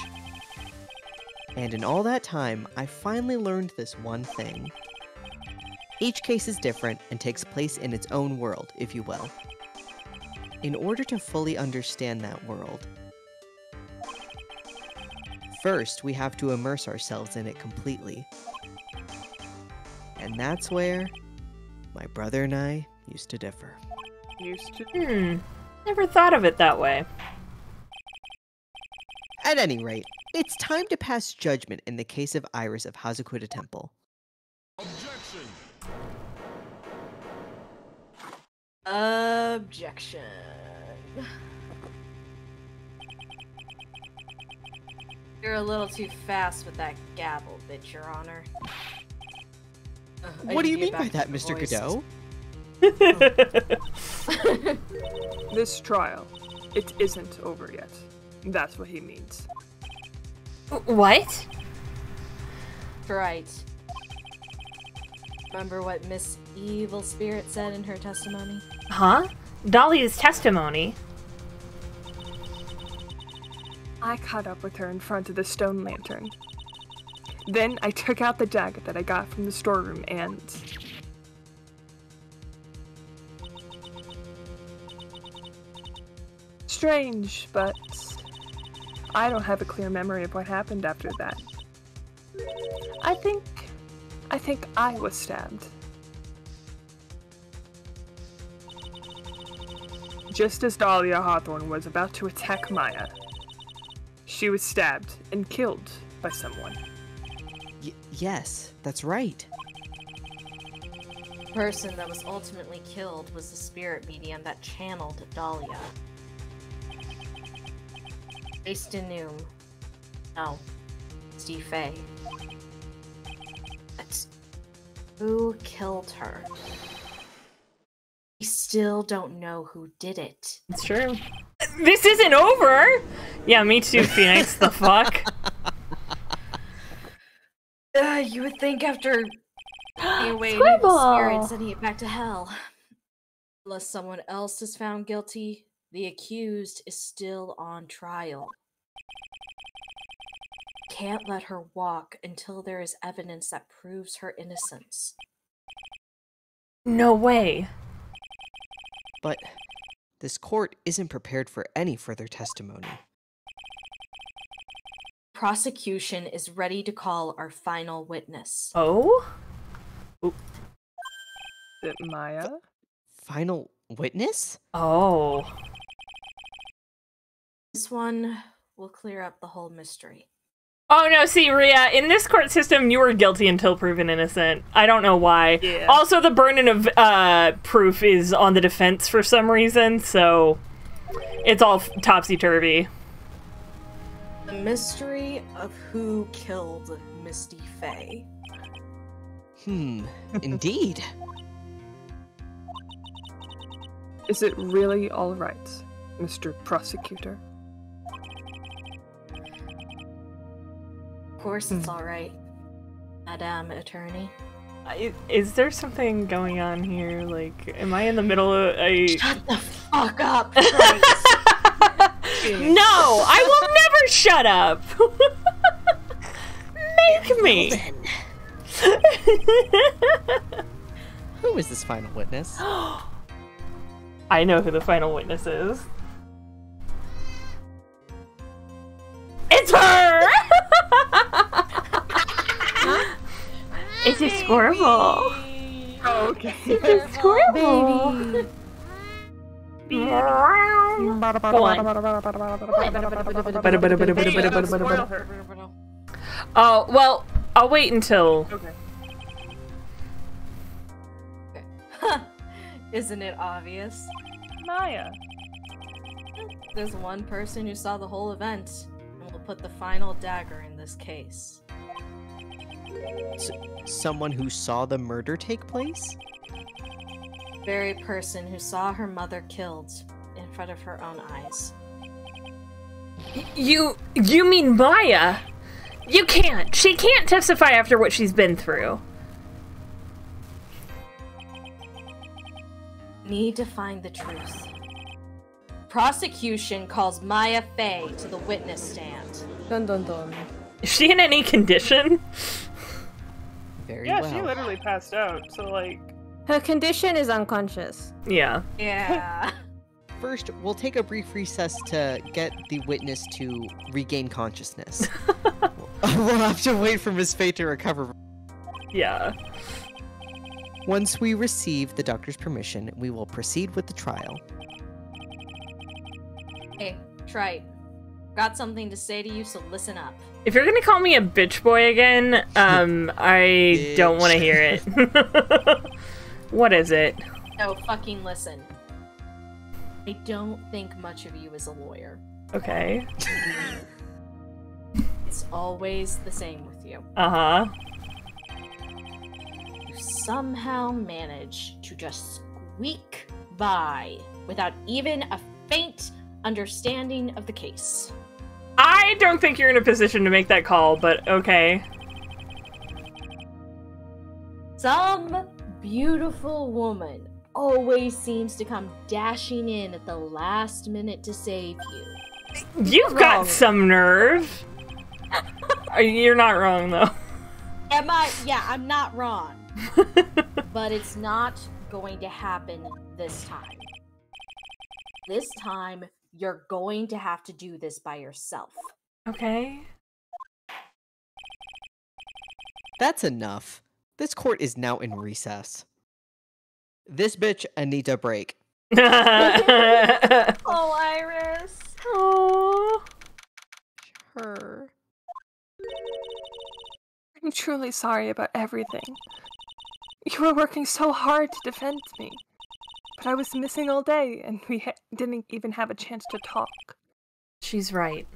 And in all that time, I finally learned this one thing. Each case is different and takes place in its own world, if you will. In order to fully understand that world, first we have to immerse ourselves in it completely. And that's where my brother and I used to differ. Used to. Hmm. Never thought of it that way. At any rate, it's time to pass judgment in the case of Iris of Hazakura Temple. Objection. You're a little too fast with that gavel, bitch, your honor. Ugh, I What do you mean by that, Mr. voice. Godot? This trial, it isn't over yet. That's what he means. What? Right. Remember what Miss Evil Spirit said in her testimony? Huh? Dolly's testimony. I caught up with her in front of the stone lantern. Then I took out the jacket that I got from the storeroom and. Strange, but I don't have a clear memory of what happened after that. I think. I think I was stabbed. Just as Dahlia Hawthorne was about to attack Maya, she was stabbed and killed by someone. Y- yes, that's right. The person that was ultimately killed was the spirit medium that channeled Dahlia. Jason Noom. No. Steve Fay. But who killed her? We still don't know who did it. It's true. This isn't over! Yeah, me too, Phoenix. the fuck? Uh, you would think after being away in Scribble! evil spirit sending it back to hell. Unless someone else is found guilty, the accused is still on trial. Can't let her walk until there is evidence that proves her innocence. No way. But this court isn't prepared for any further testimony. Prosecution is ready to call our final witness. Oh? Is it Maya? Final witness? Oh. This one will clear up the whole mystery. Oh no, see, Ria, in this court system, you were guilty until proven innocent. I don't know why. Yeah. Also, the burden of uh, proof is on the defense for some reason, so it's all topsy turvy. The mystery of who killed Misty Fey. Hmm, indeed. Is it really all right, Mr. Prosecutor? Course, it's hmm. all right, Madame Attorney. I- Is there something going on here? Like, am I in the middle of a. Shut the fuck up, No, I will never shut up. Make me. Who is this final witness? I know who the final witness is. It's her. It's a squirrel. Oh, okay. It's a squirrel. Oh well, I'll wait until. Okay. Isn't it obvious? Maya. There's one person who saw the whole event and will put the final dagger in this case. S- someone who saw the murder take place? Very person who saw her mother killed in front of her own eyes. You you mean Maya? You can't. She can't testify after what she's been through. Need to find the truth. Prosecution calls Maya Fey to the witness stand. Dun dun dun. Is she in any condition? Very Yeah, well. she literally passed out. So like, Her condition is unconscious. Yeah. Yeah. First, we'll take a brief recess to get the witness to regain consciousness. we'll have to wait for Miss Fate to recover. Yeah. Once we receive the doctor's permission, we will proceed with the trial. Hey, Trite. Got something to say to you, so listen up. If you're gonna call me a bitch boy again, um, I don't want to hear it. what is it? No, fucking listen. I don't think much of you as a lawyer. Okay. It's always the same with you. Uh huh. You somehow manage to just squeak by without even a faint understanding of the case. I don't think you're in a position to make that call, but okay. Some beautiful woman always seems to come dashing in at the last minute to save you. You've Wrong. got some nerve. Uh, you're not wrong though. Am I? Yeah, I'm not wrong. but it's not going to happen this time. This time, you're going to have to do this by yourself. Okay. That's enough. This court is now in recess. This bitch needs a break. Oh, Iris. Oh. Her. I'm truly sorry about everything. You were working so hard to defend me. But I was missing all day, and we ha- didn't even have a chance to talk. She's right.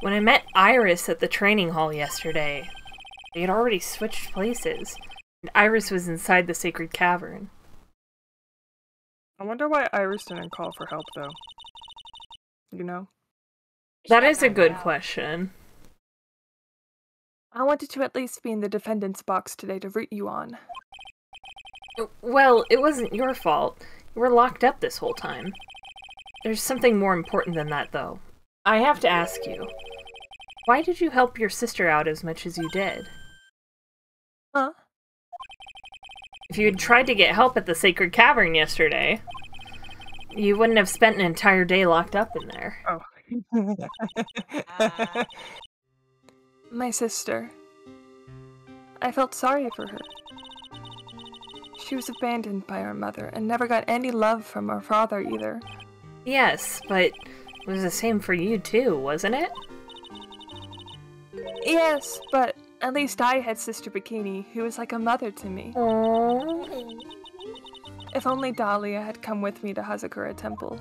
When I met Iris at the training hall yesterday, they had already switched places, and Iris was inside the sacred cavern. I wonder why Iris didn't call for help, though. You know? That is a good question. I wanted to at least be in the defendant's box today to root you on. Well, it wasn't your fault. You were locked up this whole time. There's something more important than that, though. I have to ask you. Why did you help your sister out as much as you did? Huh? If you had tried to get help at the Sacred Cavern yesterday, you wouldn't have spent an entire day locked up in there. Oh. My sister. I felt sorry for her. She was abandoned by her mother and never got any love from her father either. Yes, but it was the same for you too, wasn't it? Yes, but at least I had Sister Bikini, who was like a mother to me. Aww. If only Dahlia had come with me to Hazakura Temple.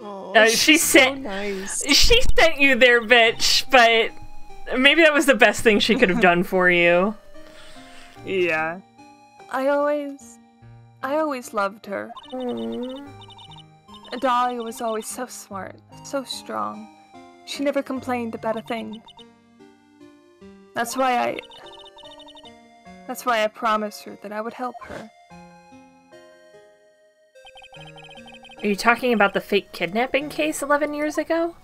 Oh, Uh, she she's so sent nice. she sent you there, bitch. But maybe that was the best thing she could have done for you. Yeah. I always. I always loved her. Dahlia was always so smart, so strong. She never complained about a thing. That's why I. That's why I promised her that I would help her. Are you talking about the fake kidnapping case 11 years ago?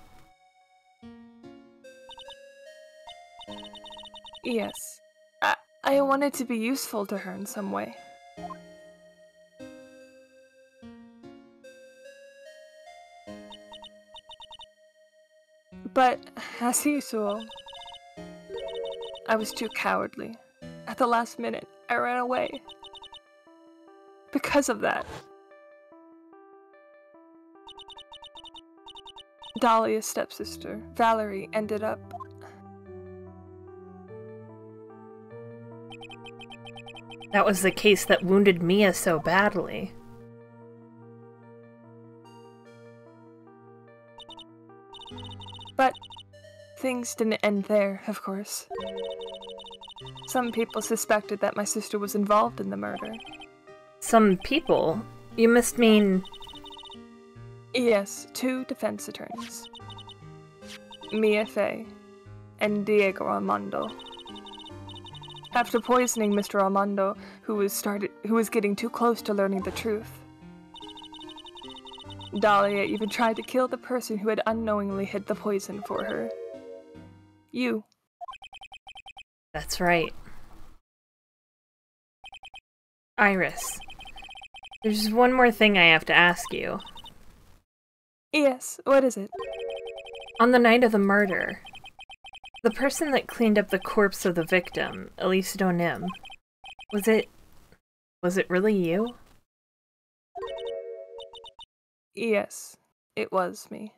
Yes. I, wanted to be useful to her in some way. But, as usual, I was too cowardly. At the last minute, I ran away. Because of that. Dahlia's stepsister, Valerie, ended up That was the case that wounded Mia so badly. But things didn't end there, of course. Some people suspected that my sister was involved in the murder. Some people? You must mean. Yes, two defense attorneys Mia Fey and Diego Armando. After poisoning Mr. Armando, who was started who was getting too close to learning the truth. Dahlia even tried to kill the person who had unknowingly hid the poison for her. You. That's right. Iris. There's one more thing I have to ask you. Yes, what is it? On the night of the murder, the person that cleaned up the corpse of the victim, Elise Deauxnim, was it. was it really you? Yes, it was me.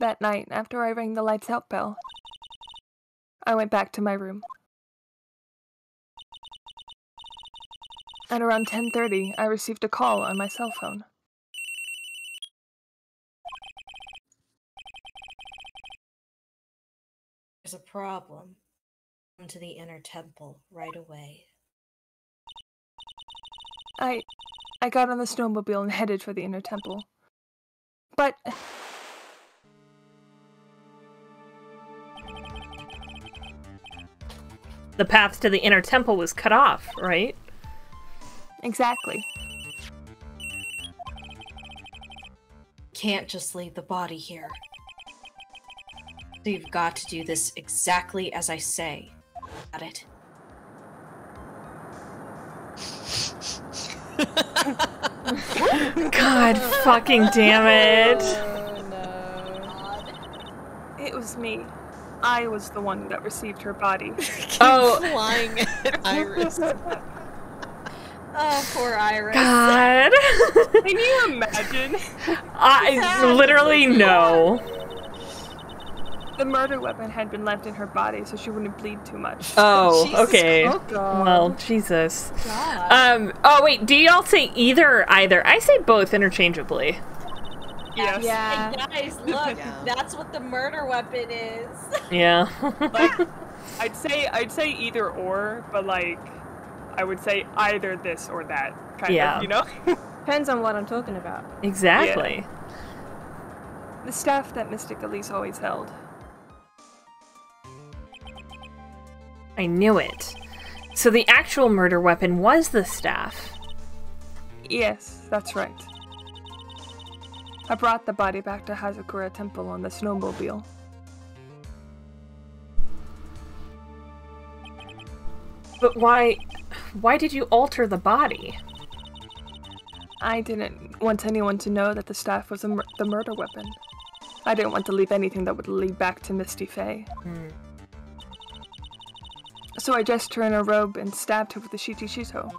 That night, after I rang the lights out bell, I went back to my room. At around 10:30, I received a call on my cell phone. There's a problem. Come to the inner temple right away. I I got on the snowmobile and headed for the inner temple. But The path to the inner temple was cut off, right? exactly. Can't just leave the body here. So you've got to do this exactly as I say. Got it? God fucking damn it. Oh, it was me. I was the one that received her body. Oh. flying at Iris. Oh, poor Iris. God. Can you imagine? I literally no. The murder weapon had been left in her body so she wouldn't bleed too much. Oh, Jesus. okay. Oh, God. Well, Jesus. God. Um. Oh wait. Do y'all say either or either? I say both interchangeably. Yes. Yeah. Hey guys, look, that's what the murder weapon is. Yeah. Like, I'd say I'd say either or, but like, I would say either this or that. Kind Yeah. of, you know. Depends on what I'm talking about. exactly. the staff that Mystic Elise always held. I knew it. So the actual murder weapon was the staff. Yes, that's right. I brought the body back to Hazakura Temple on the snowmobile. But why why did you alter the body? I didn't want anyone to know that the staff was a mur- the murder weapon. I didn't want to leave anything that would lead back to Misty Fey. Hmm. So I dressed her in a robe and stabbed her with the Shichishito.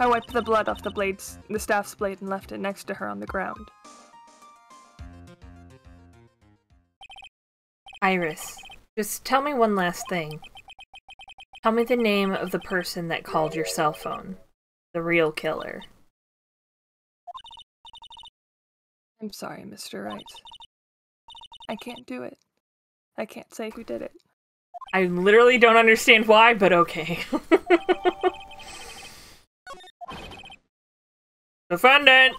I wiped the blood off the blades, the staff's blade, and left it next to her on the ground. Iris, just tell me one last thing. Tell me the name of the person that called your cell phone. The real killer. I'm sorry, Mr. Wright. I can't do it. I can't say who did it. I literally don't understand why, but okay. Defendant!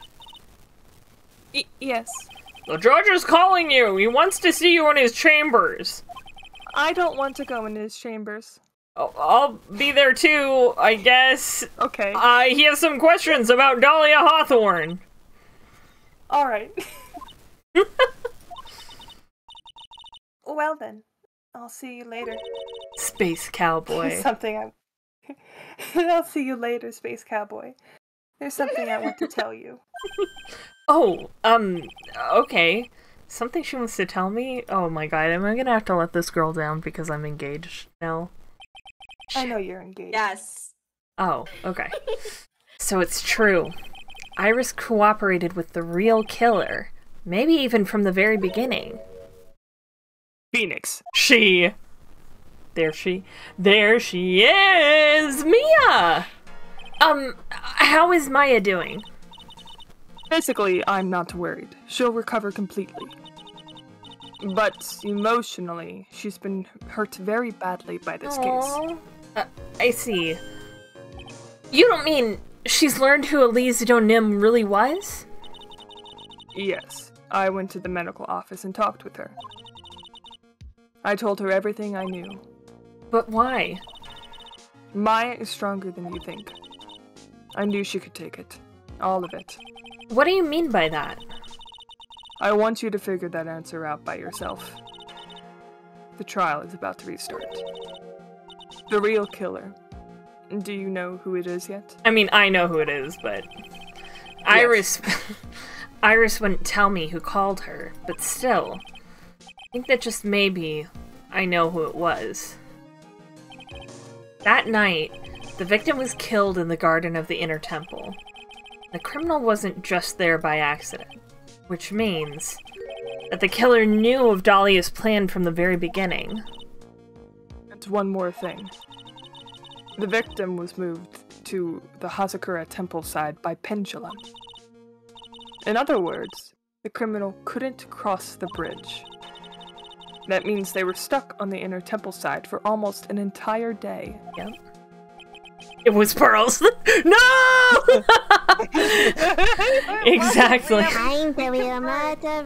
Y- yes. The judge is calling you! He wants to see you in his chambers! I don't want to go in his chambers. Oh, I'll be there too, I guess. Okay. Uh, he has some questions about Dahlia Hawthorne. Alright. well then, I'll see you later. Space cowboy. something I. I'll see you later, Space Cowboy. There's something I want to tell you. Oh, um, okay. Something she wants to tell me? Oh my god, am I gonna have to let this girl down because I'm engaged now? I know you're engaged. Yes. Oh, okay. so it's true. Iris cooperated with the real killer. Maybe even from the very beginning. Phoenix. She. There she. There she is! Mia! Um, how is Maya doing? Physically, I'm not worried. She'll recover completely. But emotionally, she's been hurt very badly by this case. Aw. Uh, I see. You don't mean she's learned who Elise Deauxnim really was? Yes, I went to the medical office and talked with her. I told her everything I knew. But why? Maya is stronger than you think. I knew she could take it. All of it. What do you mean by that? I want you to figure that answer out by yourself. The trial is about to restart. The real killer. Do you know who it is yet? I mean, I know who it is, but Iris Iris wouldn't tell me who called her, but still. I think that just maybe I know who it was. That night, the victim was killed in the garden of the inner temple. The criminal wasn't just there by accident, which means that the killer knew of Dahlia's plan from the very beginning. And one more thing. The victim was moved to the Hazakura temple side by pendulum. In other words, the criminal couldn't cross the bridge. That means they were stuck on the inner temple side for almost an entire day. Yep. It was Pearls. no! exactly. I'm the real murderer.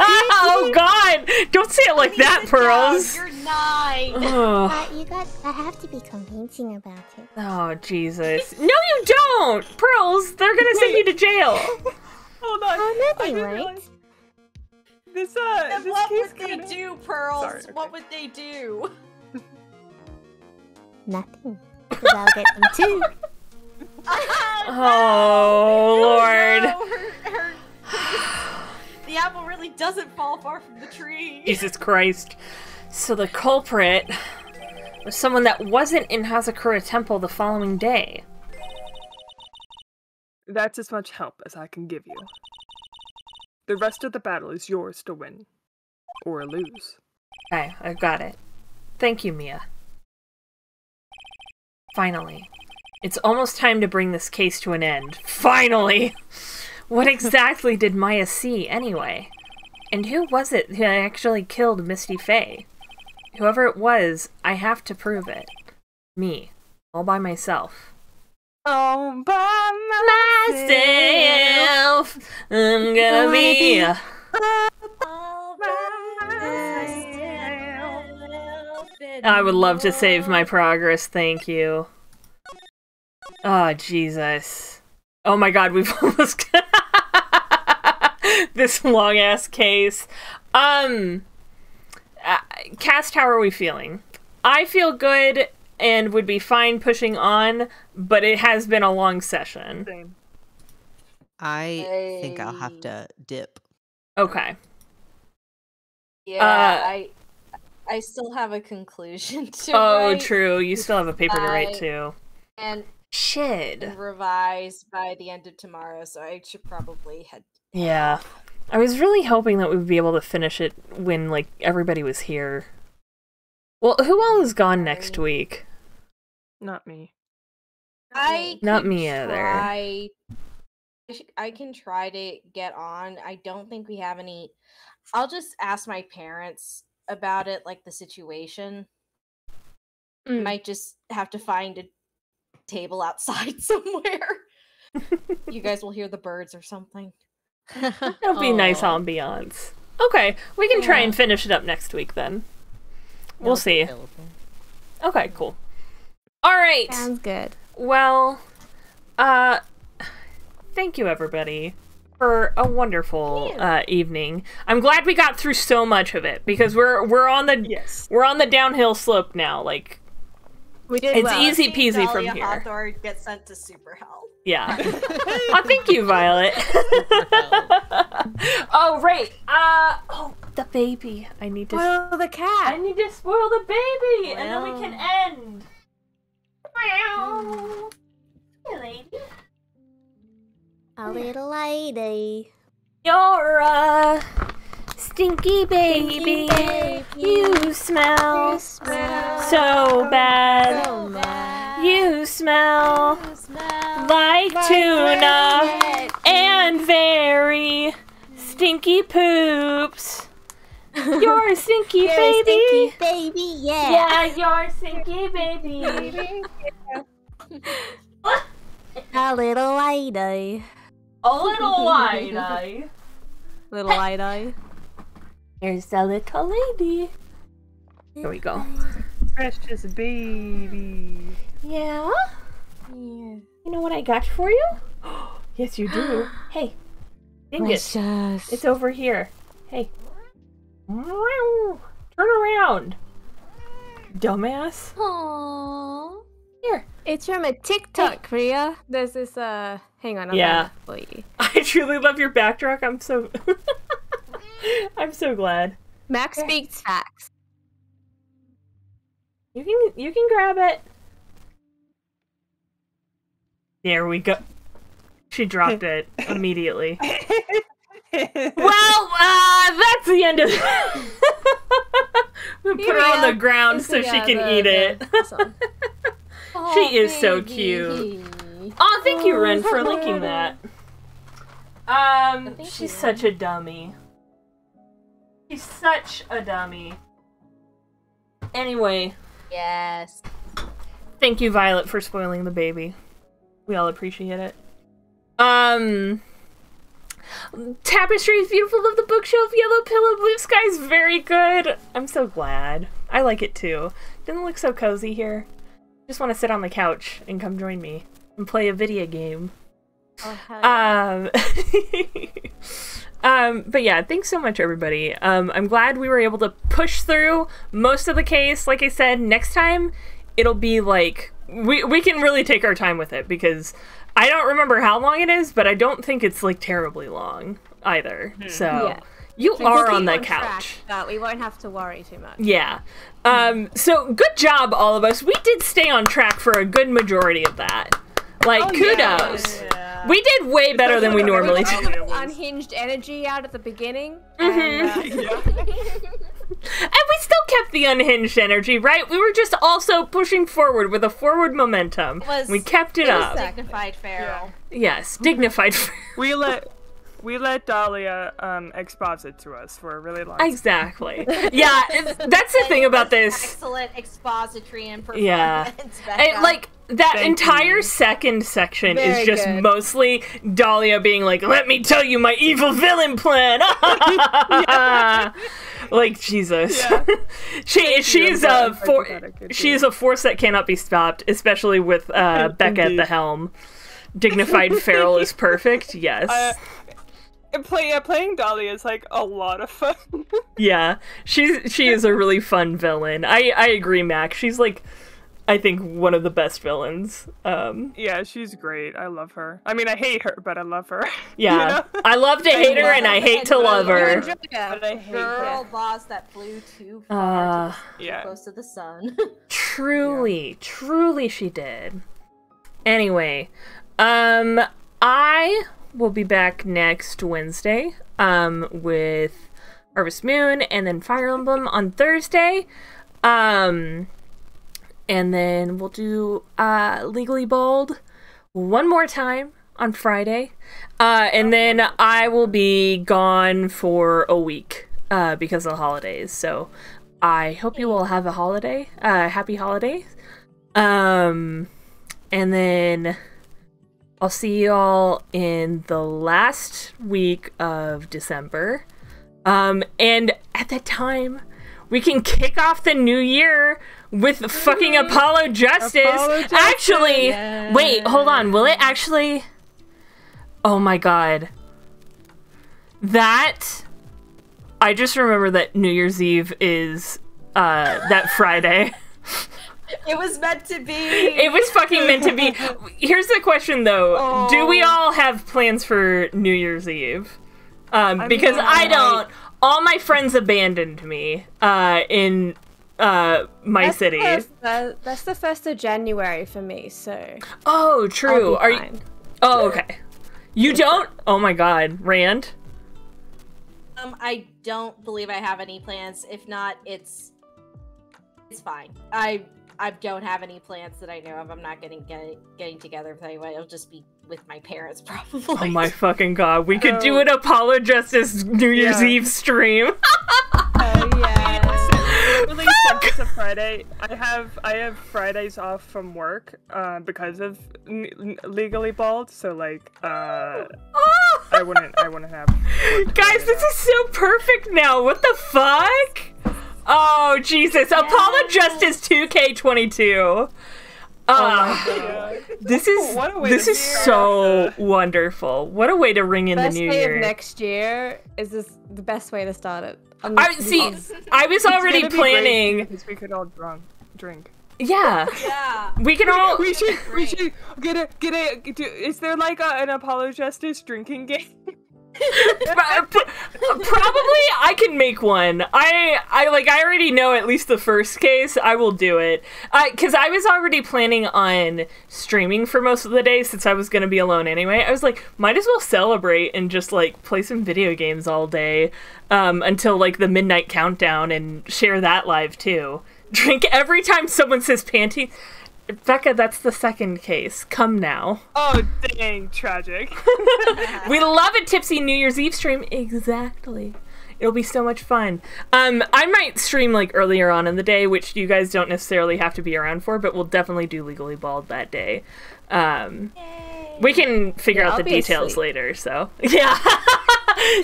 oh God! Don't say it like that, Pearls. You're nine. Uh, you got. I have to be convincing about it. Oh Jesus! No, you don't, Pearls. They're gonna send you to jail. Hold on. Oh, I nothing, didn't right? realize- This uh, And this what would they kinda- do, Pearls? Sorry, okay. What would they do? Nothing. 'Cause I'll get them too. Oh Lord! no, her- her- the apple really doesn't fall far from the tree. Jesus Christ! So the culprit was someone that wasn't in Hazakura Temple the following day. That's as much help as I can give you. The rest of the battle is yours to win. Or lose. Okay, I've got it. Thank you, Mia. Finally. It's almost time to bring this case to an end. Finally! What exactly did Maya see, anyway? And who was it who actually killed Misty Fey? Whoever it was, I have to prove it. Me. All by myself. All by Myself! I'm gonna be. I would love to save my progress, thank you. Oh, Jesus. Oh my god, we've almost this long ass case. Um, uh, Cast, how are we feeling? I feel good and would be fine pushing on, but it has been a long session. Same. I think I'll have to dip. Okay. Yeah, Uh, I I still have a conclusion to Oh, write true. You still have a paper to write too. and should revise by the end of tomorrow, so I should probably head. Yeah. I was really hoping that we would be able to finish it when like everybody was here. Well, who all is gone next week? Not me. I Not me either. Try, I I can try to get on. I don't think we have any. I'll just ask my parents about it, like the situation. Mm. Might just have to find a table outside somewhere. you guys will hear the birds or something. It'll be nice ambiance. Okay, we can try and finish it up next week then. We'll see. Okay, cool. All right. Sounds good. Well, uh, thank you everybody for a wonderful uh, evening. I'm glad we got through so much of it because we're we're on the Yes. we're on the downhill slope now. Like We did it's well. easy peasy from Dahlia here. Hawthorne gets sent to super hell. Yeah. oh, thank you, Violet. oh, right. Uh oh, the baby. I need to. Spoil the cat. I need to spoil the baby, and then we can end. Meow. Hey, lady. A little lady. You're a stinky baby. baby. You smell so bad. You smell like tuna and very stinky poops. You're a stinky You're a baby. stinky baby, yeah. Yeah, you're a stinky baby. A little lady. A little wide Little light eye. Here's a little lady. Here we go. Precious baby. Yeah? Yeah. You know what I got for you? yes, you do. hey, Dingus. Precious. It's over here. Hey. Meow. Turn around. Dumbass. Aww. Here. It's from a TikTok, Rhea. There's this, uh, hang on, I'll Yeah. for you. I truly love your backdrop. I'm so I'm so glad. Max speaks facts. You can you can grab it. There we go. She dropped it immediately. well, uh, that's the end of we put Here her on the ground so is, she can the- eat it. the- this one. She is so cute. Oh, thank you, Ren, for linking that. Um, she's you, such a dummy. She's such a dummy. Anyway, Yes. thank you, Violet, for spoiling the baby. We all appreciate it. Um, Tapestry is beautiful. Love the bookshelf. Yellow pillow, blue skies, very good. I'm so glad. I like it too. Doesn't look so cozy here. Just want to sit on the couch and come join me and play a video game. Oh, yeah. Um, um, but yeah, thanks so much, everybody. Um, I'm glad we were able to push through most of the case. Like I said, next time it'll be like we we can really take our time with it because I don't remember how long it is, but I don't think it's like terribly long either. So Yeah. you We'll are keep on the track, couch. but we won't have to worry too much. Yeah. Um, so good job, all of us. We did stay on track for a good majority of that. Like, Oh, yeah. kudos. We did way better than we normally do. Especially when Unhinged energy out at the beginning. Mhm. And, uh, And we still kept the unhinged energy, right? We were just also pushing forward with a forward momentum. was- we kept it, It was up. dignified feral. Yes, dignified. We let we let Dahlia um exposit to us for a really long. Exactly. Yeah, it's- that's the thing about this. Excellent expository and performance. Yeah. And, like that Thank entire you. second section Very is just good. mostly Dahlia being like, "Let me tell you my evil villain plan." like Jesus, Yeah. she she's I'm a glad- for glad I could she do is a force that cannot be stopped, especially with uh, Becca at the helm. Dignified feral is perfect. Yes. Uh, and play, yeah, playing Dolly is like a lot of fun. Yeah, she's she is a really fun villain. I I agree, Mac. She's like, I think one of the best villains. Um, yeah, she's great. I love her. I mean, I hate her, but I love her. yeah, You know? I love to hate her and I hate to love her. But I hate girl her. boss that flew too far, Uh, too Yeah. close to the sun. truly, truly, she did. Anyway, um, I will be back next Wednesday. Um, with Harvest Moon and then Fire Emblem on Thursday. Um, and then we'll do uh Legally Bald one more time on Friday. Uh, and then I will be gone for a week uh, because of the holidays. So I hope you all have a holiday. Uh, happy holidays. Um, and then I'll see you all in the last week of December. Um, and at that time, we can kick off the new year with fucking Apollo Justice. Apollo Justice. Actually, wait, hold on. Will it actually? Oh my god. That I just remember that New Year's Eve is uh that Friday. it was meant to be. It was fucking meant to be. Here's the question though. Do we all have plans for New Year's Eve? Um, because mean, I don't. All my friends abandoned me uh, in uh, my That's the city. first- that's the first of January for me, so Oh, I'll true. be Are you? Oh, okay. You don't? Oh my god, Rand. Um, I don't believe I have any plans. If not, it's it's fine. I I don't have any plans that I know of. I'm not getting getting, getting together with anyone. It'll just be with my parents probably. Oh my fucking god. We could do an Apollo Justice New Year's Yeah. Eve stream. Oh yeah. Literally since it's a Friday, I have I have Fridays off from work uh, because of n- n- legally bald. So like, uh, I wouldn't I wouldn't have. Guys, this is so perfect now. What the fuck? Oh, Jesus. Apollo Justice 2K22. Uh, Yeah. this is What a way this to is start so wonderful. What a way to ring in Best the new day year. of next year is this the best way to start it. I'm, I see. I was already gonna be great planning. because we could all drunk drink. Yeah, Yeah. we can all. We should we should get a get a. Do, is there like a, an Apollo Justice drinking game? Pro- Probably I can make one. I I like I already know at least the first case. I will do it. I cuz I was already planning on streaming for most of the day since I was going to be alone anyway. I was like might as well celebrate and just like play some video games all day um until like the midnight countdown and share that live too. Drink every time someone says panty Becca, that's the second case. Come now. Oh dang, tragic. We love a tipsy New Year's Eve stream. Exactly. It'll be so much fun. Um, I might stream like earlier on in the day, which you guys don't necessarily have to be around for, but we'll definitely do Legally Bald that day. Um, we can figure Yeah, out I'll the details asleep. later. So yeah,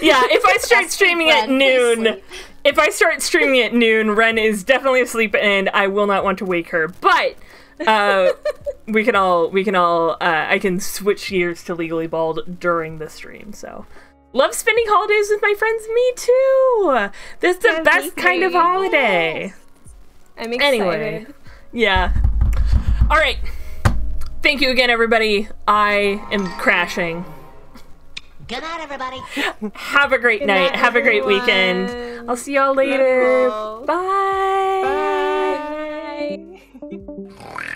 yeah. If I start streaming at noon, if I start streaming at noon, Ren is definitely asleep, and I will not want to wake her. But uh, we can all we can all uh, I can switch gears to Legally Bald during the stream. So love spending holidays with my friends. Me too. This is the Yes, best kind of too. holiday. I'm excited. Anyway, yeah. All right. Thank you again, everybody. I am crashing. Good night, everybody. Have a great night. night, Have a great weekend. I'll see y'all later. Beautiful. Bye. Oh, yeah.